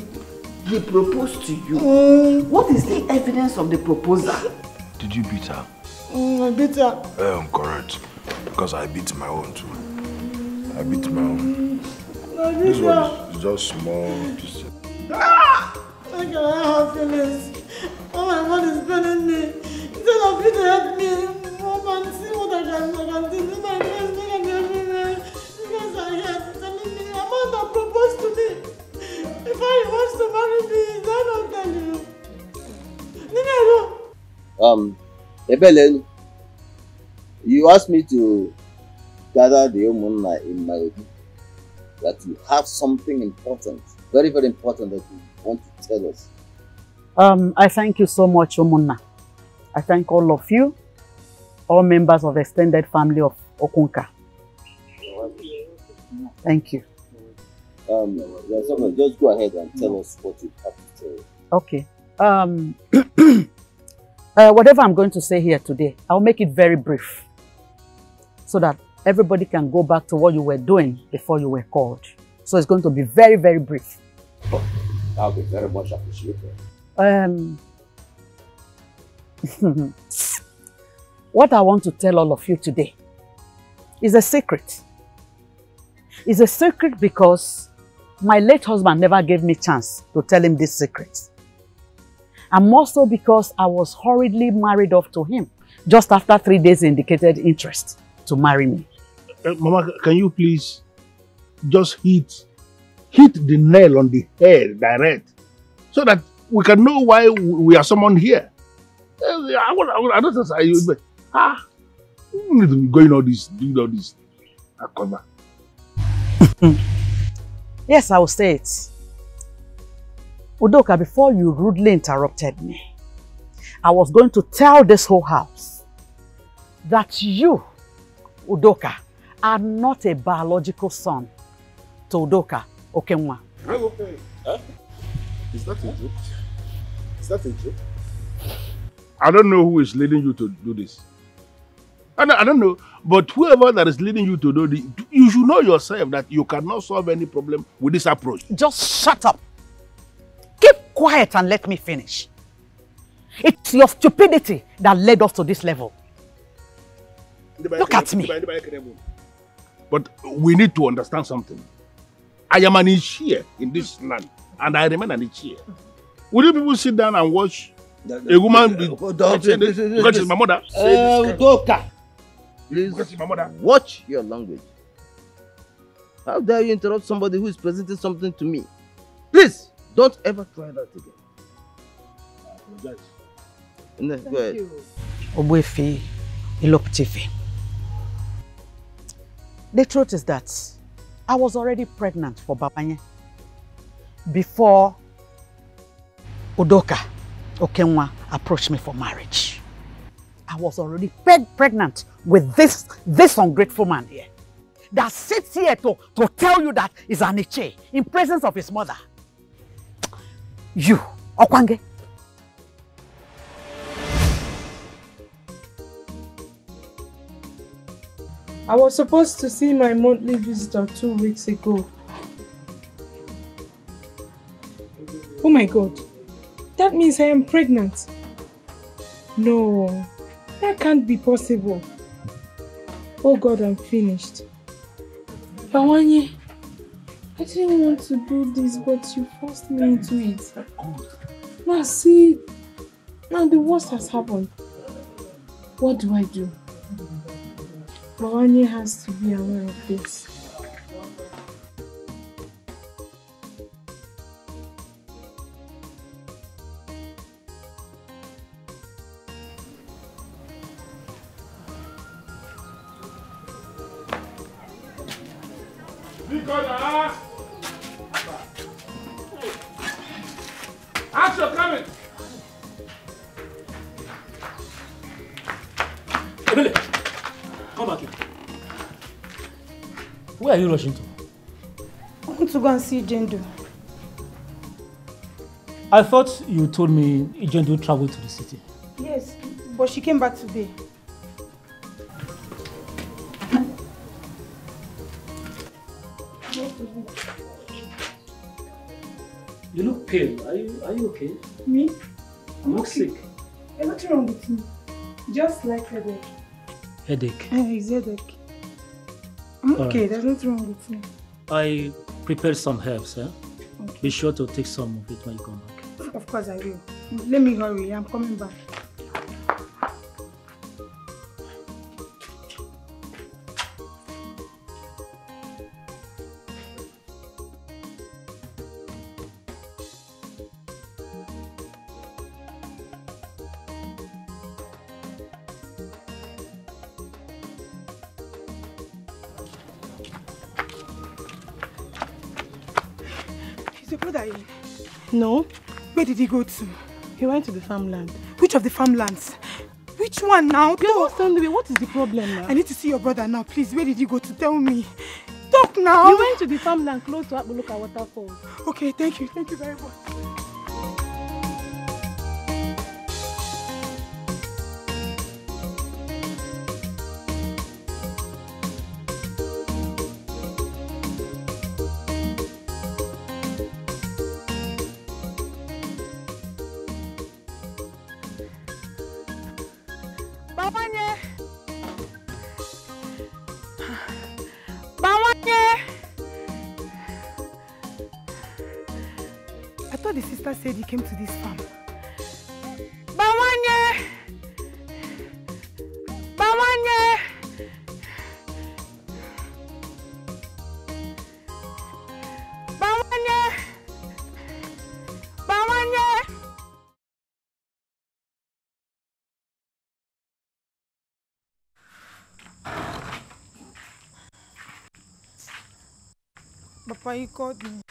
he proposed to you. What is the evidence of the proposal? Did you beat her? Mm, I beat her. Um, correct. Because I beat my own too. I beat my own. I beat This her. one is just small. Just... Ah! I have feelings? Oh, my God is paining me. Instead of you to help me, mom, and see what I can, I can do. See my face, look at me everywhere. Because I heard telling me, Amanda proposed to me. If I wants to marry me, that not tell you? Nina, Um, Ebelen, you asked me to gather the Umunna in my that you have something important, very, very important that you want to tell us. Um, I thank you so much, Umunna. I thank all of you, all members of the extended family of Okunka. Thank you. Um, just go ahead and tell us what you have to tell. Okay. Um, uh, whatever I'm going to say here today, I'll make it very brief so that everybody can go back to what you were doing before you were called. So it's going to be very, very brief. That'll be very much appreciated. Um, what I want to tell all of you today is a secret. It's a secret because my late husband never gave me a chance to tell him this secret. And more so because I was hurriedly married off to him just after three days indicated interest to marry me. Uh, Mama, can you please just hit hit the nail on the head direct so that we can know why we are summoned here? Uh, I, I, don't. But, ah, need to be going all this, doing all this. Ah, come on. Yes, I will say it. Udoka, before you rudely interrupted me, I was going to tell this whole house that you, Udoka, are not a biological son to Udoka Okenwa. Okay. Huh? Is that a joke? Is that a joke? I don't know who is leading you to do this. I don't, I don't know, but whoever that is leading you to do this, you should know yourself that you cannot solve any problem with this approach. Just shut up. Keep quiet and let me finish. It's your stupidity that led us to this level. Look at me. But we need to understand something. I am an Ichie in this land, and I remain an Ichie. Will you people sit down and watch a woman be don't- because she's my mother? Uh, Udoka, Because she's my mother. watch your language. How dare you interrupt somebody who is presenting something to me? Please, don't ever try that again. I apologize. No, go ahead. Ogbuefi Iloptife. The truth is that I was already pregnant for Babanye before Udoka Okenwa approached me for marriage. I was already preg- pregnant with this, this ungrateful man here that sits here to, to tell you that an Ichie in presence of his mother. You, Okwange, I was supposed to see my monthly visitor two weeks ago. Oh my god. That means I am pregnant. No, that can't be possible. Oh god, I'm finished. Pawanye, I didn't want to do this, but you forced me into it. Now see, now the worst has happened. What do I do? Pawanye has to be aware of this. You rushing to? I want to go and see Jendo. I thought you told me Ijendu traveled to the city. Yes, but she came back today. You look pale. Are you, are you okay? Me? I'm look okay. sick. There's nothing wrong with me. Just like headache. Headache. Eh, it's headache. I'm okay, right. there's nothing wrong with me. I prepared some herbs. Eh? Be sure to take some of it when you come back. Of course I will. Let me hurry, I'm coming back. Did he go to? He went to the farmland. Which of the farmlands? Which one now? Girl, Sunday, what is the problem now? I need to see your brother now, please. Where did he go to? Tell me. Talk now. He went to the farmland close to Akbuluka waterfall. Okay, thank you. Thank you very much. Came to this farm. Bawanye! Bawanye! Bawanye! Bawanye! Called me.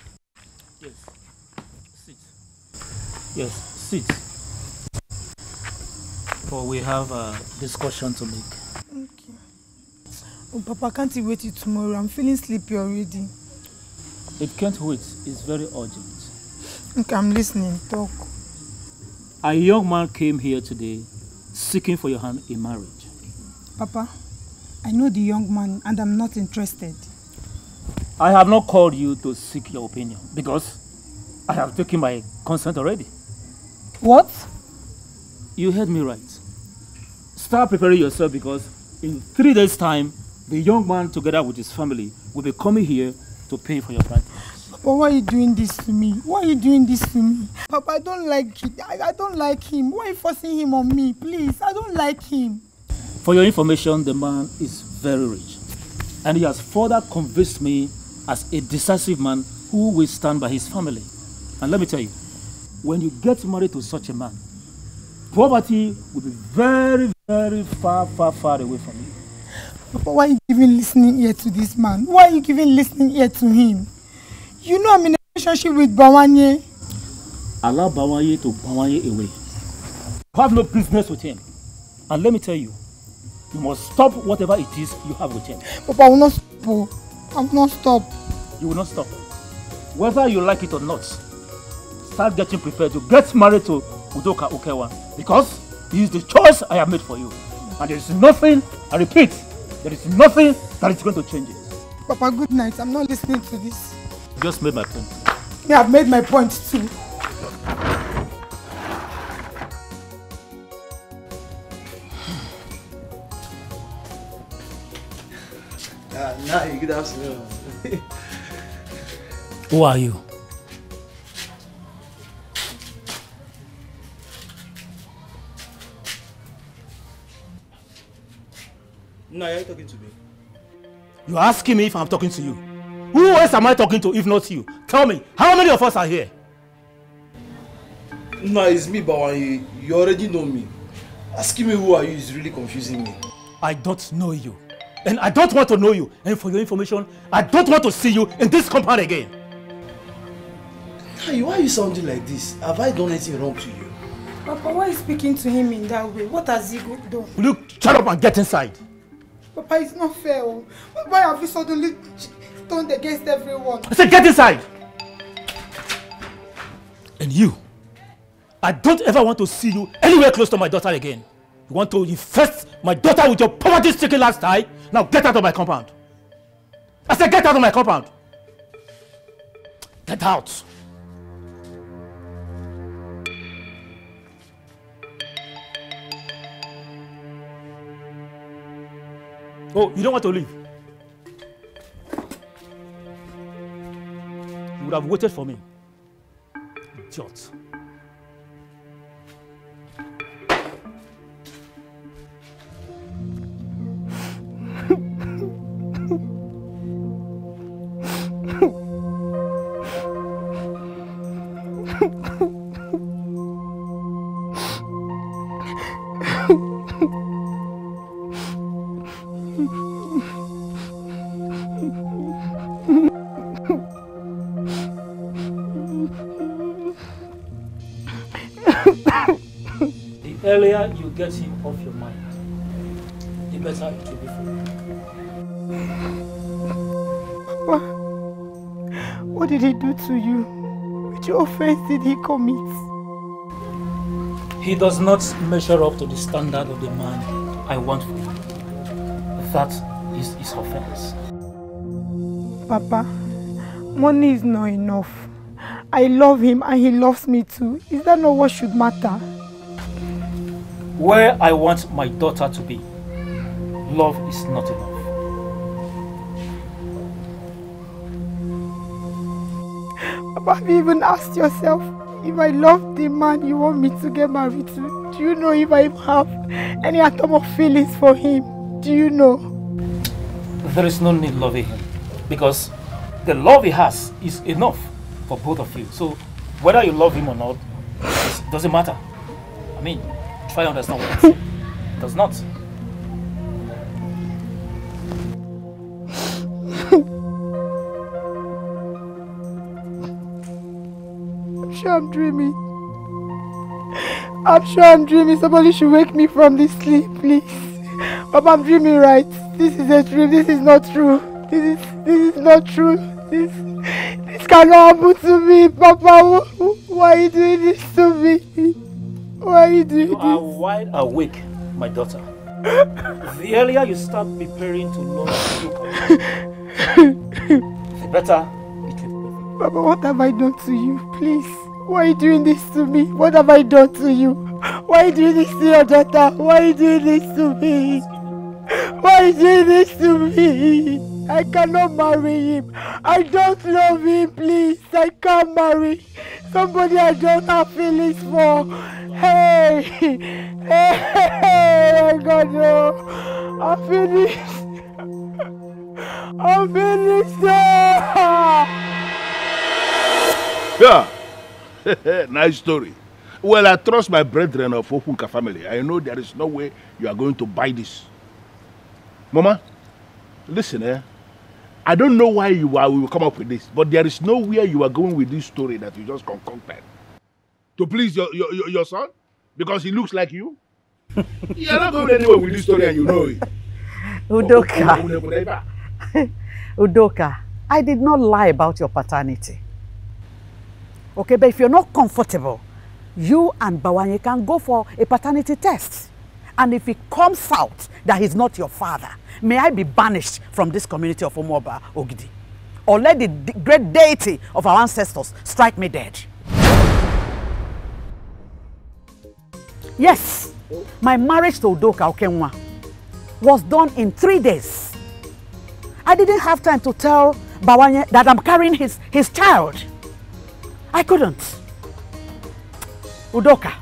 Yes, sit. For we have a discussion to make. Okay. Oh, Papa, can't you wait till tomorrow? I'm feeling sleepy already. It can't wait. It's very urgent. Okay, I'm listening. Talk. A young man came here today seeking for your hand in marriage. Papa, I know the young man and I'm not interested. I have not called you to seek your opinion because I have taken my consent already. What? You heard me right. Start preparing yourself because in three days' time, the young man together with his family will be coming here to pay for your bride. Papa, why are you doing this to me? Why are you doing this to me? Papa, I don't like it. I, I don't like him. Why are you forcing him on me? Please, I don't like him. For your information, the man is very rich. And he has further convinced me as a decisive man who will stand by his family. And let me tell you, when you get married to such a man, poverty will be very, very far, far, far away from you. Papa, why are you giving listening ear to this man? Why are you giving listening ear to him? You know I'm in a relationship with Bawanye. Allow Bawaye to Bawaye away. You have no business with him. And let me tell you, you must stop whatever it is you have with him. Papa, I will not stop. I will not stop. You will not stop. Whether you like it or not, start getting prepared to get married to Udoka Okenwa because he is the choice I have made for you. And there is nothing, I repeat, there is nothing that is going to change it. Papa, good night. I'm not listening to this. You just made my point. Yeah, I've made my point too. Uh, nah, good afternoon. Who are you? No, you're talking to me. You're asking me if I'm talking to you. Who else am I talking to if not you? Tell me, how many of us are here? No, it's me, Bawan. You, you already know me. Asking me who are you is really confusing me. I don't know you. And I don't want to know you. And for your information, I don't want to see you in this compound again. Hey, why are you sounding like this? Have I done anything wrong to you? Papa, why are you speaking to him in that way? What has he go- done? Will you shut up and get inside? Papa, it's not fair. oh. Why have you suddenly turned against everyone? I said get inside! And you, I don't ever want to see you anywhere close to my daughter again. You want to infest my daughter with your poverty-stricken lifestyle? Now get out of my compound. I said get out of my compound. Get out. Oh, you don't want to leave? You would have waited for me. Idiot. Off your mind, the better it will be for you. Papa, what did he do to you? Which offense did he commit? He does not measure up to the standard of the man I want for you. That is his offense. Papa, money is not enough. I love him and he loves me too. Is that not what should matter? Where I want my daughter to be, love is not enough. Have you even asked yourself if I love the man you want me to get married to? Do you know if I have any atom of feelings for him? Do you know? There is no need loving him because the love he has is enough for both of you. So whether you love him or not, it doesn't matter. I mean, to understand what It does not. I'm sure I'm dreaming. I'm sure I'm dreaming. Somebody should wake me from this sleep, please. Papa, I'm dreaming right. This is a dream. This is not true. This is this is not true. This this cannot happen to me, Papa. Why are you doing this to me? Why you doing You are wide awake, my daughter. The earlier you start preparing to you the better Papa, what have I done to you? Please. Why are you doing this to me? What have I done to you? Why are you doing this to your daughter? Why are you doing this to me? Why are you doing this to me? I cannot marry him. I don't love him, please. I can't marry somebody I don't have feelings for. Hey! Hey! I got no. I'm finished. I'm finished. Yeah. nice story. Well, I trust my brethren of Ofunka family. I know there is no way you are going to buy this. Mama, listen, eh? I don't know why you are, will come up with this, but there is nowhere you are going with this story that you just concocted. To please your, your, your, your son? Because he looks like you? you are not going anywhere with this story and you know it. Udoka. Udoka, I did not lie about your paternity. Okay, but if you're not comfortable, you and Bawanye can go for a paternity test. And if it comes out that he's not your father, may I be banished from this community of Omoba Ogidi. Or let the great deity of our ancestors strike me dead. Yes, my marriage to Udoka Okenwa was done in three days. I didn't have time to tell Bawanye that I'm carrying his, his child. I couldn't. Udoka,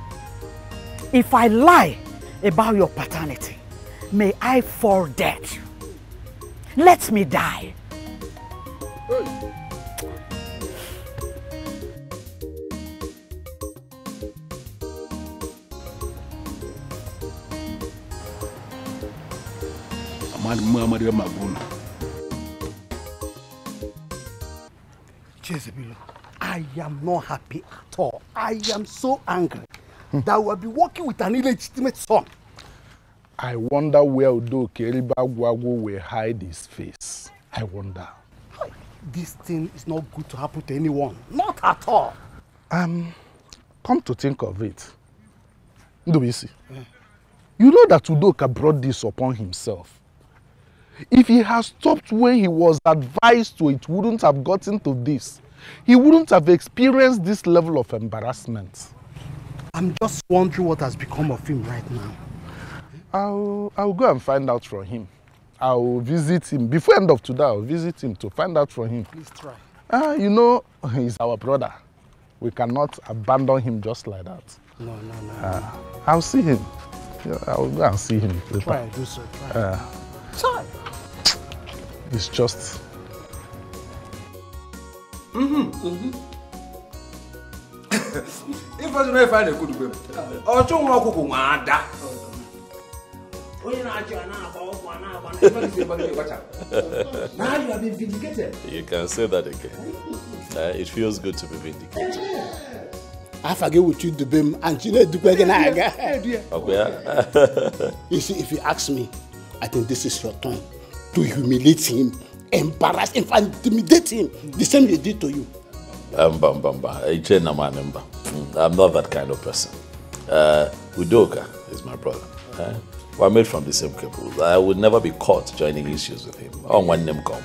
if I lie about your paternity, may I fall dead. Let me die. Jezebel, I am not happy at all. I am so angry that will be working with an illegitimate son. I wonder where Udoka Eribagwago will hide his face. I wonder. This thing is not good to happen to anyone. Not at all. Um, come to think of it, Ndobisi, you know that Udoka brought this upon himself. If he had stopped when he was advised to, it wouldn't have gotten to this. He wouldn't have experienced this level of embarrassment. I'm just wondering what has become of him right now. I'll, I'll go and find out from him. I'll visit him. Before end of today, I'll visit him to find out from him. Please try. Ah, you know, he's our brother. We cannot abandon him just like that. No, no, no. Ah, I'll see him. Yeah, I'll go and see him later. Try, do so. Try. Ah, Try. it's just Mhm, mhm. Ife na ife a na-ekwu dube m. Ọchụ nwa ọkụkụ nwa ada. Onye na-achị a na-agba ọgwụ a na-agba na ife dị ebe gị gbacha. Now you have been vindicated. You can say that again. Uh, it feels good to be vindicated. Afa gị wuchu dube m and Chinedukwe gị na-aga. Okay. You see, if you ask me, I think this is your turn to humiliate him, embarrass him, and intimidate him. The same he did to you. Mba, mba, mba. Iche na mane mba. I'm not that kind of person. Uh, Udoka is my brother. Uh, we're made from the same cable. I would never be caught joining issues with him. On one name comp.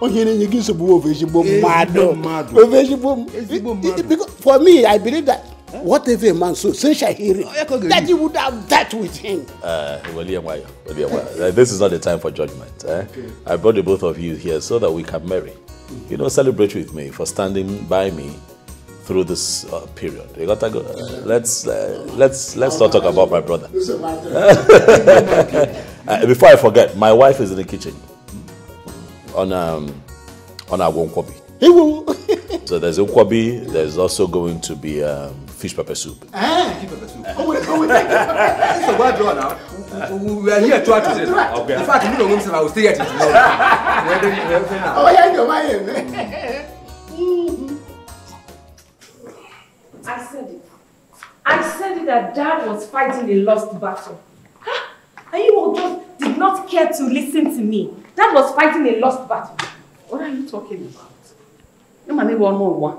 onye na-enye gị nsogbu bụ ofe ezigbo mmadụ ofe ezigbo m Because for me i believe that whatever a man so since I hear reap that he would have that with him Uh, Wali Amayo, Wali Amayo. Uh, this is not the time for judgment. Eh? I brought the both of you here so that we can marry. You know, celebrate with me for standing by me through this uh, period. You gotta go. Uh, let's uh, let's let's not talk about my brother. Uh, before I forget, my wife is in the kitchen on um on our nkwobi. so there's nkwobi. There's also going to be um, fish pepper soup. nsogbu adịrọ na we are here to act this Okay. in fact me na onwe i will stay here till tomorrow Oh, yeah, you're eh? my mm-hmm. I said it. I said it that dad was fighting a lost battle. Huh? And you all just did not care to listen to me. Dad was fighting a lost battle. What are you talking about? No, man, one more one.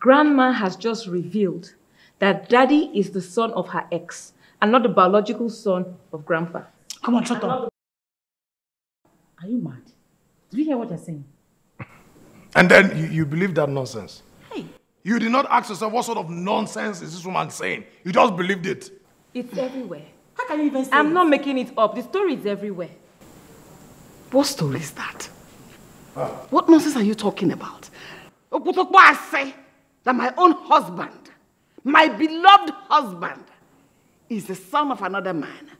Grandma has just revealed that daddy is the son of her ex and not the biological son of grandpa. Come on, shut up. Are you mad? Did you hear what they're saying? And then you, you believe that nonsense. Hey. You did not ask yourself what sort of nonsense is this woman saying. You just believed it. It's everywhere. How can you even say I'm not making it up. The story is everywhere. What story is that? What nonsense are you talking about? Okutokpo I say that my own husband, my beloved husband, is the son of another man.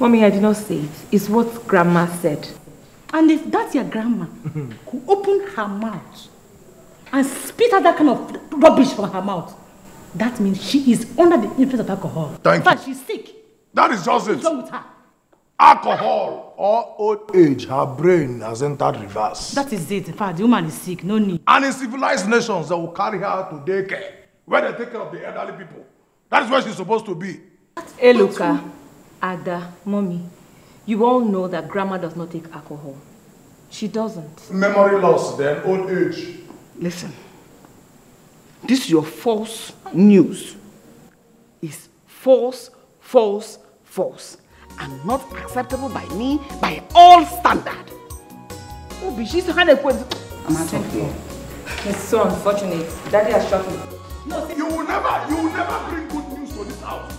Mommy, I did not say it. It's what Grandma said. And if that's your grandma who opened her mouth and spit out that kind of rubbish from her mouth, that means she is under the influence of alcohol. Thank In fact, she's sick. That is just What's it. wrong with her? Alcohol or old age, her brain has entered reverse. That is it. In fact, the woman is sick. No need. And in civilized nations, they will carry her to daycare, where they take care of the elderly people. That is where she's supposed to be. Eloka, Ada, Mommy, you all know that Grandma does not take alcohol. She doesn't. Memory loss, then old age. Listen, this is your false news is false, false, false, and not acceptable by me by all standard. Oh, but she's kind of I'm out of here. It's so unfortunate. Daddy has shot me. You will never, you will never bring good news to this house.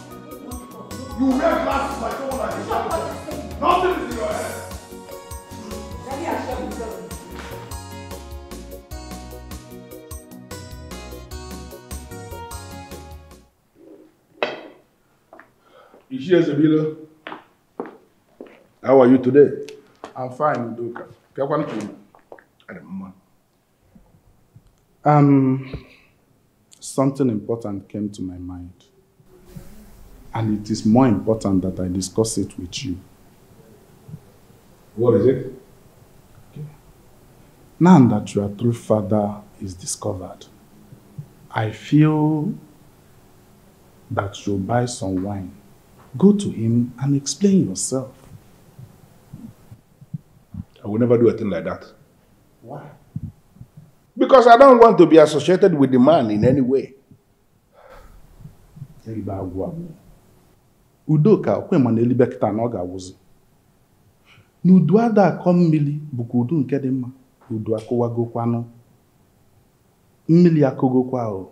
You wear glasses like someone like yourself. Nothing is in your head. Daddy me. sorry. Ishia Zabila, how are you today? I'm fine, Udoka. Kakwan Chuma. Adamma. Um, something important came to my mind. And it is more important that I discuss it with you. What is it? Now that your true father is discovered, I feel that you buy some wine, go to him and explain yourself. I will never do a thing like that. Why? Because I don't want to be associated with the man in any way. Elibe agwụ agwụ. Udoka okwe ma na elibe kịta na ọ ga-awụzi. Na udu ada akọ mmiri bụkwa udu nke dị mma. Udu akụwagokwanụ. Mmiri akụgokwa.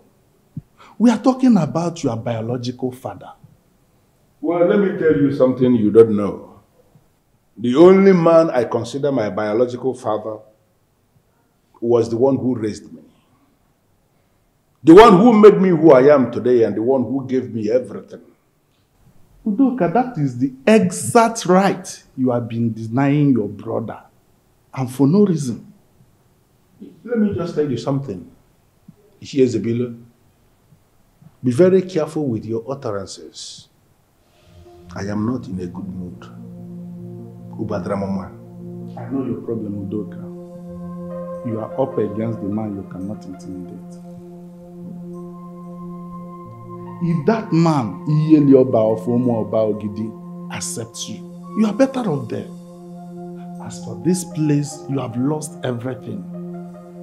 We are talking about your biological father. Well, let me tell you something you don't know. The only man I consider my biological father was the one who raised me. The one who made me who I am today and the one who gave me everything. Udoka, that is the exact right you have been denying your brother. And for no reason. Let me just tell you something. Ichie Zabila, be very careful with your utterances. I am not in a good mood. Ubadra Mama. I know your problem, Udoka. You are up against the man you cannot intimidate. If that man, Iyeli Oba of Omo Oba Ogidi, accepts you, you are better off there. As for this place, you have lost everything.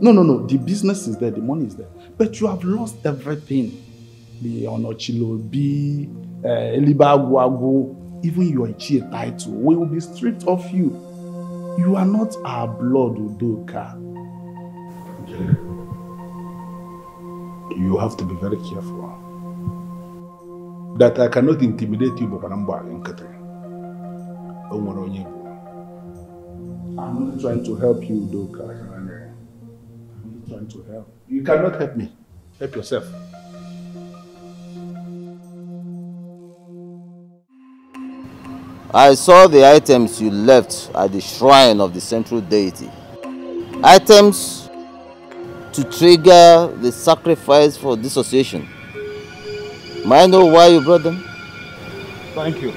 No, no, no. The business is there, the money is there. But you have lost everything. The Onochilobi, uh, Eliba Agwagu, even your Ichie title, will be stripped of you. You are not our blood, Udoka. You have to be very careful. That I cannot intimidate you. O nwere onye bụ. I'm only trying to help you, Udoka. I'm only trying to help. You cannot help me. Help yourself. I saw the items you left at the shrine of the central deity. Items to trigger the sacrifice for dissociation. May I know why you brought them? Thank you.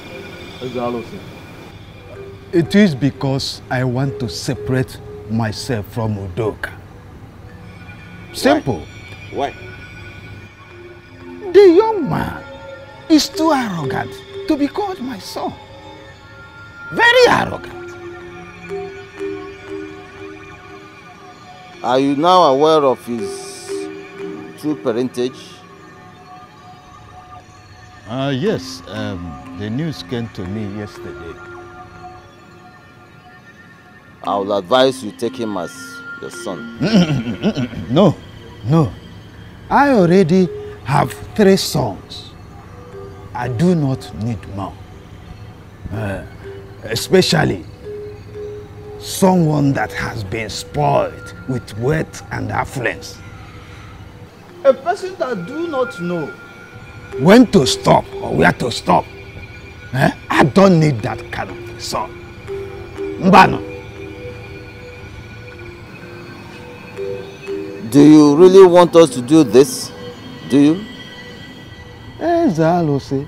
It is because I want to separate myself from Udoka. Simple. Why? The young man is too arrogant to be called my son. Very arrogant. Are you now aware of his true parentage? Uh, yes, um, the news came to me yesterday. I will advise you take him as your son. no, no. I already have three sons. I do not need more. Uh, especially someone that has been spoiled with wealth and affluence. A person that do not know When to stop or where to stop. Eh? I don't need that kind of son. Mbano. Do you really want us to do this? Do you? Ezalose.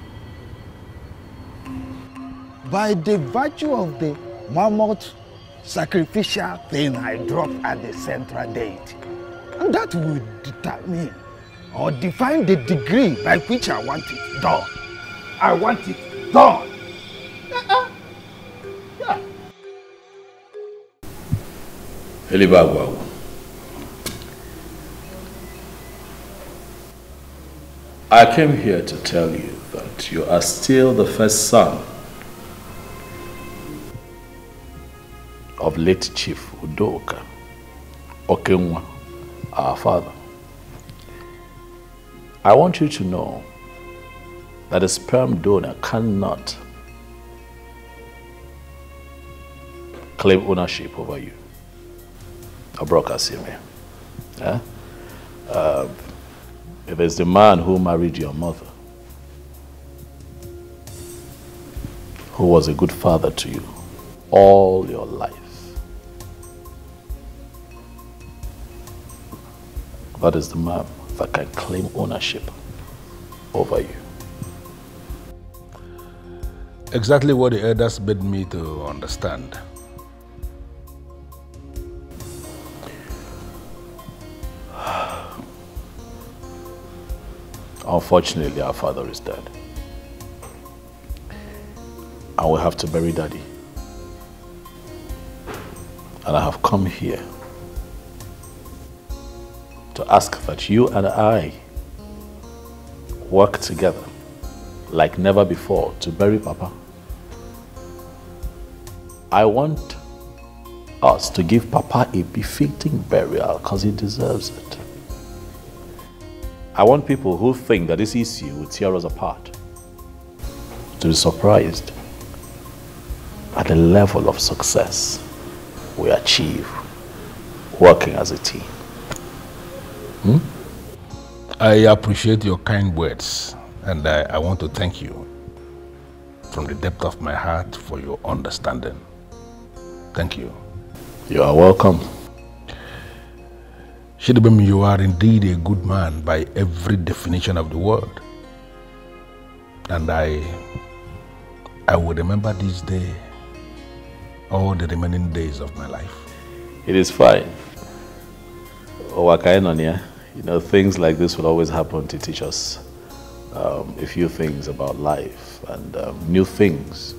By the virtue of the mammoth sacrificial thing I drop at the central deity, and that will determine or define the degree by which I want it done. I want it done. Uh-uh. Elibagwawu. I came here to tell you that you are still the first son of late Chief Udoka Okenwa, our father. I want you to know that a sperm donor cannot claim ownership over you. Abroka Sime. Yeah? Uh, it is the man who married your mother, who was a good father to you all your life. That is the man that can claim ownership over you. Exactly what the elders bid me to understand. Unfortunately, our father is dead. I will have to bury daddy. And I have come here to ask that you and I work together like never before to bury Papa. I want us to give Papa a befitting burial because he deserves it. I want people who think that this issue will tear us apart to be surprised at the level of success we achieve working as a team. Hmm? I appreciate your kind words and I, I want to thank you from the depth of my heart for your understanding. Thank you. You are welcome. Chidubem, you are indeed a good man by every definition of the word. And I, I will remember this day all the remaining days of my life. It is fine. Owakainonia, you know, things like this will always happen to teach us um, a few things about life and um, new things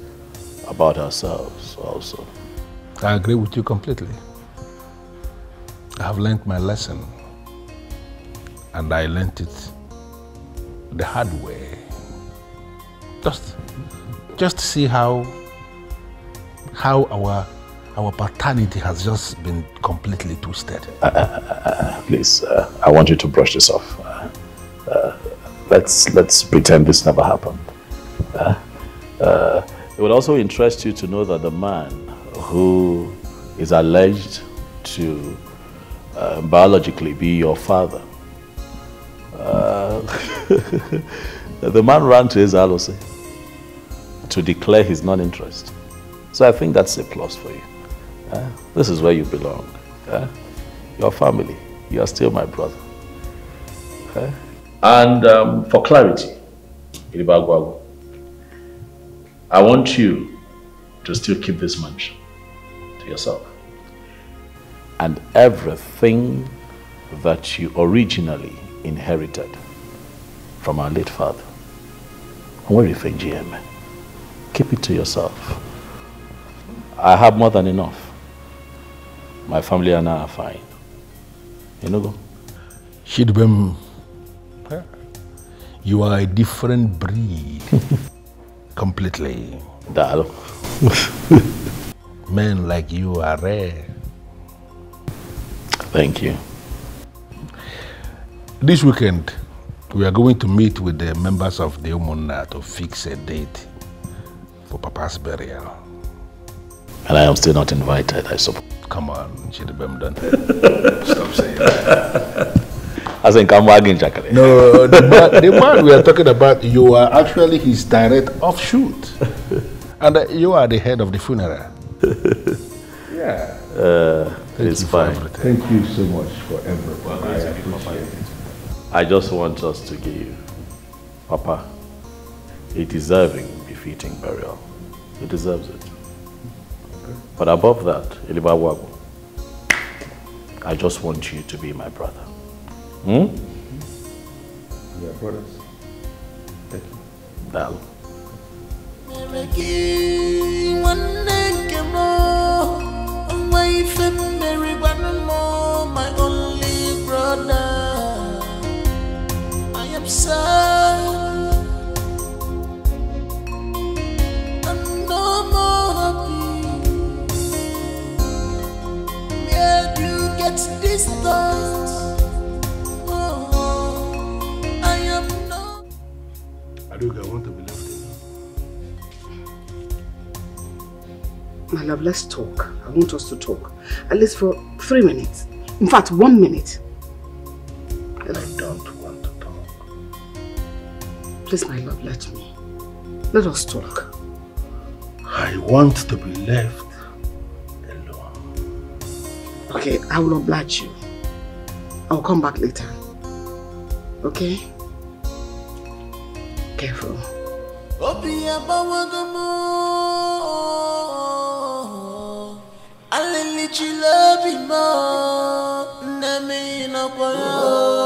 about ourselves also. I agree with you completely. I have learned my lesson and I learned it the hard way. Just, just see how, how our, our paternity has just been completely twisted. Uh, uh, please, uh, I want you to brush this off. Uh, uh, let's, let's pretend this never happened. Uh, it would also interest you to know that the man who is alleged to uh, biologically be your father. Uh, the man ran to his Alose to declare his non-interest. So I think that's a plus for you. Uh, this is where you belong. Uh, your family. You are still my brother. Uh, and um, for clarity, Iribagwago, I want you to still keep this mansion to yourself. And everything that you originally inherited from our late father. Think, GM? Keep it to yourself. I have more than enough. My family and I are fine. You know, go. Chidubem, you are a different breed. Completely. Dal. Men like you are rare. Thank you. This weekend, we are going to meet with the members of the Umunna to fix a date for Papa's burial. And I am still not invited, I suppose. Come on, Chidubem, don't Stop saying that. As in Kamwagin Chakale. No, the man, the man we are talking about, you are actually his direct offshoot. and uh, you are the head of the funeral. yeah. Uh, it's fine. Thank you so much for everything. I appreciate it. I just want us to give Papa a deserving, befitting burial. He deserves it. But above that, Elibawago, I just want you to be my brother. Hmm? Yeah, brothers. Thank you. Dal. my only brother. I am sad and no more Where do you get? Oh, I am not. Aduga, I want to be left My love, let's talk. I want us to talk. At least for three minutes. In fact, one minute. And I don't want to talk. Please, my love, let me. Let us talk. I want to be left. Okay, I will oblige you. I'll come back later. Okay? Careful. Obi abawagamo Alilichi lobi mo Nemi na kwaya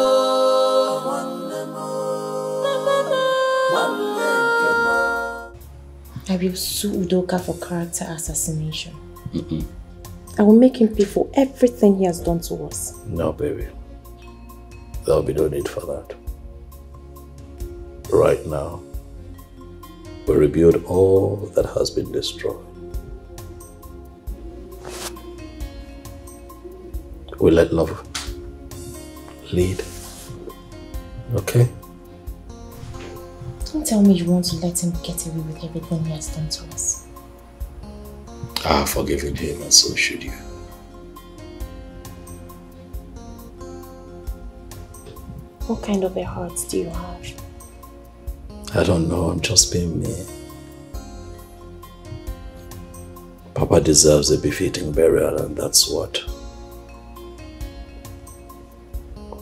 I will sue Udoka for character assassination. I will make him pay for everything he has done to us. No, baby. There'll be no need for that. Right now, we rebuild all that has been destroyed. We let love lead. Okay? Don't tell me you want to let him get away with everything he has done to us. Ah, I have forgiven him, and so should you. What kind of a heart do you have? I don't know, I'm just being me. Papa deserves a befitting burial, and that's what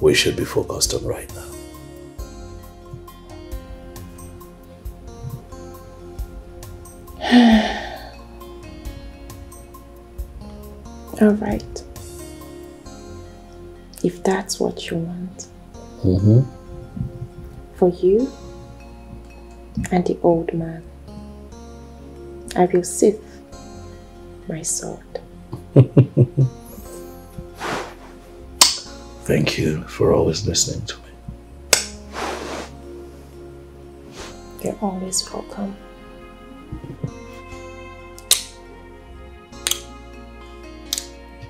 we should be focused on right now. All right. If that's what you want. Mm-hmm. For you and the old man, I will save my sword. Thank you for always listening to me. You're always welcome.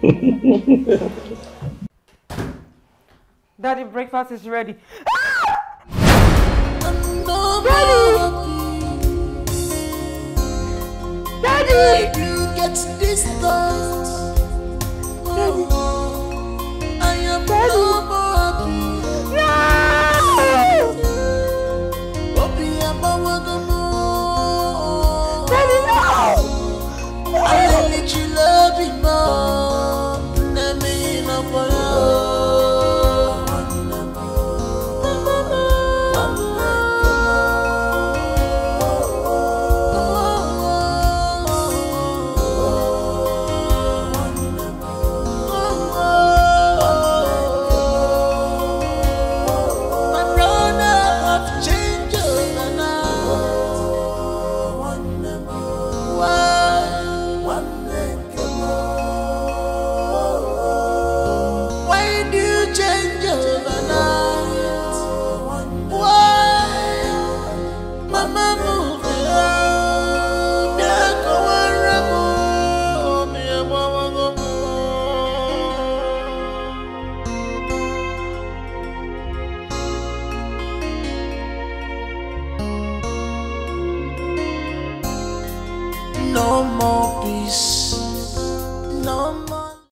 Daddy, breakfast is ready. Daddy! Where do you get this thoughts? Oh, I am no more happy. Obi abawagamo. Alilichi lobi mo.